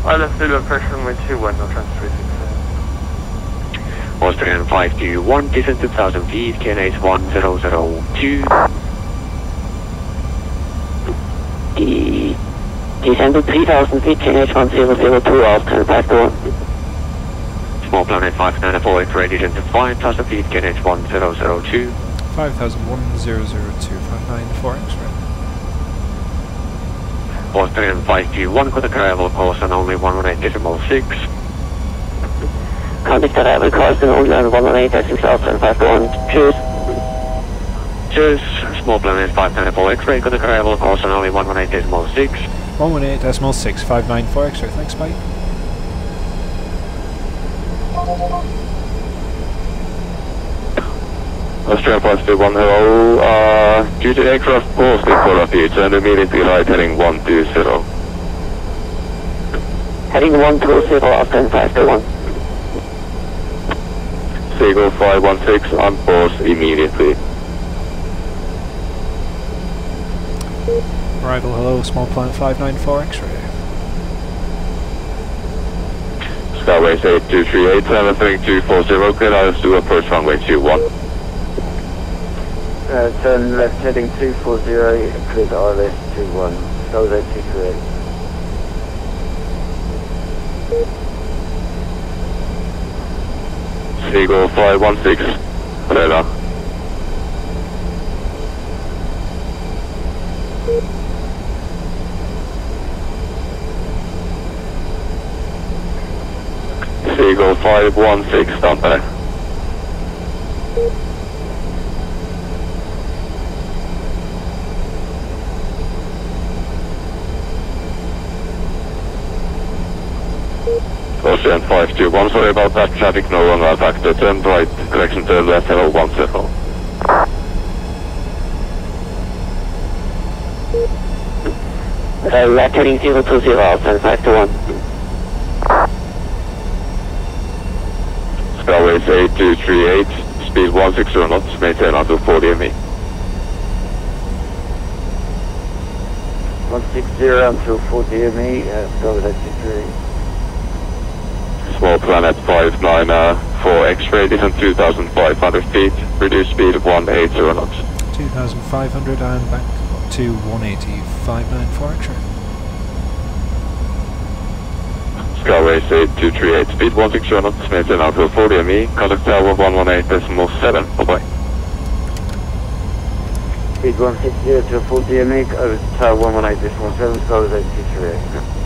Pilot still impression with 21, Nortran 367. Austrian 521, descend 2000 feet, QNH 1002. The descend to 3000 feet, QNH 1002, Austrian 521. Small planet 594, X-ray, to 5000 feet, QNH 1002. 5001 594 X-ray. Austrian 521, contact arrival course and only 118 decimal 6. Contact arrival course and only on 118 decimal Austrian 521. Cheers. Cheers, small planet 594, X-ray, contact arrival course and only 118 decimal 6. 118 decimal 6, 594 X-ray. Thanks, bye. Austrian 521, hello. Uh, due to aircraft posting for a few, turn immediately right heading 120. Heading 120, Austrian 521. Pego 516 on course immediately. Arrival hello, small 594 X-ray. Skyway 8238, 73240, clear do a approach runway 21. Uh, turn left heading 240, clear to ILS 21, Skyway 8238. Eagle 516, radar. Eagle 516, stand. Ocean 521, sorry about that, traffic no longer affected, turn right, correction turn left, level 10. Uh, left heading 020, I'll send 5 to 1. Skyways 8238, speed 160 knots, maintain until 40 ME. 160 until 40 ME, uh, go there 238. Small planet 594 X-ray, descent 2,500 feet, reduced speed of 180 knots. 2,500 and back up to 180, 594 X-ray. Skyways 8238, speed 160 knots, maintain until 40 ME, contact tower 118.7, bye-bye. Speed 160 to 40 ME, over to tower 118.7, go there 238.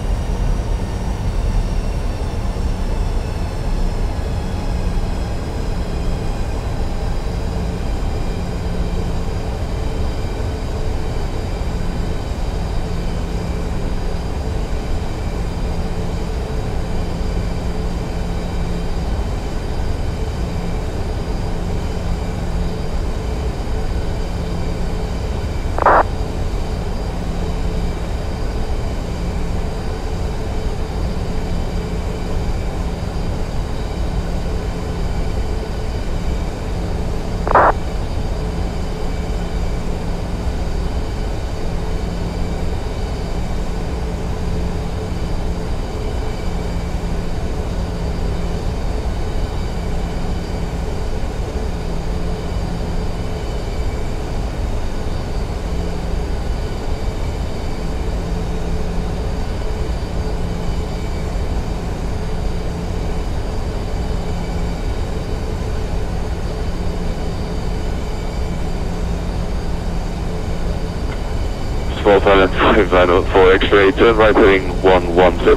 Small planet 594 X-ray, turn right heading 110.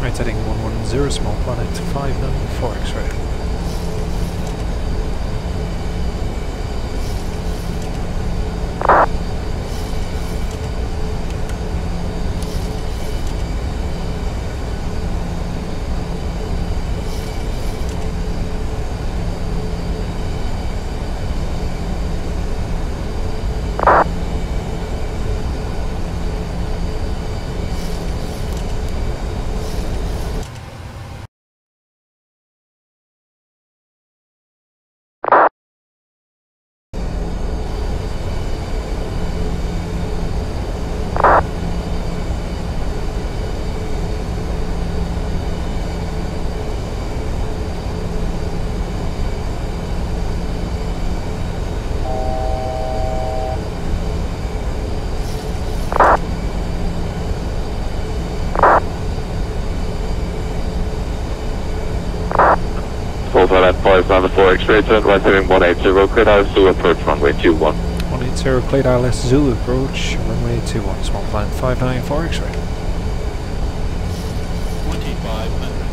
Right heading 110, small planet 594 X-ray. Small planet 594 X-ray, turn right heading 180, clear out to approach runway 21. 180, Clyde ILS Zulu approach, runway 21, small planet 594 X-ray. 2500.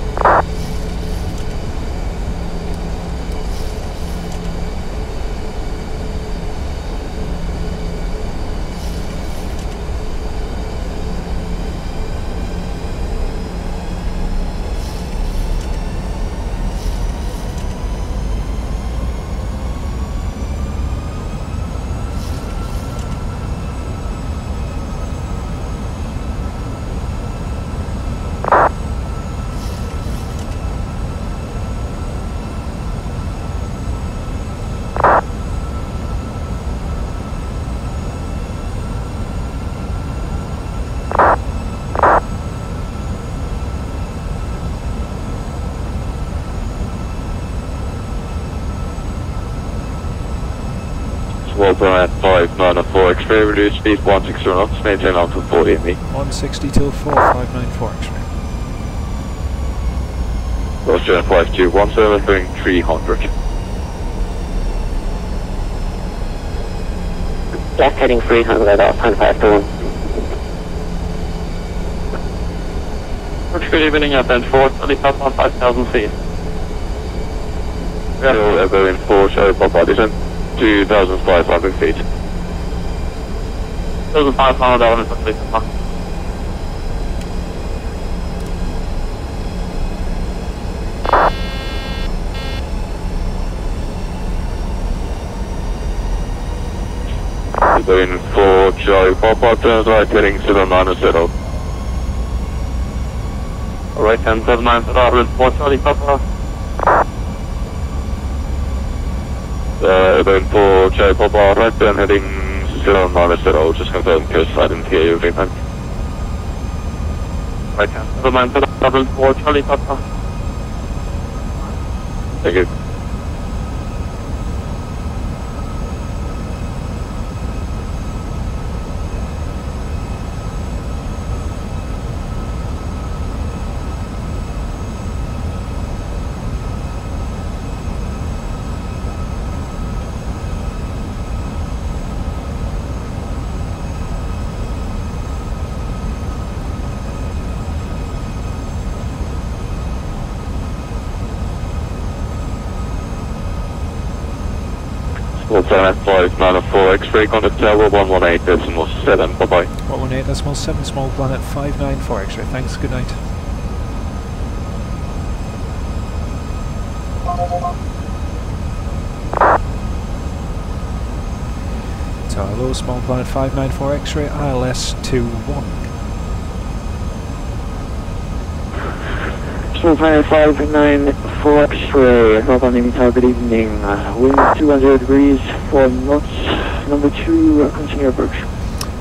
Small planet 594 X-ray, reduce speed 160 knots, maintain altitude 40 me. 160 till 4594 X-ray. Australian 5217, doing 300. Black heading 300 off 105 to 1. Good evening, Advent 4, Charlie Papa, 5,000 feet. Still uh, going for Charlie Papa, descent 2,500 feet. 2,500 Advent, Charlie Papa. Going for Charlie Papa, turns right heading 790. Alright, 10, 7, 9, 4, 4, Charlie Papa. Going for Charlie Papa, right turn heading 790, just confirm and hear you, Greenland. Right, 10, 7, 9, 4, Charlie Papa. Thank you. Small planet 594 X-ray, contact tower 118 decimal 7, bye bye. 118 decimal 7 small planet 594 X-ray. Thanks, good night. So hello, small planet 594 X-ray, ILS 21. Small Planet 594 X-ray, Northern Navy Tower, good evening. Uh, wind 200 degrees, 4 knots. Number 2, uh, continue approach.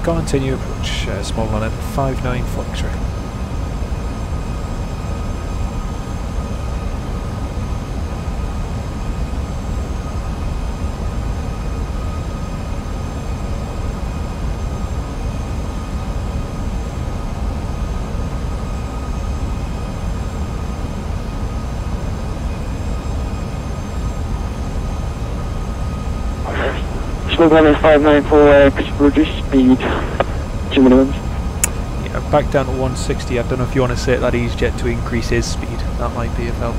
Continue approach, uh, small planet 594 X-ray. Small Planet 594X, reduce speed. 2 minimums. Yeah, back down to 160. I don't know if you want to say that EasyJet to increase his speed. That might be of help.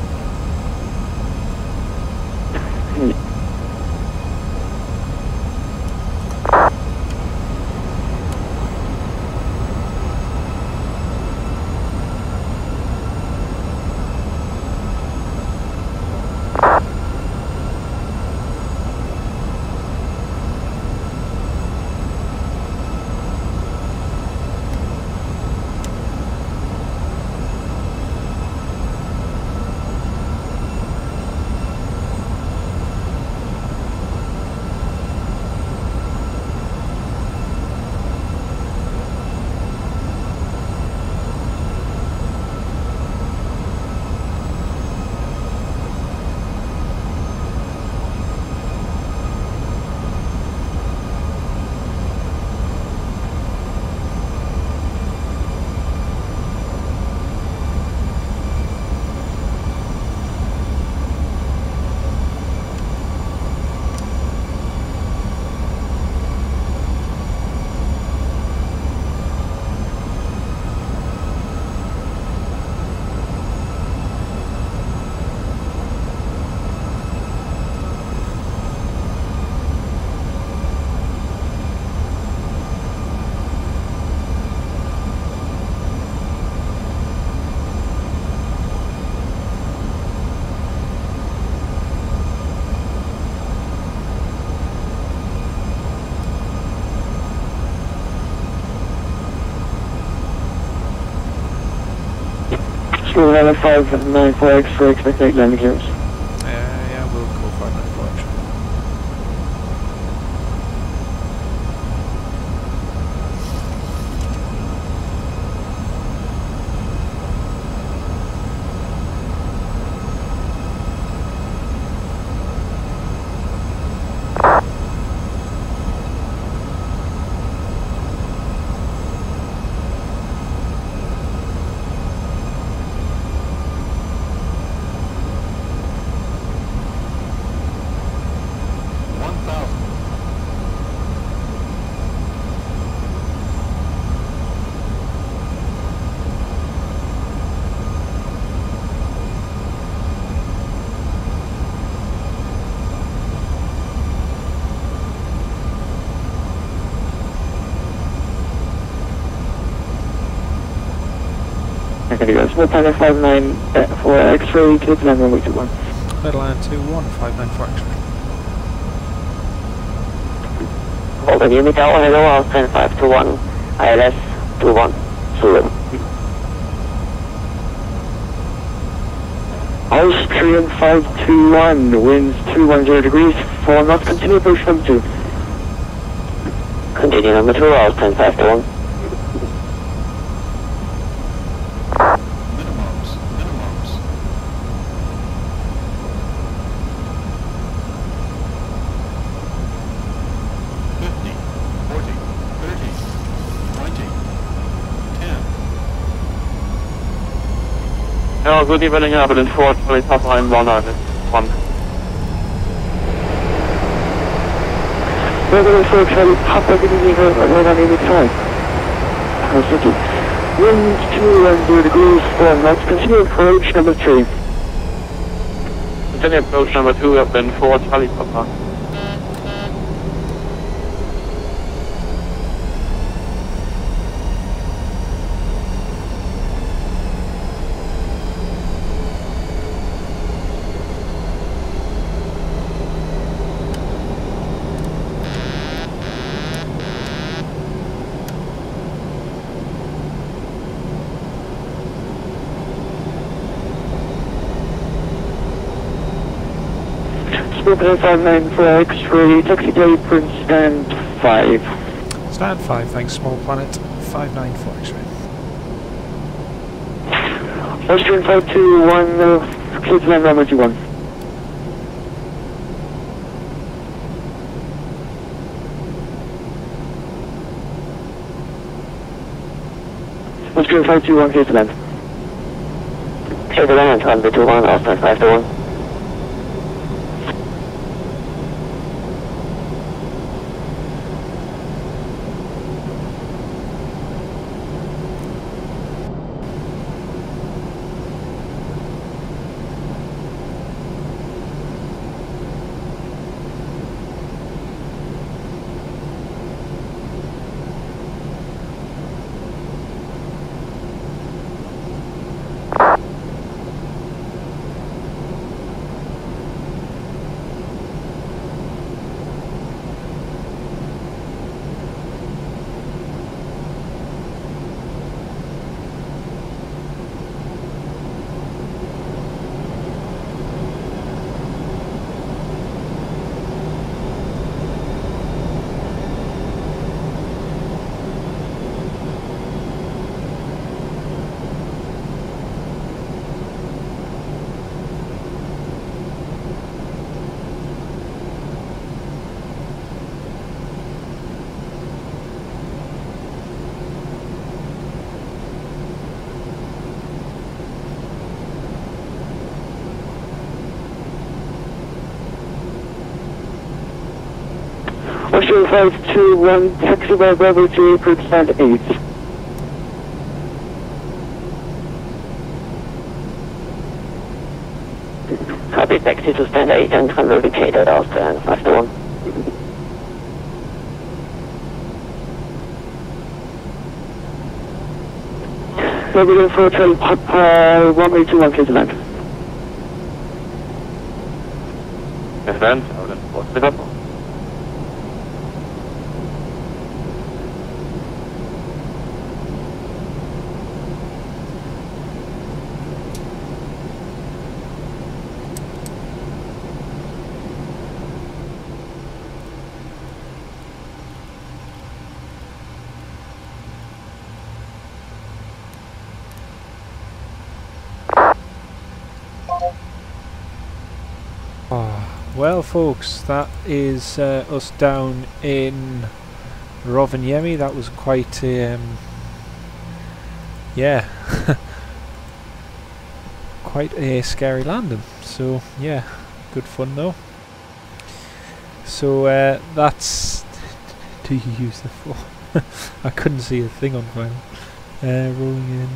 Small Planet 594X for expect 8 landing clearance. Uh, yeah, we'll go 594 X-ray. Okay, guys. Small planet 59 uh, for X-ray, clear to land runway 21. Midland 21594 X-ray. Golden Unit Tower, hello, Austrian 521, ILS 21, Zulu. Austrian 521, winds 210 degrees, 4 knots, continue approach number 2. Continue number 2, Austrian 521. Minimums, minimums. Fifty, forty, thirty, twenty, ten. Ja, good evening, Abilene 4, Charlie Papa inbound Island 1. Regular 4 Charlie Papa, good evening, right on Unit 5. How's it? Wind 210 degrees, 4 knots, continue approach number 3. Continue approach number 2, Abilene 4, Charlie Papa. Spoken 59 X-ray, taxi day, Prince stand 5. Stand 5, thanks, Small Planet 594 X-ray. Austrian 521, uh, clear to land runway 21. Austrian 521, clear to land. Clear to land, runway 21, Austrian 521. Austrian 521, taxi by Bravo 2, Group stand 8. Copy taxi to stand 8 and unlocated Austrian 521. Regular for Hotel Papa 1821, clear to land. Yes, then, Abilene 4, Liverpool. Ah, well, folks, that is uh, us down in Rovaniemi. That was quite, um, yeah, quite a scary landing. So, yeah, good fun though. So uh, that's. Do you use the floor? I couldn't see a thing on fire. Uh, rolling in.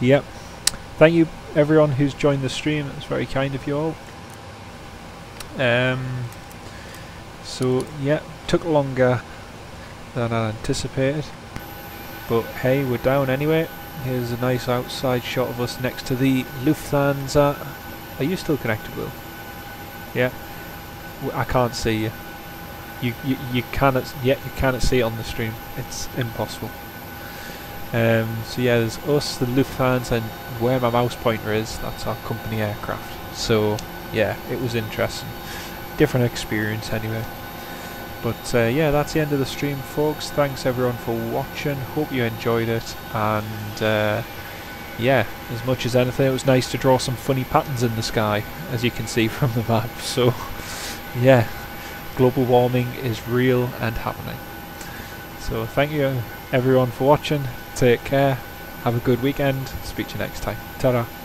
Yep. Thank you, everyone who's joined the stream. It's very kind of you all. Um, so yeah, took longer than I anticipated, but hey, we're down anyway. Here's a nice outside shot of us next to the Lufthansa. Are you still connected, Will? Yeah. I can't see you. You you, you cannot yet you cannot see it on the stream. It's impossible. Um, so yeah, there's us, the Lufthansa, and where my mouse pointer is, that's our company aircraft. So yeah, it was interesting. Different experience anyway. But uh, yeah, that's the end of the stream, folks. Thanks everyone for watching. Hope you enjoyed it. And uh, yeah, as much as anything, it was nice to draw some funny patterns in the sky, as you can see from the map. So yeah, global warming is real and happening. So thank you everyone for watching. Take care. Have a good weekend. Speak to you next time. Ta-da.